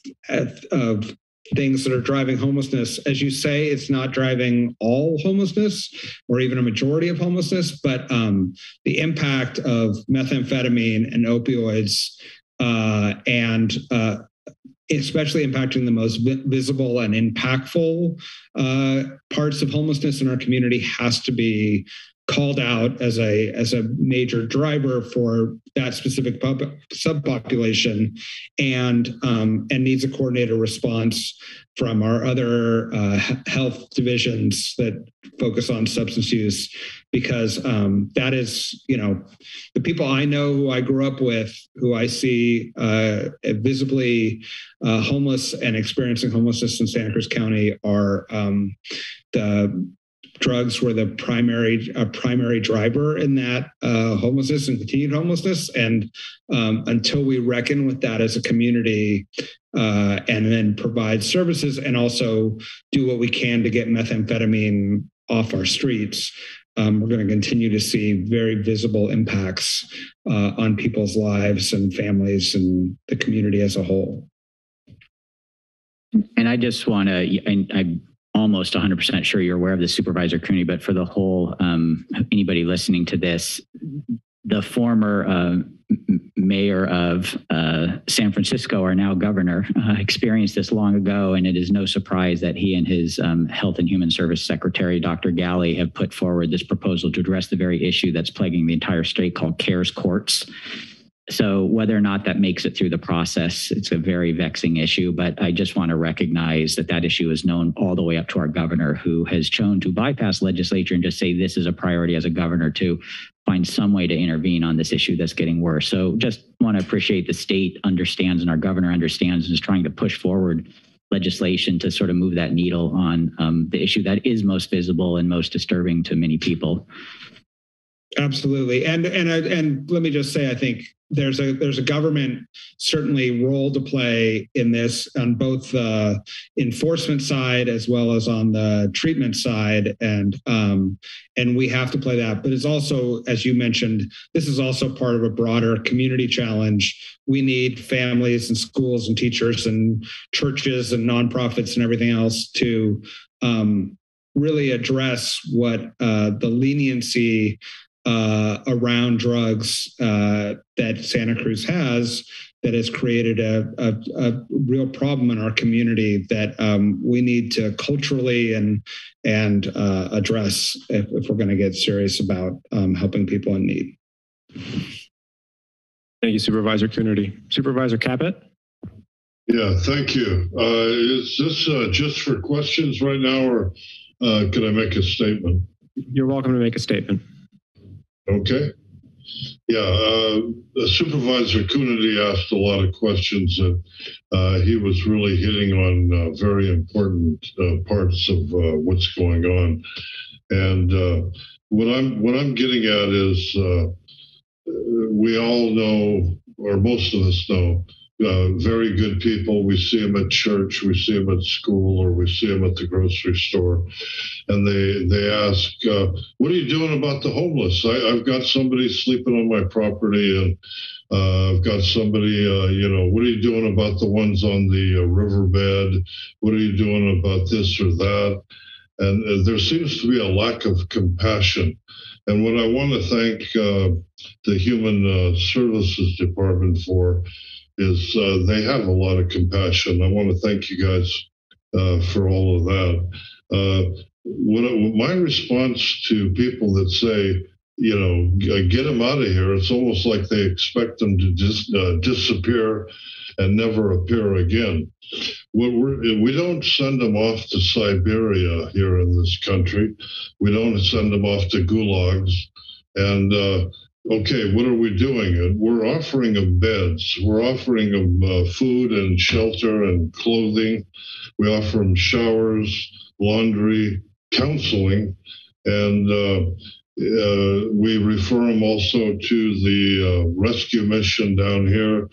of things that are driving homelessness, as you say, it's not driving all homelessness or even a majority of homelessness, but um, the impact of methamphetamine and opioids uh, and uh, especially impacting the most visible and impactful uh, parts of homelessness in our community has to be called out as a as a major driver for that specific pub, subpopulation. And um, and needs a coordinated response from our other uh, health divisions that focus on substance use. Because um, that is you know the people i know who i grew up with who i see uh, visibly uh, homeless and experiencing homelessness in santa cruz county are um, the drugs were the primary primary driver in that uh, homelessness and continued homelessness. And um, until we reckon with that as a community, uh, and then provide services and also do what we can to get methamphetamine off our streets, um, we're going to continue to see very visible impacts uh, on people's lives and families and the community as a whole. And I just want to, and I, almost 100% sure you're aware of the supervisor Cooney, but for the whole, um, anybody listening to this, the former uh, mayor of uh, San Francisco, our now governor, uh, experienced this long ago, and it is no surprise that he and his um, Health and Human Service Secretary, Dr. Ghaly, have put forward this proposal to address the very issue that's plaguing the entire state called CARES courts. So whether or not that makes it through the process, it's a very vexing issue. But I just want to recognize that that issue is known all the way up to our governor, who has chosen to bypass legislature and just say this is a priority as a governor to find some way to intervene on this issue that's getting worse. So just want to appreciate the state understands and our governor understands and is trying to push forward legislation to sort of move that needle on um, the issue that is most visible and most disturbing to many people. Absolutely, and and and let me just say, I think there's a there's a government certainly role to play in this on both the enforcement side as well as on the treatment side, and um, and we have to play that. But it's also, as you mentioned, this is also part of a broader community challenge. We need families and schools and teachers and churches and nonprofits and everything else to um, really address what uh, the leniency uh, around drugs uh, that Santa Cruz has that has created a, a, a real problem in our community that um, we need to culturally and and uh, address if, if, we're going to get serious about um, helping people in need. Thank you, Supervisor Coonerty. Supervisor Caput? Yeah, thank you. Uh, is this uh, just for questions right now, or uh, can I make a statement? You're welcome to make a statement. Okay. Yeah, uh, Supervisor Coonerty asked a lot of questions, and uh, he was really hitting on uh, very important uh, parts of uh, what's going on. And uh, what I'm what I'm getting at is, we all know, or most of us know, uh, very good people. We see them at church, we see them at school, or we see them at the grocery store, and they they ask, uh, "What are you doing about the homeless?" I, have got somebody sleeping on my property, and uh, I've got somebody, uh, you know, what are you doing about the ones on the uh, riverbed? What are you doing about this or that? And uh, there seems to be a lack of compassion. And what I want to thank the Human Services Department for is uh, they have a lot of compassion. I want to thank you guys uh, for all of that. Uh, what, my response to people that say, you know, get them out of here, it's almost like they expect them to dis- uh, disappear and never appear again. we don't send them off to Siberia here in this country. We don't send them off to gulags. And uh, okay, what are we doing? We're offering them beds. We're offering them uh, food and shelter and clothing. We offer them showers, laundry, counseling, and uh, uh, we refer them also to the uh, rescue mission down here,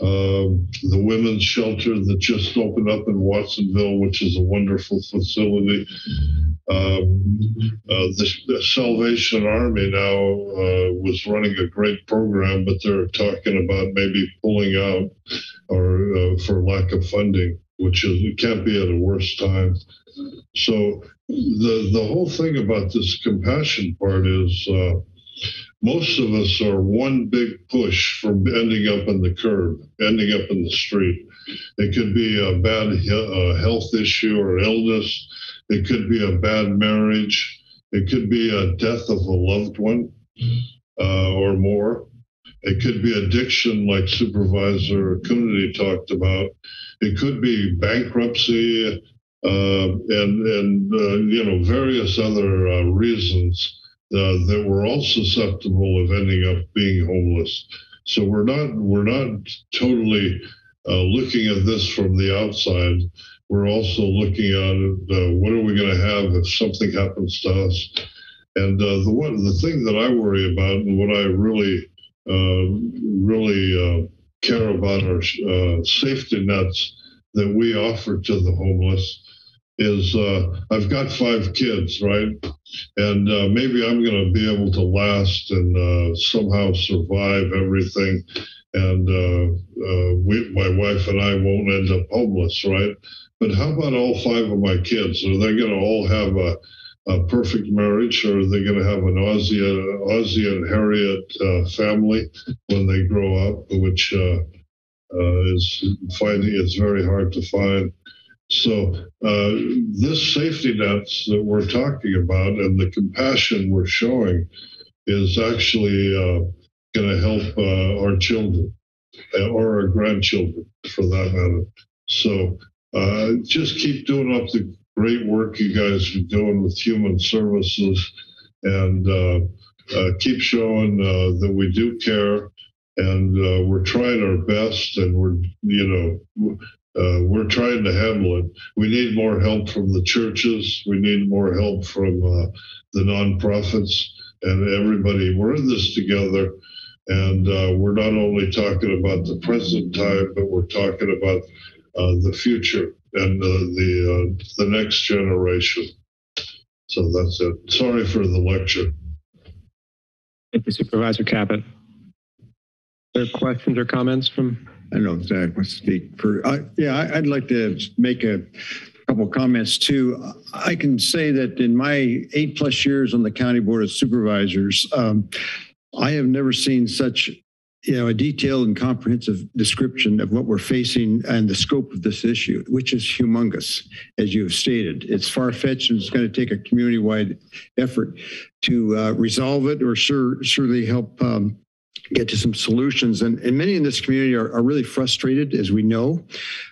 uh, the women's shelter that just opened up in Watsonville, which is a wonderful facility. Um, uh, the, the, Salvation Army now uh, was running a great program, but they're talking about maybe pulling out or uh, for lack of funding, which is it can't be at a worse time. So the the whole thing about this compassion part is uh, most of us are one big push from ending up in the curb, ending up in the street. It could be a bad uh, health issue or illness. It could be a bad marriage. It could be a death of a loved one uh, or more. It could be addiction, like Supervisor Coonerty talked about. It could be bankruptcy and and uh, you know various other uh, reasons uh, that we're all susceptible of ending up being homeless. So we're not we're not totally uh, looking at this from the outside. We're also looking at uh, what are we going to have if something happens to us. And uh, the one the thing that I worry about and what I really uh, really uh, care about are safety nets that we offer to the homeless is uh, I've got five kids, right? And uh, maybe I'm going to be able to last and uh, somehow survive everything. And uh, uh, we, my wife and I won't end up homeless, right? But how about all five of my kids? Are they going to all have a, a perfect marriage, or are they going to have an Ozzie, Ozzie and Harriet uh, family when they grow up, which is finding it's very hard to find. So uh, this safety nets that we're talking about and the compassion we're showing is actually uh, going to help uh, our children uh, or our grandchildren, for that matter. So uh, just keep doing up the great work you guys are doing with human services, and uh, keep showing that we do care and uh, we're trying our best and we're you know uh, we're trying to handle it. We need more help from the churches. We need more help from uh, the nonprofits and everybody. We're in this together. And uh, we're not only talking about the present time, but we're talking about uh, the future and the, uh, the next generation. So that's it. Sorry for the lecture. Thank you, Supervisor Caput. Are there questions or comments from I don't know if Zach to speak for, uh, yeah, I'd like to make a couple comments too. I can say that in my eight plus years on the County Board of Supervisors, um, I have never seen such you know, a detailed and comprehensive description of what we're facing and the scope of this issue, which is humongous, as you have stated. It's far fetched and it's going to take a community wide effort to uh, resolve it or sure, surely help um, get to some solutions. And, and many in this community are, are, really frustrated, as we know,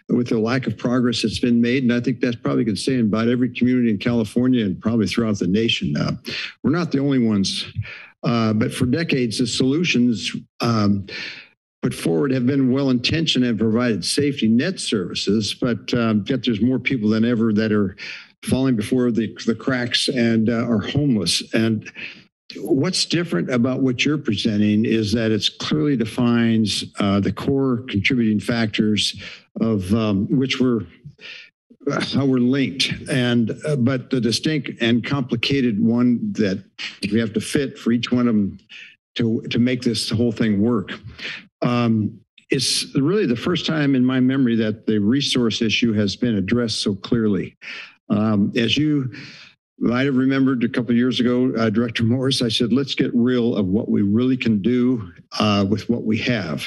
with the lack of progress that's been made. And I think that's probably good say in about every community in California and probably throughout the nation. We're not the only ones. Uh, but for decades, the solutions um, put forward have been well intentioned and provided safety net services, but um, yet there's more people than ever that are falling before the, the cracks and uh, are homeless. And What's different about what you're presenting is that it clearly defines uh, the core contributing factors of um, which we're how we're linked. And uh, but the distinct and complicated one that we have to fit for each one of them to to make this whole thing work. Um, it's really the first time in my memory that the resource issue has been addressed so clearly. Um, as you might have remembered a couple years ago, uh, Director Morris, I said, let's get real of what we really can do uh, with what we have.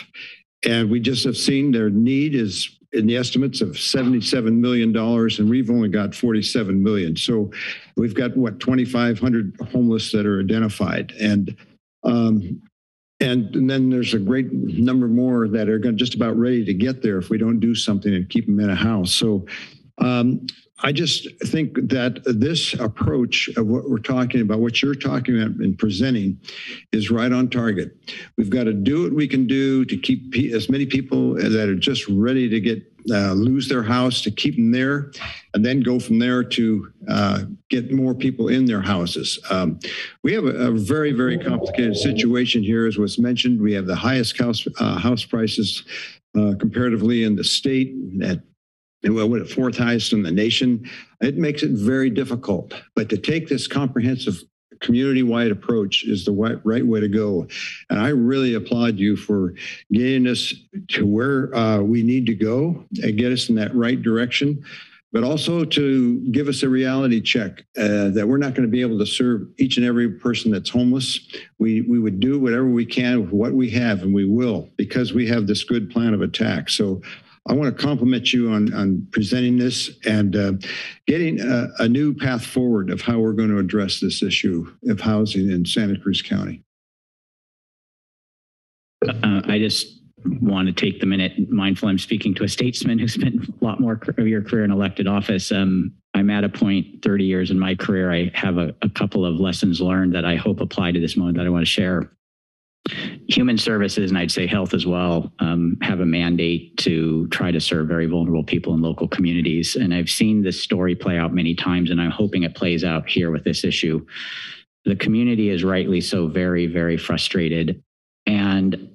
And we just have seen their need is in the estimates of $77 million, and we've only got 47 million. So we've got what 2,500 homeless that are identified. And um, and, and, then there's a great number more that are just about ready to get there if we don't do something and keep them in a house. So um, I just think that this approach of what we're talking about, what you're talking about and presenting, is right on target. We've got to do what we can do to keep as many people that are just ready to get uh, lose their house to keep them there, and then go from there to uh, get more people in their houses. Um, we have a, a, very, very complicated situation here, as was mentioned. We have the highest house uh, house prices uh, comparatively in the state at and well, what fourth highest in the nation. It makes it very difficult. But to take this comprehensive community-wide approach is the right, right, way to go. And I really applaud you for getting us to where uh, we need to go and get us in that right direction, but also to give us a reality check uh, that we're not going to be able to serve each and every person that's homeless. We, we would do whatever we can with what we have, and we will because we have this good plan of attack. So I want to compliment you on, on presenting this and uh, getting a, a new path forward of how we're going to address this issue of housing in Santa Cruz County. Uh, I just want to take the minute, mindful I'm speaking to a statesman who spent a lot more of your career in elected office. Um, I'm at a point 30 years in my career. I have a, a couple of lessons learned that I hope apply to this moment that I want to share. Human services, and I'd say health as well, um, have a mandate to try to serve very vulnerable people in local communities. And I've seen this story play out many times, and I'm hoping it plays out here with this issue. The community is rightly so very, very frustrated. And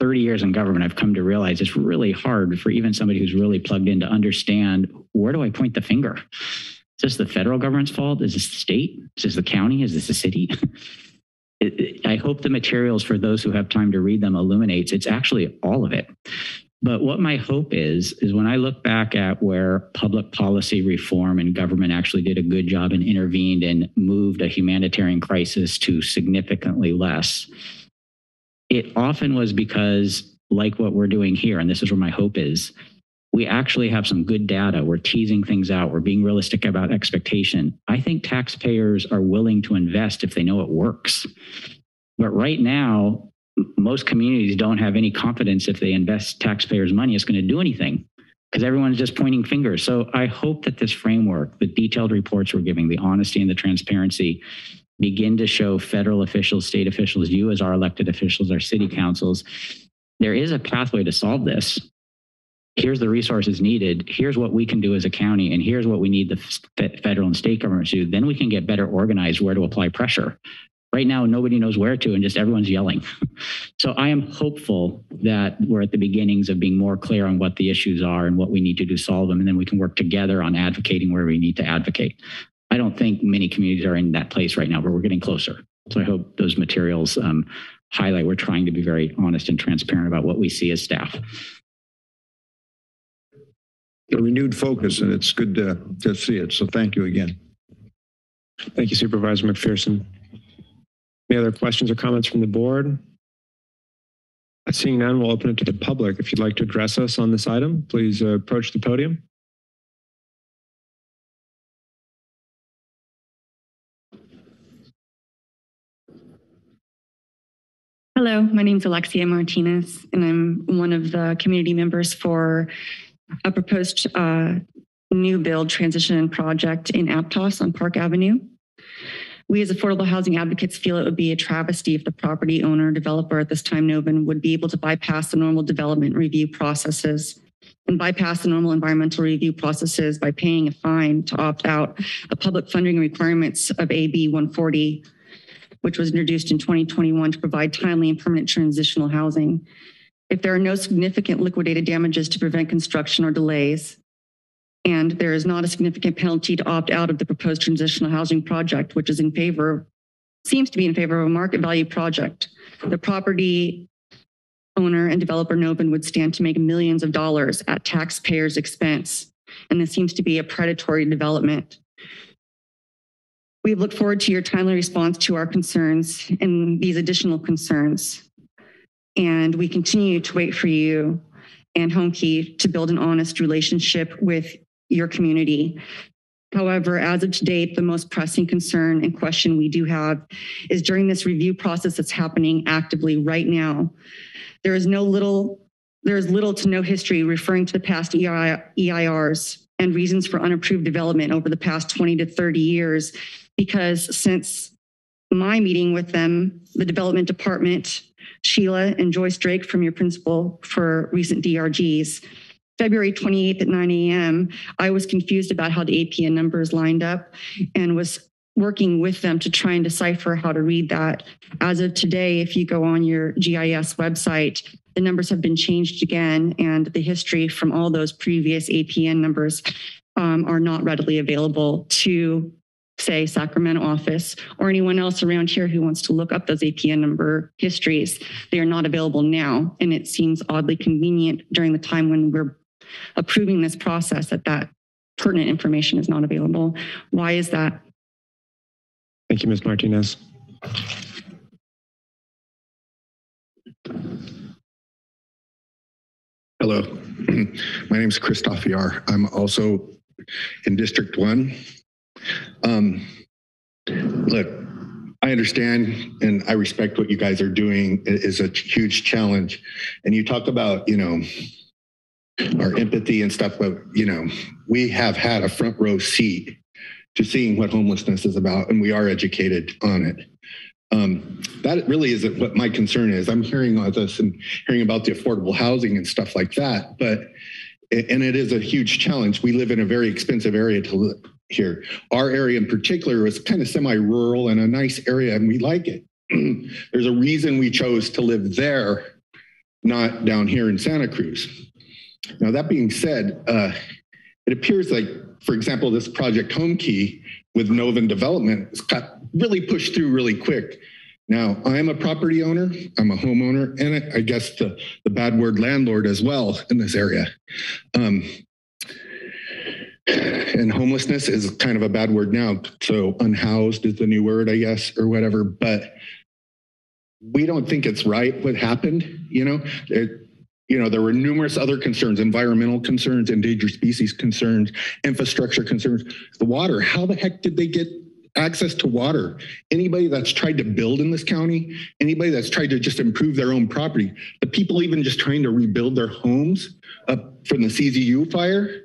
30 years in government, I've come to realize it's really hard for even somebody who's really plugged in to understand where do I point the finger? Is this the federal government's fault? Is this the state? Is this the county? Is this the city? I hope the materials for those who have time to read them illuminates it's actually all of it. But what my hope is, is when I look back at where public policy reform and government actually did a good job and intervened and moved a humanitarian crisis to significantly less, it often was because, like what we're doing here, and this is where my hope is, we actually have some good data. We're teasing things out. We're being realistic about expectation. I think taxpayers are willing to invest if they know it works. But right now, most communities don't have any confidence if they invest taxpayers' money, it's going to do anything because everyone's just pointing fingers. So I hope that this framework, the detailed reports we're giving, the honesty and the transparency, begin to show federal officials, state officials, you as our elected officials, our city councils, there is a pathway to solve this here's the resources needed, here's what we can do as a county, and here's what we need the federal and state governments to do, then we can get better organized where to apply pressure. Right now, nobody knows where to, and just everyone's yelling. so I am hopeful that we're at the beginnings of being more clear on what the issues are and what we need to do to solve them, and then we can work together on advocating where we need to advocate. I don't think many communities are in that place right now, but we're getting closer. So I hope those materials um, highlight we're trying to be very honest and transparent about what we see as staff a renewed focus, and it's good to, to see it. So thank you again. Thank you, Supervisor McPherson. Any other questions or comments from the board? Seeing none, we'll open it to the public. If you'd like to address us on this item, please uh, approach the podium. Hello, my name is Alexia Martinez, and I'm one of the community members for a proposed uh, new build transition project in Aptos on Park Avenue. We as affordable housing advocates feel it would be a travesty if the property owner developer at this time, Novin, would be able to bypass the normal development review processes and bypass the normal environmental review processes by paying a fine to opt out of public funding requirements of AB 140, which was introduced in 2021 to provide timely and permanent transitional housing if there are no significant liquidated damages to prevent construction or delays, and there is not a significant penalty to opt out of the proposed transitional housing project, which is in favor, seems to be in favor of a market value project. The property owner and developer Novin would stand to make millions of dollars at taxpayers' expense. And this seems to be a predatory development. We look forward to your timely response to our concerns and these additional concerns and we continue to wait for you and Homekey to build an honest relationship with your community. However, as of today, the most pressing concern and question we do have is during this review process that's happening actively right now, there is no little, there is little to no history referring to the past EIRs and reasons for unapproved development over the past 20 to 30 years, because since my meeting with them, the development department Sheila and Joyce Drake from your principal for recent DRGs. February 28th at 9 a.m., I was confused about how the APN numbers lined up and was working with them to try and decipher how to read that. As of today, if you go on your GIS website, the numbers have been changed again, and the history from all those previous APN numbers um, are not readily available to say Sacramento office or anyone else around here who wants to look up those APN number histories. They are not available now. And it seems oddly convenient during the time when we're approving this process that that pertinent information is not available. Why is that? Thank you, Ms. Martinez. Hello, my name is Christoph Yar. I'm also in District 1. Um, look, I understand and I respect what you guys are doing. It is a huge challenge. And you talk about, you know, our empathy and stuff, but, you know, we have had a front row seat to seeing what homelessness is about, and we are educated on it. Um, that really isn't what my concern is. I'm hearing all this and hearing about the affordable housing and stuff like that, but and it is a huge challenge. We live in a very expensive area to live here. Our area in particular is kind of semi-rural and a nice area, and we like it. There's a reason we chose to live there, not down here in Santa Cruz. Now that being said, uh, it appears like, for example, this project Homekey with Novin Development got really pushed through really quick. Now, I'm a property owner, I'm a homeowner, and I guess the, the bad word landlord as well in this area. Um, and homelessness is kind of a bad word now. So unhoused is the new word, I guess, or whatever. But we don't think it's right what happened. You know, it, you know, there were numerous other concerns, environmental concerns, endangered species concerns, infrastructure concerns, the water. How the heck did they get access to water. Anybody that's tried to build in this county, anybody that's tried to just improve their own property, the people even just trying to rebuild their homes up from the CZU fire,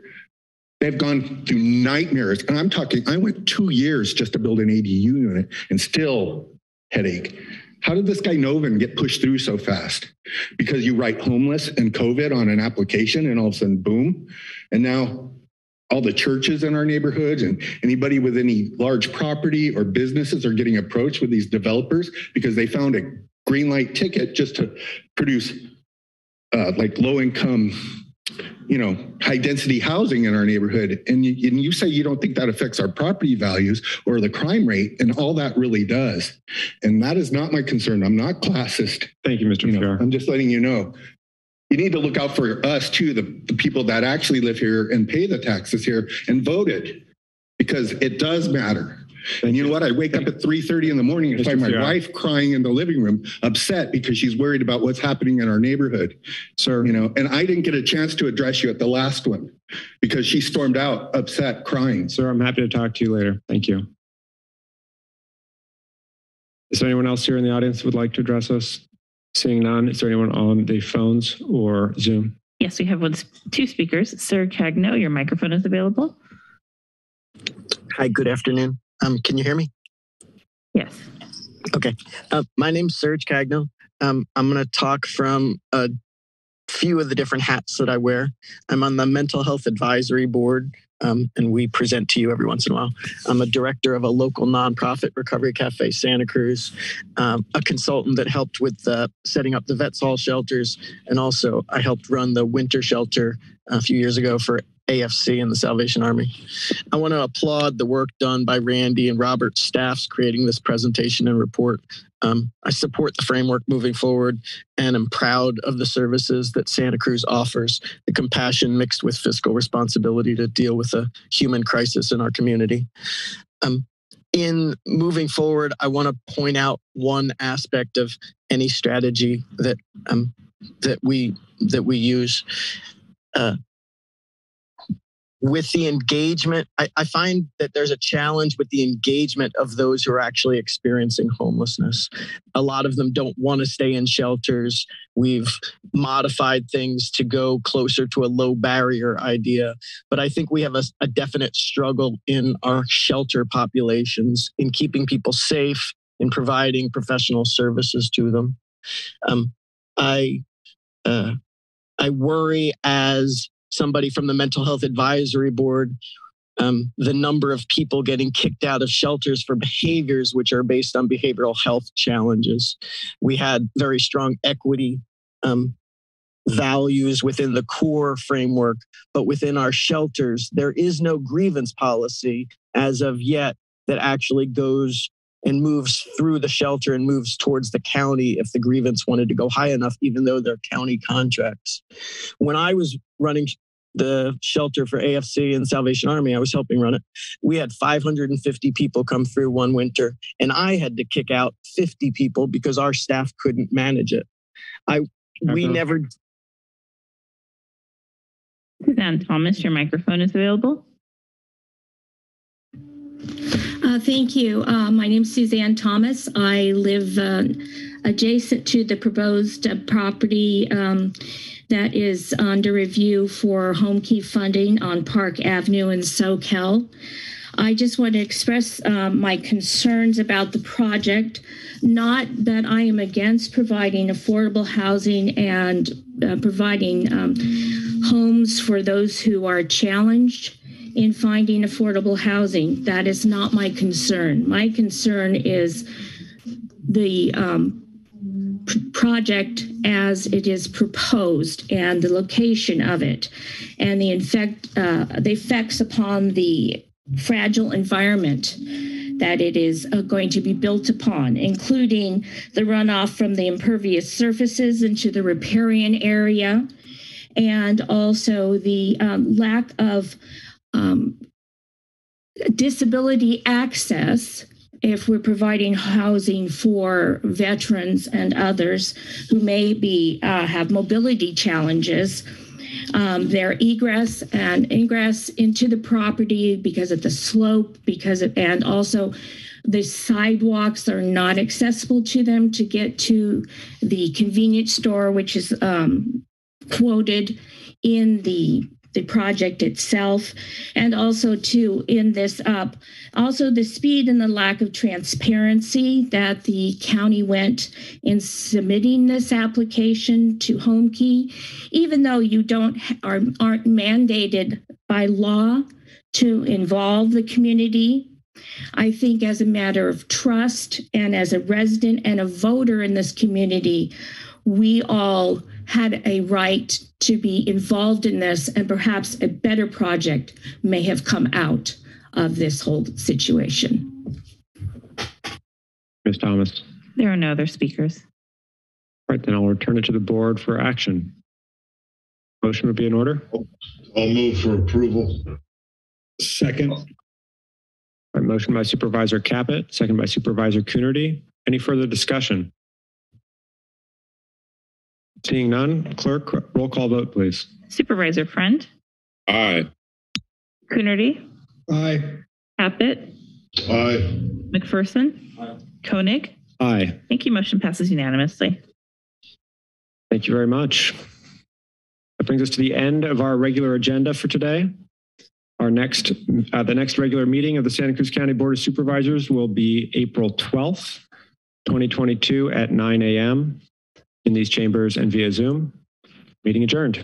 they've gone through nightmares. And I'm talking, I went two years just to build an ADU unit and still headache. How did this guy Novin get pushed through so fast? Because you write homeless and COVID on an application and all of a sudden, boom. And now all the churches in our neighborhoods and anybody with any large property or businesses are getting approached with these developers because they found a green light ticket just to produce uh, like low income you know high density housing in our neighborhood. And you, and you say you don't think that affects our property values or the crime rate and all that really does. And that is not my concern. I'm not classist. Thank you mr you know, i'm just letting you know. You need to look out for us too, the, the people that actually live here and pay the taxes here and voted because it does matter. And you know what? I wake up at 3:30 in the morning and find my wife crying in the living room, upset because she's worried about what's happening in our neighborhood. Sir, you know, and I didn't get a chance to address you at the last one because she stormed out, upset, crying. Sir, I'm happy to talk to you later. Thank you. Is there anyone else here in the audience who would like to address us? Seeing none, is there anyone on the phones or Zoom? Yes, we have one, two speakers. Serg Kagno, your microphone is available. Hi, good afternoon. Um, can you hear me? Yes. Okay. Uh, my name's Serg Kagno. Um, I'm going to talk from a few of the different hats that I wear. I'm on the Mental Health Advisory Board um, and we present to you every once in a while. I'm a director of a local nonprofit, Recovery Cafe Santa Cruz, um, a consultant that helped with uh, setting up the Vets Hall shelters, and also I helped run the winter shelter a few years ago for AFC and the Salvation Army. I want to applaud the work done by Randy and Robert's staffs creating this presentation and report. Um, I support the framework moving forward and am proud of the services that Santa Cruz offers, the compassion mixed with fiscal responsibility to deal with a human crisis in our community. Um, in moving forward, I want to point out one aspect of any strategy that um, that we that we use. Uh, with the engagement, I, I, find that there's a challenge with the engagement of those who are actually experiencing homelessness. A lot of them don't want to stay in shelters. We've modified things to go closer to a low barrier idea. But I think we have a, a definite struggle in our shelter populations in keeping people safe, in providing professional services to them. Um, I, uh, I worry as somebody from the mental health advisory board um, the number of people getting kicked out of shelters for behaviors which are based on behavioral health challenges. We had very strong equity um, values within the core framework, but within our shelters, there is no grievance policy as of yet that actually goes and moves through the shelter and moves towards the county if the grievance wanted to go high enough, even though they're county contracts. When I was running the shelter for AFC and Salvation Army. I was helping run it. We had 550 people come through one winter, and I had to kick out 50 people because our staff couldn't manage it. I we never Suzanne Thomas, your microphone is available. Uh, thank you. Uh, my name is Suzanne Thomas. I live uh, adjacent to the proposed uh, property um, that is under review for Homekey funding on Park Avenue in Soquel. I just want to express uh, my concerns about the project. Not that I am against providing affordable housing and uh, providing um, homes for those who are challenged in finding affordable housing. That is not my concern. My concern is the um, project as it is proposed and the location of it. And the infect uh, the effects upon the fragile environment that it is uh, going to be built upon, including the runoff from the impervious surfaces into the riparian area, and also the um, lack of um, disability access if we're providing housing for veterans and others who may be uh, have mobility challenges um, their egress and ingress into the property because of the slope, because of, and also the sidewalks are not accessible to them to get to the convenience store, which is um, quoted in the the project itself and also to in this up. Also the speed and the lack of transparency that the county went in submitting this application to homekey even though you don't are, aren't mandated by law to involve the community. I think, as a matter of trust and as a resident and a voter in this community, we all had a right to be involved in this, and perhaps a better project may have come out of this whole situation. Ms. Thomas. There are no other speakers. All right, then I'll return it to the board for action. Motion would be in order. I'll move for approval. Second. All right, motion by Supervisor Caput, second by Supervisor Coonerty. Any further discussion? Seeing none, clerk, roll call vote, please. Supervisor Friend, Aye. Coonerty, Aye. Caput, Aye. McPherson, Aye. Koenig. Aye. Thank you. Motion passes unanimously. Thank you very much. That brings us to the end of our regular agenda for today. Our next, uh, the next regular meeting of the Santa Cruz County Board of Supervisors will be April 12th, 2022 at 9 a.m. in these chambers and via Zoom. Meeting adjourned.